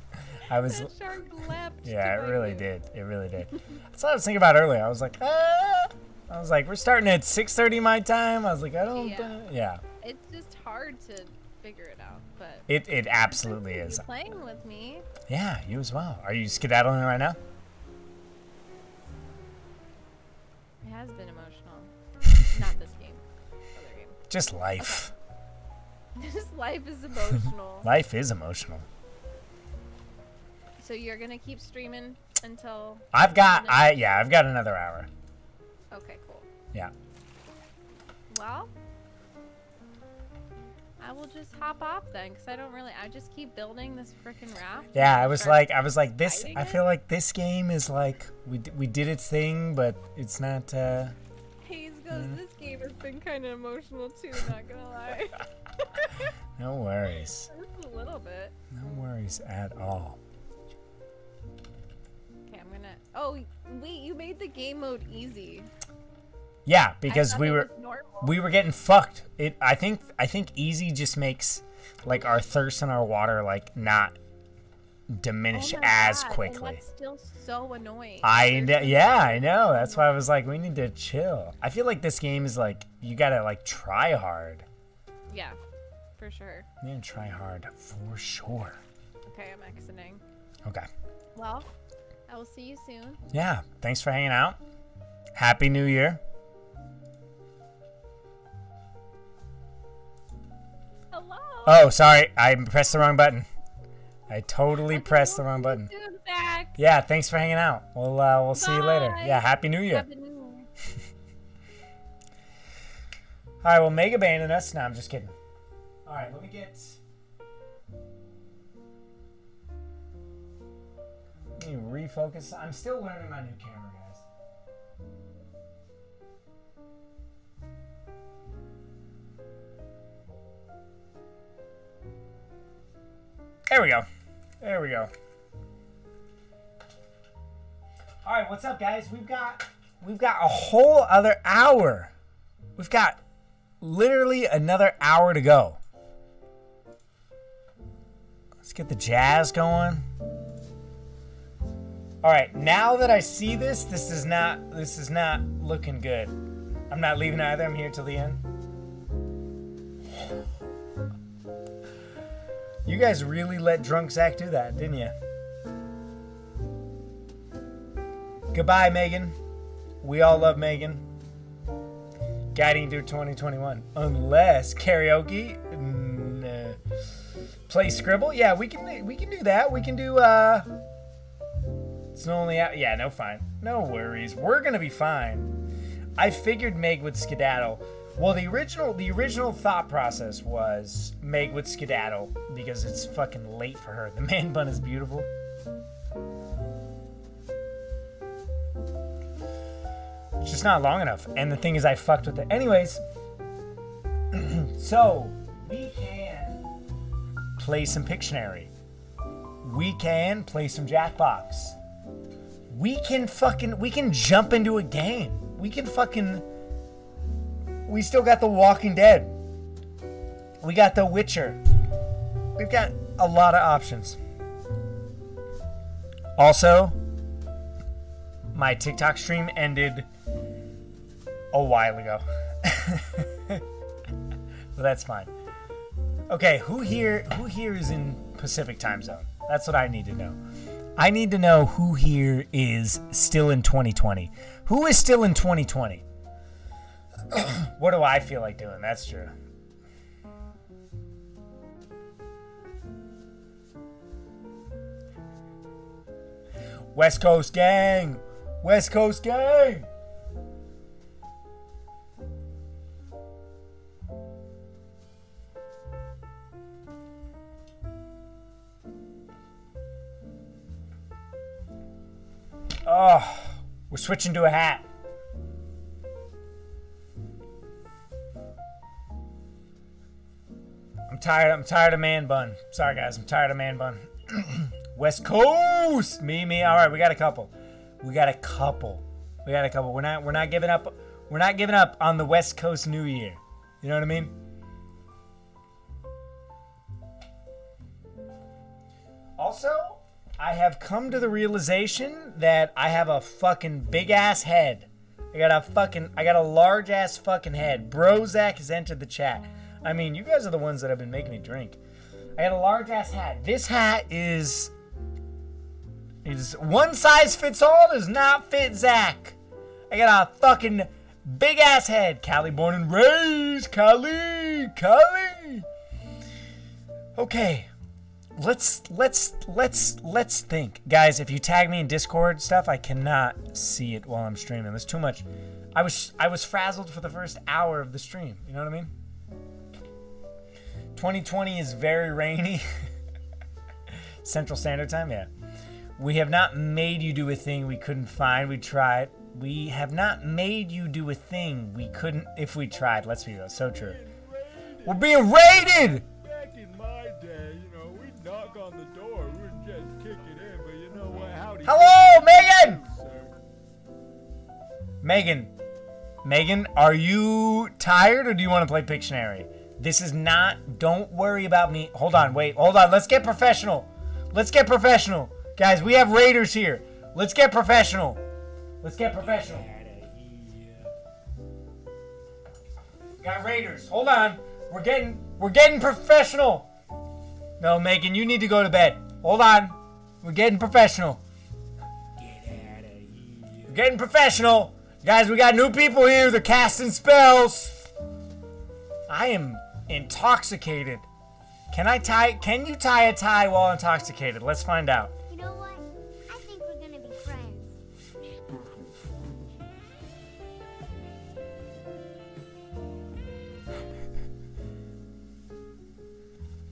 <laughs> I was. That shark leapt. Yeah, it really did. It really did. That's what I was thinking about earlier. I was like, ah. I was like, we're starting at 6:30 my time. I was like, I don't. Yeah. Yeah. yeah. It's just hard to figure it out, but. It it absolutely is. Playing with me? Yeah, you as well. Are you skedaddling right now? It has been emotional. <laughs> Not this game. Other game. Just life. This life is emotional. <laughs> Life is emotional. so you're gonna keep streaming until. I've got. I yeah. I've got another hour. Okay, cool. Yeah. Well, I will just hop off then, cause I don't really. I just keep building this freaking raft. Yeah, I was like, I was like, this. I it. feel like this game is like we we did its thing, but it's not. uh goes. This game has been kind of emotional too. Not gonna lie. <laughs> No worries. Just a little bit. No worries at all. Okay, I'm gonna. Oh, wait! You made the game mode easy. Yeah, because we were we were getting fucked. It I think I think easy just makes like our thirst and our water like not diminish Oh as God, quickly. still so annoying. I There's kn- yeah, I know. That's why I was like, we need to chill. I feel like this game is like you gotta like try hard. Yeah, for sure. You need to try hard for sure. Okay, I'm exiting. Okay. Well, I will see you soon. Yeah. Thanks for hanging out. Happy New Year. Hello. Oh, sorry. I pressed the wrong button. I totally pressed the wrong button. Yeah, thanks for hanging out. We'll uh, we'll see you later. Yeah, happy New Year. Happy New Year. All right, well, Meg abandoned us. No, I'm just kidding. All right, let me get. Let me refocus. I'm still learning my new camera, There we go. There we go. All right, what's up, guys? We've got we've got a whole other hour. We've got literally another hour to go. Let's get the jazz going. All right, now that I see this, this is not this is not looking good. I'm not leaving either. I'm here till the end. You guys really let drunk Zach do that, didn't you? Goodbye, Megan. We all love Megan. Guiding through 2021. Unless karaoke, mm, uh, play Scribble. Yeah, we can we can do that. We can do. uh It's only out. Yeah, no fine. No worries. We're gonna be fine. I figured Meg would skedaddle. Well, the original the original thought process was Meg would skedaddle because it's fucking late for her. The <laughs> man bun is beautiful. It's just not long enough. And the thing is, I fucked with it. Anyways, <clears throat> so we can play some Pictionary. We can play some Jackbox. We can fucking we can jump into a game. We can fucking. We still got The Walking Dead. We got The Witcher. We've got a lot of options. Also, my TikTok stream ended a while ago. <laughs> but that's fine. Okay, who here who here is in Pacific time zone? That's what I need to know. I need to know who here is still in 2020. Who is still in 2020? <clears throat> what do I feel like doing? That's true. West Coast gang! West Coast gang! Oh, we're switching to a hat. I'm tired. I'm tired of man bun. Sorry, guys. I'm tired of man bun. <clears throat> West Coast. Me, me. All right, we got a couple. We got a couple. We got a couple. We're not. We're not giving up. We're not giving up on the West Coast New Year. You know what I mean? Also, I have come to the realization that I have a fucking big ass head. I got a fucking, I got a large ass fucking head. Brozak has entered the chat. I mean, you guys are the ones that have been making me drink. I got a large ass hat. This hat is, is one size fits all. Does not fit Zach. I got a fucking big ass head. Cali born and raised. Cali, Cali. Okay, let's let's let's let's think guys if you tag me in discord stuff i cannot see it while i'm streaming there's too much i was i was frazzled for the first hour of the stream you know what i mean 2020 is very rainy <laughs> central standard time yeah we have not made you do a thing we couldn't find we tried we have not made you do a thing we couldn't if we tried let's be real so true we're being raided Back in my day, you know, we'd knock on the door. We wouldn't just kick it in, but you know what? Howdy. Hello, Megan! Megan. Megan, are you tired or do you want to play Pictionary? This is not. Don't worry about me. Hold on, wait, hold on. Let's get professional. Let's get professional. Guys, we have Raiders here. Let's get professional. Let's get professional. Got Raiders. Hold on. We're getting we're getting professional. No, Megan, you need to go to bed. Hold on. We're getting professional. We're getting professional. Guys, we got new people here. They're casting spells. I am intoxicated. Can I tie can you tie a tie while intoxicated? Let's find out. You know what? I think we're gonna be friends.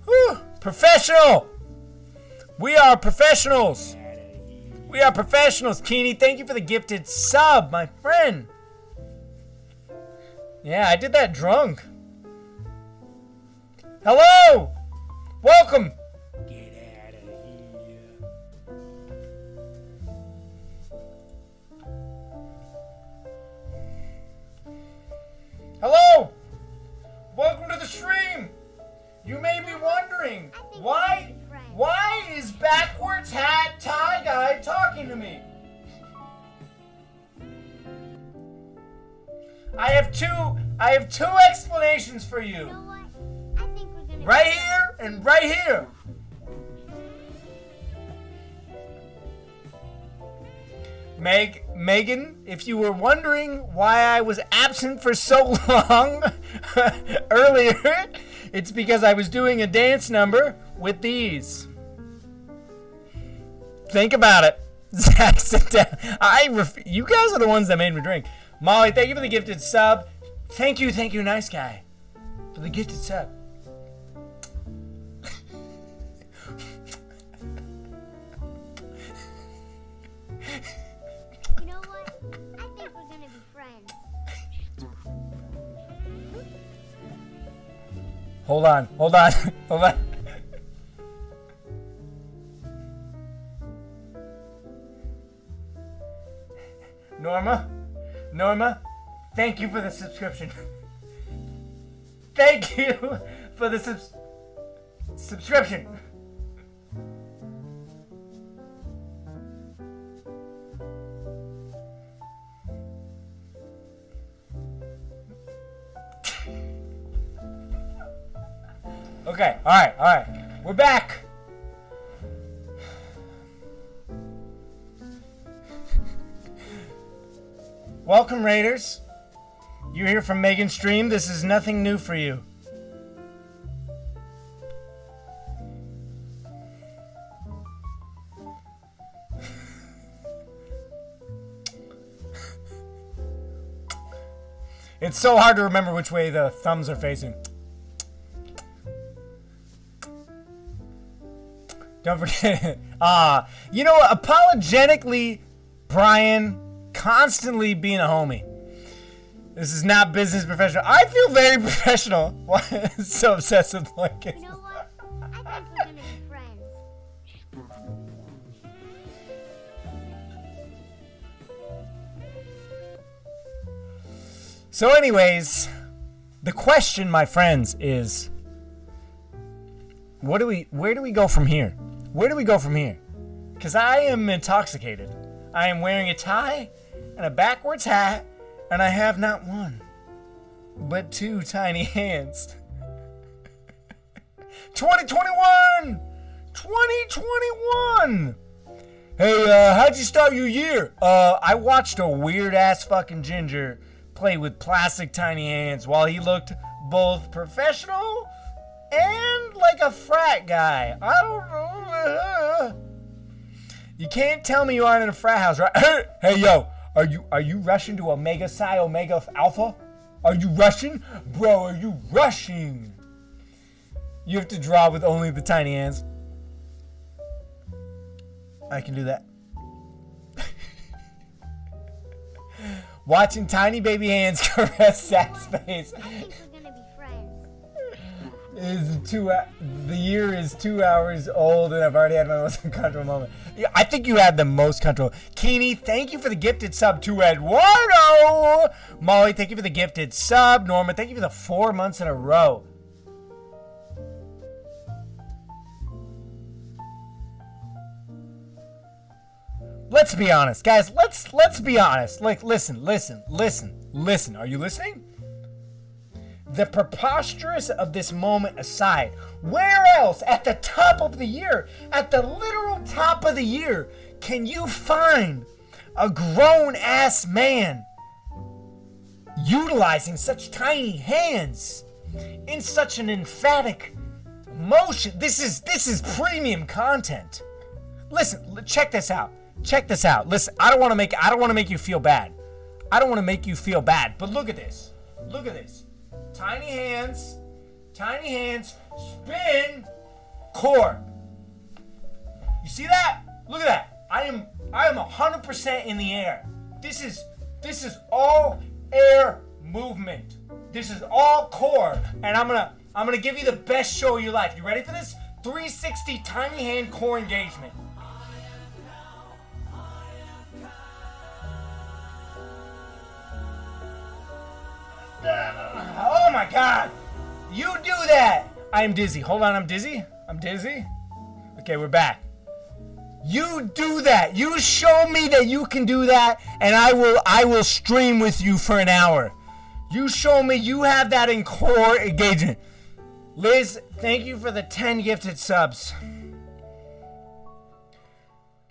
Whew, professional! We are professionals! We are professionals, Keeney. Thank you for the gifted sub, my friend. Yeah, I did that drunk. Hello! Welcome! Get out of here. Hello! Welcome to the stream! You may be wondering, why why is backwards hat tie guy talking to me? I have two I have two explanations for you. Right here and right here. Meg, Megan, if you were wondering why I was absent for so <laughs> long <laughs> earlier, it's because I was doing a dance number with these. Think about it. <laughs> Zach, sit down. I ref- you guys are the ones that made me drink. Molly, thank you for the gifted sub. Thank you, thank you, nice guy, for the gifted sub. You know what? I think we're gonna be friends. Hold on, hold on, <laughs> hold on. Norma, Norma, thank you for the subscription. <laughs> Thank you for the subs- subscription. Okay, alright, alright. We're back. Welcome, Raiders. You're here from Megan Stream. This is nothing new for you. It's so hard to remember which way the thumbs are facing. Don't forget. <laughs> Ah, you know, apologetically, Brian, constantly being a homie. This is not business professional. I feel very <laughs> professional. Why so obsessed with <laughs> like it? You know what? I think we're gonna be friends. So, anyways, the question, my friends, is what do we where do we go from here? Where do we go from here? Cause I am intoxicated. I am wearing a tie and a backwards hat, and I have not one, but two tiny <laughs> hands. 2021! 2021! Hey, uh, how'd you start your year? Uh, I watched a weird ass fucking ginger play with plastic tiny hands while he looked both professional and like a frat guy. I don't know. You can't tell me you aren't in a frat house, right? <coughs> hey, yo, are you are you rushing to Omega Psi Omega Alpha? Are you rushing, bro? Are you rushing? You have to draw with only the tiny hands. I can do that. <laughs> Watching tiny baby hands <laughs> caress Zach's face. Is two. The year is two hours old, and I've already had my <laughs> most uncomfortable moment. Yeah, I think you had the most control. Keeney, thank you for the gifted sub to Eduardo. Molly, thank you for the gifted sub. Norma, thank you for the four months in a row. Let's be honest, guys. Let's let's be honest. Like, listen, listen, listen, listen. Are you listening? The preposterous of this moment aside, where else at the top of the year, at the literal top of the year, can you find a grown ass man utilizing such tiny hands in such an emphatic motion? This is this is premium content. Listen, check this out. Check this out. Listen, I don't want to make I don't want to make you feel bad. I don't want to make you feel bad, but look at this. Look at this. Tiny hands, tiny hands, spin, core. You see that? Look at that. I am I am 100% in the air. This is this is all air movement. This is all core and I'm going to I'm going to give you the best show of your life. You ready for this? 360 tiny hand core engagement. Oh my god! You do that! I am dizzy. Hold on, I'm dizzy. I'm dizzy. Okay, we're back. You do that. You show me that you can do that, and I will I will stream with you for an hour. You show me you have that in core engagement. Liz, thank you for the 10 gifted subs.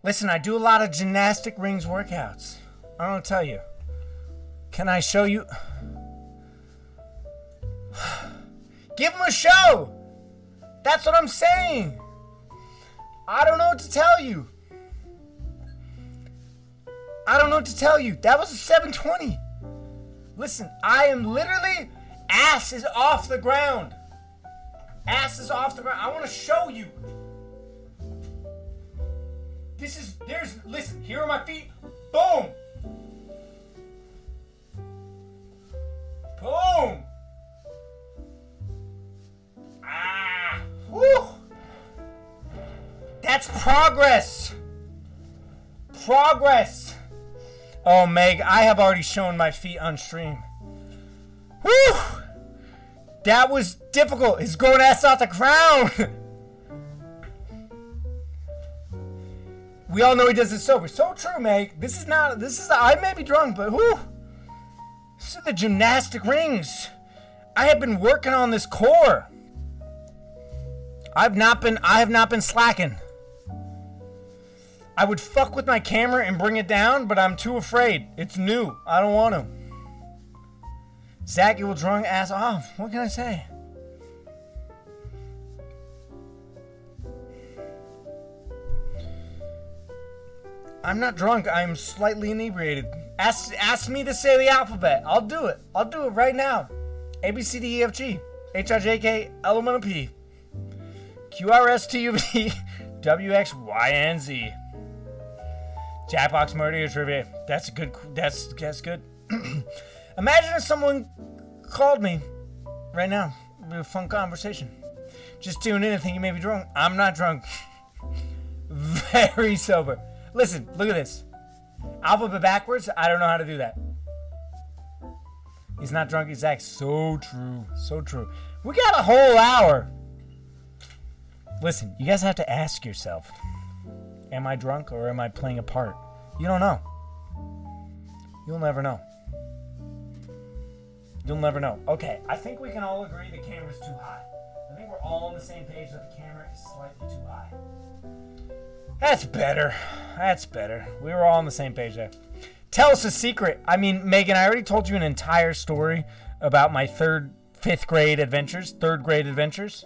Listen, I do a lot of gymnastic rings workouts. I don't tell you. Can I show you? <sighs> Give him a show. That's what I'm saying. I don't know what to tell you. I don't know what to tell you. That was a 720. Listen, I am literally ass is off the ground. Ass is off the ground. I want to show you. This is there's listen, here are my feet. Boom. Boom. Ah. Whew. That's progress. Progress. Oh, Meg, I have already shown my feet on stream. Whew. That was difficult. His grown ass off the ground. we all know he does it sober. So true, Meg. This is not. This is. I may be drunk, but whew. This is the gymnastic rings. I have been working on this core. I've not been. I have not been slacking. I would fuck with my camera and bring it down, but I'm too afraid. It's new. I don't want to. Zach, you will drunk ass off. What can I say? I'm not drunk. I'm slightly inebriated. Ask, ask me to say the alphabet. I'll do it. I'll do it right now. A B C D E F G H I J K L M N P Q R S T U V W X Y and Z. Jackbox murder trivia. That's a good. That's that's good. <clears throat> Imagine if someone called me right now. It'd be a fun conversation. Just tune in and think you may be drunk. I'm not drunk. <laughs> Very sober. Listen, look at this. Alphabet backwards. I don't know how to do that. He's not drunk. He's Zach. So true. So true. We got a whole hour. Listen, you guys have to ask yourself Am I drunk or am I playing a part? You don't know. You'll never know. You'll never know. Okay, I think we can all agree the camera's too high. I think we're all on the same page that the camera is slightly too high. That's better. That's better. We were all on the same page there. Tell us a secret. I mean, Megan, I already told you an entire story about my third, fifth grade adventures, third grade adventures.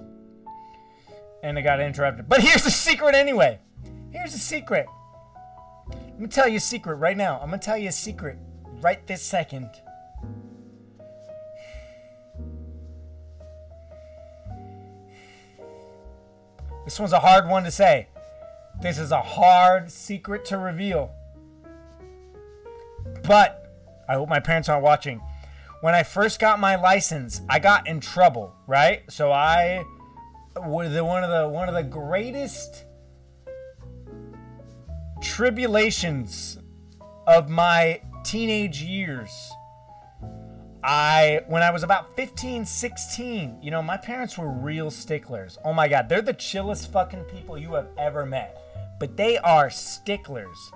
And I got interrupted. But here's the secret anyway. Here's the secret. Let me tell you a secret right now. I'm going to tell you a secret right this second. This one's a hard one to say. This is a hard secret to reveal. But I hope my parents aren't watching. When I first got my license, I got in trouble, right? So I the one of the one of the greatest tribulations of my teenage years. I when I was about 15, 16, you know, my parents were real sticklers. Oh my god, they're the chillest fucking people you have ever met. But they are sticklers.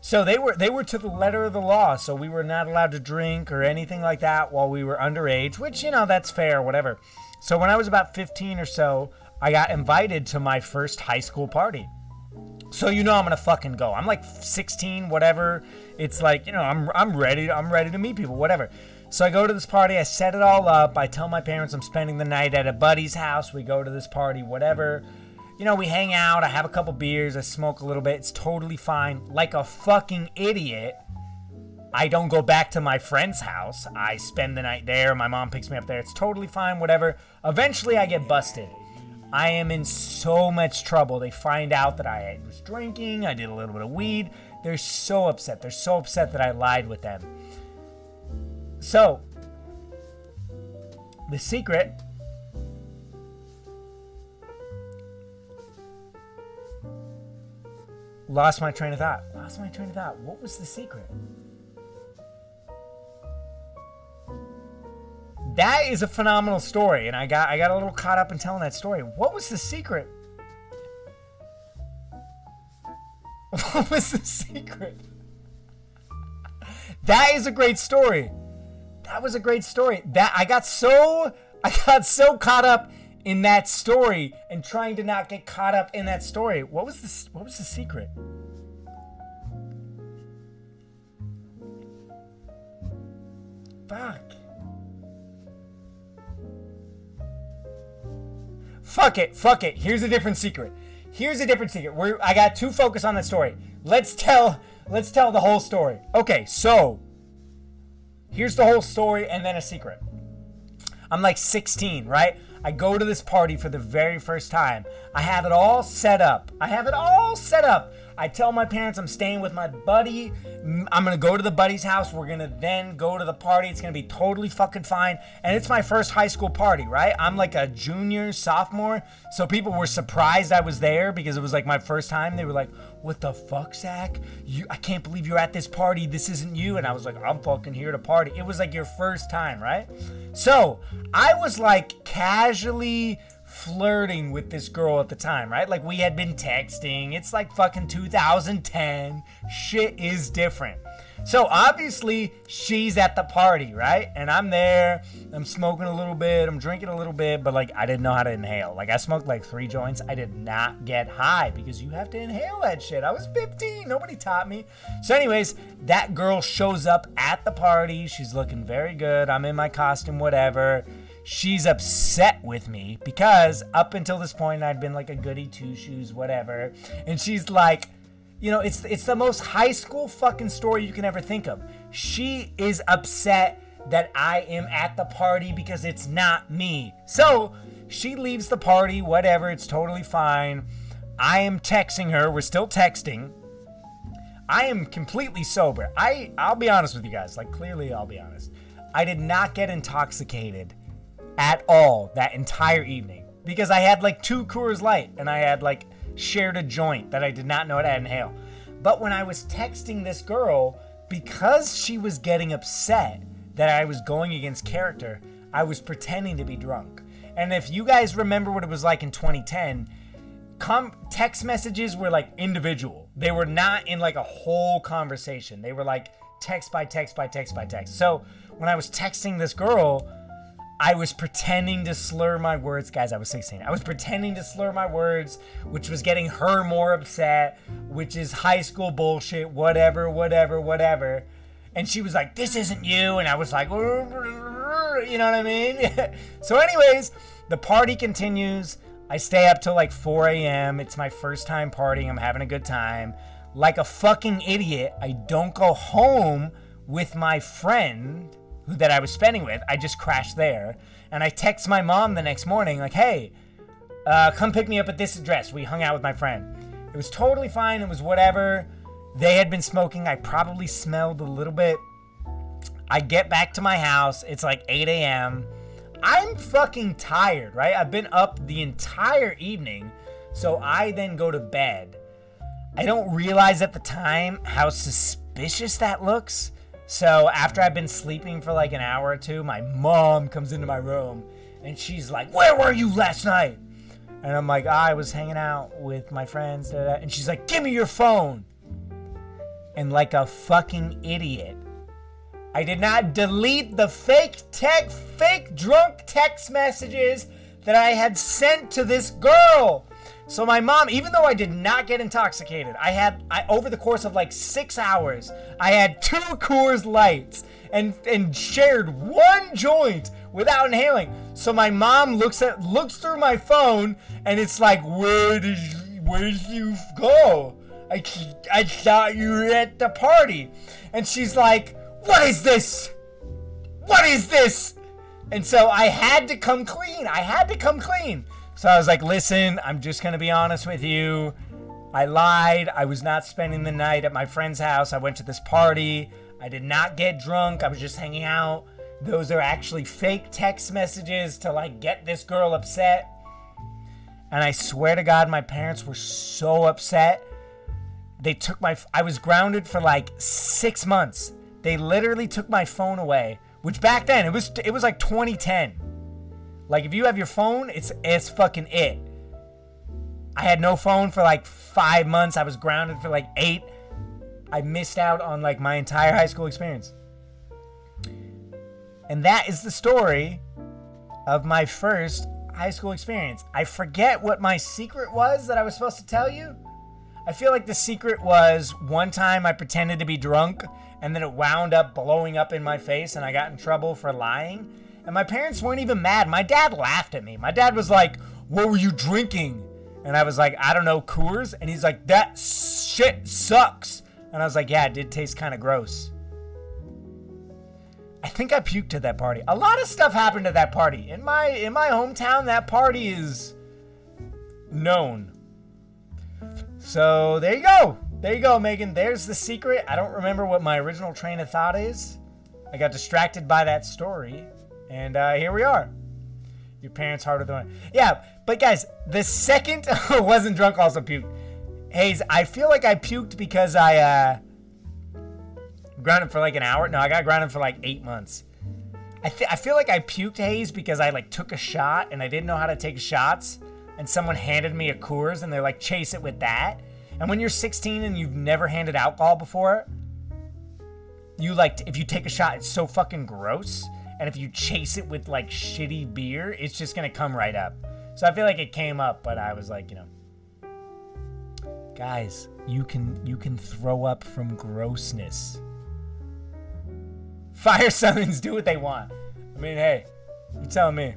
So they were they were to the letter of the law, so we were not allowed to drink or anything like that while we were underage, which you know, that's fair, whatever. So when I was about 15 or so, I got invited to my first high school party. So you know I'm gonna fucking go. I'm like 16, whatever. It's like you know I'm I'm ready. I'm ready to meet people, whatever. So I go to this party. I set it all up. I tell my parents I'm spending the night at a buddy's house. We go to this party, whatever. You know, we hang out. I have a couple beers. I smoke a little bit. It's totally fine. Like a fucking idiot. I don't go back to my friend's house. I spend the night there. My mom picks me up there. It's totally fine, whatever. Eventually, I get busted. I am in so much trouble. They find out that I was drinking, I did a little bit of weed. They're so upset. They're so upset that I lied with them. So, the secret lost my train of thought. Lost my train of thought. What was the secret? That is a phenomenal story, and I got I got a little caught up in telling that story. What was the secret? <laughs> What was the secret? That is a great story. That was a great story. That I got so I got so caught up in that story and trying to not get caught up in that story. What was the what was the secret? Fuck. Fuck it, fuck it. Here's a different secret. Here's a different secret. We're, I got too focused on the story. Let's tell let's tell the whole story. Okay, so here's the whole story and then a secret. I'm like 16, right? I go to this party for the very first time. I have it all set up. I have it all set up. I tell my parents I'm staying with my buddy. I'm gonna go to the buddy's house. We're gonna then go to the party. It's gonna be totally fucking fine. And it's my first high school party, right? I'm like a junior, sophomore. So people were surprised I was there because it was like my first time. They were like, what the fuck, Zach? You, I can't believe you're at this party. This isn't you. And I was like, I'm fucking here to party. It was like your first time, right? So I was like casually flirting with this girl at the time, right? Like we had been texting. It's like fucking 2010. Shit is different. So obviously she's at the party, right? And I'm there. I'm smoking a little bit. I'm drinking a little bit, but like I didn't know how to inhale. Like I smoked like three joints. I did not get high because you have to inhale that shit. I was 15. Nobody taught me. So, anyways, that girl shows up at the party. She's looking very good. I'm in my costume, whatever. She's upset with me because up until this point I'd been like a goody two shoes, whatever. And she's like, you know, it's it's the most high school fucking story you can ever think of. She is upset that I am at the party because it's not me. So she leaves the party, whatever, it's totally fine. I am texting her, we're still texting. I am completely sober. I I'll be honest with you guys, like clearly I'll be honest. I did not get intoxicated at all that entire evening because I had like two Coors Light and I had like shared a joint that I did not know how to inhale. But when I was texting this girl, because she was getting upset that I was going against character, I was pretending to be drunk. And if you guys remember what it was like in 2010, com- text messages were like individual. They were not in like a whole conversation. They were like text by text by text by text. So when I was texting this girl, I was pretending to slur my words. Guys, I was 16. I was pretending to slur my words, which was getting her more upset, which is high school bullshit, whatever, whatever, whatever. And she was like, This isn't you. And I was like, You know what I mean? <laughs> so, anyways, the party continues. I stay up till like 4 a.m. It's my first time partying. I'm having a good time. Like a fucking idiot, I don't go home with my friend that I was spending with. I just crashed there. And I text my mom the next morning, like, hey, uh, come pick me up at this address. We hung out with my friend. It was totally fine. It was whatever. They had been smoking. I probably smelled a little bit. I get back to my house. It's like 8 a.m. I'm fucking tired, right? I've been up the entire evening, so I then go to bed. I don't realize at the time how suspicious that looks. So after I've been sleeping for like an hour or two, my mom comes into my room and she's like, Where were you last night? And I'm like, I was hanging out with my friends. da, da," And she's like, Give me your phone. And like a fucking idiot, I did not delete the fake tech, fake drunk text messages that I had sent to this girl. So my mom, even though I did not get intoxicated, I had I over the course of like six hours, I had two Coors Lights and and shared one joint without inhaling. So my mom looks at looks through my phone and it's like, where did you, where did you go? I I thought you were at the party, and she's like, what is this? What is this? And so I had to come clean. I had to come clean. So I was like, listen, I'm just going to be honest with you. I lied. I was not spending the night at my friend's house. I went to this party. I did not get drunk. I was just hanging out. Those are actually fake text messages to like get this girl upset. And I swear to God, my parents were so upset. They took my. I was grounded for like six months. They literally took my phone away, which back then it was it was like 2010. Like if you have your phone, it's it's fucking it. I had no phone for like five months. I was grounded for like eight. I missed out on like my entire high school experience. And that is the story of my first high school experience. I forget what my secret was that I was supposed to tell you. I feel like the secret was one time I pretended to be drunk and then it wound up blowing up in my face and I got in trouble for lying. And my parents weren't even mad. My dad laughed at me. My dad was like, What were you drinking? And I was like, I don't know, Coors. And he's like, That shit sucks. And I was like, Yeah, it did taste kind of gross. I think I puked at that party. A lot of stuff happened at that party. In my in my hometown, that party is known. So there you go. There you go, Megan. There's the secret. I don't remember what my original train of thought is. I got distracted by that story, and uh, here we are. Your parents harder than yeah. But guys, the second <laughs> I wasn't drunk, also puked. Hayes, I feel like I puked because I uh, grounded for like an hour. No, I got grounded for like eight months. I I feel like I puked Hayes because I like took a shot and I didn't know how to take shots, and someone handed me a Coors and they're like chase it with that. And when you're 16 and you've never handed alcohol before, you like if you take a shot, it's so fucking gross. And if you chase it with like shitty beer, it's just gonna come right up. So I feel like it came up, but I was like, you know, guys, you can you can throw up from grossness. Fire <laughs> summons do what they want. I mean, hey, you telling me?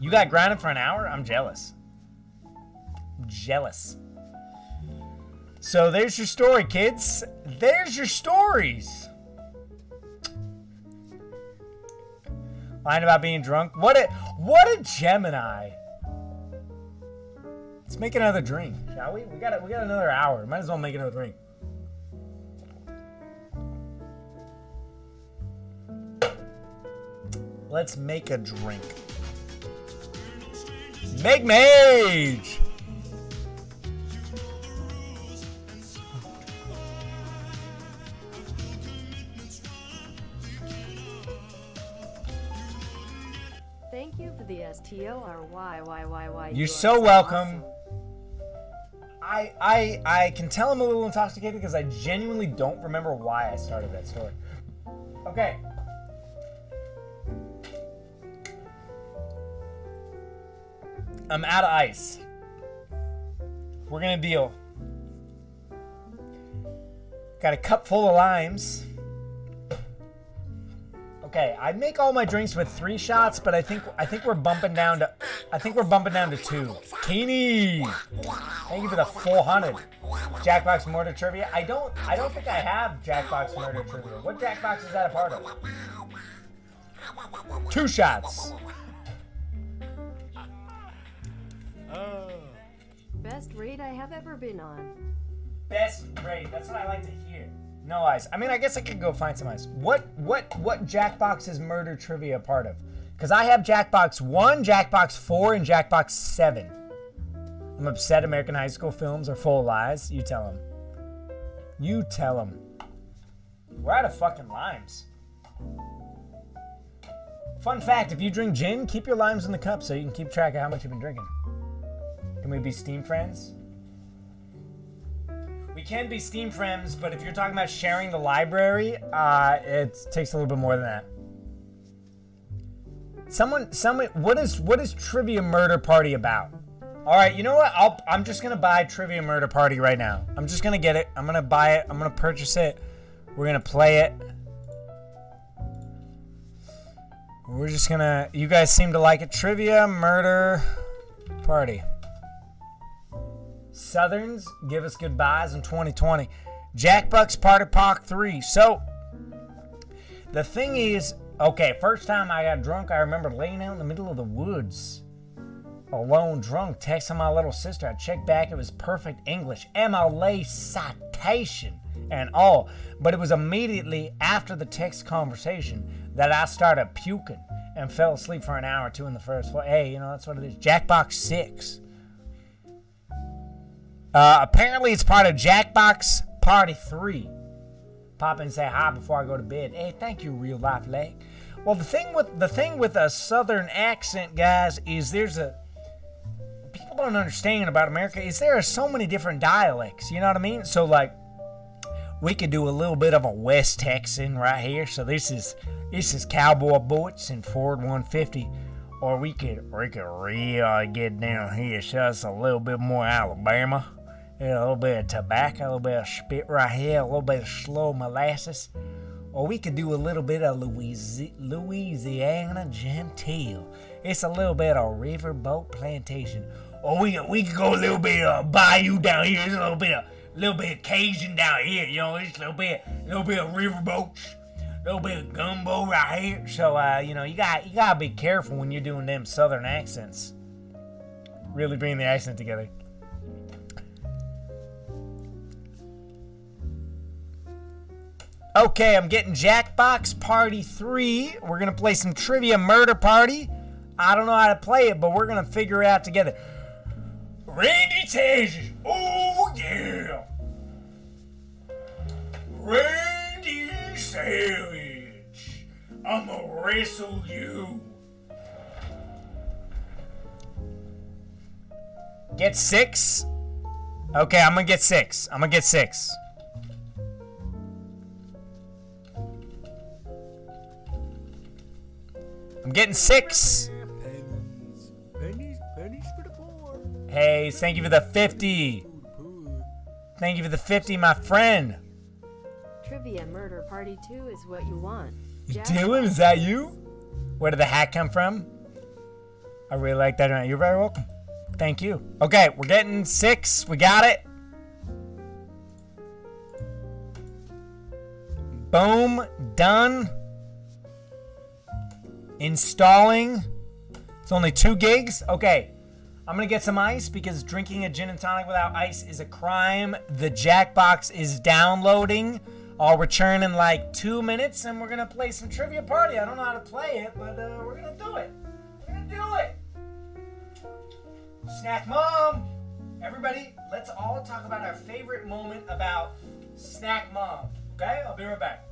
You got grounded for an hour? I'm jealous. Jealous. So there's your story, kids. There's your stories. Lying about being drunk. What a what a Gemini. Let's make another drink, shall we? We got we got another hour. Might as well make another drink. Let's make a drink. Meg Mage. The S T O R Y Y Y Y. You're so welcome. I I I can tell I'm a little intoxicated because I genuinely don't remember why I started that story. Okay. I'm out of ice. We're gonna deal. Got a cup full of limes. Okay, I make all my drinks with three shots, but I think I think we're bumping down to I think we're bumping down to two. Keeney, thank you for the 400. Jackbox murder trivia. I don't I don't think I have Jackbox murder trivia. What Jackbox is that a part of? Two shots. Best raid I have ever been on. Best raid. That's what I like to hear. No ice. I mean, I guess I could go find some ice. What what what Jackbox is murder trivia part of? Because I have Jackbox one, Jackbox four, and Jackbox seven. I'm upset. American high school films are full of lies. You tell them. You tell them. We're out of fucking limes. Fun fact: If you drink gin, keep your limes in the cup so you can keep track of how much you've been drinking. Can we be Steam friends? Can be Steam friends, but if you're talking about sharing the library, uh, it takes a little bit more than that. Someone, someone, what is what is Trivia Murder Party about? All right, you know what? I'll, I'm just gonna buy Trivia Murder Party right now. I'm just gonna get it. I'm gonna buy it. I'm gonna purchase it. We're gonna play it. We're just gonna. You guys seem to like it. Trivia Murder Party. Southerns give us goodbyes in 2020. Jackbox Party Pack 3. So, the thing is, okay, first time I got drunk, I remember laying out in the middle of the woods, alone, drunk, texting my little sister. I checked back, it was perfect English, MLA citation and all. But it was immediately after the text conversation that I started puking and fell asleep for an hour or two in the first floor. Hey, you know, that's what it is. Jackbox 6. Uh, apparently, it's part of Jackbox Party 3. Pop and say hi before I go to bed. Hey, thank you, real life leg. Well, the thing with the thing with a southern accent, guys, is there's a people don't understand about America is there are so many different dialects. You know what I mean? So like, we could do a little bit of a West Texan right here. So this is this is Cowboy Boots and Ford 150 or we could we could really get down here. So it's a little bit more Alabama, a little bit of tobacco, a little bit of spit right here, a little bit of slow molasses, or we could do a little bit of Louisi- Louisiana genteel. It's a little bit of riverboat plantation, or we we could go a little bit of bayou down here. It's a little bit of little bit of Cajun down here. You know, it's a little bit little bit of riverboats little bit of gumbo right here. So uh, you know, you got you gotta be careful when you're doing them southern accents. Really bring the accent together. Okay, I'm getting Jackbox Party 3. We're gonna play some Trivia Murder Party. I don't know how to play it, but we're gonna figure it out together. Randy Texas. Oh yeah. Randy Savage. I'ma wrestle you. Get six? Okay, I'm gonna get six. I'm gonna get six. I'm getting six. Pennies, pennies, pennies for the poor. Hey, thank you for the 50. Thank you for the 50, my friend. Trivia Murder Party 2 is what you want. Dylan, is that you? Where did the hat come from? I really like that. You're very welcome. Thank you. Okay, we're getting six. We got it. Boom. Done. Installing. It's only two gigs. Okay. I'm gonna get some ice because drinking a gin and tonic without ice is a crime. The Jackbox is downloading. I'll return in like two minutes and we're gonna play some trivia party. I don't know how to play it, but uh, we're gonna do it. We're gonna do it. Snack Mom! Everybody, let's all talk about our favorite moment about Snack Mom. Okay? I'll be right back.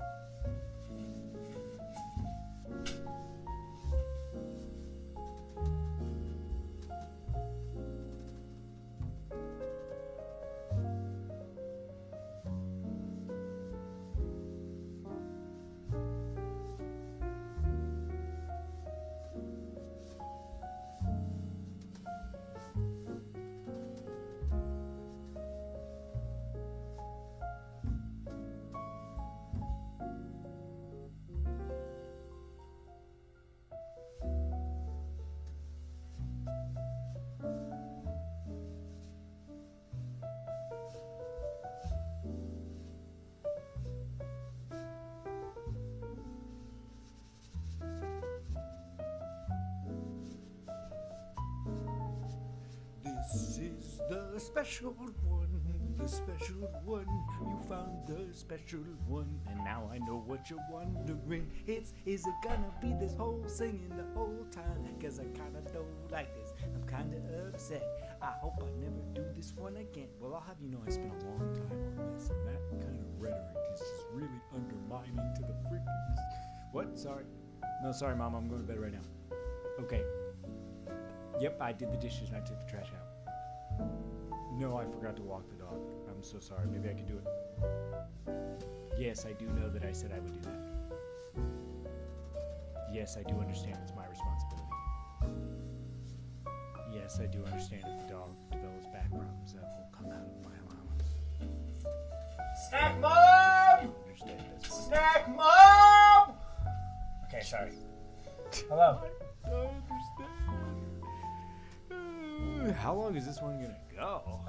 The special one. the special one. You found the special one. And now I know what you're wondering. It's, is it gonna be this whole singing the whole time? Cause I kinda don't like this. I'm kinda upset. I hope I never do this one again. Well, I'll have you know I spent a long time on this, and that kind of rhetoric is just really undermining to the freaking. What? Sorry. No, sorry, Mom. I'm going to bed right now. Okay. Yep, I did the dishes and I took the trash. No, I forgot to walk the dog. I'm so sorry. Maybe I can do it. Yes, I do know that I said I would do that. Yes, I do understand it's my responsibility. Yes, I do understand if the dog develops back problems, that will come out of my allowance. Snack mom! Understand that's Snack mom! Okay, sorry. Hello. I understand. How long is this one gonna go?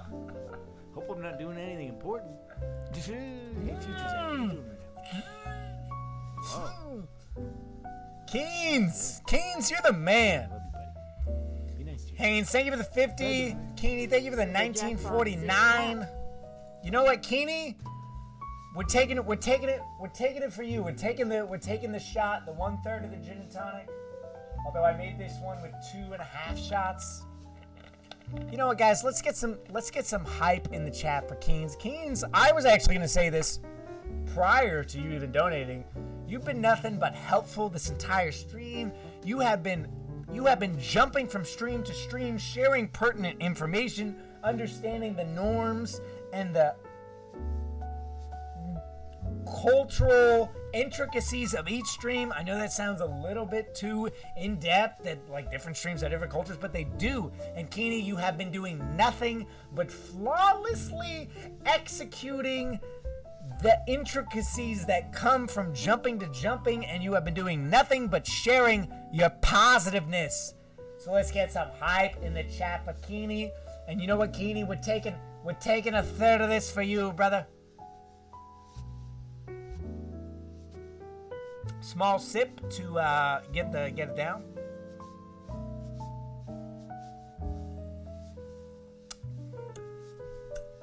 Hope I'm not doing anything important. Uh, hey, future Zach, what you doing right now? Whoa, Keens! Keens, you're the man! love you, nice. Haynes, thank you for the 50. Keeney, thank you for the 1949. You know what, Keeney? We're taking it. We're taking it. We're taking it for you. We're taking the. We're taking the shot. The one third of the gin and tonic. Although I made this one with two and a half shots. You know what, guys? Let's get some. Let's get some hype in the chat for Keens. Keens, I was actually gonna say this prior to you even donating. You've been nothing but helpful this entire stream. You have been you have been jumping from stream to stream, sharing pertinent information, understanding the norms and the cultural intricacies of each stream. I know that sounds a little bit too in depth that like different streams have different cultures, but they do. And Keeney, you have been doing nothing but flawlessly executing the intricacies that come from jumping to jumping, and you have been doing nothing but sharing your positiveness. So let's get some hype in the chat for Keeney. And you know what, Keeney? We're taking we're taking a third of this for you, brother. Small sip to uh, get the get it down.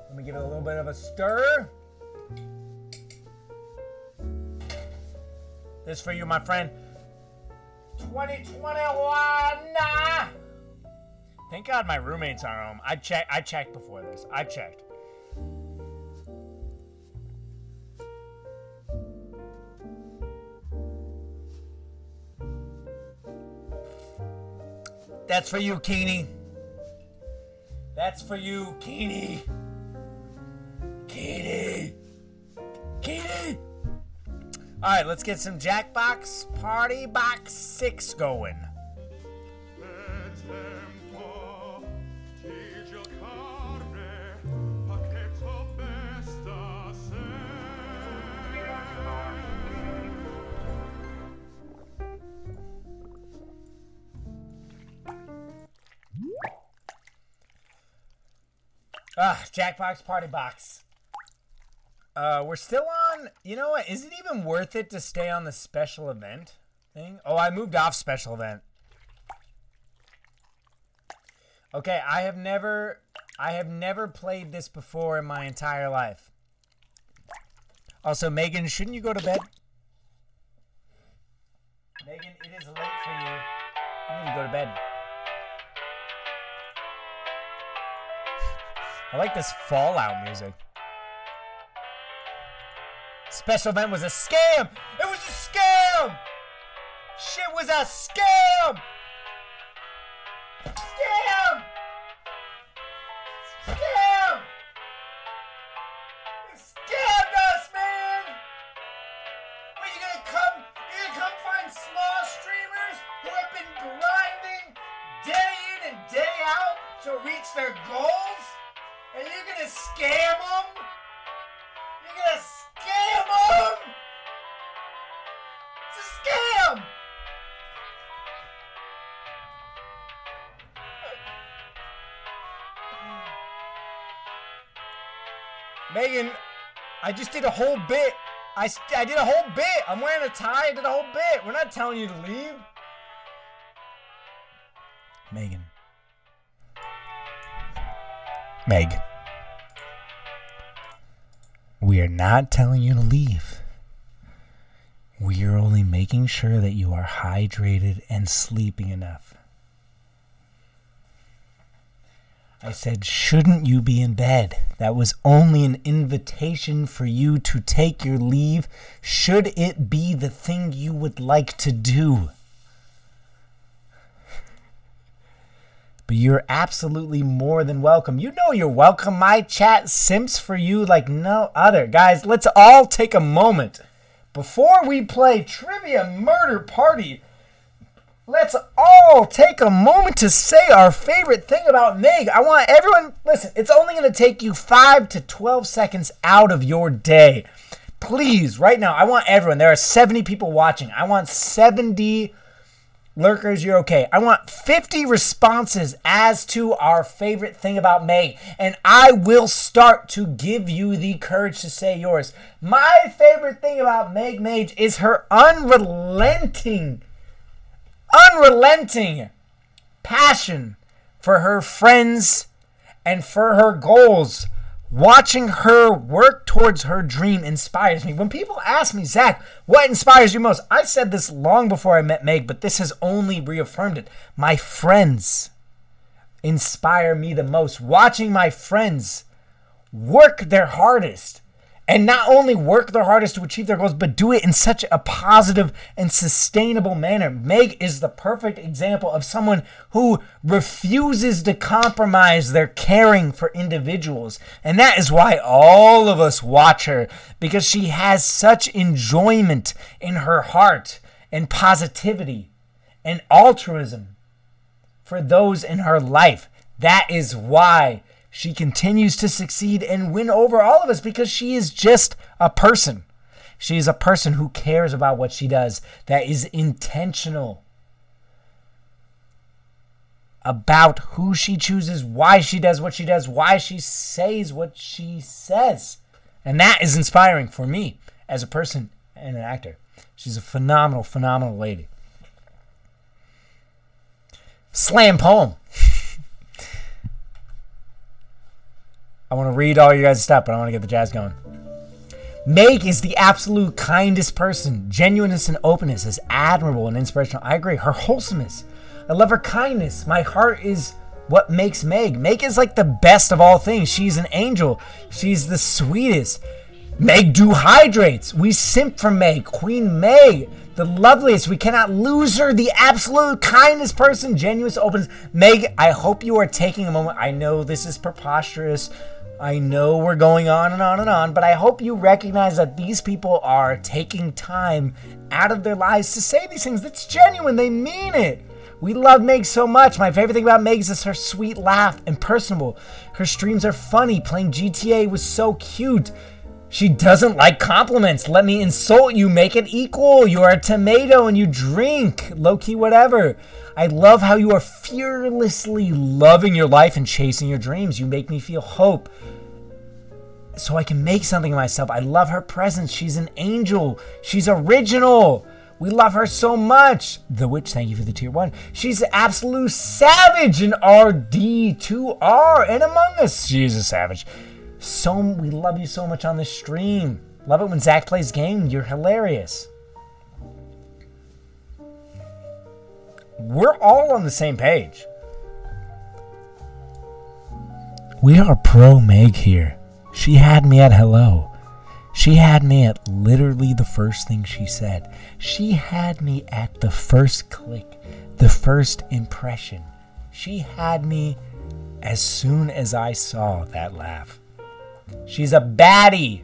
Let me give it a little bit of a stir. This for you, my friend. 2021. Nah. Thank God my roommates are home. I checked. I checked before this. I checked. That's for you, Keeney. That's for you, Keeney. Keeney. Keeney. All right, let's get some Jackbox Party Box 6 going. Ah, Jackbox Party Box. Uh, we're still on. You know what? Is it even worth it to stay on the special event thing? Oh, I moved off special event. Okay, I have never, I have never played this before in my entire life. Also, Megan, shouldn't you go to bed? Megan, it is late for you. You need to go to bed. I like this Fallout music. Special event was a scam! It was a scam! Shit was a scam! Scam! Scam! You scammed us, man! What, you gonna come, you gonna come find small streamers who have been grinding day in and day out to reach their goals? And you're gonna scam them? You're gonna scam them? It's a scam! Megan, I just did a whole bit. I, I did a whole bit. I'm wearing a tie. I did a whole bit. We're not telling you to leave. Megan. Meg. We are not telling you to leave. We are only making sure that you are hydrated and sleeping enough. I said, shouldn't you be in bed? That was only an invitation for you to take your leave, should it be the thing you would like to do. But you're absolutely more than welcome. You know you're welcome. My chat simps for you like no other. Guys, let's all take a moment before we play Trivia Murder Party. Let's all take a moment to say our favorite thing about Meg. I want everyone, listen, it's only going to take you 5 to 12 seconds out of your day. Please, right now, I want everyone, there are 70 people watching. I want 70 lurkers, you're okay. I want 50 responses as to our favorite thing about Meg, and I will start to give you the courage to say yours. My favorite thing about Meg Mage is her unrelenting unrelenting passion for her friends and for her goals. Watching her work towards her dream inspires me. When people ask me, Zach, what inspires you most? I said this long before I met Meg, but this has only reaffirmed it. My friends inspire me the most. Watching my friends work their hardest and not only work their hardest to achieve their goals, but do it in such a positive and sustainable manner. Meg is the perfect example of someone who refuses to compromise their caring for individuals. And that is why all of us watch her, because she has such enjoyment in her heart and positivity and altruism for those in her life. That is why she continues to succeed and win over all of us because she is just a person. She is a person who cares about what she does, that is intentional about who she chooses, why she does what she does, why she says what she says. And that is inspiring for me as a person and an actor. She's a phenomenal, phenomenal lady. Slam poem. I want to read all you guys' stuff, but I want to get the jazz going. Meg is the absolute kindest person. Genuineness and openness is admirable and inspirational. I agree. Her wholesomeness. I love her kindness. My heart is what makes Meg. Meg is like the best of all things. She's an angel. She's the sweetest. Meg do hydrates. We simp for Meg. Queen Meg. The loveliest. We cannot lose her. The absolute kindest person. Genuine openness. Meg, I hope you are taking a moment. I know this is preposterous. I know we're going on and on and on, but I hope you recognize that these people are taking time out of their lives to say these things. That's genuine. They mean it. We love Meg so much. My favorite thing about Meg is her sweet laugh and personable. Her streams are funny. Playing GTA was so cute. She doesn't like compliments. Let me insult you. Make it equal. You are a tomato and you drink. Low key, whatever. I love how you are fearlessly loving your life and chasing your dreams. You make me feel hope so I can make something of myself. I love her presence. She's an angel. She's original. We love her so much. The Witch, thank you for the tier one. She's an absolute savage in RD2R and Among Us. She's a savage. So we love you so much on the stream. Love it when Zach plays game. You're hilarious. We're all on the same page. We are pro Meg here. She had me at hello. She had me at literally the first thing she said. She had me at the first click, the first impression. She had me as soon as I saw that laugh. She's a baddie.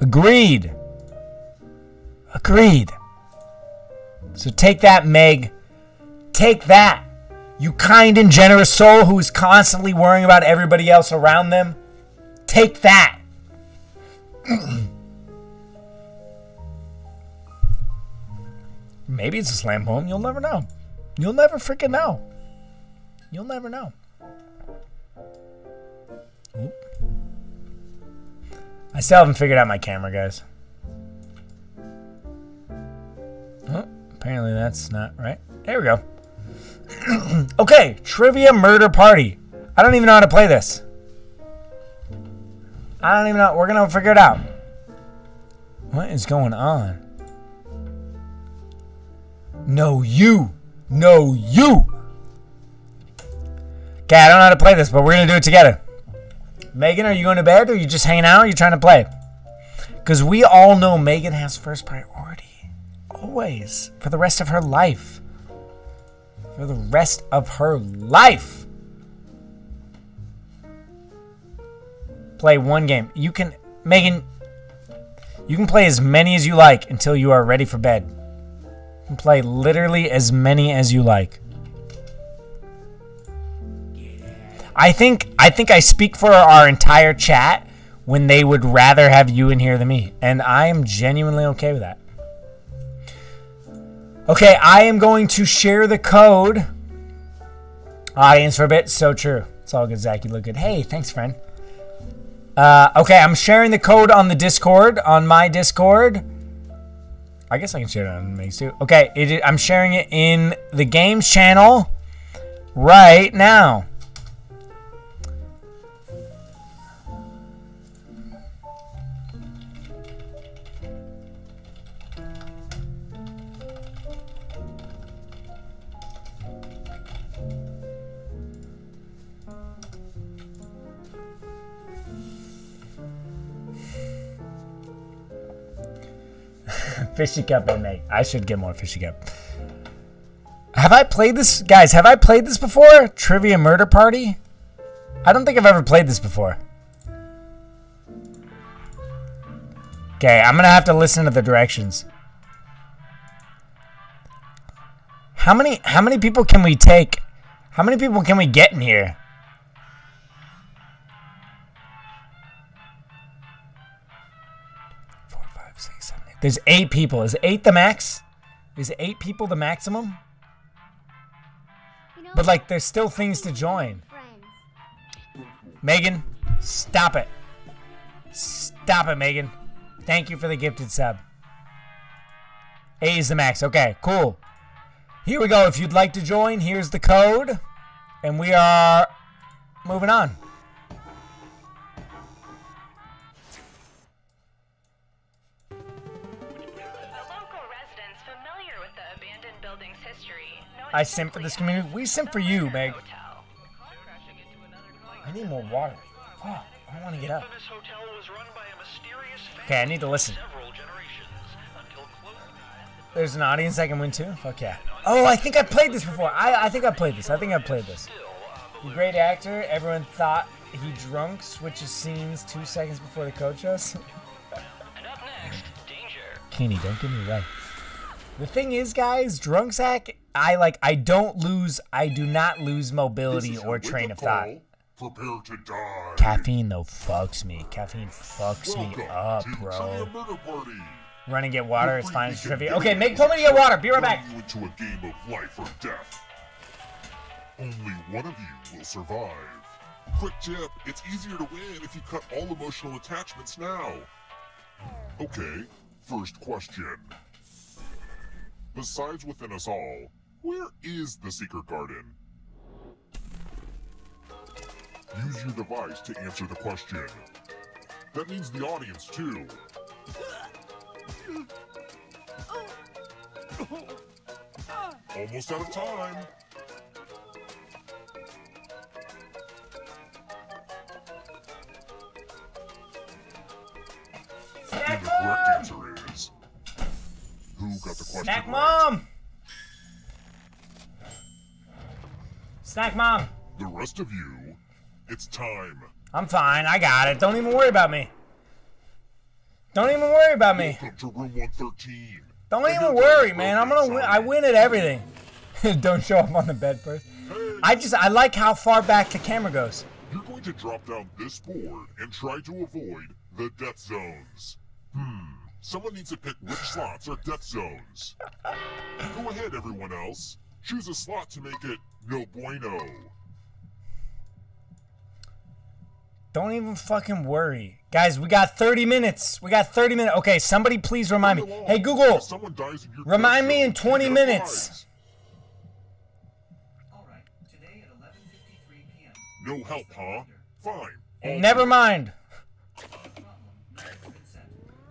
Agreed. Agreed. So take that, Meg. Take that. You kind and generous soul who is constantly worrying about everybody else around them. Take that. <clears throat> Maybe it's a slam poem. You'll never know. You'll never freaking know. You'll never know. Oop. I still haven't figured out my camera, guys. Oh, apparently that's not right. There we go. <clears throat> okay, Trivia Murder Party. I don't even know how to play this. I don't even know. We're gonna figure it out. What is going on? No, you. No, you. Okay, I don't know how to play this, but we're gonna do it together. Megan, are you going to bed or are you just hanging out? Or are you trying to play? Because we all know Megan has first priority. Always. For the rest of her life. For the rest of her life. Play one game. You can, Megan, you can play as many as you like until you are ready for bed. You can play literally as many as you like. I think I think I speak for our entire chat when they would rather have you in here than me, and I am genuinely okay with that. Okay, I am going to share the code. Audience for a bit, so true. It's all good, Zach. You look good. Hey, thanks, friend. Uh, okay, I'm sharing the code on the Discord, on my Discord. I guess I can share it on Meg's too. Okay, it, I'm sharing it in the games channel right now. Fishy Cup make. I should get more Fishy Cup. Have I played this? Guys, have I played this before? Trivia Murder Party? I don't think I've ever played this before. Okay, I'm gonna have to listen to the directions. How many how many people can we take? How many people can we get in here? There's eight people. Is eight the max? Is eight people the maximum? But like, there's still things to join. Megan, stop it. Stop it, Megan. Thank you for the gifted sub. Eight is the max. Okay, cool. Here we go. If you'd like to join, here's the code. And we are moving on. I simp for this community. We simp for you, Meg. I need more water. I don't want to get up. Okay, I need to listen. There's an audience I can win too? Fuck yeah. Oh, I think I played this before. I, I think I played this. I think I played this. Great actor. Everyone thought he drunk, switches scenes two seconds before the code shows. Kenny, don't get me right. The thing is, guys, drunk Zach, I like I don't lose I do not lose mobility or train of thought. Prepare to die. Caffeine though fucks me. Caffeine fucks me up, bro. Trivia Murder Party. Run and get water, it's fine, it's trivia. Okay, make told me to get water, be right back. into a game of life or death. Only one of you will survive. Quick tip, it's easier to win if you cut all emotional attachments now. Okay, first question. Besides within us all, where is the secret garden? Use your device to answer the question. That means the audience too. Almost out of time. Got the question Snack right? mom! Snack mom! The rest of you, it's time. I'm fine, I got it. Don't even worry about me. Don't even worry about me. Welcome to room 113. Don't And even worry, man. I'm gonna win. I win at everything. <laughs> Don't show up on the bed first. I just I like how far back the camera goes. You're going to drop down this board and try to avoid the death zones. Hmm. Someone needs to pick which slots are death zones. Go ahead, everyone else. Choose a slot to make it no bueno. Don't even fucking worry. Guys, we got 30 minutes. We got 30 minutes. Okay, somebody please remind me. Hey, Google, someone dies in your remind death me in 20 you get a minutes. prize. No help, huh? Fine. Never mind.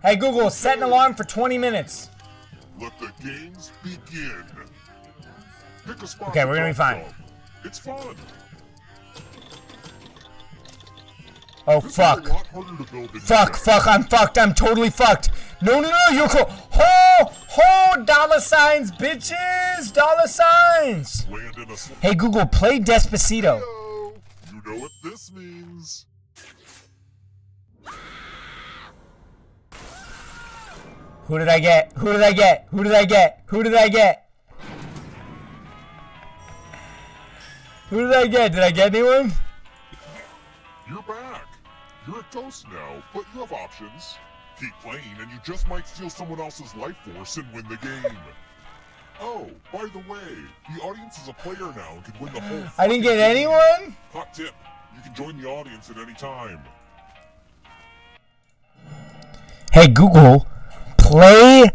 Hey Google, set an alarm for 20 minutes. Let the games begin. Pick a spot Okay, we're gonna be fine. It's fun. Oh This fuck. a lot harder to build than you Fuck, fuck, I'm fucked. I'm totally fucked. No, no, no, you're cool. Ho, ho, dollar signs, bitches. Dollar signs. Land in a sl- Hey Google, play Despacito. Yo, You know what this means. Who did I get? Who did I get? Who did I get? Who did I get? Who did I get? Did I get anyone? You're back. You're a ghost now, but you have options. Keep playing, and you just might steal someone else's life force and win the game. Oh, by the way, the audience is a player now and could win the whole. I didn't get game. anyone? Hot tip: you can join the audience at any time. Hey Google, play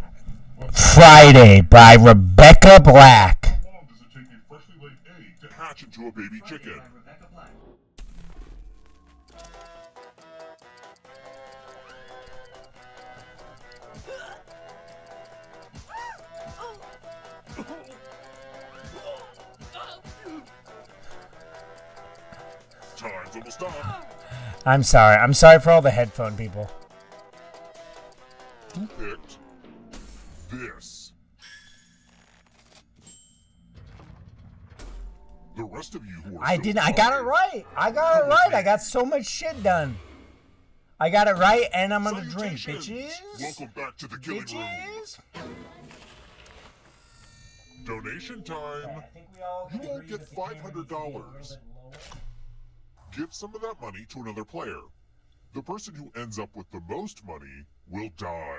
Friday by Rebecca Black. How long does it take a freshly laid egg to hatch into a baby chicken? Time's almost up. I'm sorry. I'm sorry for all the headphone people. Who picked this? The rest of you who are I so didn't. I got it right. I got it right. I got so much shit done. I got it right, and I'm gonna drink, bitches. Welcome back to the killing room. Bitches. Donation time. You won't get five hundred dollars. Give some of that money to another player. The person who ends up with the most money will die.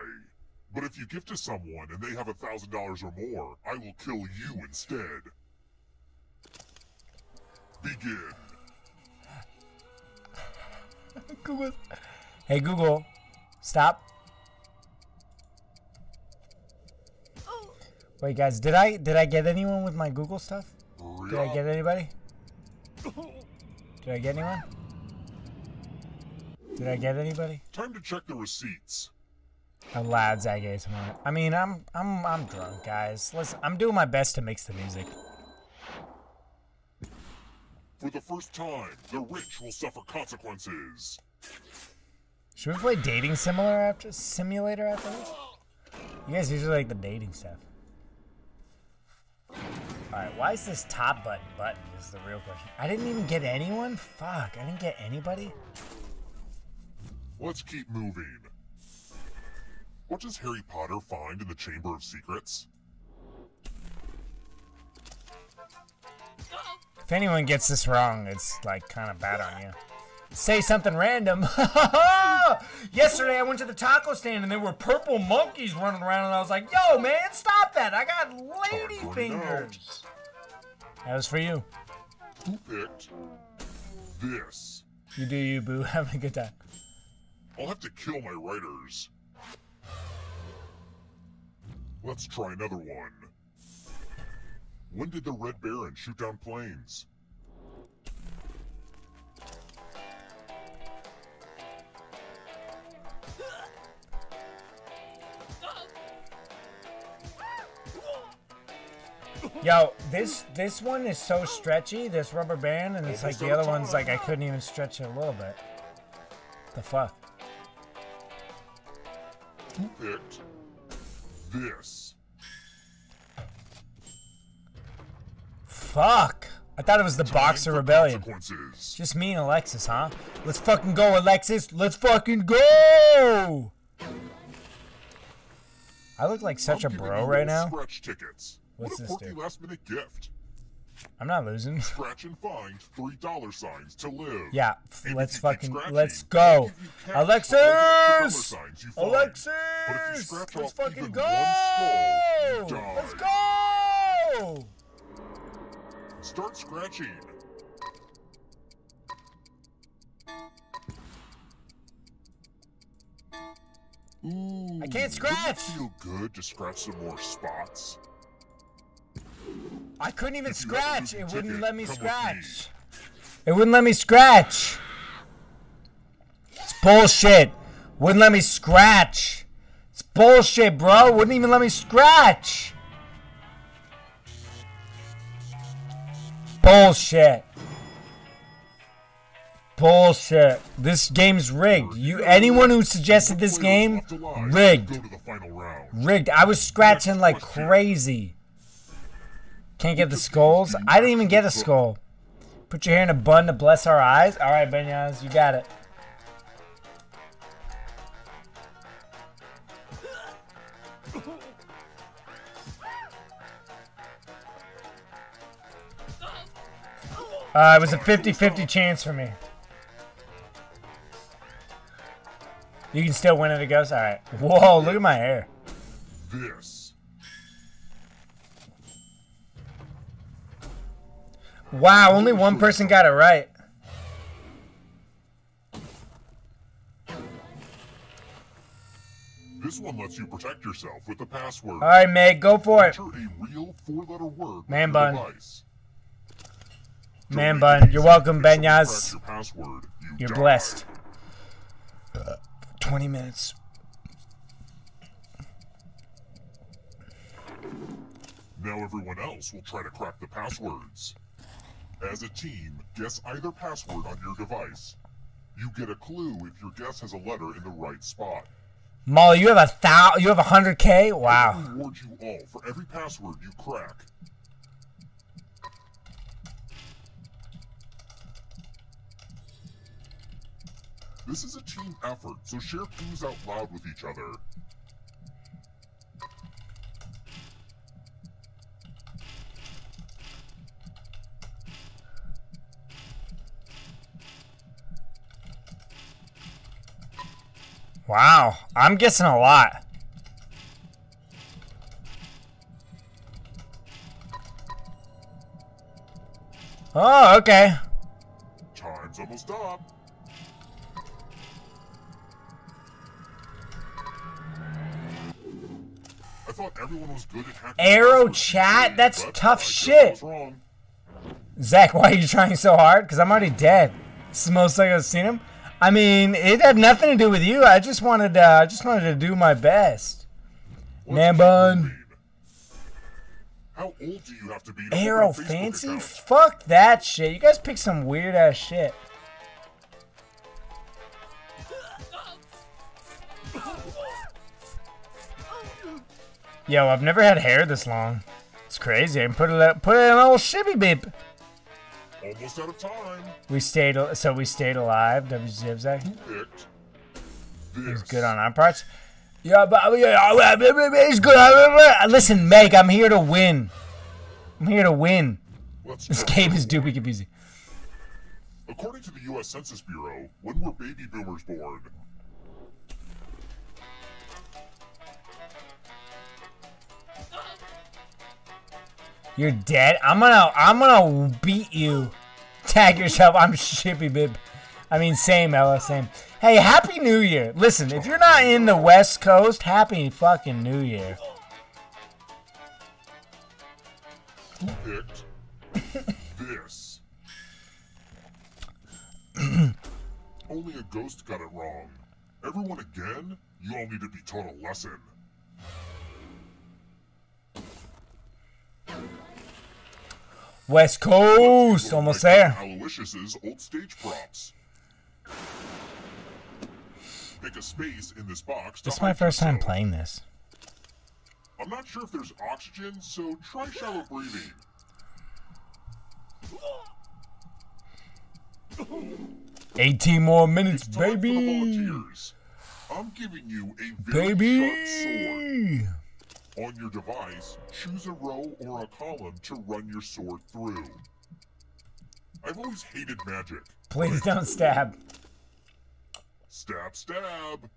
But if you give to someone and they have a thousand dollars or more, I will kill you instead. Begin. Google. Hey Google, stop. Wait, guys, did I did I get anyone with my Google stuff? Did I get anybody? Did I get anyone? Did I get anybody? Time to check the receipts. A loud Zach ASMR. I mean, I'm I'm I'm drunk, guys. Listen, I'm doing my best to mix the music. For the first time, the rich will suffer consequences. Should we play dating similar after simulator after this? You guys usually like the dating stuff. Alright, why is this top button button is the real question. I didn't even get anyone? Fuck, I didn't get anybody? Let's keep moving. What does Harry Potter find in the Chamber of Secrets? If anyone gets this wrong, it's like kind of bad on you. Say something random. <laughs> Yesterday I went to the taco stand and there were purple monkeys running around and I was like, yo man, stop that. I got lady fingers. That was for you. Who picked this? You do you, boo. <laughs> Having a good time. I'll have to kill my writers. Let's try another one. When did the Red Baron shoot down planes? Yo, this this one is so stretchy, this rubber band, and it's like the other one's like I couldn't even stretch it a little bit. The fuck? Who picked this? Fuck! I thought it was the Boxer Rebellion. Just me and Alexis, huh? Let's fucking go, Alexis! Let's fucking go! I look like such a I'm giving bro right now. Tickets. What's what a this last minute gift. I'm not losing. <laughs> Scratch and find three dollar signs to live. Yeah, if let's fucking let's go, give you cash for all the extra dollar Alexis! signs you find. Alexis! But if you scratch Let's fucking go! skull. Let's go! Start scratching. Ooh, I can't scratch! feel good to scratch some more spots. I couldn't even If you have a scratch. It wouldn't let me scratch. It wouldn't let me scratch. It's bullshit. Wouldn't let me scratch. It's bullshit, bro. Wouldn't even let me scratch. Bullshit. Bullshit. This game's rigged. You anyone who suggested this game rigged. Go to the final round. Rigged. I was scratching like crazy. Can't get the skulls. I didn't even get a skull. Put your hair in a bun to bless our eyes. All right, Benyas, you got it. Uh, it was a 50-50 chance for me. You can still win if it goes. All right. Whoa! Look at my hair. This. Wow! Only one person got it right. This one lets you protect yourself with the password. All right, Meg, go for it. Enter a real four-letter word Man bun. Man bun, you're welcome, Benyas. your password, you You're die. blessed. Uh, 20 minutes. Now everyone else will try to crack the passwords. As a team, guess either password on your device. You get a clue if your guess has a letter in the right spot. Molly, you have a thou. You have a hundred K? Wow. reward you all for every password you crack. This is a team effort, so share clues out loud with each other. Wow. I'm guessing a lot. Oh, okay. Time's almost up. I thought everyone was good at hacking Arrow chat? That's tough shit. Zach, why are you <laughs> trying so hard? Because I'm already dead. This is the most like I've seen him. I mean, it had nothing to do with you. I just wanted, uh, I just wanted to do my best. Man bun. How old do you have to be to Arrow fancy? account? Fuck that shit. You guys pick some weird ass shit. Yo, I've never had hair this long. It's crazy. I can put it put it in a little shibby beep. Almost out of time. We stayed so we stayed alive. WGF Zach. Picked It was this. good on our parts. Yeah, but yeah, it's good. Uh, uh, listen, Meg, I'm here to win. I'm here to win. Let's This game is stupid confusing. According to the U.S. Census Bureau, when were baby boomers born? You're dead. I'm gonna I'm gonna beat you. Tag yourself. I'm shippy bib. I mean same Ella, same. Hey, happy new year. Listen, if you're not in the west coast, happy fucking new year. Who picked this? <clears throat> Only a ghost got it wrong. Everyone again? You all need to be taught a lesson. West Coast, almost there. Aloysius's old stage props. Pick a space in this box. This is my first time playing this. I'm not sure if there's oxygen, so try shallow breathing. 18 more minutes, Time for the baby. I'm giving you a very sharp sword. On your device, choose a row or a column to run your sword through. I've always hated magic. Please don't stab. Stab, stab.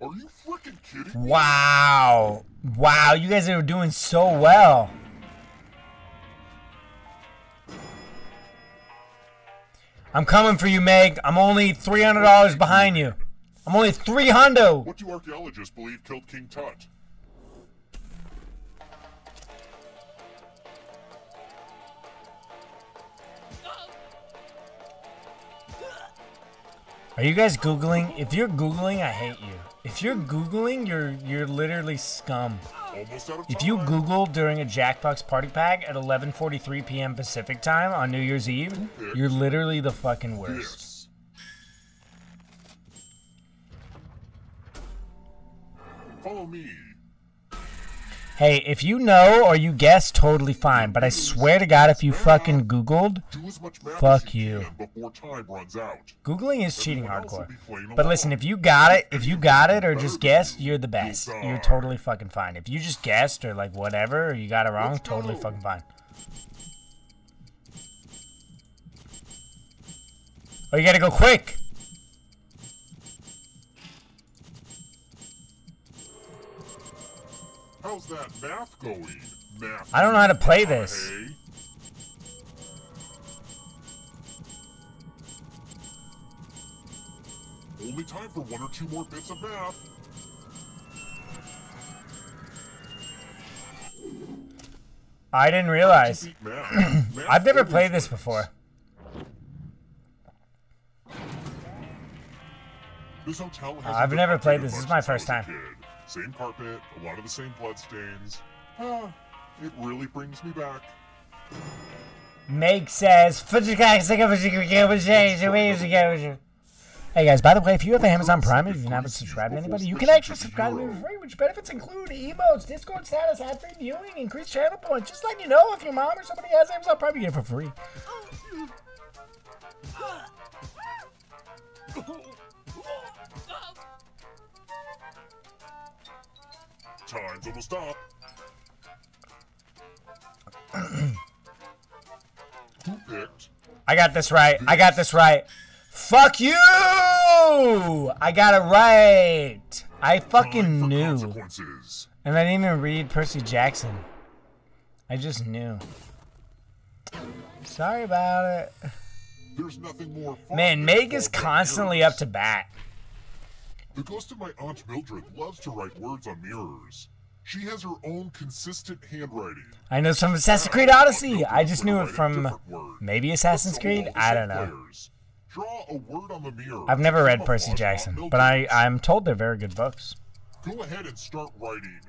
Are you freaking kidding me? Wow. Wow, you guys are doing so well. I'm coming for you, Meg. I'm only $300 behind you. I'm only 300. What do archaeologists believe killed King Tut? Are you guys googling? If you're googling, I hate you. If you're googling, you're you're literally scum. Almost out of If you Google during a Jackbox party pack at 11:43 p.m. Pacific time on New Year's Eve, you're literally the fucking worst. Follow me. Hey, if you know or you guess, totally fine. But I swear to God, if you fucking Googled, Do as much math Fuck you, you. can before time runs out. Googling is cheating Everyone else will hardcore. But listen, if you got it, if you got it or just guessed, you. you're the best. You're totally fucking fine. If you just guessed or like whatever, or you got it wrong, totally fucking fine. Oh, you gotta go quick. How's that math going? Math. I don't know how to play this. Hey. Only time for one or two more bits of math. I didn't realize. math? Math <clears throat> I've never played this before. This hotel has I've never played this. This is my first time. Same carpet, a lot of the same bloodstains. Ah, it really brings me back. Meg says, Hey guys, by the way, if you have a Amazon Prime and you've never subscribed to anybody, you can actually subscribe to me for free, which benefits include emotes, Discord status, ad-free viewing, increased channel points. Just letting you know, if your mom or somebody has Amazon Prime, you get it for free. Time's almost up. Who picked? I got this right. I got this right. Fuck you! I got it right. I fucking knew. And I didn't even read Percy Jackson. I just knew. Sorry about it. There's nothing more Man, Meg is constantly up to bat. The ghost of my aunt Mildred loves to write words on mirrors. She has her own consistent handwriting. I know some Assassin's Creed Odyssey. I just knew it from maybe Assassin's Creed. I don't know. Draw a word on the mirror. I've never read Percy Jackson, but I I'm told they're very good books. Go ahead and start writing.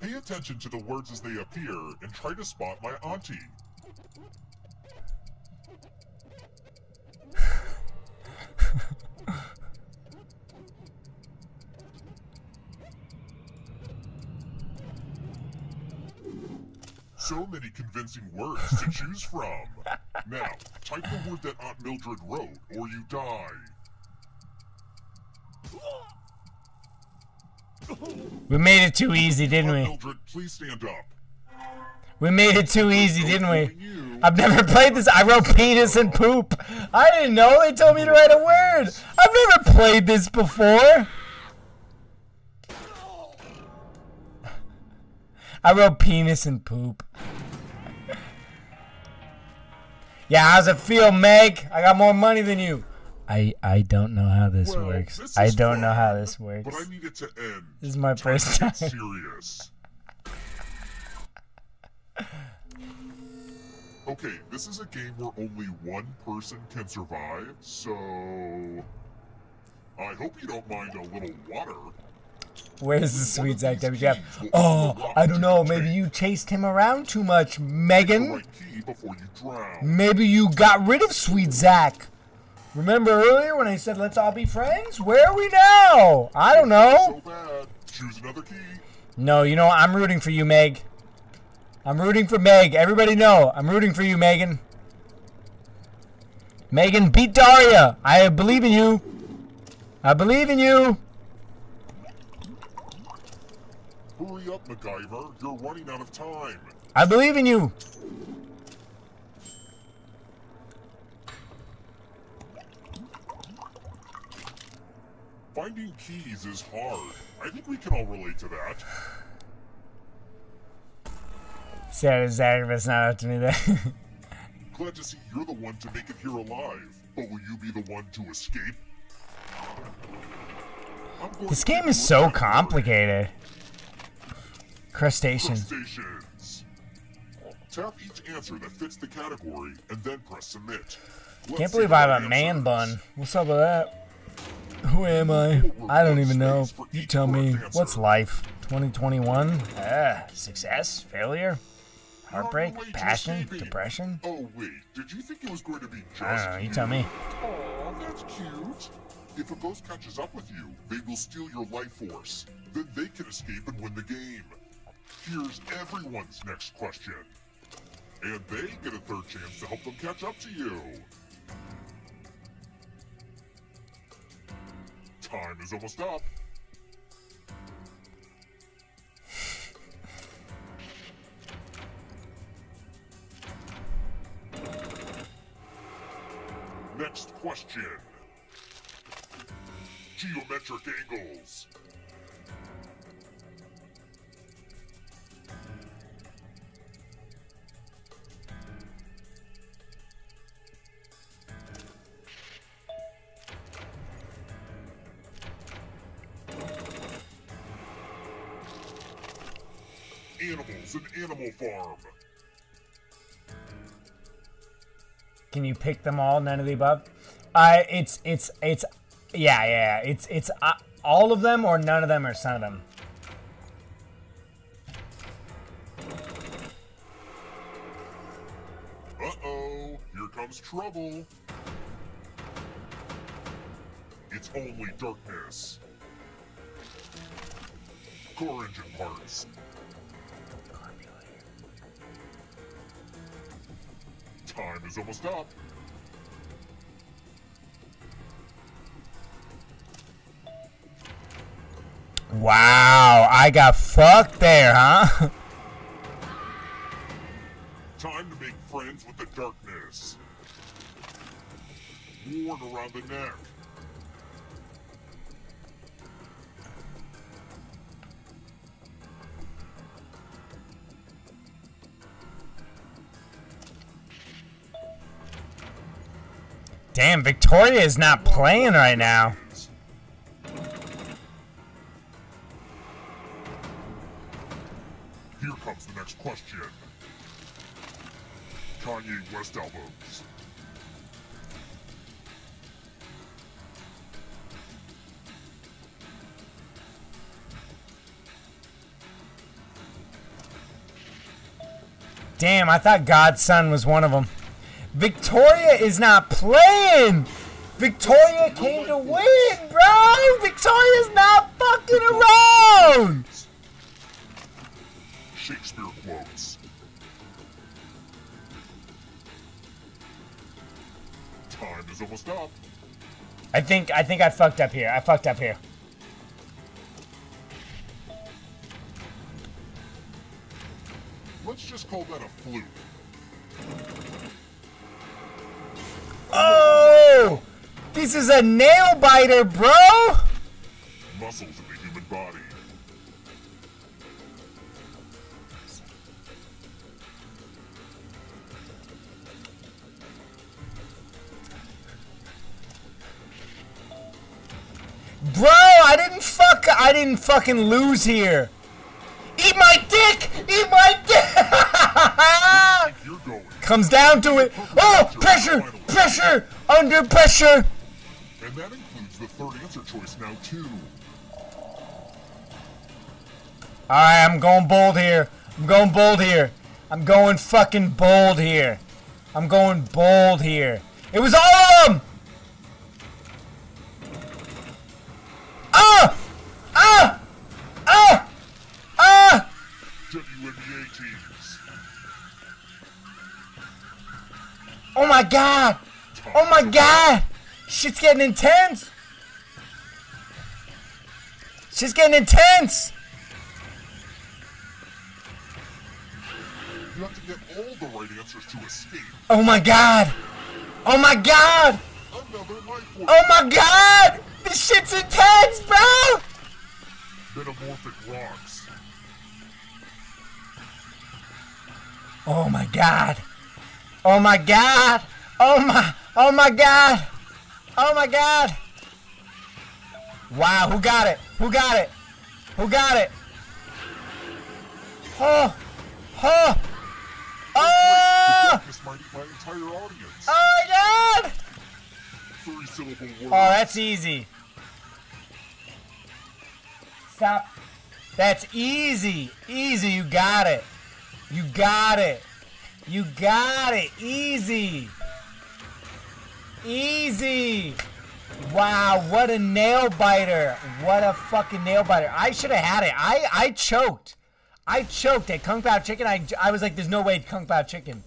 Pay attention to the words as they appear and try to spot my auntie. <laughs> <laughs> So many convincing words to choose from. Now, type the word that Aunt Mildred wrote, or you die. We made it too easy, didn't we? Mildred, please stand up. We made it too easy, didn't we? I've never played this. I wrote penis and poop. I didn't know. They told me to write a word. I've never played this before. I wrote penis and poop. Yeah, how's it feel, Meg? I got more money than you. I I don't know how this Well, works. this I don't know how this works. But I need it to end. This is my first time. serious. Okay, this is a game where only one person can survive, so I hope you don't mind a little water. Where's the sweet Zach? Oh, I don't know. Maybe you chased him around too much, Megan. Maybe you got rid of sweet Zach. Remember earlier when I said let's all be friends? Where are we now? I don't know. No, you know I'm rooting for you, Meg. I'm rooting for Meg. Everybody know I'm rooting for you, Megan. Megan, beat Daria. I believe in you. I believe in you. Hurry up, MacGyver. You're running out of time. I believe in you. Finding keys is hard. I think we can all relate to that. Zach, but not up to me there. <laughs> Glad to see you're the one to make it here alive. But will you be the one to escape? This game is so complicated. Crustacean. Crustaceans. Tap each answer that fits the category and then press submit. Can't believe I have a man bun. What's up with that? Who am I? I don't even know. You tell me. What's life? 2021? Ah, success? Failure? Heartbreak? Passion? Depression? Oh wait, did you think it was going to be just I don't know. You tell me. Aw, that's cute. If a ghost catches up with you, they will steal your life force. Then they can escape and win the game. Here's everyone's next question. And they get a third chance to help them catch up to you. Time is almost up. Next question. Geometric angles. Animals in Animal Farm. Can you pick them all? None of the above. Uh, it's it's it's yeah yeah. It's it's uh, all of them or none of them or some of them. Uh-oh, here comes trouble. It's only darkness. Core engine parts. Time is almost up. Wow, I got fucked there, huh? <laughs> Time to make friends with the darkness. Worn around the neck. Damn, Victoria is not playing right now. Here comes the next question. Kanye West albums. Damn, I thought Godson was one of them. Victoria is not playing. Victoria came to win, bro. Victoria's not fucking around. Shakespeare quotes. Time is almost up. I think I think I fucked up here. I fucked up here. Let's just call that a fluke. Oh! This is a nail biter, bro! Muscles in the human body. Bro, I didn't fuck I didn't fucking lose here. Eat my dick! Eat my dick! <laughs> Comes down to it. Oh, pressure! Pressure! Under pressure! And that includes the third answer choice now, too. Alright, I'm going bold here. I'm going bold here. I'm going fucking bold here. I'm going bold here. It was all of them! Ah! Ah! Oh my god! Oh my god! Shit's getting intense! Shit's getting intense! You have to get all the right answers to escape. Oh my god! Oh my god! Another life force. Oh my god! This shit's intense, bro! Metamorphic rocks. Oh my god! Oh my god! Oh my! Oh my god! Oh my god! Wow, who got it? Who got it? Who got it? Oh! Oh! Oh! darkness my entire audience. Oh my god! Three syllable words. Oh, that's easy. Stop. That's easy. Easy. You got it. You got it. You got it. Easy. Easy. Wow, what a nail biter. What a fucking nail biter. I should have had it. I, I choked. I choked at Kung Pao Chicken. I, I was like, there's no way Kung Pao Chicken.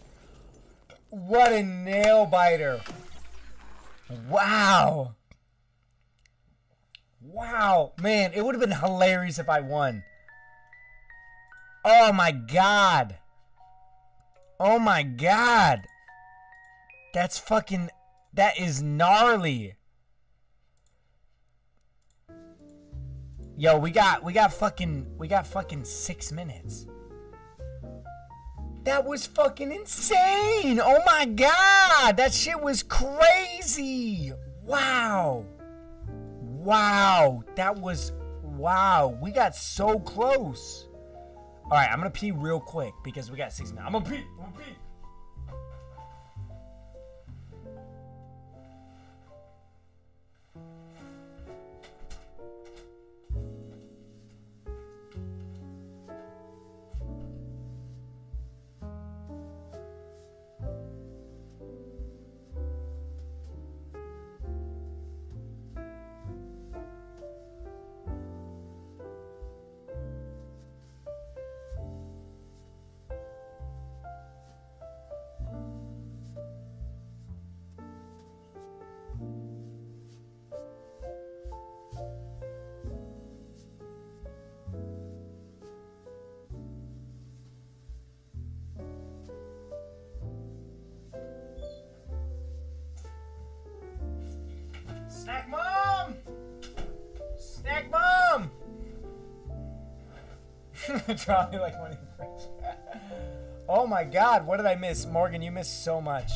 What a nail biter. Wow. Wow. Man, it would have been hilarious if I won. Oh my god. Oh my god. That's fucking. That is gnarly. Yo, we got we got fucking we got fucking six minutes. That was fucking insane! Oh my god! That shit was crazy! Wow! Wow! That was wow! We got so close. Alright, I'm gonna pee real quick because we got six minutes. I'm gonna pee! I'm gonna pee! Snack mom! Snack mom! <laughs> Probably like your oh my god, what did I miss? Morgan, you missed so much.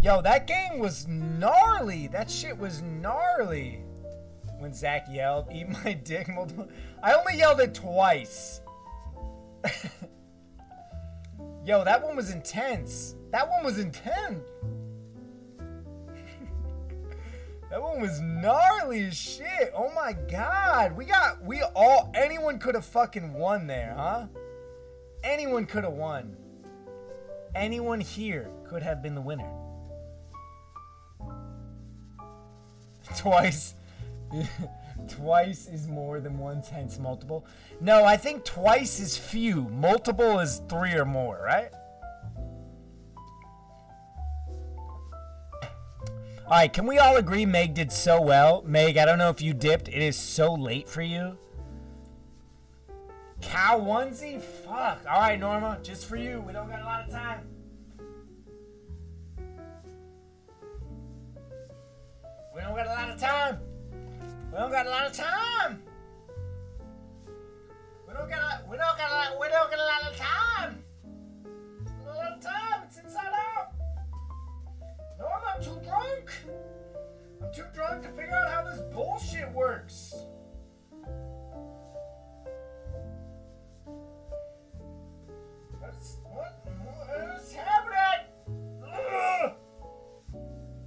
Yo, that game was gnarly. That shit was gnarly. When Zach yelled, eat my <laughs> dick multiple. I only yelled it twice. <laughs> Yo, that one was intense. That one was intense. That one was gnarly as shit. Oh my god. We got we all anyone could have fucking won there, huh? Anyone could have won. Anyone here could have been the winner. <laughs> Twice. <laughs> twice is more than one tense multiple. No, I think twice is few. Multiple is three or more, right? All right, can we all agree Meg did so well? Meg, I don't know if you dipped. It is so late for you. Cow onesie? Fuck. All right, Norma, just for you. We don't got a lot of time. We don't got a lot of time. We don't got a lot of time. We don't got a, we don't got a lot, we don't got a lot of time. A lot of time. It's inside. No, I'm not too drunk. I'm too drunk to figure out how this bullshit works. What's, what, what is happening?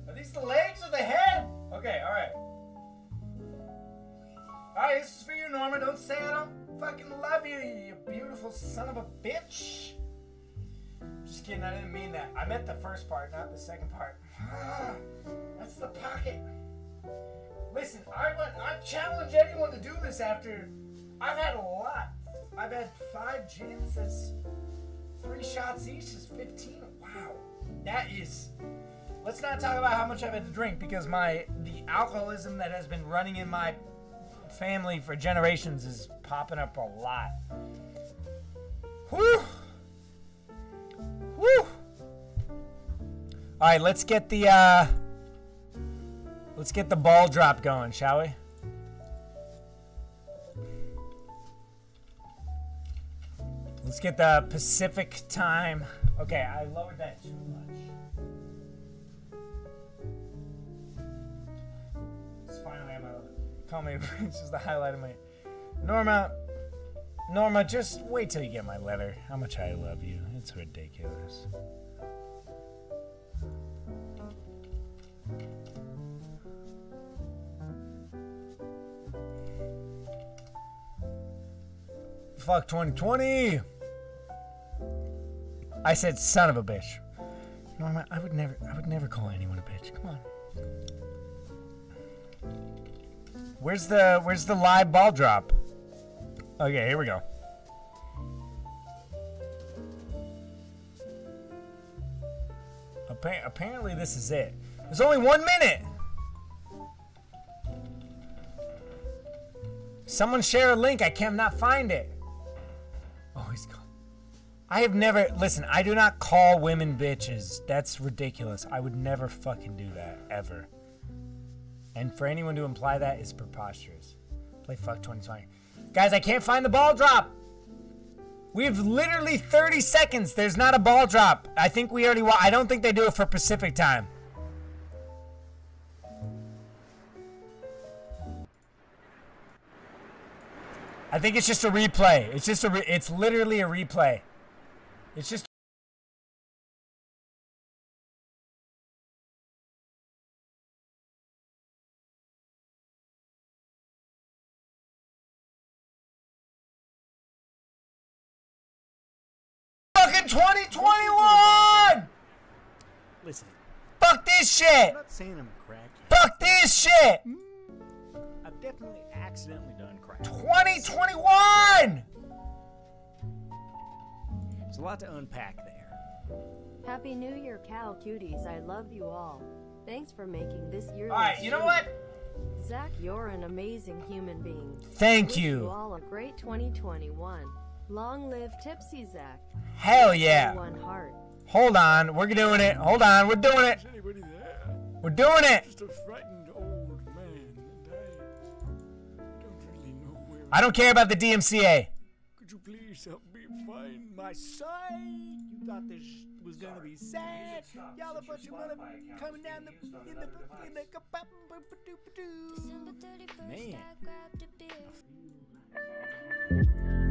Are these the legs or the head? Okay, alright. Alright, this is for you, Norma. Don't say I don't fucking love you, you beautiful son of a bitch. Just kidding, I didn't mean that. I meant the first part, not the second part. <sighs> That's the pocket. Listen, I want I challenge anyone to do this after I've had a lot. I've had five gins, that's three shots each is 15. Wow. That is let's not talk about how much I've had to drink because my the alcoholism that has been running in my family for generations is popping up a lot. Whew. Woo! All right, let's get the uh, let's get the ball drop going, shall we? Let's get the Pacific time. Okay, I lowered that too much. It's finally I'm a call me. <laughs> It's just the highlight of my Norma. Norma, just wait till you get my letter. How much I love you. It's ridiculous. Fuck 2020. I said son of a bitch. Norma, I would never I would never call anyone a bitch. Come on. Where's the where's the live ball drop? Okay, here we go. Appa- apparently this is it. There's only one minute. Someone share a link. I cannot find it. Oh, he's gone. I have never listen. I do not call women bitches. That's ridiculous. I would never fucking do that ever. And for anyone to imply that is preposterous. Play fuck 2020. Guys, I can't find the ball drop. We have literally 30 seconds. There's not a ball drop. I think we already wa- I don't think they do it for Pacific time. I think it's just a replay. It's just a re- it's literally a replay. It's just fucking 2021. Listen, Fuck this I'm shit. not saying I'm. Fuck this shit. I've definitely accidentally done. 2021. There's a lot to unpack there. Happy New Year, Cal Cuties. I love you all. Thanks for making this year. All right, you know what? Zach, you're an amazing human being. Thank Wish you. you all a great 2021. Long live Tipsy Zach. Hell yeah. One heart. Hold on, we're doing it. Hold on, we're doing it. Anybody there? We're doing it. I don't care about the DMCA. Could you please help me find my son? You thought this was gonna be sad? Y'all a bunch of mother coming down the in the in the man.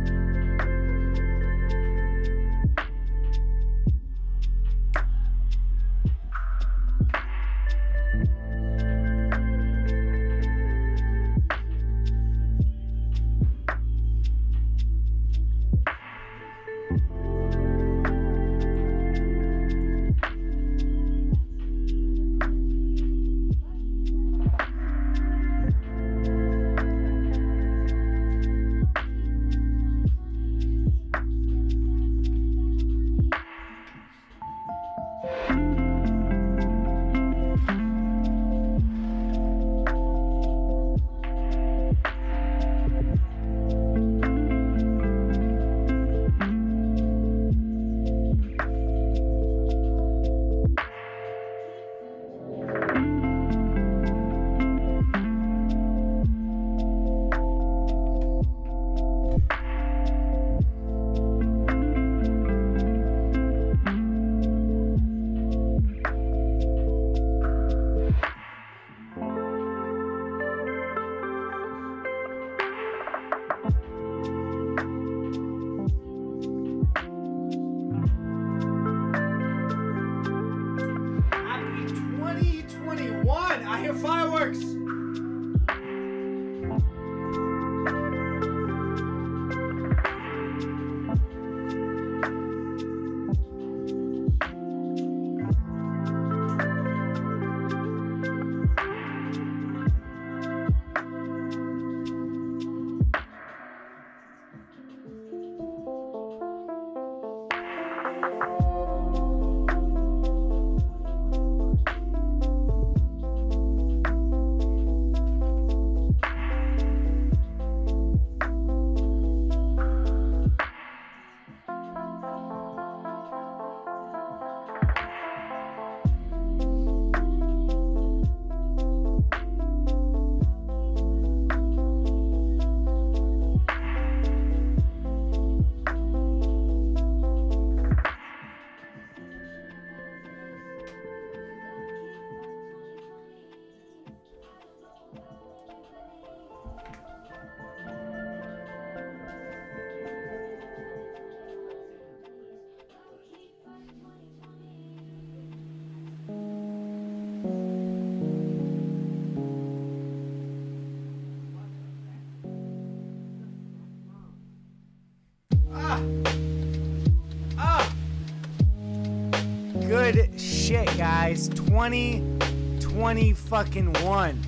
2020 fucking one.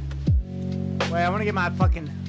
Wait, I want to get my fucking.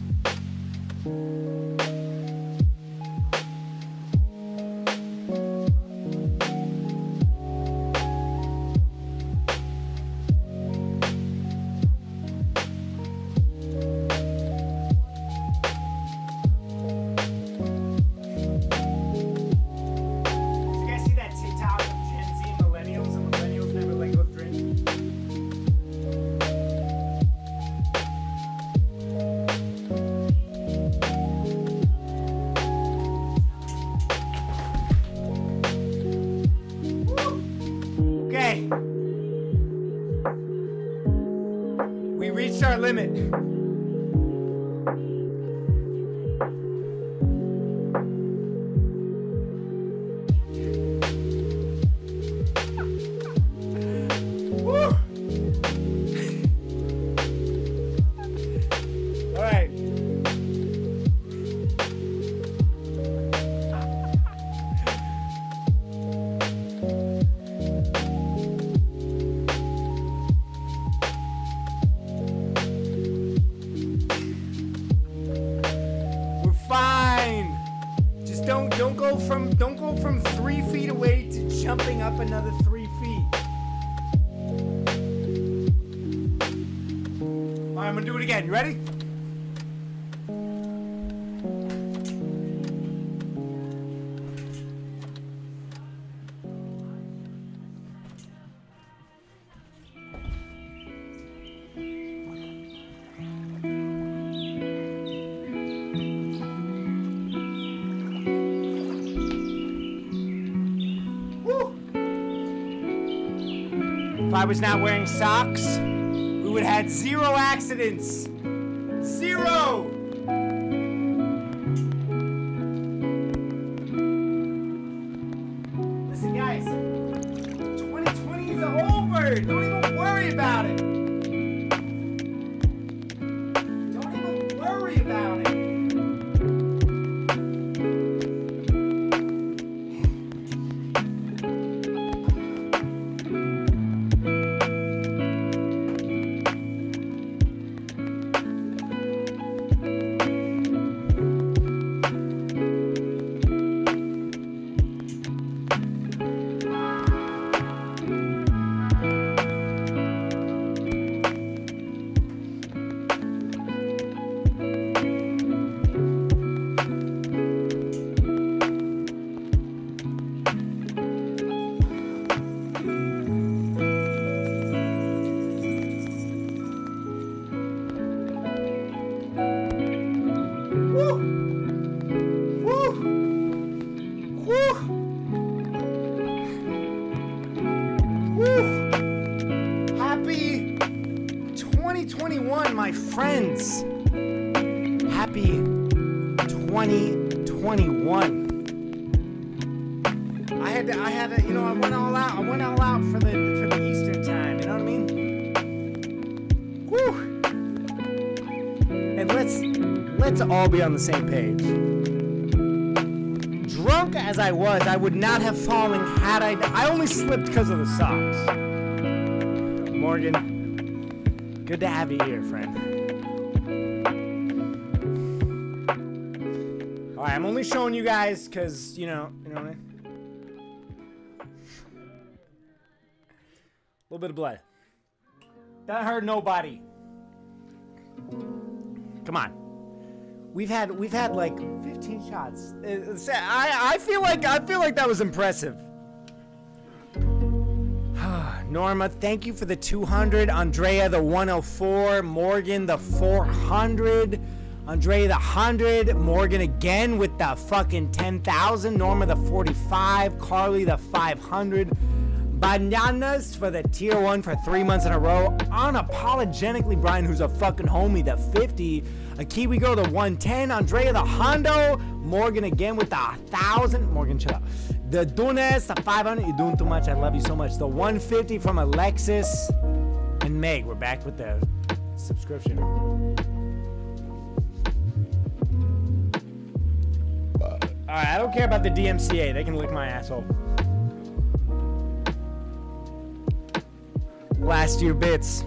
Was not wearing socks, we would have had zero accidents. On the same page. Drunk as I was, I would not have fallen had I. I only slipped because of the socks. Morgan, good to have you here, friend. All right, I'm only showing you guys because you know, you know what I mean. A little bit of blood. That hurt nobody. Come on. We've had we've had like 15 shots. Uh, I I feel like I feel like that was impressive. <sighs> Norma, thank you for the 200. Andrea, the 104. Morgan, the 400. Andrea, the 100. Morgan again with the fucking 10,000. Norma, the 45. Carly, the 500. Bananas for the tier one for three months in a row. Unapologetically, Brian, who's a fucking homie, the 50. A Kiwi Girl, the 110. Andrea, the Hondo. Morgan again with the 1,000. Morgan, shut up. The Dunes, the 500. You're doing too much. I love you so much. The 150 from Alexis. And Meg, we're back with the subscription. Uh, Alright, I don't care about the DMCA. They can lick my asshole. last year bits.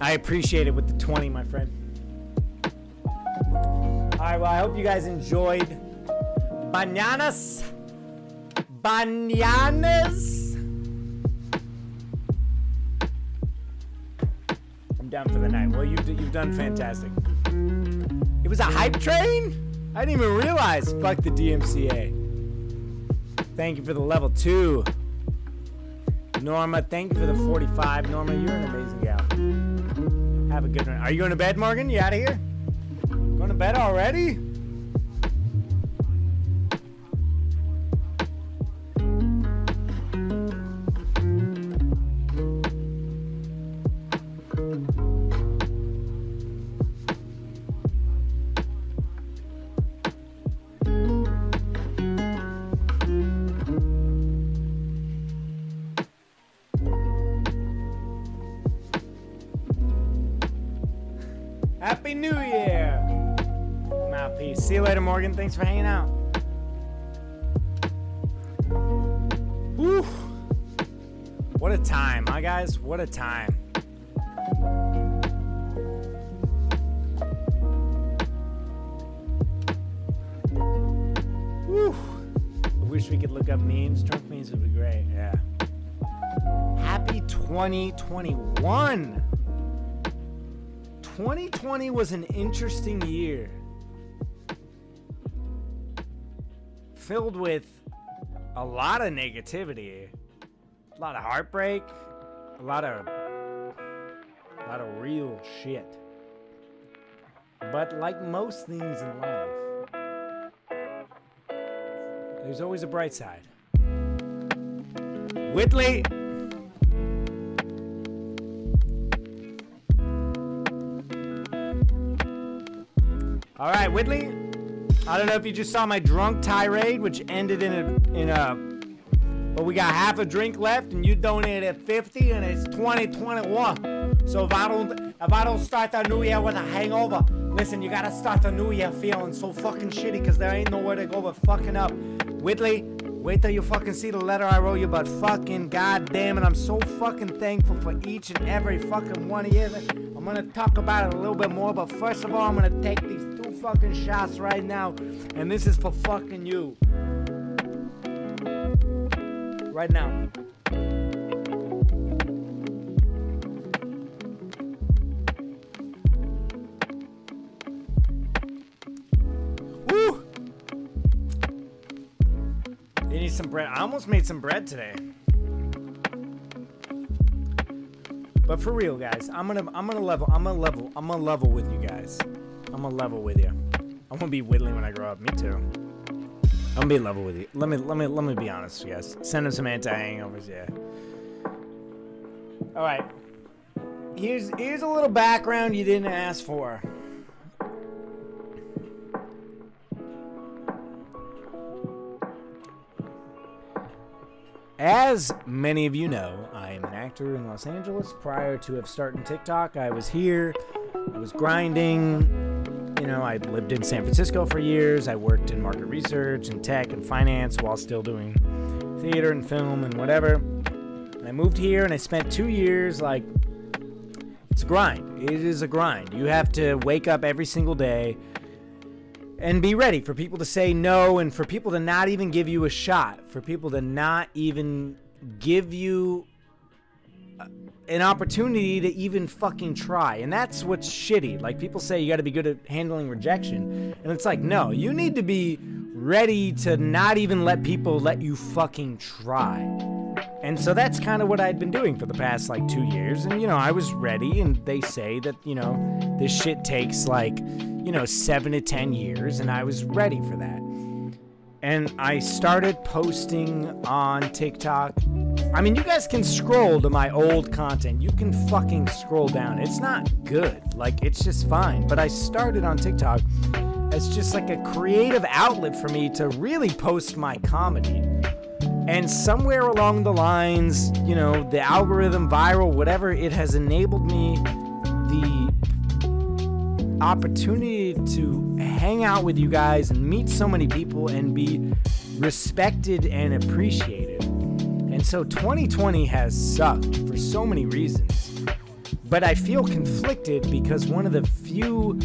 I appreciate it with the 20, my friend. All right, well, I hope you guys enjoyed Bananas. Bananas. I'm down for the night. Well, you've, you've done fantastic. It was a hype train? I didn't even realize. Fuck the DMCA. Thank you for the level two. Norma, thank you for the 45. Norma, you're an amazing gal. Have a good one. Are you going to bed, Morgan? You out of here? To bed already? Later, Morgan. Thanks for hanging out. Woo! What a time, huh, guys? What a time. Woo! I wish we could look up memes. Drunk memes would be great. Yeah. Happy 2021! 2020 was an interesting year. Filled with a lot of negativity, a lot of heartbreak, a lot of a lot of real shit. But like most things in life, there's always a bright side. Whitley All right, Whitley. I don't know if you just saw my drunk tirade, which ended in a in a. But we got half a drink left, and you donated 50, and it's 2021. So if I don't if I don't start the new year with a hangover, listen, you gotta start the new year feeling so fucking shitty, cause there ain't nowhere to go but fucking up. Whitley, wait till you fucking see the letter I wrote you, but fucking goddamn it, I'm so fucking thankful for each and every fucking one of you. I'm gonna talk about it a little bit more, but first of all, I'm gonna take these two fucking shots right now, and this is for fucking you. Right now. Need some bread. I almost made some bread today. But for real, guys, I'm gonna I'm gonna level I'm gonna level I'm gonna level with you guys. I'm gonna level with you. I'm gonna be whittling when I grow up. Me too. I'm gonna be level with you. Let me let me let me be honest you guys. Send him some anti-hangovers, yeah. All right. Here's here's a little background you didn't ask for. As many of you know, I am an actor in Los Angeles. Prior to have starting TikTok, I was here. I was grinding. You know, I lived in San Francisco for years. I worked in market research and tech and finance while still doing theater and film and whatever. And I moved here and I spent two years like it's a grind. It is a grind. You have to wake up every single day and be ready for people to say no and for people to not even give you a shot, for people to not even give you an opportunity to even fucking try. And that's what's shitty. Like people say you got to be good at handling rejection. And it's like, no, you need to be ready to not even let people let you fucking try. And so that's kind of what I'd been doing for the past like two years. And, you know, I was ready. And they say that, you know, this shit takes like, you know, seven to 10 years. And I was ready for that. And I started posting on TikTok. I mean, you guys can scroll to my old content. You can fucking scroll down. It's not good. Like, it's just fine. But I started on TikTok as just like a creative outlet for me to really post my comedy. And somewhere along the lines, you know, the algorithm, viral, whatever, it has enabled me the opportunity to hang out with you guys and meet so many people and be respected and appreciated. And so 2020 has sucked for so many reasons. But I feel conflicted because one of the few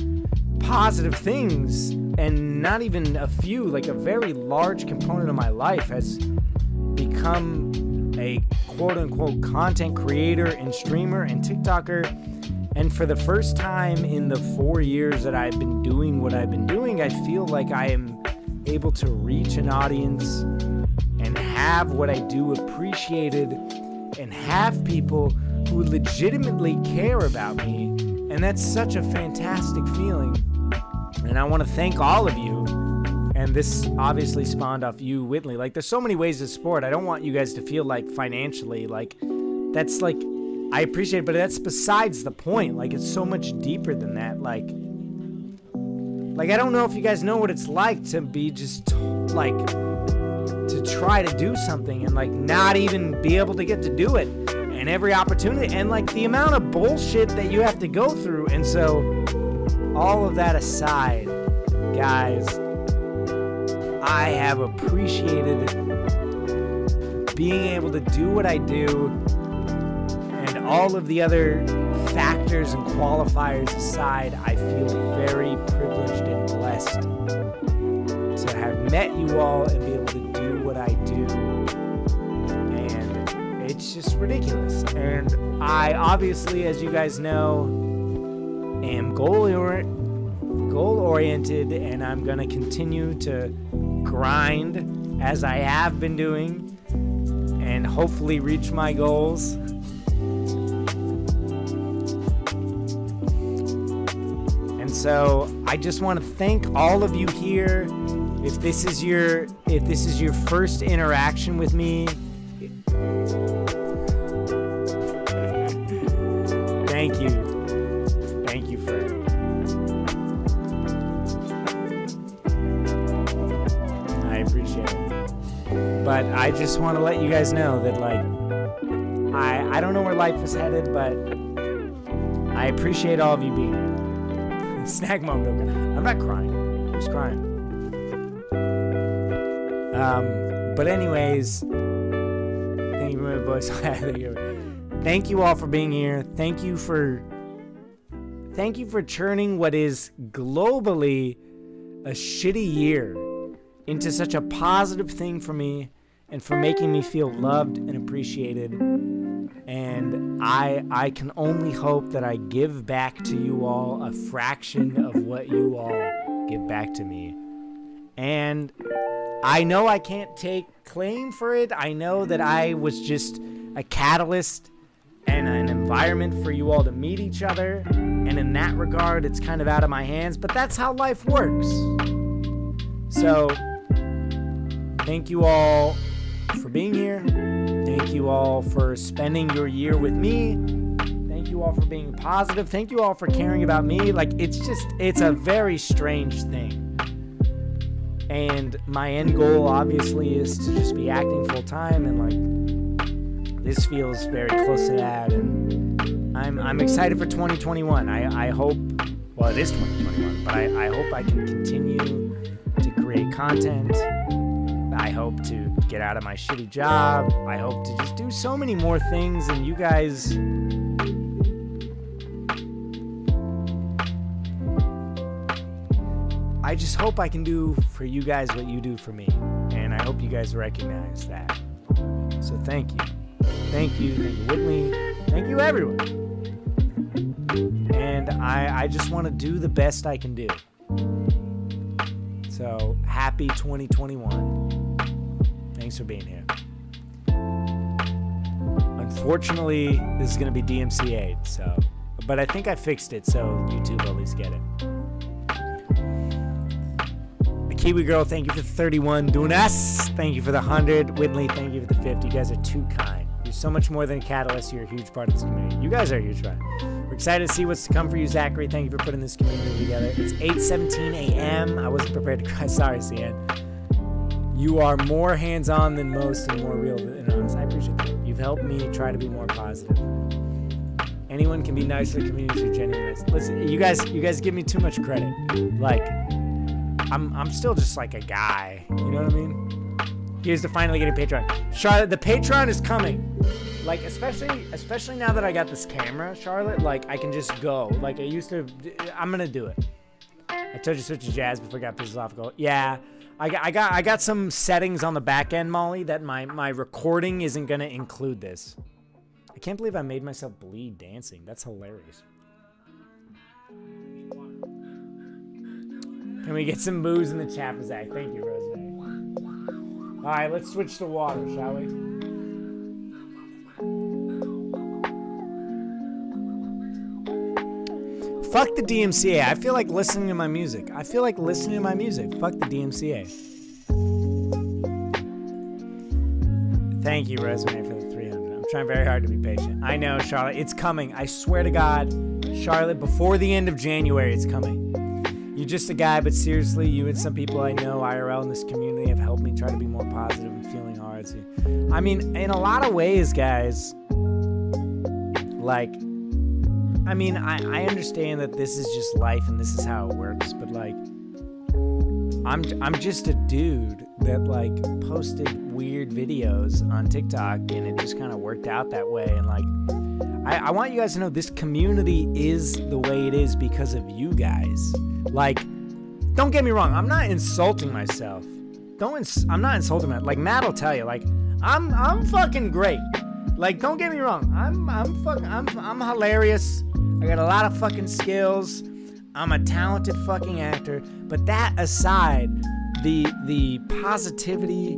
positive things, and not even a few, like a very large component of my life, has become a quote unquote content creator and streamer and TikToker. And for the first time in the four years that I've been doing what I've been doing, I feel like I am able to reach an audience and have what I do appreciated and have people who legitimately care about me. And that's such a fantastic feeling. And I want to thank all of you. And this obviously spawned off you, Whitley. Like, there's so many ways to support. I don't want you guys to feel like financially, like, that's like, I appreciate it, but that's besides the point. Like, it's so much deeper than that. Like, like I don't know if you guys know what it's like to be just like to try to do something and like not even be able to get to do it and every opportunity and like the amount of bullshit that you have to go through and so all of that aside guys I have appreciated being able to do what I do and all of the other factors and qualifiers aside, I feel very privileged and blessed to have met you all and be able to do what I do. And it's just ridiculous. And I obviously, as you guys know, am goal goal oriented and I'm going to continue to grind as I have been doing and hopefully reach my goals. And so I just want to thank all of you here. If this is your if this is your first interaction with me, I just want to let you guys know that like I I don't know where life is headed, but I appreciate all of you being here. <laughs> Snack mom don't. I'm not crying. i Who's crying? Um, but anyways, thank you, my voice. <laughs> thank you all for being here. Thank you for thank you for churning what is globally a shitty year into such a positive thing for me and for making me feel loved and appreciated. And I I can only hope that I give back to you all a fraction of what you all give back to me. And I know I can't take claim for it. I know that I was just a catalyst and an environment for you all to meet each other. And in that regard, it's kind of out of my hands, but that's how life works. So, thank you all for being here. Thank you all for spending your year with me. Thank you all for being positive. Thank you all for caring about me. Like, it's just, it's a very strange thing. And my end goal, obviously, is to just be acting full time. And, like, this feels very close to that. And I'm, I'm excited for 2021. I, I hope, well, it is 2021, but I, I hope I can continue to create content. I hope to get out of my shitty job. I hope to just do so many more things, and you guys. I just hope I can do for you guys what you do for me, and I hope you guys recognize that. So thank you. Thank you. Thank you, Whitley. Thank you, everyone. And I, I just want to do the best I can do. So happy 2021. Thanks for being here. Unfortunately, this is going to be DMCA, so but I think I fixed it, so YouTube will at least get it. The Kiwi Girl, thank you for the 31. Dunas, thank you for the 100. Whitley, thank you for the 50. You guys are too kind. You're so much more than a catalyst. You're a huge part of this community. You guys are a huge part. We're excited to see what's to come for you, Zachary. Thank you for putting this community together. It's 8:17 a.m. I wasn't prepared to cry. <laughs> Sorry, CN. You are more hands-on than most and more real than honest. I appreciate that. You've helped me try to be more positive. Anyone can be nice to the community through genuineness. Listen, you guys, you guys give me too much credit. Like, I'm, I'm still just like a guy. You know what I mean? Here's to finally getting Patreon. Charlotte, the Patreon is coming. Like especially especially now that I got this camera, Charlotte, like I can just go. Like I used to I'm gonna do it. I told you to switch to jazz before I got pissed off. Go, Yeah. I got, I got I got some settings on the back end, Molly, that my, my recording isn't gonna include this. I can't believe I made myself bleed dancing. That's hilarious. Can we get some booze in the chat Zach? Thank you, Rosemary. Alright, let's switch to water, shall we? Fuck the DMCA. I feel like listening to my music. I feel like listening to my music. Fuck the DMCA. Thank you, Rosemary, for the 300. I'm trying very hard to be patient. I know, Charlotte. It's coming. I swear to God, Charlotte, before the end of January, it's coming. You're just a guy, but seriously, you and some people I know IRL in this community have helped me try to be more positive and feeling hard. I mean, in a lot of ways, guys, like, I mean, I, I understand that this is just life and this is how it works, but like, I'm I'm just a dude that like posted weird videos on TikTok and it just kind of worked out that way. And like, I, I want you guys to know this community is the way it is because of you guys. Like, don't get me wrong, I'm not insulting myself. Don't ins- I'm not insulting myself. Like Matt will tell you, like, I'm I'm fucking great. Like, don't get me wrong, I'm I'm fucking I'm I'm hilarious. I got a lot of fucking skills. I'm a talented fucking actor. But that aside, the the positivity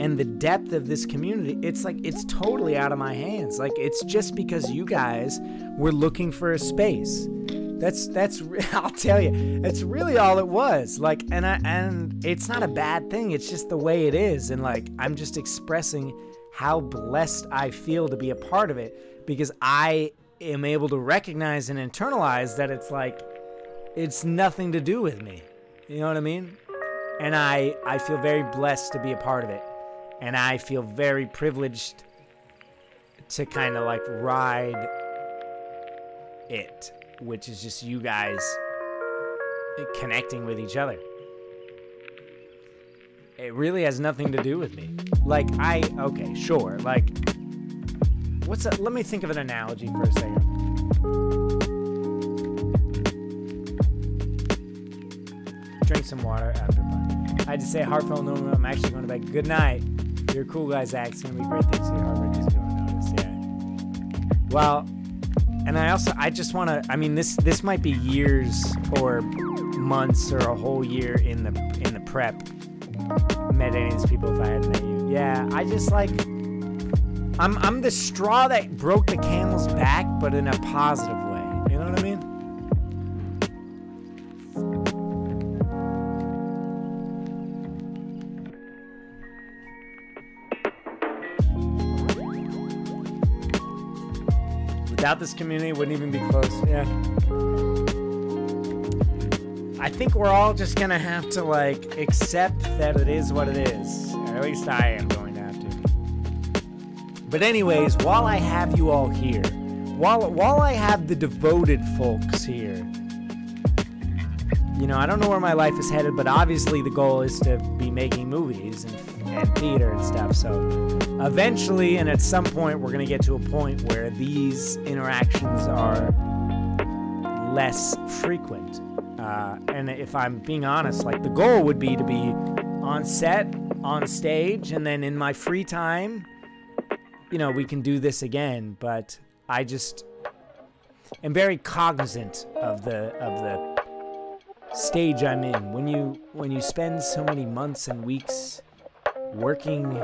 and the depth of this community, it's like it's totally out of my hands. Like it's just because you guys were looking for a space. That's that's <laughs> I'll tell you, that's really all it was. Like and I and it's not a bad thing. It's just the way it is and like I'm just expressing how blessed I feel to be a part of it because I am able to recognize and internalize that it's like it's nothing to do with me. You know what I mean? And I I feel very blessed to be a part of it. And I feel very privileged to kind of like ride it, which is just you guys connecting with each other. It really has nothing to do with me. Like I okay, sure. Like what's that? Let me think of an analogy for a second. Drink some water after fun. I had to say heartfelt no, I'm actually going to bed. Good night. You're cool guy, Zach. It's gonna be great things to Harvard. Just going notice, yeah. Well, and I also I just want to. I mean, this this might be years or months or a whole year in the in the prep. Met any of these people if I hadn't met you. Yeah, I just like. I'm I'm the straw that broke the camel's back, but in a positive way. You know what I mean? Without this community, wouldn't even be close. Yeah. I think we're all just gonna have to like accept that it is what it is. Or at least I am going. But anyways, while I have you all here, while while I have the devoted folks here, you know, I don't know where my life is headed, but obviously the goal is to be making movies and, and theater and stuff. So eventually, and at some point, we're gonna get to a point where these interactions are less frequent. Uh, and if I'm being honest, like the goal would be to be on set, on stage, and then in my free time, you know, we can do this again. But I just am very cognizant of the of the stage I'm in. When you when you spend so many months and weeks working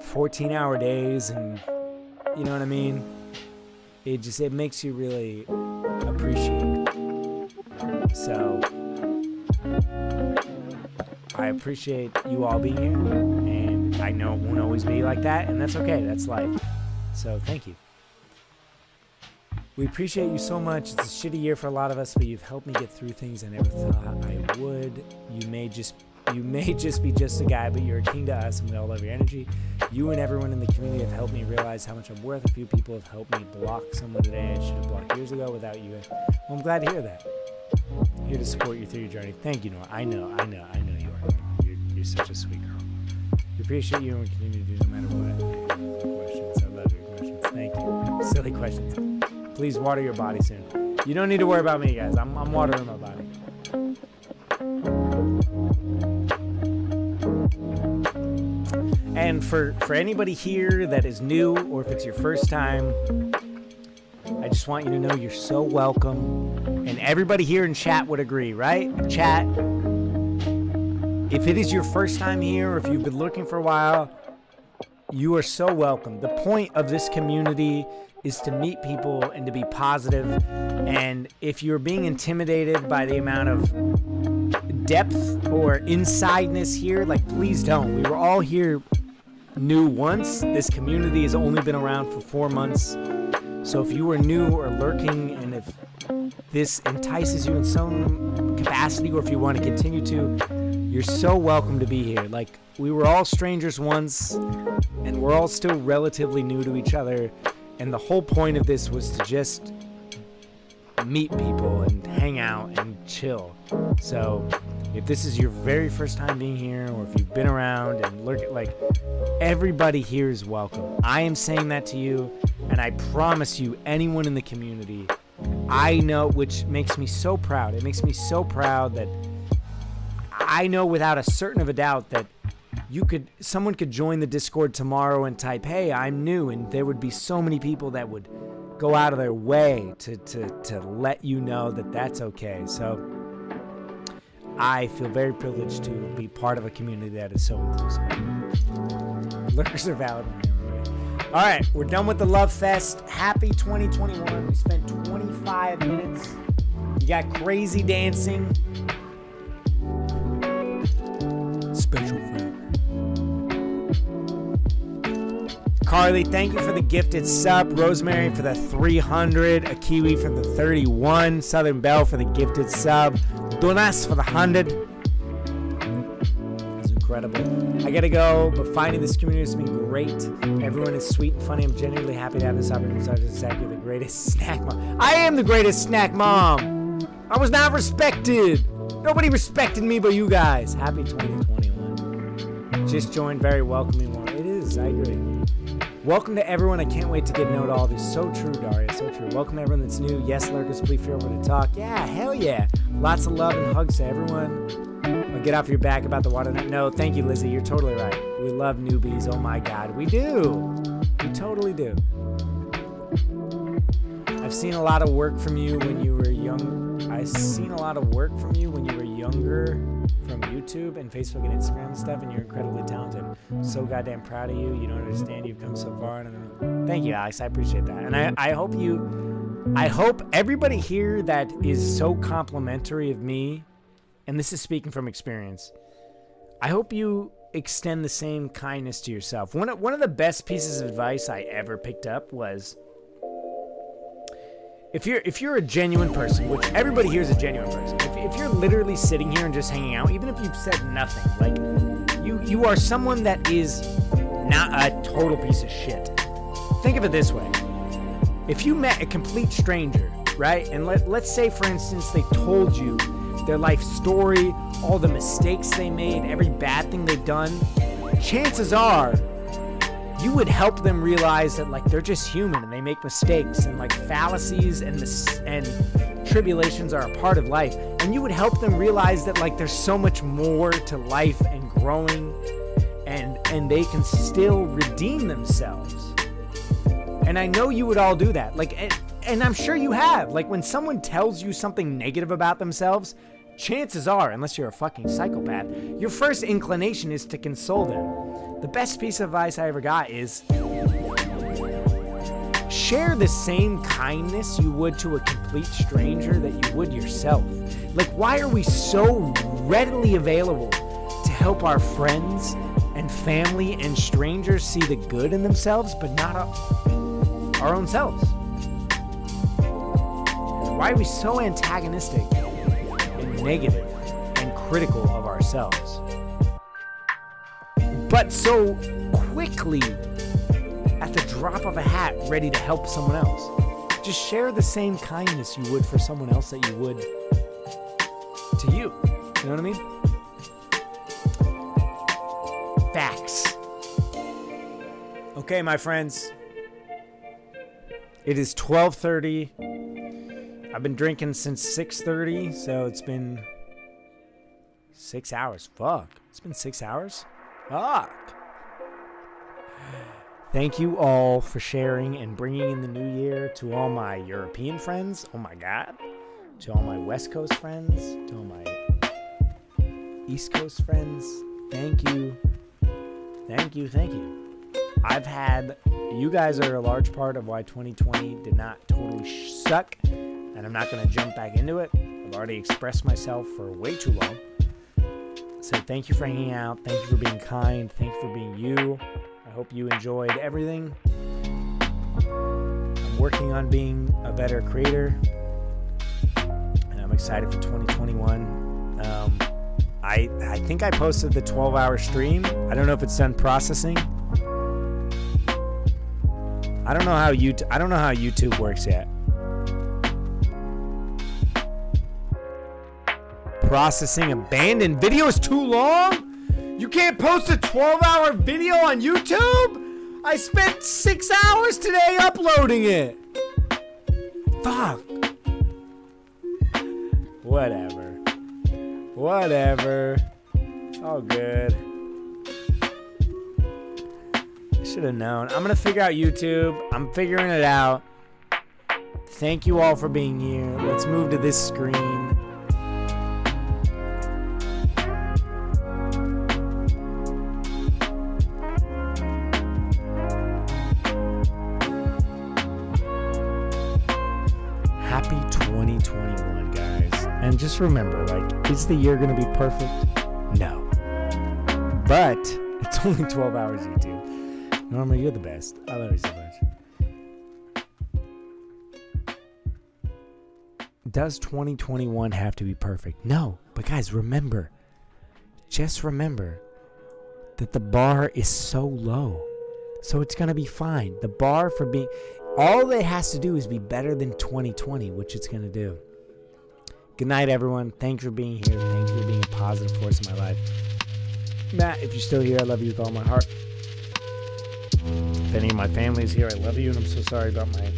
14 hour days and you know what I mean? It just it makes you really appreciate. So I appreciate you all being here and I know it won't always be like that and that's okay. That's life. So thank you. We appreciate you so much. It's a shitty year for a lot of us, but you've helped me get through things I never thought I would. You may just you may <laughs> just be just a guy, but you're a king to us, and we all love your energy. You and everyone in the community have helped me realize how much I'm worth. A few people have helped me block someone today I should have blocked years ago without you. Well, I'm glad to hear that. Here to support you through your journey. Thank you, Nora. I know, I know, I know you are. You're, you're such a sweet girl. Appreciate you and continue to do no matter what. Questions. I love your questions. Thank you. Silly questions. Please water your body soon. You don't need to worry about me, guys. I'm, I'm watering my body. And for, for anybody here that is new or if it's your first time, I just want you to know you're so welcome. And everybody here in chat would agree, right? Chat, if it is your first time here or if you've been looking for a while, you are so welcome. The point of this community is to meet people and to be positive. And if you're being intimidated by the amount of depth or insideness here, like please don't. We were all here new once. This community has only been around for four months. So if you are new or lurking and if this entices you in some capacity or if you want to continue to, you're so welcome to be here. Like we were all strangers once and we're all still relatively new to each other. And the whole point of this was to just meet people and hang out and chill. So if this is your very first time being here or if you've been around and look at like everybody here is welcome. I am saying that to you and I promise you anyone in the community I know which makes me so proud. It makes me so proud that I know without a certain of a doubt that you could someone could join the Discord tomorrow and type, "Hey, I'm new," and there would be so many people that would go out of their way to to to let you know that that's okay. So I feel very privileged to be part of a community that is so inclusive. Lurkers are valid. All right, we're done with the Love Fest. Happy 2021. We spent 25 minutes. You got crazy dancing. Carly, thank you for the gifted sub. Rosemary for the 300. A Kiwi for the 31. Southern Belle for the gifted sub. Donas for the 100. That's incredible. I gotta go, but finding this community has been great. Everyone is sweet and funny. I'm genuinely happy to have this opportunity. Such as exactly the greatest <laughs> snack mom. I am the greatest snack mom. I was not respected. Nobody respected me but you guys. Happy 2021. Just joined, very welcoming one. It is, I agree. Welcome to everyone. I can't wait to get to know all this. So true, Daria. So true. Welcome to everyone that's new. Yes, lurkers, please feel free to talk. Yeah, hell yeah. Lots of love and hugs to everyone. Get off your back about the water. No, thank you, Lizzie. You're totally right. We love newbies. Oh my God, we do. We totally do. I've seen a lot of work from you when you were young. I've seen a lot of work from you when you were younger from YouTube and Facebook and Instagram and stuff, and you're incredibly talented. So goddamn proud of you. You don't understand. You've come so far. And thank you, Alex. I appreciate that. And I, I hope you, I hope everybody here that is so complimentary of me, and this is speaking from experience, I hope you extend the same kindness to yourself. One of, one of the best pieces of advice I ever picked up was if you're if you're a genuine person, which everybody here is a genuine person, if, you're literally sitting here and just hanging out, even if you've said nothing, like you you are someone that is not a total piece of shit. Think of it this way: if you met a complete stranger, right, and let let's say for instance they told you their life story, all the mistakes they made, every bad thing they've done, chances are you would help them realize that like they're just human and they make mistakes and like fallacies and mis- and tribulations are a part of life. And you would help them realize that like there's so much more to life and growing and and they can still redeem themselves. And i know you would all do that. Like and, and i'm sure you have. Like when someone tells you something negative about themselves chances are unless you're a fucking psychopath your first inclination is to console them the best piece of advice I ever got is share the same kindness you would to a complete stranger that you would yourself. Like, why are we so readily available to help our friends and family and strangers see the good in themselves, but not our own selves? Why are we so antagonistic and negative and critical of ourselves? But so quickly at the drop of a hat ready to help someone else. Just share the same kindness you would for someone else that you would to you. You know what I mean? Facts. Okay, my friends. It is 12:30. I've been drinking since 6:30, so it's been 6 hours. Fuck. It's been 6 hours? Fuck. Thank you all for sharing and bringing in the new year to all my European friends. Oh my god. To all my West Coast friends, to all my East Coast friends. Thank you. Thank you. Thank you. I've had you guys are a large part of why 2020 did not totally suck, and I'm not going to jump back into it. I've already expressed myself for way too long. So thank you for hanging out. Thank you for being kind. Thank you for being you. I hope you enjoyed everything. I'm working on being a better creator, and I'm excited for 2021. Um, I I think I posted the 12-hour stream. I don't know if it's done processing. I don't know how YouTube I don't know how YouTube works yet. Processing abandoned video is too long? You can't post a 12-hour video on YouTube? I spent 6 hours today uploading it. Fuck. Whatever. Whatever. All good. Should have known. I'm gonna figure out YouTube. I'm figuring it out. Thank you all for being here. Let's move to this screen. Just remember, like, is the year gonna be perfect? No. But it's <laughs> only 12 hours, YouTube. Norma, you're the best. I love you so much. Does 2021 have to be perfect? No. But guys, remember, just remember that the bar is so low. So it's going to be fine. The bar for being, all it has to do is be better than 2020, which it's going to do. Good night, everyone. Thanks for being here. Thank you for being a positive force in my life. Matt, if you're still here, I love you with all my heart. If any of my family is here, I love you, and I'm so sorry about my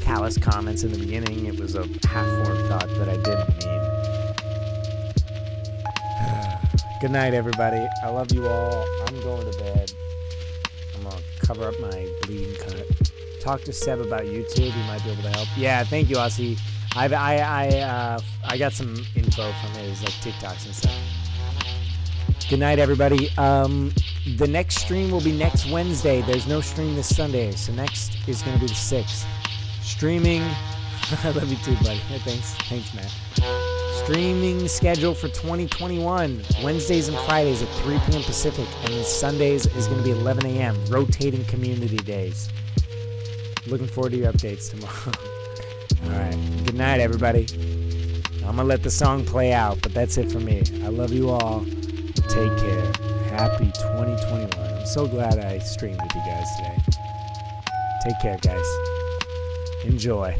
callous comments in the beginning. It was a half-formed thought that I didn't mean. <sighs> Good night, everybody. I love you all. I'm going to bed. I'm gonna cover up my bleeding cut. Talk to Seb about YouTube. He might be able to help. Yeah, thank you, Aussie. I've, I I uh, I got some info from his like TikToks and stuff. Good night, everybody. Um, the next stream will be next Wednesday. There's no stream this Sunday, so next is going to be the sixth. Streaming. <laughs> I love you too, buddy. Thanks, thanks, Matt. Streaming schedule for 2021: Wednesdays and Fridays at 3 p.m. Pacific, and Sundays is going to be 11 a.m. Rotating community days. Looking forward to your updates tomorrow. <laughs> All right. Good night, everybody. I'm gonna let the song play out, but that's it for me. I love you all. Take care. Happy 2021. I'm so glad I streamed with you guys today. Take care, guys. Enjoy.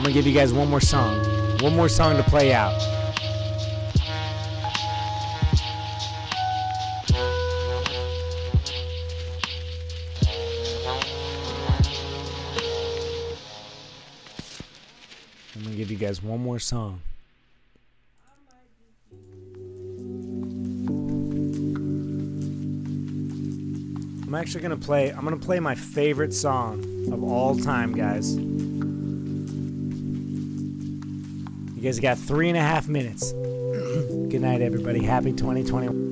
I'm gonna give you guys one more song. One more song to play out. I'm gonna give you guys one more song. I'm actually gonna play. I'm gonna play my favorite song of all time, guys. You guys got three and a half minutes. <clears throat> Good night, everybody. Happy 2021.